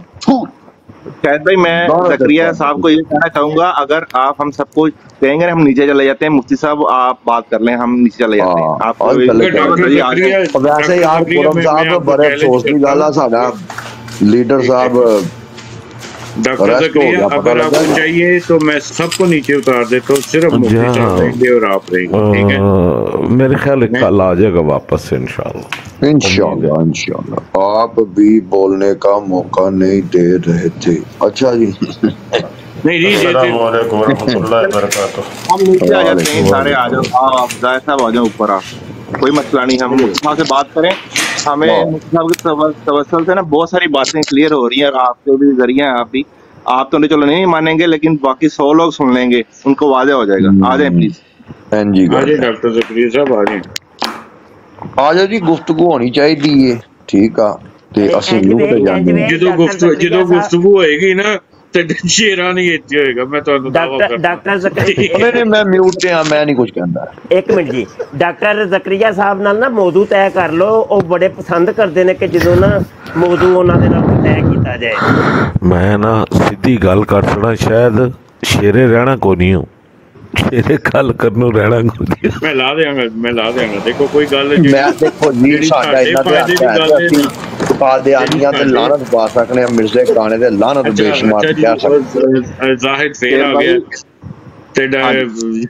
कैद भाई मैं जक्रिया साहब को ये कहना चाहूँगा अगर आप हम सबको कहेंगे हम नीचे चले जाते हैं मुफ्ती साहब आप बात कर लें हम नीचे चले जाते हैं। आप वैसे यार बड़े लीडर साहब डॉक्टर जकरिया अगर आपको चाहिए तो मैं सबको नीचे उतार देता हूँ सिर्फ़ मुफ्ती हाँ। और आप रहेंगे ठीक है? मेरे ख्याल कल आ जाएगा वापस इंशाल्लाह। इंशाल्लाह इंशाल्लाह। आप भी बोलने का मौका नहीं दे रहे थे। अच्छा जी। नहीं जी हम नीचे आ जाते हैं सारे आ जाओ। हाँ आप जाए साहब आ जाओ ऊपर आप। कोई मसला नहीं हम साहब से बात करें। हमें हाँ। मुफ्ती साहब के तव- तवस्सुल से ना बहुत सारी बातें क्लियर हो रही हैं और आपके भी जरिए हैं आप भी आप तो नहीं चलो नहीं मानेंगे लेकिन बाकी सौ लोग सुन लेंगे उनको वादे हो जाएगा आ जाए प्लीज हाँ जी आ गल जाए है। डॉक्टर जकरिया साहब आ जाए ਆ ਜਾਓ ਜੀ ਗੁਫ਼ਤਗੂ ਹੋਣੀ ਚਾਹੀਦੀ ਏ ਠੀਕ ਆ ਤੇ ਅਸੀਂ ਲੁਕ ਤੇ ਜਾਂਦੇ ਹਾਂ ਜਦੋਂ ਗੁਫ਼ਤਗੂ ਜਦੋਂ ਗੁਫ਼ਤਗੂ ਹੋਏਗੀ ਨਾ ਤੇ ਸ਼ੇਰਾ ਨਹੀਂ ਇੱਥੇ ਹੋਏਗਾ ਮੈਂ ਤੁਹਾਨੂੰ ਦਾਵਾ ਡਾਕਟਰ ਕਰਦਾ। ਡਾਕਟਰ ਜ਼ਕਰੀ ਉਹਨੇ ਨੇ ਮੈਂ ਮਿਊਟ ਤੇ ਆ ਮੈਂ ਨਹੀਂ ਕੁਝ ਕਹਿੰਦਾ। ਇੱਕ ਮਿੰਟ ਜੀ। ਡਾਕਟਰ ਜ਼ਕਰੀਆ ਸਾਹਿਬ ਨਾਲ ਨਾ ਮੌਜੂ ਤੈਅ ਕਰ ਲਓ ਉਹ ਬੜੇ ਪਸੰਦ ਕਰਦੇ ਨੇ ਕਿ ਜਦੋਂ ਨਾ ਮੌਜੂ ਉਹਨਾਂ ਦੇ ਨਾਲ ਤੈਅ ਕੀਤਾ ਜਾਏ। ਮੈਂ ਨਾ ਸਿੱਧੀ ਗੱਲ ਕਰ ਸਕਦਾ ਸ਼ਾਇਦ ਸ਼ੇਰੇ ਰਹਿਣਾ ਕੋ ਨਹੀਂ ਹੋ। ਸ਼ੇਰੇ ਗੱਲ ਕਰਨ ਨੂੰ ਰਹਿਣਾ ਕੋ ਨਹੀਂ ਮੈਂ ਲਾ ਦਿਆਂਗਾ ਮੈਂ ਲਾ ਦਿਆਂਗਾ। ਦੇਖੋ ਕੋਈ ਗੱਲ ਮੈਂ ਦੇਖੋ ਜੀ ਜਿਹੜੀ ਸਾਡਾ ਇਹਨਾਂ ਦੇ ਹੱਥ ਗੱਲ ਹੈ ਹੈ ਅਸੀਂ ਕਾਦਿਆਨੀਆਂ ਤੇ ਲਾਨਤ ਪਾ ਸਕਨੇ ਆ ਮਿਰਜ਼ੇ ਗਾਣੇ ਤੇ ਲਾਨਤ ਬੇਸ਼ੁਮਾਰ ਕਹਿ ਸਕਦੇ ਜ਼ਾਹਿਦ ਫੇਰ ਆ ਗਿਆ। ਤੇ ਡਾ-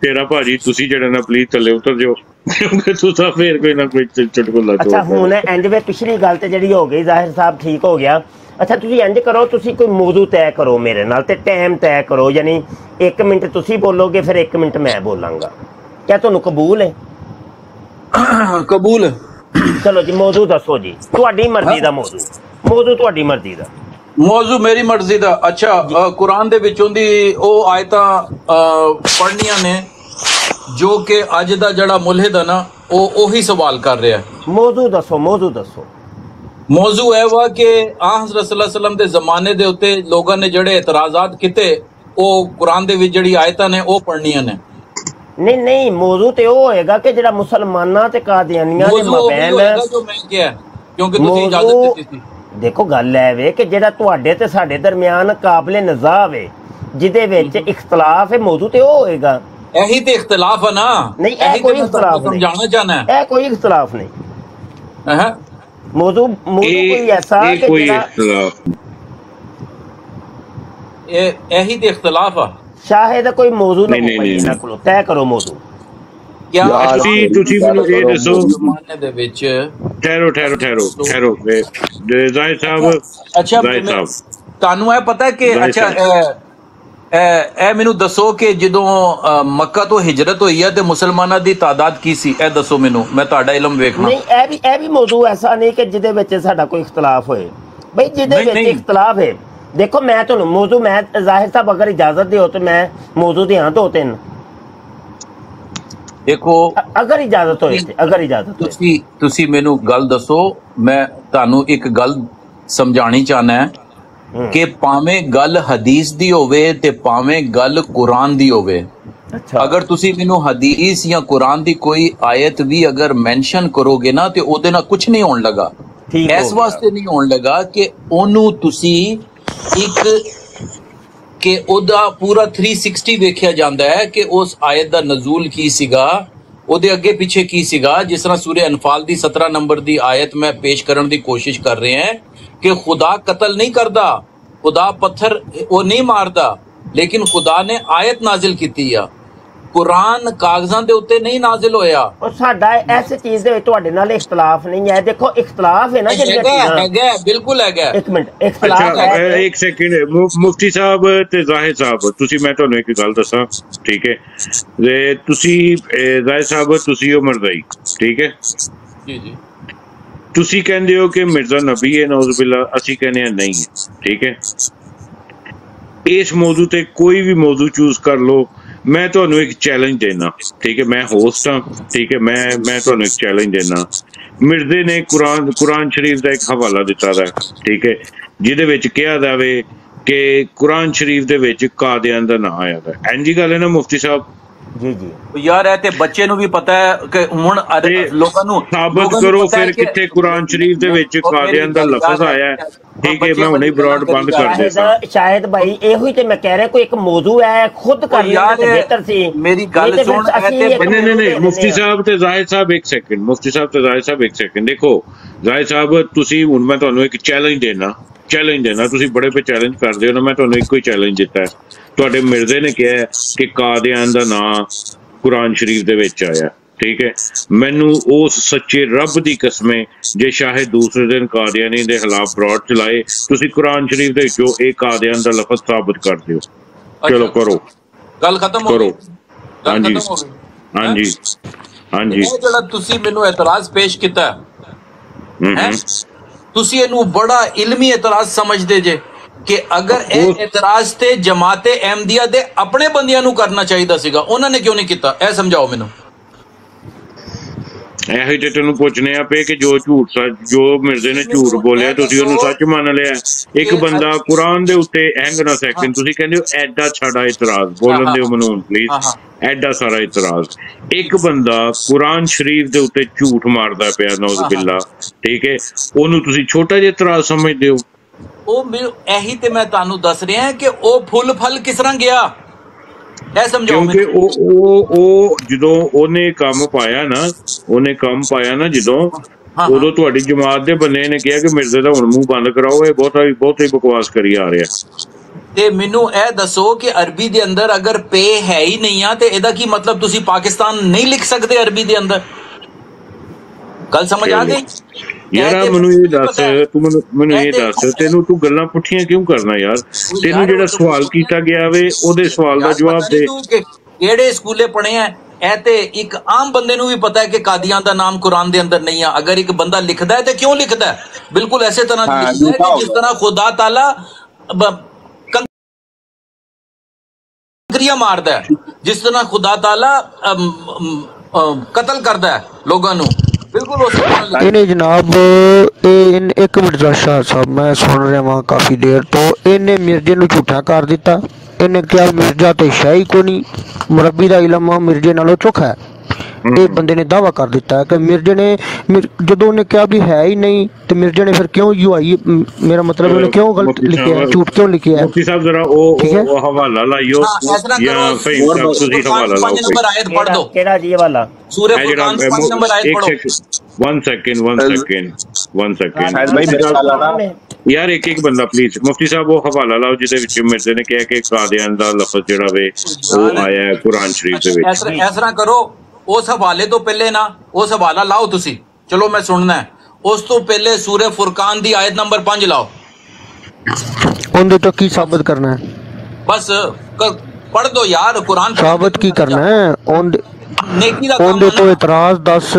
ਤੇਰਾ ਭਾਜੀ ਤੁਸੀਂ ਜਿਹੜਾ ਨਾ ਪਲੀਜ਼ ਥੱਲੇ ਉਤਰ ਜਾਓ। ਕਿਉਂਕਿ ਤੁਸੀਂ ਫੇਰ ਕੋਈ ਨਾ ਕੋਈ ਚ- ਚੁਟਕੁਲਾ ਅੱਛਾ ਚੋਰ ਹੁਣ ਇੰਜ ਵੇ ਪਿਛਲੀ ਗੱਲ ਤੇ ਜਿਹੜੀ ਹੋ ਗਈ ਜ਼ਾਹਿਰ ਸਾਹਿਬ ਠੀਕ ਹੋ ਗਿਆ। ਅੱਛਾ ਤੁਸੀਂ ਇੰਜ ਕਰੋ ਤੁਸੀਂ ਕੋਈ ਮੌਜੂ ਤੈਅ ਕਰੋ ਮੇਰੇ ਨਾਲ ਤੇ ਟਾਈਮ ਤੈਅ ਕਰੋ ਯਾਨੀ 1 ਮਿੰਟ ਤੁਸੀਂ ਬੋਲੋਗੇ ਫਿਰ 1 ਮਿੰਟ ਮੈਂ ਬੋਲਾਂਗਾ। ਕਿਆ ਤੁਹਾਨੂੰ ਕਬੂਲ ਹੈ? ਕਬੂਲ? ਚਲੋ ਜੀ ਮੌਜੂ ਦੱਸੋ ਜੀ। ਤੁਹਾਡੀ ਮਰਜ਼ੀ ਦਾ ਮੌਜੂ। ਮੌਜੂ ਤੁਹਾਡੀ ਮਰਜ਼ੀ ਦਾ। ਮੌਜੂ ਮੇਰੀ ਮਰਜ਼ੀ ਦਾ। ਅੱਛਾ ਕੁਰਾਨ ਦੇ ਵਿੱਚੋਂ ਦੀ ਉਹ ਆਇਤਾਂ ਪੜ੍ਹਨੀਆਂ ਨੇ ਜੋ ਕਿ ਅੱਜ ਦਾ ਜਿਹੜਾ ਮੁਲਹਿਦ ਹੈ ਨਾ ਉਹ ਉਹੀ ਸਵਾਲ ਕਰ ਰਿਹਾ ਹੈ। ਮੌਜੂ ਦੱਸੋ ਮੌਜੂ ਦੱਸੋ। ਮੌਜੂ ਇਹ ਵਾ ਕਿ ਆ ਹਜ਼ਰਤ ਸੱਲੱਲਾਹੁ ਅਲੈहि ਵਸੱਲਮ ਦੇ ਜ਼ਮਾਨੇ ਦੇ ਉੱਤੇ ਲੋਕਾਂ ਨੇ ਜਿਹੜੇ ਇਤਰਾਜ਼ਾਤ ਕੀਤੇ ਉਹ ਕੁਰਾਨ ਦੇ ਵਿੱਚ ਜਿਹੜੀ ਆਇਤਾਂ ਨੇ ਉਹ ਪੜ੍ਹਨੀਆਂ ਨੇ। ਨਹੀਂ ਨਹੀਂ ਮੌਜੂ ਤੇ ਉਹ ਹੋਏਗਾ ਕਿ ਜਿਹੜਾ ਮੁਸਲਮਾਨਾਂ ਤੇ ਕਾਦੀਆਨੀਆਂ ਦੇ ਮੌਜੂ ਉਹ ਹੀ ਮਬੈਨ ਹੋਏਗਾ ਜੋ ਮੈਂ ਕਿਹਾ ਕਿਉਂਕਿ ਤੁਸੀਂ ਇਜਾਜ਼ਤ ਮੌਜੂ- ਦਿੱਤੀ ਸੀ ਦੇਖੋ ਗੱਲ ਐ ਵੇ ਕਿ ਜਿਹੜਾ ਤੁਹਾਡੇ ਤੇ ਸਾਡੇ ਦਰਮਿਆਨ ਕਾਬਲੇ ਨਿਜ਼ਾਹ ਵੇ ਜਿਹਦੇ ਵਿੱਚ ਇਖਤਲਾਫ ਹੈ ਮੌਜੂ ਤੇ ਉਹ ਹੋਏਗਾ ਇਹੀ ਤੇ ਇਖਤਲਾਫ ਹੈ ਨਾ ਨਹੀਂ ਇਹੀ ਇਹ ਤੇ ਕੋਈ ਮੈਂ ਇਖਤਲਾਫ ਤੁਹਾਨੂੰ ਨਹੀਂ ਸਮਝਾਉਣਾ ਚਾਹਨਾ ਹੈ ਇਹ ਕੋਈ ਇਖਤਲਾਫ ਨਹੀਂ ਹੈ ਮੌਜੂ ਮੌਜੂ ਕੋਈ ਇਹ ਐਸਾ ਇਹ ਕਿ ਕੋਈ ਜਿਹੜਾ ਇਖਤਲਾਫ ਇਹ ਇਹੀ ਤੇ ਇਖਤਲਾਫ ਆ ਸ਼ਾਇਦ ਕੋਈ ਮੌਜੂ ਨਾ ਨਹੀਂ, ਨਹੀਂ, ਹੋਵੇ ਨਹੀਂ, ਇਹਨਾਂ ਕੋਲੋਂ ਤੈਅ ਕਰੋ ਮੌਜੂ। ਕਿਆ ਯਾਰ, ਤੁਸੀਂ ਤੁਸੀਂ ਮੈਨੂੰ ਇਹ ਦੱਸੋ। ਜ਼ਮਾਨੇ ਦੇ ਵਿੱਚ। ਠਹਿਰੋ ਠਹਿਰੋ ਠਹਿਰੋ ਠਹਿਰੋ। ਇਹ- ਜੇ ਜ਼ਾਹਿਦ ਸਾਹਿਬ ਅੱਛਾ ਜ਼ਾਹਿਦ ਮੈਂ- ਸਾਹਿਬ। ਤੁਹਾਨੂੰ ਇਹ ਪਤਾ ਹੈ ਕਿ ਜ਼ਾਹਿਦ ਅੱਛਾ ਸਾਹਿਬ। ਇਹ- ਇਹ ਇਹ ਮੈਨੂੰ ਦੱਸੋ ਕਿ ਜਦੋਂ ਅ, ਮੱਕਾ ਤੋਂ ਹਿਜਰਤ ਹੋਈ ਹੈ ਤੇ ਮੁਸਲਮਾਨਾਂ ਦੀ ਤਾਦਾਦ ਕੀ ਸੀ? ਇਹ ਦੱਸੋ ਮੈਨੂੰ। ਮੈਂ ਤੁਹਾਡਾ ਇਲਮ ਵੇਖਣਾ। ਨਹੀਂ ਇਹ ਵੀ ਇਹ ਵੀ ਮੌਜੂ ਐਸਾ ਨਹੀਂ ਕਿ ਜਿਹਦੇ ਵਿੱਚ ਸਾਡਾ ਕੋਈ ਇਖਤਲਾਫ ਹੋਏ। ਬਈ ਜਿਹਦੇ ਨਹੀਂ, ਵਿੱਚ ਨਹੀਂ। ਇਖਤਲਾਫ ਹੈ। ਦੇਖੋ ਮੈਂ ਤੁਹਾਨੂੰ ਮੌਜੂ ਮੈਂ ਜ਼ਾਹਿਰ ਸਾਹਿਬ ਅਗਰ ਇਜਾਜ਼ਤ ਦਿਓ ਤੇ ਮੈਂ ਮੌਜੂ ਦੇ ਹਾਂ ਦੋ ਤਿੰਨ ਦੇਖੋ ਅ- ਅਗਰ ਇਜਾਜ਼ਤ ਹੋਏ ਤੇ ਅਗਰ ਇਜਾਜ਼ਤ ਹੋਏ ਤੁਸੀਂ ਤੁਸੀਂ ਮੈਨੂੰ ਗੱਲ ਦੱਸੋ ਮੈਂ ਤੁਹਾਨੂੰ ਇੱਕ ਗੱਲ ਸਮਝਾਣੀ ਚਾਹਨਾ ਹੈ ਕਿ ਭਾਵੇਂ ਗੱਲ ਹਦੀਸ ਦੀ ਹੋਵੇ ਤੇ ਭਾਵੇਂ ਗੱਲ ਕੁਰਾਨ ਦੀ ਹੋਵੇ ਅੱਛਾ ਅਗਰ ਤੁਸੀਂ ਮੈਨੂੰ ਹਦੀਸ ਜਾਂ ਕੁਰਾਨ ਦੀ ਕੋਈ ਆਇਤ ਵੀ ਅਗਰ ਮੈਂਸ਼ਨ ਕਰੋਗੇ ਨਾ ਤੇ ਉਹਦੇ ਨਾਲ ਕੁਝ ਨਹੀਂ ਹੋਣ ਲੱਗਾ ਠੀਕ ਹੋ ਇਸ ਗਿਆ। ਵਾਸਤੇ ਨਹੀਂ ਹੋਣ ਲੱਗਾ ਕਿ ਉਹਨੂੰ ਤੁਸੀਂ ਇੱਕ ਕਿ ਉਹਦਾ ਪੂਰਾ 360 ਵੇਖਿਆ ਜਾਂਦਾ ਹੈ ਕਿ ਉਸ ਆਇਤ ਦਾ ਨਜ਼ੂਲ ਕੀ ਸੀਗਾ, ਉਹਦੇ ਅੱਗੇ ਪਿੱਛੇ ਕੀ ਸੀਗਾ, ਜਿਸ ਤਰ੍ਹਾਂ ਸੂਰੇ ਅਨਫਾਲ ਦੀ 17 ਨੰਬਰ ਦੀ ਆਇਤ ਮੈਂ ਪੇਸ਼ ਕਰਨ ਦੀ ਕੋਸ਼ਿਸ਼ ਕਰ ਰਿਹਾ ਹਾਂ ਕਿ ਖੁਦਾ ਕਤਲ ਨਹੀਂ ਕਰਦਾ, ਖੁਦਾ ਪੱਥਰ ਉਹ ਨਹੀਂ ਮਾਰਦਾ, ਲੇਕਿਨ ਖੁਦਾ ਨੇ ਆਇਤ ਨਾਜ਼ਿਲ ਕੀਤੀ ਆ। ਕੁਰਾਨ ਕਾਗਜ਼ਾਂ ਦੇ ਉੱਤੇ ਨਹੀਂ ਨਾਜ਼ਿਲ ਹੋਇਆ। ਉਹ ਸਾਡਾ ਇਸ ਚੀਜ਼ ਦੇ ਵਿੱਚ ਤੁਹਾਡੇ ਨਾਲ ਇਖਤਲਾਫ ਨਹੀਂ ਹੈ। ਦੇਖੋ ਇਖਤਲਾਫ ਹੈ ਨਾ ਜਿਹੜੀਆਂ ਹੈਗਾ ਚੀਜ਼ਾਂ ਹੈਗਾ ਬਿਲਕੁਲ ਹੈਗਾ। ਇੱਕ ਮਿੰਟ ਇਖਤਲਾਫ ਹੈ। ਇੱਕ ਸੈਕਿੰਡ ਮੁਫਤੀ ਸਾਹਿਬ ਤੇ ਜ਼ਾਹਿਦ ਸਾਹਿਬ ਤੁਸੀਂ ਮੈਂ ਤੁਹਾਨੂੰ ਇੱਕ ਗੱਲ ਦੱਸਾਂ ਠੀਕ ਹੈ? ਤੇ ਤੁਸੀਂ ਜ਼ਾਹਿਦ ਸਾਹਿਬ ਤੁਸੀਂ ਉਮਰ ਦਾ ਹੀ ਠੀਕ ਹੈ? ਜੀ ਜੀ। ਤੁਸੀਂ ਕਹਿੰਦੇ ਹੋ ਕਿ ਮਿਰਜ਼ਾ ਨਬੀ ਹੈ ਨੌਜ਼ ਬਿੱਲਾ ਅਸੀਂ ਕਹਿੰਦੇ ਹਾਂ ਨਹੀਂ ਠੀਕ ਹੈ? ਇਸ ਮੌਜੂ ਤੇ ਕੋਈ ਵੀ ਮੌਜੂ ਚੂਜ਼ ਕਰ ਲਓ ਮੈਂ ਤੁਹਾਨੂੰ ਇੱਕ ਚੈਲੰਜ ਦੇਣਾ ਠੀਕ ਹੈ, ਮੈਂ ਹੋਸਟ ਹਾਂ। ਠੀਕ ਹੈ, ਮੈਂ ਮੈਂ ਤੁਹਾਨੂੰ ਇੱਕ ਚੈਲੰਜ ਦੇਣਾ ਮਿਰਜ਼ੇ ਨੇ ਕੁਰਾਨ ਕੁਰਾਨ ਸ਼ਰੀਫ ਦਾ ਇੱਕ ਹਵਾਲਾ ਦਿੱਤਾ ਦਾ। ਠੀਕ ਹੈ, ਜਿਹਦੇ ਵਿੱਚ ਕਿਹਾ ਜਾਵੇ ਕਿ ਕੁਰਾਨ ਸ਼ਰੀਫ ਦੇ ਵਿੱਚ ਕਾਦਿਆਂ ਦਾ ਨਾਂ ਆਇਆ ਹੈ ਇੰਜੀ ਗੱਲ ਹੈ ਨਾ ਮੁਫਤੀ ਸਾਹਿਬ? ਜੀ ਜੀ। ਯਾਰ ਇਹ ਤੇ ਬੱਚੇ ਨੂੰ ਵੀ ਪਤਾ ਹੈ ਕਿ ਹੁਣ ਲੋਕਾਂ ਨੂੰ ਸਾਬਤ ਕਰੋ ਫਿਰ ਕਿੱਥੇ ਕੁਰਾਨ ਸ਼ਰੀਫ ਦੇ ਵਿੱਚ ਕਾਦਿਆਂ ਦਾ ਲਫ਼ਜ਼ ਆਇਆ ਹੈ। ਠੀਕ ਹੈ ਮੈਂ ਹੁਣੇ ਬਰਾਡ ਬੰਦ ਕਰ ਦੇਤਾ। ਸ਼ਾਇਦ ਭਾਈ ਇਹੋ ਹੀ ਤੇ ਮੈਂ ਕਹਿ ਰਿਹਾ ਕੋਈ ਇੱਕ ਮੌਜੂ ਹੈ ਖੁਦ ਕਰ ਤੇ ਬਿਹਤਰ ਸੀ। ਮੇਰੀ ਗੱਲ ਸੁਣ, ਤੇ ਨਹੀਂ ਨਹੀਂ ਨਹੀਂ ਮੁਫਤੀ। ਸਾਹਿਬ ਤੇ ਜ਼ਾਹਿਦ ਸਾਹਿਬ ਇੱਕ ਸੈਕਿੰਡ ਮੁਫਤੀ ਸਾਹਿਬ ਤੇ ਜ਼ਾਹਿਦ ਸਾਹਿਬ ਇੱਕ ਸੈਕਿੰਡ ਦੇਖੋ ਜ਼ਾਹਿਦ ਸਾਹਿਬ ਤੁਸੀਂ ਹੁਣ ਮੈਂ ਤੁਹਾਨੂੰ ਇੱਕ ਚੈਲੰਜ ਦੇਣਾ ਚੈਲੰਜ ਦੇਣਾ ਤੁਸੀਂ ਬੜੇ ਪੇ ਚੈਲੰਜ ਕਰਦੇ ਹੋ ਨਾ ਮੈਂ ਤੁਹਾਨੂੰ ਇੱਕੋ ਹੀ ਚੈਲੰਜ ਦਿੱਤਾ ਹੈ। ਤੁਹਾਡੇ ਮਿਰਜ਼ੇ ਨੇ ਕਿਹਾ ਕਿ ਕਾਦਿਆਂ ਦਾ ਨਾਂ ਕੁਰਾਨ ਸ਼ਰੀਫ ਦੇ ਵਿੱਚ ਆਇਆ। ਠੀਕ ਹੈ? ਮੈਨੂੰ ਉਸ ਸੱਚੇ ਰੱਬ ਦੀ ਕਸਮੇ ਜੇ ਸ਼ਾਇਦ ਦੂਸਰੇ ਦਿਨ ਕਾਦਿਆਨੀ ਦੇ ਖਿਲਾਫ ਬਰਾਡ ਚਲਾਏ ਤੁਸੀਂ ਕੁਰਾਨ ਸ਼ਰੀਫ ਦੇ ਵਿੱਚੋਂ ਇਹ ਕਾਦਿਆਂ ਦਾ ਲਫ਼ਜ਼ ਸਾਬਤ ਕਰ ਦਿਓ। ਚਲੋ ਕਰੋ। ਗੱਲ ਖਤਮ ਹੋ ਕਰੋ। ਗਈ ਹਾਂਜੀ। ਹਾਂਜੀ। ਹਾਂਜੀ। ਇਹ ਜਿਹੜਾ ਤੁਸੀਂ ਮੈਨੂੰ ਇਤਰਾਜ਼ ਪੇਸ਼ ਕੀਤਾ ਹੈ। ਤੁਸੀਂ ਇਹਨੂੰ ਬੜਾ ਇਲਮੀ ਇਤਰਾਜ਼ ਸਮਝਦੇ ਜੇ। ਕਿ ਅਗਰ ਇਹ ਇਤਰਾਜ਼ ਤੇ ਜਮਾਤੇ ਅਹਿਮਦੀਆ ਦੇ ਆਪਣੇ ਬੰਦਿਆਂ ਨੂੰ ਕਰਨਾ ਚਾਹੀਦਾ ਸੀਗਾ ਉਹਨਾਂ ਨੇ ਕਿਉਂ ਨਹੀਂ ਕੀਤਾ? ਇਹ ਸਮਝਾਓ ਮੈਨੂੰ। ਇਹੋ ਹੀ ਤੇ ਤੈਨੂੰ ਪੁੱਛਨੇ ਆ ਪਏ ਕਿ ਜੋ ਝੂਠ ਸੱਚ ਜੋ ਮਿਰਜ਼ੇ ਨੇ ਝੂਠ ਬੋਲਿਆ ਤੁਸੀਂ ਉਹਨੂੰ ਸੱਚ ਮੰਨ ਲਿਆ। ਇੱਕ ਬੰਦਾ ਕੁਰਾਨ ਦੇ ਉੱਤੇ ਹੈਂਗ ਨਾ ਸੈਕਿੰਡ ਤੁਸੀਂ ਕਹਿੰਦੇ ਹੋ ਐਡਾ ਛਾੜਾ ਇਤਰਾਜ਼ ਬੋਲਣ ਦਿਓ ਮੈਨੂੰ ਪਲੀਜ਼ ਐਡਾ ਸਾਰਾ ਇਤਰਾਜ਼। ਇੱਕ ਬੰਦਾ ਕੁਰਾਨ ਸ਼ਰੀਫ ਦੇ ਉੱਤੇ ਝੂਠ ਮਾਰਦਾ ਪਿਆ ਨੌਜ਼ ਬਿੱਲਾ ਠੀਕ ਹੈ? ਉਹਨੂੰ ਤੁਸੀਂ ਛੋਟਾ ਜਿਹਾ ਇਤਰਾਜ਼ ਸਮਝਦੇ ਹੋ। ਉਹ ਮੈਨੂੰ ਇਹੀ ਤੇ ਮੈਂ ਤੁਹਾਨੂੰ ਦੱਸ ਰਿਹਾ ਕਿ ਉਹ ਫੁੱਲ ਫਲ ਕਿਸ ਤਰ੍ਹਾਂ ਗਿਆ? ਇਹ ਸਮਝਾਓ ਕਿਉਂਕਿ ਉਹ ਉਹ ਉਹ ਜਦੋਂ ਉਹਨੇ ਕੰਮ ਪਾਇਆ ਨਾ ਉਹਨੇ ਕੰਮ ਪਾਇਆ ਨਾ ਜਦੋਂ ਉਦੋਂ ਤੁਹਾਡੀ ਜਮਾਤ ਦੇ ਬੰਦੇ ਨੇ ਕਿਹਾ ਕਿ ਮਿਰਜ਼ੇ ਦਾ ਹੁਣ ਮੂੰਹ ਬੰਦ ਕਰਾਓ ਇਹ ਬਹੁਤਾ ਬਹੁਤੀ ਬਕਵਾਸ ਕਰੀ ਆ ਰਿਹਾ। ਤੇ ਮੈਨੂੰ ਇਹ ਦੱਸੋ ਕਿ ਅਰਬੀ ਦੇ ਅੰਦਰ ਅਗਰ ਪੇ ਹੈ ਹੀ ਨਹੀਂ ਆ ਤੇ ਇਹਦਾ ਕੀ ਮਤਲਬ ਤੁਸੀਂ ਪਾਕਿਸਤਾਨ ਨਹੀਂ ਲਿਖ ਸਕਦੇ ਅਰਬੀ ਦੇ ਅੰਦਰ? ਗੱਲ ਸਮਝ ਆ ਗਈ? ਯਾਰ ਮੈਨੂੰ ਇਹ ਦੱਸ ਤੂੰ ਮੈਨੂੰ ਇਹ ਦੱਸ ਤੈਨੂੰ ਤੂੰ ਗੱਲਾਂ ਪੁੱਠੀਆਂ ਕਿਉਂ ਕਰਨਾ ਯਾਰ? ਤੈਨੂੰ ਜਿਹੜਾ ਸਵਾਲ ਕੀਤਾ ਗਿਆ ਵੇ ਉਹਦੇ ਸਵਾਲ ਦਾ ਜਵਾਬ ਦੇ। ਕਿਹੜੇ ਸਕੂਲੇ ਪੜ੍ਹੇ ਆ ਇਹ ਤੇ ਇੱਕ ਆਮ ਬੰਦੇ ਨੂੰ ਵੀ ਪਤਾ ਹੈ ਕਿ ਕਾਦੀਆਂ ਦਾ ਨਾਮ ਕੁਰਾਨ ਦੇ ਅੰਦਰ ਨਹੀਂ ਆ। ਅਗਰ ਇੱਕ ਬੰਦਾ ਲਿਖਦਾ ਹੈ ਤੇ ਕਿਉਂ ਲਿਖਦਾ ਹੈ? ਬਿਲਕੁਲ ਐਸੇ ਤਰ੍ਹਾਂ ਹਾਂ, ਲਿਖਦਾ ਹੈ ਲਿਖਾ ਕਿ ਜਿਸ। ਤਰ੍ਹਾਂ ਖੁਦਾ ਤਾਲਾ ਕੰਕਰੀਆਂ ਮਾਰਦਾ ਹੈ। ਜਿਸ ਤਰ੍ਹਾਂ ਖੁਦਾ ਤਾਲਾ ਕਤਲ ਕਰਦਾ ਹੈ ਲੋਕਾਂ ਨੂੰ। ਬਿਲਕੁਲ ਉਸ ਤਰ੍ਹਾਂ ਲਿਖਦਾ ਇਹਨੇ ਜਨਾਬ ਇਹ ਇਨ- ਇੱਕ ਮਿੰਟ ਦਾ ਸ਼ਾਹ ਸਾਹਿਬ, ਮੈਂ ਸੁਣ ਰਿਹਾ ਵਾਂ ਕਾਫੀ ਦੇਰ ਤੋਂ। ਇਹਨੇ ਮਿਰਜ਼ੇ ਨੂੰ ਝੂਠਾ ਕਰ ਦਿੱਤਾ। ਇਹਨੇ ਕਿਹਾ, ਮਿਰਜ਼ਾ ਤੇ ਸ਼ਾਹੀ ਕੋ ਨਹੀਂ। ਮੁਰੱਬੀ ਦਾ ਇਲਮ ਆ, ਮਿਰਜ਼ੇ ਨਾਲੋਂ ਚੁੱਕਾ ਹੈ। ਇਹ ਬੰਦੇ ਨੇ ਦਾਵਾ ਕਰ ਦਿੱਤਾ ਹੈ ਕਿ ਮਿਰਜ਼ੇ ਨੇ ਜਦੋਂ ਉਹਨੇ ਕਿਹਾ ਵੀ ਹੈ ਹੀ ਨਹੀਂ ਤੇ ਮਿਰਜ਼ੇ ਨੇ ਫਿਰ ਕਿਉਂ ਯੂ ਆਈ ਮੇਰਾ ਮਤਲਬ ਉਹਨੇ ਕਿਉਂ ਗਲਤ ਲਿਖਿਆ ਝੂਠ ਕਿਉਂ ਲਿਖਿਆ? ਹੈ ਮੁਫਤੀ ਸਾਹਿਬ ਜਰਾ ਉਹ। ਉਹ ਹਵਾਲਾ ਲਾਇਓ ਜਾਂ ਸਾਹਿਬ ਤੁਸੀਂ ਹਵਾਲਾ ਲਾਓ। ਪੰਜ ਨੰਬਰ ਆਇਤ ਪੜ੍ਹ ਦਿਓ ਕਿਹੜਾ ਜੀ ਇਹ ਵਾਲਾ ਸੂਰੇ ਫੁਰਕਾਨ ਪੰਜ ਨੰਬਰ ਆਇਤ ਪੜ੍ਹੋ। One second one second one second ਯਾਰ ਇੱਕ ਇੱਕ ਬੰਦਾ ਪਲੀਜ਼ ਮੁਫਤੀ ਸਾਹਿਬ ਉਹ ਹਵਾਲਾ ਲਾਓ ਜਿਹਦੇ ਵਿੱਚ ਮਿਰਜ਼ੇ ਨੇ ਕਿਹਾ ਕਿ ਕਾਦਿਆਂ ਦਾ ਲਫ਼ਜ਼ ਜਿਹੜਾ ਵੇ ਉਹ ਆਇਆ ਹੈ ਕੁਰਾਨ ਸ਼ਰੀਫ ਦੇ ਵਿੱਚ। ਇਸ ਤਰ੍ਹਾਂ ਕਰੋ ਉਸ ਹਵਾਲੇ ਤੋਂ ਪਹਿਲੇ ਨਾ ਉਸ ਹਵਾਲਾ ਲਾਓ ਤੁਸੀਂ। ਚਲੋ ਮੈਂ ਸੁਣਨਾ ਹੈ। ਉਸ ਤੋਂ ਪਹਿਲੇ ਸੂਰੇ ਫੁਰਕਾਨ ਦੀ ਆਇਤ ਨੰਬਰ 5 ਲਾਓ। ਉਹਦੇ ਤੋਂ ਕੀ ਸਾਬਤ ਕਰਨਾ ਹੈ? ਬਸ ਪੜ੍ਹ ਦੋ ਯਾਰ ਕੁਰਾਨ ਸਾਬਤ ਕੀ ਕਰਨਾ ਹੈ? ਉਹਦੇ ਨੇਕੀ ਦਾ ਉਹਦੇ ਤੋਂ ਇਤਰਾਜ਼ ਦੱਸ।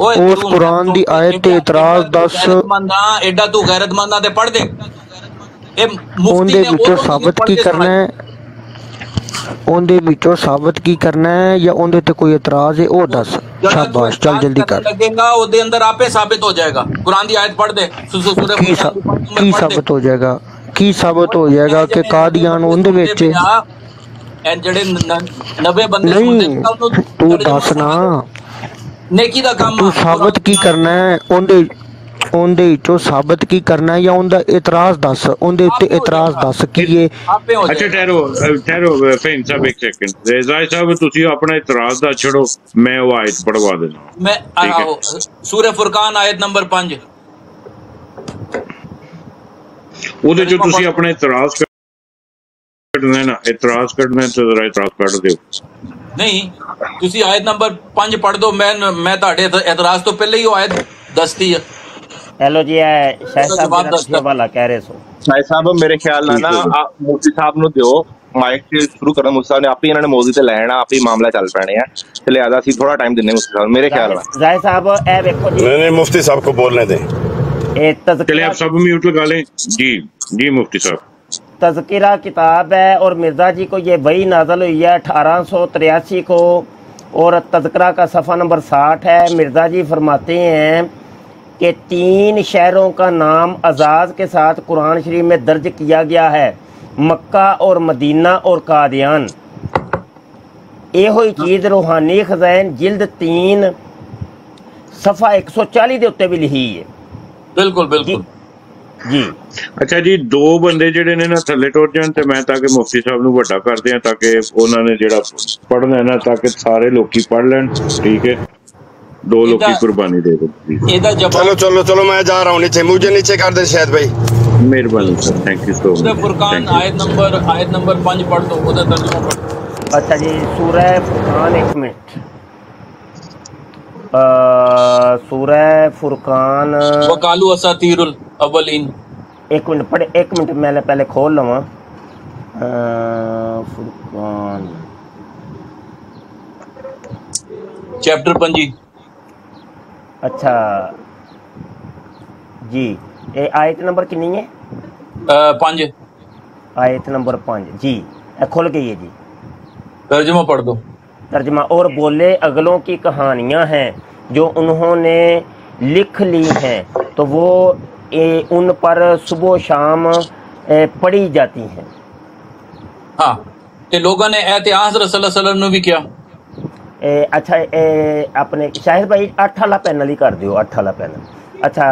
ਉਸ ਕੁਰਾਨ ਦੀ ਆਇਤ ਤੇ ਇਤਰਾਜ਼ ਦੱਸ। ਗੈਰਤਮੰਦਾਂ ਐਡਾ ਤੂੰ ਗੈਰਤਮੰਦਾਂ ਤੇ ਪੜ੍ਹ ਦੇ। ਇਹ ਮੁਫਤੀ ਉਹਦੇ ਨੇ ਵਿੱਚੋਂ ਉਦੋਂ ਸਾਬਤ ਕੇ ਕਰਨਾ ਹੈ? ਉਹਦੇ ਵਿੱਚੋਂ ਸਾਬਤ ਕੀ ਕਰਨਾ ਹੈ ਜਾਂ ਉਹਦੇ ਤੇ ਕੋਈ ਇਤਰਾਜ਼ ਹੈ ਉਹ ਦੱਸ। ਸ਼ਾਬਾਸ਼ ਚੱਲ ਜਲਦੀ ਕਰ। ਲੱਗੇਗਾ ਉਹਦੇ ਅੰਦਰ ਆਪੇ ਸਾਬਤ ਹੋ ਜਾਏਗਾ। ਕੁਰਾਨ ਦੀ ਆਇਤ ਪੜ੍ਹ ਦੇ ਕੀ ਸਾਬਤ ਹੋ ਜਾਏਗਾ? ਕੀ ਸਾਬਤ ਹੋ ਜਾਏਗਾ ਕਿ ਕਾਦੀਆਨ ਉਹਦੇ ਵਿੱਚ? ਤੂੰ ਦੱਸ ਨਾ। ਨੇਕੀ ਦਾ ਕੰਮ ਸਾਬਤ ਕੀ ਕਰਨਾ ਹੈ? ਉਹਦੇ ਉਹਦੇ ਵਿੱਚੋਂ ਸਾਬਤ ਕੀ ਕਰਨਾ ਹੈ ਜਾਂ ਉਹਦਾ ਇਤਰਾਜ਼ ਦੱਸ ਉਹਦੇ ਉੱਤੇ ਇਤਰਾਜ਼ ਦੱਸ ਕੀ ਇਹ? ਅੱਛਾ ਠਹਿਰੋ ਅਹ ਫਹੀਮ ਸਾਹਿਬ ਇੱਕ ਸੈਕਿੰਡ ਰਜ਼ਾਈ ਸਾਹਿਬ ਤੁਸੀਂ ਆਪਣਾ ਇਤਰਾਜ਼ ਦਾ ਛੜੋ ਮੈਂ ਉਹ ਆਇਤ ਪੜਵਾ ਦੇਣਾ ਮੈਂ ਸੂਰੇ ਫੁਰਕਾਨ ਆਇਤ ਨੰਬਰ 5 ਉਹਦੇ ਚੋਂ ਤੁਸੀਂ ਆਪਣਾ ਇਤਰਾਜ਼ ਕੱਢਣਾ ਹੈ ਨਾ ਇਤਰਾਜ਼ ਕੱਢਣਾ ਤਾਂ ਜ਼ਰਾ ਇਤਰਾਜ਼ ਕੱਢ ਦਿਓ। ਨਹੀਂ ਤੁਸੀਂ ਆਇਤ ਨੰਬਰ 5 ਪੜ੍ਹ ਦਿਓ ਮੈਂ ਮੈਂ ਤੁਹਾਡੇ ਇਤ- ਇਤਰਾਜ਼ ਤੋਂ ਪਹਿਲੇ ਹੀ ਉਹ ਆਇਤ ਦੱਸਤੀ ਹੈ ਹੈਲੋ ਜੀ ਇਹ ਸ਼ਾਹ ਸਾਹਿਬ ਜਵਾਬ ਜਿਹੜਾ ਦੱਸ ਤੁਸੀਂ ਹਵਾਲਾ ਕਹਿ ਰਹੇ ਸੋ ਸ਼ਾਇਦ ਸਾਹਿਬ ਮੇਰੇ ਖਿਆਲ ਨਾਲ ਨਾ ਆ ਮੂਰਤੀ ਸਾਹਿਬ ਨੂੰ ਦਿਓ ਮਾਈਕ ਤੇ ਸ਼ੁਰੂ ਕਰਨ ਮੁਸਾ ਨੇ ਆਪੇ ਇਹਨਾਂ ਨੇ ਮੌਜੂਦ ਤੇ ਲੈਣਾ ਆਪੇ ਹੀ ਮਾਮਲਾ ਚੱਲ ਪੈਣੇ ਆ ਤੇ ਲਿਆਦਾ ਅਸੀਂ ਥੋੜਾ ਟਾਈਮ ਦਿੰਨੇ ਮੁਸਤੀ ਸਾਹਿਬ ਨੂੰ, ਮੇਰੇ ਖਿਆਲ ਨਾਲ जाहिर साहब ए देखो जी नहीं नहीं मुफ्ती साहब को बोलने दें ए चले तज़किरा आप सब म्यूट लगा लें जी जी मुफ्ती साहब तज़किरा किताब है और मिर्ज़ा जी को ये वही नाजल हुई है अठारह को और तज़करा का सफ़ा नंबर साठ है मिर्ज़ा जी फरमाते हैं कि तीन शहरों का नाम अजाज के साथ कुरान शरीफ में दर्ज किया गया है मक्का और मदीना और कादियान ਇਹੋ ਹੀ ਚੀਜ਼ ਰੂਹਾਨੀ ਖਜ਼ਾਨ ਜਿਲਦ 3 ਸਫਾ 140 ਦੇ ਉੱਤੇ ਵੀ ਲਿਖੀ ਹੈ ਬਿਲਕੁਲ ਬਿਲਕੁਲ ਜੀ ਅੱਛਾ ਜੀ ਦੋ ਬੰਦੇ ਜਿਹੜੇ ਨੇ ਨਾ ਥੱਲੇ ਟੁਰ ਜਾਣ ਤੇ ਮੈਂ ਤਾਂ ਕਿ ਮੁਫਤੀ ਸਾਹਿਬ ਨੂੰ ਵੱਡਾ ਕਰਦੇ ਆ ਤਾਂ ਕਿ ਉਹਨਾਂ ਨੇ ਜਿਹੜਾ ਪੜ੍ਹਨਾ ਹੈ ਨਾ ਤਾਂ ਕਿ ਸਾਰੇ ਲੋਕੀ ਪੜ੍ਹ ਲੈਣ ਠੀਕ ਹੈ दो लोग की कुर्बानी दे देती चलो चलो चलो मैं जा रहा हूँ नीचे। मुझे नीचे कर दे शायद भाई। मेहरबानी sir thank you so much Furqan आयत नंबर आयत नंबर पाँच पढ़ दो उधर तर्जुमा पढ़ अच्छा जी सूरह फुरकान एक मिनट। सूरह फुरकान वकालू असातीरुल अवलीन एक मिनट पढ़े एक मिनट मैं पहले खोल लवा फुरकान। चैप्टर पंजी। अच्छा। जी। ए, आयत नंबर किन्नी है? पाँच। आयत नंबर पाँच। जी। खुल गई है जी। तर्जमा पढ़ दो। तर्जमा और बोले अगलों की कहानियाँ हैं जो उन्होंने लिख ली हैं तो वो ए, उन पर सुबह शाम ए, पढ़ी जाती हैं। हाँ ते लोगों ने एहतियात रसल्लम भी किया। ਅੱਛਾ ਇਹ ਆਪਣੇ ਸ਼ਾਹਿਦ ਭਾਈ 8 ਵਾਲਾ ਪੈਨਲ ਹੀ ਕਰ ਦਿਓ 8 ਵਾਲਾ ਪੈਨਲ ਅੱਛਾ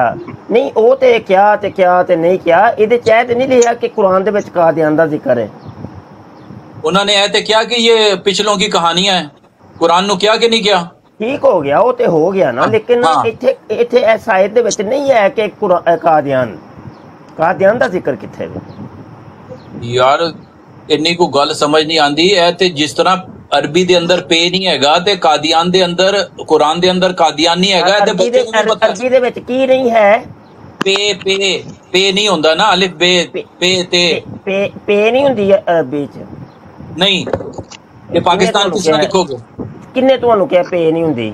ਨਹੀਂ ਉਹ ਤੇ ਕਿਹਾ ਤੇ ਕਿਹਾ ਤੇ ਨਹੀਂ ਕਿਹਾ ਇਹਦੇ ਚਾਹ ਨਹੀਂ ਲਿਆ ਕਿ ਕੁਰਾਨ ਦੇ ਵਿੱਚ ਕਾਦਿਆਂ ਦਾ ਜ਼ਿਕਰ ਹੈ। ਉਹਨਾਂ ਨੇ ਇਹ ਤੇ ਕਿਹਾ ਕਿ ਇਹ ਪਿਛਲੋਂ ਕੀ ਕਹਾਣੀਆਂ ਹੈ? ਕੁਰਾਨ ਨੂੰ ਕਿਹਾ ਕਿ ਨਹੀਂ ਕਿਹਾ? ਠੀਕ ਹੋ ਗਿਆ ਉਹ ਤੇ ਹੋ ਗਿਆ ਨਾ ਲੇਕਿਨ ਇੱਥੇ ਇੱਥੇ ਇਸ ਆਇਤ ਦੇ ਵਿੱਚ ਨਹੀਂ ਹੈ ਕਿ ਕਾਦਿਆਨ ਕਾਦਿਆਨ ਦਾ ਜ਼ਿਕਰ ਕਿੱਥੇ ਹੈ? ਯਾਰ ਇੰਨੀ ਕੋ ਗੱਲ ਸਮਝ ਨਹੀਂ ਆਂਦੀ ਐ ਤੇ ਜਿਸ ਤਰ੍ਹਾਂ ਅਰਬੀ ਦੇ ਅੰਦਰ ਪੇ ਨਹੀਂ ਹੈਗਾ ਤੇ ਕਾਦੀਆਨ ਦੇ ਅੰਦਰ ਕੁਰਾਨ ਦੇ ਅੰਦਰ ਕਾਦੀਆਨ ਨਹੀਂ ਹੈਗਾ ਤੇ ਅਰਬੀ ਬੱਚੇ ਦੇ ਨੂੰ ਪਤਾ ਅਰਬੀ ਦੇ ਵਿੱਚ ਕੀ ਨਹੀਂ ਹੈ? ਪੇ ਪੇ ਪੇ ਨਹੀਂ ਹੁੰਦਾ ਨਾ ਅਲਿਫ ਬੇ ਪੇ ਤੇ ਪੇ ਪੇ ਨਹੀਂ ਹੁੰਦੀ ਹੈ ਅਰਬੀ ਚ। ਨਹੀਂ। ਇਹ ਪਾਕਿਸਤਾਨ ਕਿਸ ਤਰ੍ਹਾਂ ਲਿਖੋਗੇ। ਕਿੰਨੇ ਤੁਹਾਨੂੰ ਕਿਹਾ ਪੇ ਨਹੀਂ ਹੁੰਦੀ?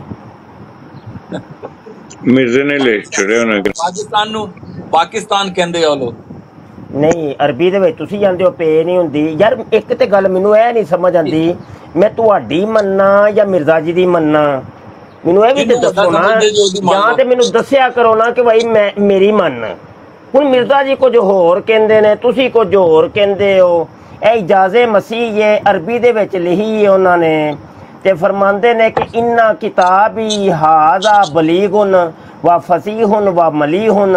ਮਿਰਜ਼ੇ ਨੇ ਲੈ ਛੜਿਆ ਉਹਨਾਂ ਨੇ ਪਾਕਿਸਤਾਨ ਨੂੰ ਪਾਕਿਸਤਾਨ ਕਹਿੰਦੇ ਆ ਲੋਕ। ਨਹੀਂ ਅਰਬੀ ਦੇ ਵਿੱਚ ਤੁਸੀਂ ਜਾਂਦੇ ਹੋ ਪੇ ਨਹੀਂ ਹੁੰਦੀ। ਯਾਰ ਇੱਕ ਤੇ ਗੱਲ ਮੈਨੂੰ ਇਹ ਨਹੀਂ ਸਮਝ ਆਉਂਦੀ ਮੈਂ ਤੁਹਾਡੀ ਮੰਨਾਂ ਜਾਂ ਮਿਰਜ਼ਾ ਜੀ ਦੀ ਮੰਨਾਂ? ਮੈਨੂੰ ਇਹ ਵੀ ਤੇ ਦੱਸੋ ਨਾ ਜੀ। ਤੇ ਮੈਨੂੰ ਦੱਸਿਆ ਕਰੋ ਨਾ ਕਿ ਭਾਈ ਮੈਂ ਮੇਰੀ ਮੰਨ। ਹੁਣ ਮਿਰਜ਼ਾ ਜੀ ਕੁਝ ਹੋਰ ਕਹਿੰਦੇ ਨੇ ਤੁਸੀਂ ਕੁਝ ਹੋਰ ਕਹਿੰਦੇ ਹੋ। ਇਹ ਇਜਾਜ਼ੇ ਮਸੀਹ ਇਹ ਅਰਬੀ ਦੇ ਵਿੱਚ ਲਿਖੀ ਹੈ ਉਹਨਾਂ ਨੇ। ਤੇ ਫਰਮਾਉਂਦੇ ਨੇ ਕਿ ਇਨਾ ਕਿਤਾਬੀ ਹਾਜ਼ਾ ਬਲੀਗੁਨ ਵਾ ਫਸੀਹੁਨ ਵਾ ਮਲੀਹੁਨ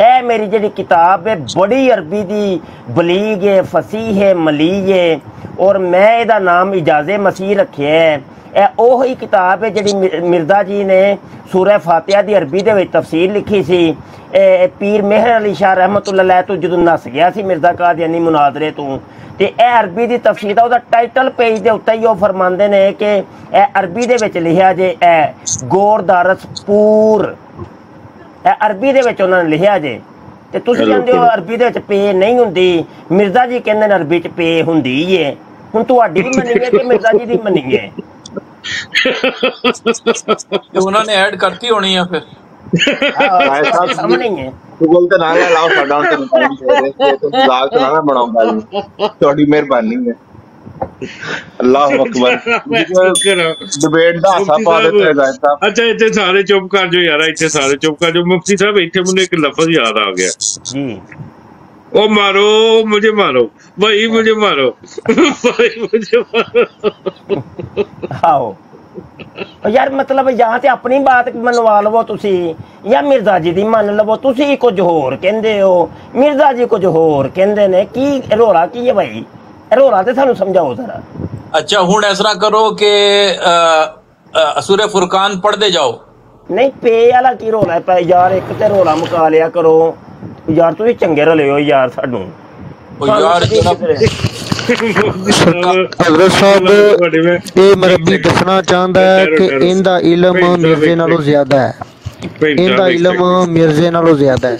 ਇਹ ਮੇਰੀ ਜਿਹੜੀ ਕਿਤਾਬ ਹੈ ਬੜੀ ਅਰਬੀ ਦੀ ਬਲੀਗ ਹੈ ਫਸੀਹ ਹੈ ਮਲੀਗ ਹੈ ਔਰ ਮੈਂ ਇਹਦਾ ਨਾਮ ਇਜਾਜ਼ੇ ਮਸੀਹ ਰੱਖਿਆ ਹੈ ਇਹ ਉਹੀ ਕਿਤਾਬ ਹੈ ਜਿਹੜੀ ਮਿਰ- ਮਿਰਜ਼ਾ ਜੀ ਨੇ ਸੂਰਹ ਫਾਤਿਹਾ ਦੀ ਅਰਬੀ ਦੇ ਵਿੱਚ ਤਫਸੀਰ ਲਿਖੀ ਸੀ। ਇਹ ਪੀਰ ਮਿਹਰ ਅਲੀ ਸ਼ਾਹ ਰਹਿਮਤੁল্লাਹ ਅਲੈਹ ਤੋਂ ਜਦੋਂ ਨਸ ਗਿਆ ਸੀ ਮਿਰਜ਼ਾ ਕਾਦੀਆਨੀ ਮੁਨਾਜ਼ਰੇ ਤੋਂ ਤੇ ਇਹ ਅਰਬੀ ਦੀ ਤਫਸੀਰ ਦਾ ਉਹਦਾ ਟਾਈਟਲ ਪੇਜ ਦੇ ਉੱਤੇ ਹੀ ਉਹ ਫਰਮਾਉਂਦੇ ਨੇ ਕਿ ਇਹ ਅਰਬੀ ਦੇ ਵਿੱਚ ਲਿਖਿਆ ਜੇ ਇਹ ਗੋਰਦਾਰਸ ਪੂਰ। ਇਹ ਅਰਬੀ ਦੇ ਵਿੱਚ ਉਹਨਾਂ ਨੇ ਲਿਖਿਆ ਜੇ। ਤੇ ਤੁਸੀਂ ਕਹਿੰਦੇ ਹੋ ਅਰਬੀ ਦੇ ਵਿੱਚ ਪੇ ਨਹੀਂ ਹੁੰਦੀ। ਮਿਰਜ਼ਾ ਜੀ ਕਹਿੰਦੇ ਨੇ ਅਰਬੀ ਚ ਪੇ ਹੁੰਦੀ ਏ। ਹੁਣ ਤੁਹਾਡੀ ਵੀ ਮੰਨੀਏ ਕਿ ਮਿਰਜ਼ਾ ਜੀ ਦੀ ਮੰਨੀਏ ਤੇ ਉਹਨਾਂ ਨੇ ਐਡ ਕਰਤੀ ਹੋਣੀ ਆ ਫਿਰ। ਸਾਹਮਣੇ ਗੂਗਲ ਤੇ ਲਾਓ ਸਾਡਾ ਤੇ ਮਜ਼ਾਕ ਨਾ ਬਣਾਉਂਦਾ ਜੀ। ਤੁਹਾਡੀ ਮਿਹਰਬਾਨੀ ਹੈ। ਅੱਲਾਹ ਅਕਬਰ। ਡਿਬੇਟ ਦਾ ਹਾਸਾ ਪਾ ਦਿੱਤਾ ਹੈ ਜ਼ਾਹਿਦ ਸਾਹਿਬ ਅੱਛਾ ਇੱਥੇ ਸਾਰੇ ਚੁੱਪ ਕਰ ਜਾਓ ਯਾਰ ਇੱਥੇ ਸਾਰੇ ਚੁੱਪ ਕਰ ਜਾਓ। ਮੁਫਤੀ ਸਾਹਿਬ ਇੱਥੇ ਮੈਨੂੰ ਇੱਕ ਲਫ਼ਜ਼ ਯਾਦ ਆ ਗਿਆ। ਜੀ। ओ मारो मुझे मारो भाई मुझे मारो भाई मुझे मारो ਆਓ ਉਹ ਯਾਰ ਮਤਲਬ ਜਾਂ ਤੇ ਆਪਣੀ ਬਾਤ ਮੰਨਵਾ ਲਵੋ ਤੁਸੀਂ ਜਾਂ ਮਿਰਜ਼ਾ ਜੀ ਦੀ ਮੰਨ ਲਵੋ ਤੁਸੀਂ ਕੁਝ ਹੋਰ ਕਹਿੰਦੇ ਹੋ ਮਿਰਜ਼ਾ ਜੀ ਕੁਝ ਹੋਰ ਕਹਿੰਦੇ ਨੇ ਕੀ ਰੋਲਾ ਕੀ ਹੈ ਭਾਈ ਇਹ ਰੋਲਾ ਤੇ ਸਾਨੂੰ ਸਮਝਾਓ ਜ਼ਰਾ ਅੱਛਾ ਹੁਣ ਇਸ ਤਰ੍ਹਾਂ ਕਰੋ ਕਿ ਸੂਰੇ ਫੁਰਕਾਨ ਪੜ੍ਹਦੇ ਜਾਓ ਨਹੀਂ ਪੇ ਵਾਲਾ ਕੀ ਰੋਲਾ ਪੈ ਯਾਰ ਇੱਕ ਤੇ ਰੋਲਾ ਮੁਕਾ ਲਿਆ ਕਰੋ ਯਾਰ ਤੁਸੀਂ ਚੰਗੇ ਰਲੇ ਹੋ ਯਾਰ ਸਾਨੂੰ। ਉਹ ਯਾਰ ਹਜ਼ਰਤ ਸਾਹਿਬ ਇਹ ਮਰਬੀ ਦੱਸਣਾ ਚਾਹੁੰਦਾ ਹੈ ਕਿ ਇਹਦਾ ਇਲਮ ਮਿਰਜ਼ੇ ਨਾਲੋਂ ਜ਼ਿਆਦਾ ਹੈ। ਇਹਦਾ ਇਲਮ ਮਿਰਜ਼ੇ ਨਾਲੋਂ ਜ਼ਿਆਦਾ ਹੈ।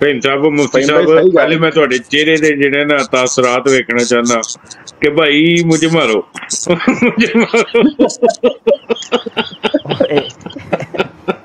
ਭੈਣ ਸਾਹਿਬ ਮੁਫਤੀ ਸਾਹਿਬ ਪਹਿਲੇ ਮੈਂ ਤੁਹਾਡੇ ਚਿਹਰੇ ਦੇ ਜਿਹੜੇ ਨਾ ਤਾਸਰਾਤ ਵੇਖਣਾ ਚਾਹੁੰਦਾ ਕਿ ਭਾਈ ਮੁਝੇ ਮਾਰੋ। ਮੁਝੇ ਮਾਰੋ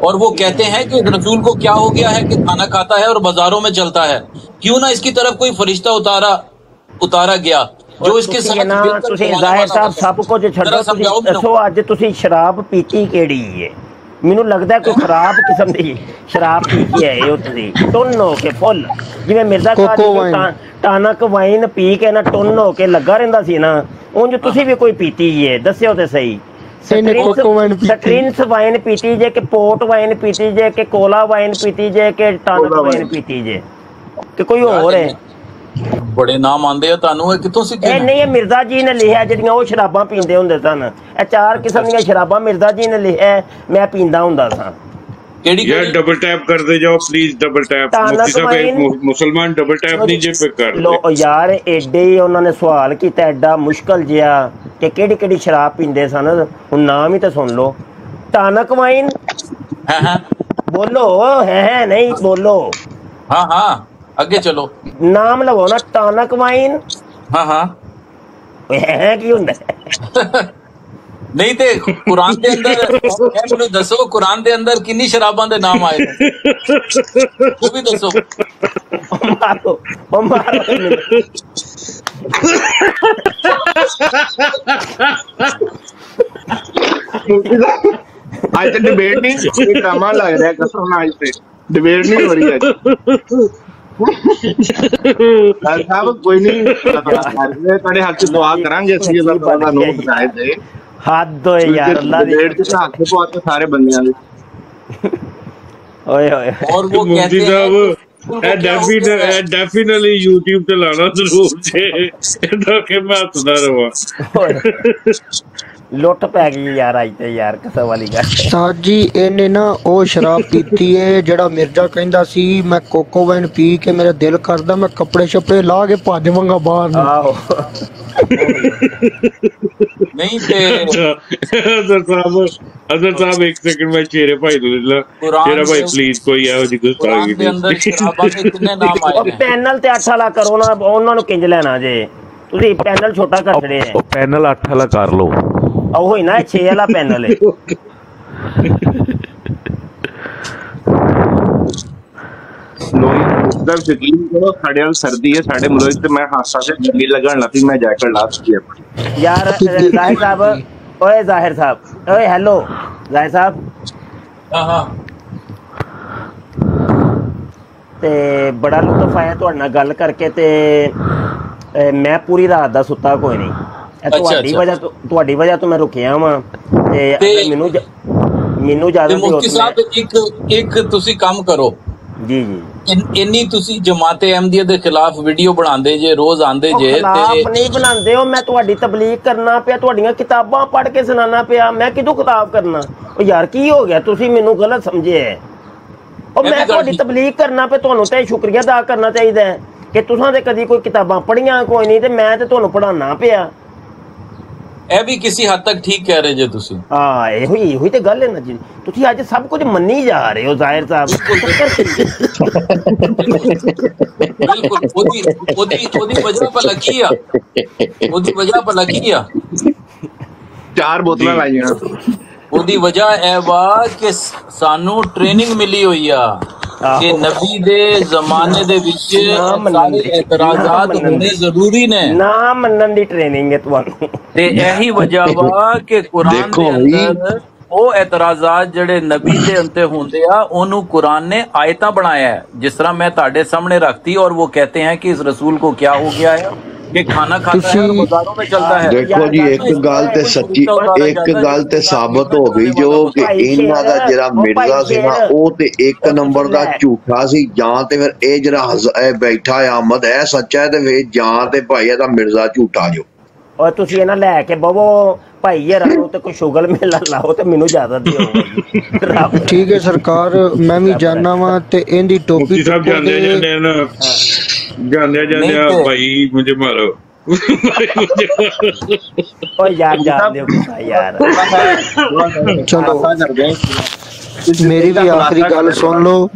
और वो कहते हैं कि रसूल को क्या हो गया है कि खाना खाता है और बाजारों में चलता है क्यों ना इसकी तरफ कोई फरिश्ता उतारा उतारा गया जो इसके ਤੁਸੀਂ साथ ਨਾ मिलकर ਤੁਸੀਂ चलाने ਜ਼ਾਹਿਰ वाला ਸਾਹਿਬ था। ਸਭ ਕੁਝ ਛੱਡੋ जरा समझाओ ਤੁਸੀਂ ਦੱਸੋ ਅੱਜ ਤੁਸੀਂ ਸ਼ਰਾਬ ਪੀਤੀ ਕਿਹੜੀ ਏ ਮੈਨੂੰ ਲੱਗਦਾ ਕੋਈ ਖਰਾਬ ਕਿਸਮ ਦੀ ਸ਼ਰਾਬ ਪੀਤੀ ਹੈ ਇਹ ਉਹ ਤੁਸੀਂ ਟੁੰਨ ਹੋ ਕੇ ਫੁੱਲ ਜਿਵੇਂ ਮਿਰਜ਼ਾ ਕੋਕੋ ਕਾਦੀ ਵਾਈਨ। ਟਾ- ਟਾਨਕ ਵਾਈਨ ਪੀ ਕੇ ਨਾ ਟੁੰਨ ਹੋ ਕੇ ਲੱਗਾ ਰਹਿੰਦਾ ਸੀ ਨਾ ਉਂਝ ਤੁਸੀਂ ਵੀ ਕੋਈ ਪੀਤੀ ਏ ਦੱਸਿਓ ਤੇ ਸਹੀ ਇਹਨੇ ਸਟ੍ਰਿੰਗਸ- ਕੋਕੋ ਵਾਈਨ ਪੀਤੀ। ਸਟ੍ਰਿੰਗਸ ਵਾਈਨ ਪੀਤੀ ਜੇ ਕਿ ਪੋਰਟ ਵਾਈਨ ਪੀਤੀ ਜੇ ਕਿ ਕੋਲਾ ਵਾਈਨ ਪੀਤੀ ਜੇ ਕਿ ਟਾਨਕ ਕੋਲਾ ਵਾਈਨ ਵਾਈਨ। ਪੀਤੀ ਜੇ ਕਿ ਕੋਈ ਹੋਰ ਹੈ ਬੜੇ ਨਾਮ ਆਂਦੇ ਆ ਤੁਹਾਨੂੰ ਇਹ ਕਿੱਥੋਂ ਸਿੱਖੇ ਇਹ? ਨਹੀਂ ਇਹ ਮਿਰਜ਼ਾ ਜੀ ਨੇ ਲਿਖਿਆ ਜਿਹੜੀਆਂ ਉਹ ਸ਼ਰਾਬਾਂ ਪੀਂਦੇ ਹੁੰਦੇ ਸਨ ਇਹ ਚਾਰ ਕਿਸਮ ਦੀਆਂ ਸ਼ਰਾਬਾਂ ਮਿਰਜ਼ਾ ਜੀ ਨੇ ਲਿਖਿਆ ਮੈਂ ਪੀਂਦਾ ਹੁੰਦਾ ਸਾਂ ਕਿਹੜੀ ਯਾਰ ਡਬਲ ਟੈਪ ਕਰਦੇ ਜਾਓ ਪਲੀਜ਼ ਡਬਲ ਟੈਪ ਮੁਫਤੀ ਸਾਹਿਬ ਇਹ ਮੁਸਲਮਾਨ ਡਬਲ ਟੈਪ ਨਹੀਂ ਜੇ ਪੇ ਕਰ ਲੋ ਯਾਰ ਐਡੇ ਉਹਨਾਂ ਨੇ ਸਵਾਲ ਕੀਤਾ ਐਡਾ ਮੁਸ਼ਕਲ ਜਿਆ ਕਿ ਕਿਹੜੀ ਕਿਹੜੀ ਸ਼ਰਾਬ ਪੀਂਦੇ ਸਨ? ਹੁਣ ਨਾਮ ਹੀ ਤਾਂ ਸੁਣ ਲੋ ਟਾਨਕ ਵਾਈਨ? ਹਾਂ ਹਾਂ? ਬੋਲੋ ਹੈ ਨਹੀਂ ਬੋਲੋ। ਹਾਂ ਹਾਂ ਅੱਗੇ ਚਲੋ। ਨਾਮ ਲਵੋ ਨਾ ਟਾਨਕ ਵਾਈਨ। ਹਾਂ ਹਾਂ। ਇਹ ਕੀ ਹੁੰਦਾ? ਨਹੀਂ ਤੇ ਕੁਰਾਨ ਦੇ ਅੰਦਰ ਇਹ ਮੈਨੂੰ ਦੱਸੋ ਕੁਰਾਨ ਦੇ ਅੰਦਰ ਕਿੰਨੀ ਸ਼ਰਾਬਾਂ ਦੇ ਨਾਮ ਆਏ ਨੇ ਉਹ ਵੀ ਦੱਸੋ ਉਹ ਮਾਰੋ ਉਹ ਮਾਰੋ ਮੈਨੂੰ। ਅੱਜ ਤੇ ਡਿਬੇਟ ਨਹੀਂ ਇਹ ਡਰਾਮਾ ਲੱਗ ਰਿਹਾ ਕਸਮ ਨਾਲ ਅੱਜ ਤੇ ਡਿਬੇਟ ਨਹੀਂ ਹੋ ਰਹੀ ਅੱਜ ਸਰ ਸਾਹਿਬ ਕੋਈ ਨਹੀਂ ਤੁਹਾਡੇ ਹੱਥ 'ਚ ਦੁਆ ਕਰਾਂਗੇ ਅਸੀਂ ਅਗਰ ਤੁਹਾਡਾ ਨੂੰ ਬਤਾਏ ਤੇ ਹੱਦ ਹੋਏ ਯਾਰ ਅੱਲਾ ਦੀ ਡਿਬੇਟ 'ਚ ਹੱਥ ਪਵਾ ਕੇ ਸਾਰੇ ਬੰਦਿਆਂ ਦੇ ਓਏ ਹੋਏ और वो ਮੁਫਤੀ कहते हैं ਸਾਹਿਬ ਇਹ ਡੈਫੀਨਿਟ ਇਹ ਡੈਫੀਨਿਟਲੀ YouTube ਤੇ ਲਾਣਾ ਜ਼ਰੂਰ ਜੇ ਇਹਦਾ ਕਿ ਮੈਂ ਹੱਸਦਾ ਰਵਾਂ ਓਏ। ਲੁੱਟ ਪੈ ਗਈ ਯਾਰ ਅੱਜ ਤੇ ਯਾਰ ਕਸਮ ਵਾਲੀ ਗੱਲ ਹੈ। ਸਾਜੀ ਇਹਨੇ ਨਾ ਉਹ ਸ਼ਰਾਬ ਪੀਤੀ ਏ ਜਿਹੜਾ ਮਿਰਜ਼ਾ ਕਹਿੰਦਾ ਸੀ ਮੈਂ ਕੋਕੋ ਪੀ ਕੇ ਮੇਰਾ ਦਿਲ ਕਰਦਾ ਮੈਂ ਕੱਪੜੇ ਛੱਪੜੇ ਲਾ ਕੇ ਭੱਜ ਵਾਂਗਾ ਬਾਹਰ ਆਹੋ। ਨਹੀਂ ਤੇ ਅਜ਼ਰ ਸਾਹਿਬ ਅਜ਼ਰ ਸਾਹਿਬ ਇੱਕ ਸੈਕਿੰਡ ਮੈਂ ਚਿਹਰੇ ਭਾਈ ਨੂੰ ਲੈ ਕੁਰਾਨ ਭਾਈ ਪਲੀਜ਼ ਕੋਈ ਇਹੋ ਜਿਹੀ ਗੁਸਤਾਖੀ ਕੁਰਾਨ ਦੇ ਪੈਨਲ ਤੇ 8 ਵਾਲਾ ਕਰੋ ਨਾ ਉਹਨਾਂ ਨੂੰ ਕਿੰਜ ਲੈਣਾ ਜੇ? ਤੁਸੀਂ ਪੈਨਲ ਛੋਟਾ ਕਰ ਦੇਣੇ ਆ ਪੈਨਲ ਅੱਠ ਵਾਲਾ ਕਰ ਲਓ। ਉਹ ਹੋਈ ਨਾ 6 ਵਾਲਾ ਪੈਨਲ ਹੈ ਲੋਈ ਦਾ ਯਕੀਨ ਕਰੋ ਸਾਡੇ ਨਾਲ ਸਰਦੀ ਹੈ ਸਾਡੇ ਮੁਲਕ ਤੇ ਮੈਂ ਹਾਸਾ ਸੇ ਗਰਮੀ ਲੱਗਣ ਲੱਗੀ ਮੈਂ ਜੈਕਟ ਲਾ ਚੁੱਕੀ ਆਪਣੀ ਯਾਰ ਅਹ, ਜ਼ਾਹਿਰ ਸਾਹਿਬ ਓਏ ਜ਼ਾਹਿਰ ਸਾਹਿਬ ਓਏ ਹੈਲੋ ਜ਼ਾਹਿਰ ਸਾਹਿਬ हाँ हाँ। ਤੇ ਬੜਾ ਲੁਤਫ ਆਇਆ ਤੁਹਾਡੇ ਨਾਲ ਗੱਲ ਕਰਕੇ ਤੇ ਅਹ, ਮੈਂ ਪੂਰੀ ਰਾਤ ਦਾ ਸੁੱਤਾ ਕੋਈ ਨਹੀਂ ਇਹ ਅੱਛਾ, ਤੁਹਾਡੀ। ਵਜ੍ਹਾ ਤੋਂ ਤੁਹਾਡੀ ਵਜ੍ਹਾ ਤੋਂ ਮੈਂ ਰੁਕਿਆ ਵਾਂ। ਤੇ ਮੈਨੂੰ ਮੈਨੂੰ ਜ਼ਿਆਦਾ ਮੁਫਤੀ ਸਾਹਿਬ ਇੱਕ ਇੱਕ ਤੁਸੀਂ ਕੰਮ ਕਰੋ। ਜੀ ਜੀ। ਇਨ- ਤੁਸੀਂ ਜਮਾਤੇ ਅਹਿਮਦੀਆ ਦੇ ਖਿਲਾਫ ਵੀਡੀਓ ਬਣਾਉਂਦੇ ਜੇ ਰੋਜ਼ ਉਹ ਜੇ ਤੇ ਨਹੀਂ ਬਣਾਉਂਦੇ ਹੋ ਮੈਂ ਤੁਹਾਡੀ ਤਬਲੀਗ ਕਰਨਾ ਪਿਆ ਤੁਹਾਡੀਆਂ ਕਿਤਾਬਾਂ ਪੜ੍ਹ ਕੇ ਸੁਣਾਉਣਾ ਪਿਆ ਮੈਂ ਕਿਦੋਂ ਕਿਤਾਬ ਕਰਨਾ? ਉਹ ਯਾਰ ਕੀ ਹੋ ਗਿਆ? ਤੁਸੀਂ ਮੈਨੂੰ ਗਲਤ ਸਮਝੇ ਹੈ। ਉਹ ਮੈਂ ਤੁਹਾਡੀ ਤਬਲੀਗ ਕਰਨਾ ਪਿਆ ਤੁਹਾਨੂੰ ਤੇ ਸ਼ੁਕਰੀਆ ਅਦਾ ਕਰਨਾ ਚਾਹੀਦਾ ਹੈ ਕਿ ਤੁਸੀਂ ਤੇ ਕਦੀ ਕੋਈ ਕਿਤਾਬਾਂ ਪੜ੍ਹੀਆਂ ਕੋਈ ਨਹੀਂ ਤੇ ਮੈਂ ਤੇ ਤੁਹਾਨੂੰ ਪੜ੍ਹਾਉਣਾ ਪਿਆ। ਇਹ ਵੀ ਕਿਸੇ ਹੱਦ ਤੱਕ ਠੀਕ ਕਹਿ ਰਹੇ ਜੇ ਤੁਸੀਂ। ਹਾਂ ਇਹੋ ਹੀ ਇਹੋ ਹੀ ਤੇ ਗੱਲ ਹੈ ਨਾ ਜੀ। ਤੁਸੀਂ ਅੱਜ ਸਭ ਕੁਝ ਮੰਨੀ ਜਾ ਰਹੇ ਹੋ ਜ਼ਾਹਿਰ ਸਾਹਿਬ। ਬਿਲਕੁਲ ਉਹਦੀ ਉਹਦੀ ਉਹਦੀ ਵਜ੍ਹਾ ਭਲਾ ਕੀ ਆ। ਉਹਦੀ ਵਜ੍ਹਾ ਭਲਾ ਕੀ ਆ। ਚਾਰ ਬੋਤਲਾਂ ਲਾਈਆਂ। ਉਹਦੀ ਵਜ੍ਹਾ ਇਹ ਵਾ ਕਿ ਸਾਨੂੰ ਟ੍ਰੇਨਿੰਗ ਮਿਲੀ ਹੋਈ ਆ। ਕਿ ਨਬੀ ਦੇ ਜ਼ਮਾਨੇ ਦੇ ਵਿੱਚ ਸਾਰੇ ਇਤਰਾਜ਼ਾਤ ਹੋਣੇ ਜ਼ਰੂਰੀ ਨੇ ਨਾ ਮੰਨਣ ਦੀ ਟ੍ਰੇਨਿੰਗ ਹੈ ਤੁਹਾਨੂੰ ਤੇ ਇਹੀ ਵਜ੍ਹਾ ਵਾ ਕਿ ਕੁਰਾਨ ਦੇ ਅੰਦਰ ਉਹ ਇਤਰਾਜ਼ਾਤ ਜਿਹੜੇ ਨਬੀ ਦੇ ਉੱਤੇ ਹੁੰਦੇ ਆ ਉਹਨੂੰ ਕੁਰਾਨ ਨੇ ਆਇਤਾਂ ਬਣਾਇਆ ਹੈ ਜਿਸ ਤਰ੍ਹਾਂ ਮੈਂ ਤੁਹਾਡੇ ਸਾਹਮਣੇ ਰੱਖਤੀ ਔਰ ਉਹ ਕਹਤੇ ਹਨ ਕਿ ਇਸ ਰਸੂਲ ਕੋ ਕੀ ਹੋ ਗਿਆ ਹੈ ਕਿ ਖਾਣਾ ਖਾਤਾ ਹੈ ਬਾਜ਼ਾਰੋਂ ਵਿੱਚ ਚਲਦਾ ਹੈ। ਦੇਖੋ ਜੀ ਇੱਕ ਗੱਲ ਤੇ ਸੱਚੀ ਇੱਕ ਗੱਲ ਤੇ ਸਾਬਤ ਹੋ ਗਈ ਜੋ ਕਿ ਇਹਨਾਂ ਦਾ ਜਿਹੜਾ ਮਿਰਜ਼ਾ ਸੀ ਨਾ ਉਹ ਤੇ ਇੱਕ ਨੰਬਰ ਦਾ ਝੂਠਾ ਸੀ। ਜਾਂ ਤੇ ਫਿਰ ਇਹ ਜਿਹੜਾ ਬੈਠਾ ਆਮਦ ਹੈ ਸੱਚਾ ਤੇ ਵੇ ਜਾਂ ਤੇ ਭਾਈ ਇਹਦਾ ਮਿਰਜ਼ਾ ਝੂਠਾ ਜੋ। ਔਰ ਤੁਸੀਂ ਇਹਨਾਂ ਲੈ ਕੇ ਬਵੋ। ਭਾਈ ਯਾਰ ਨੂੰ ਤੇ ਕੋਈ ਸ਼ੁਗਲ ਮੇਲਾ ਲਾਓ ਤੇ ਮੈਨੂੰ ਜ਼ਿਆਦਾ ਦਿਓ। ਠੀਕ ਹੈ ਸਰਕਾਰ ਮੈਂ ਵੀ ਜਾਣਾ ਵਾਂ ਤੇ ਇਹਦੀ ਟੋਪੀ ਜਾਂਦੇ ਜਾਂਦੇ ਨਾ। ਜਾਂਦੇ ਜਾਂਦੇ ਭਾਈ ਮਾਰੋ। ਓ ਯਾਰ ਚਲੋ। ਮੇਰੀ ਵੀ ਆਖਰੀ ਗੱਲ ਸੁਣ ਲਓ।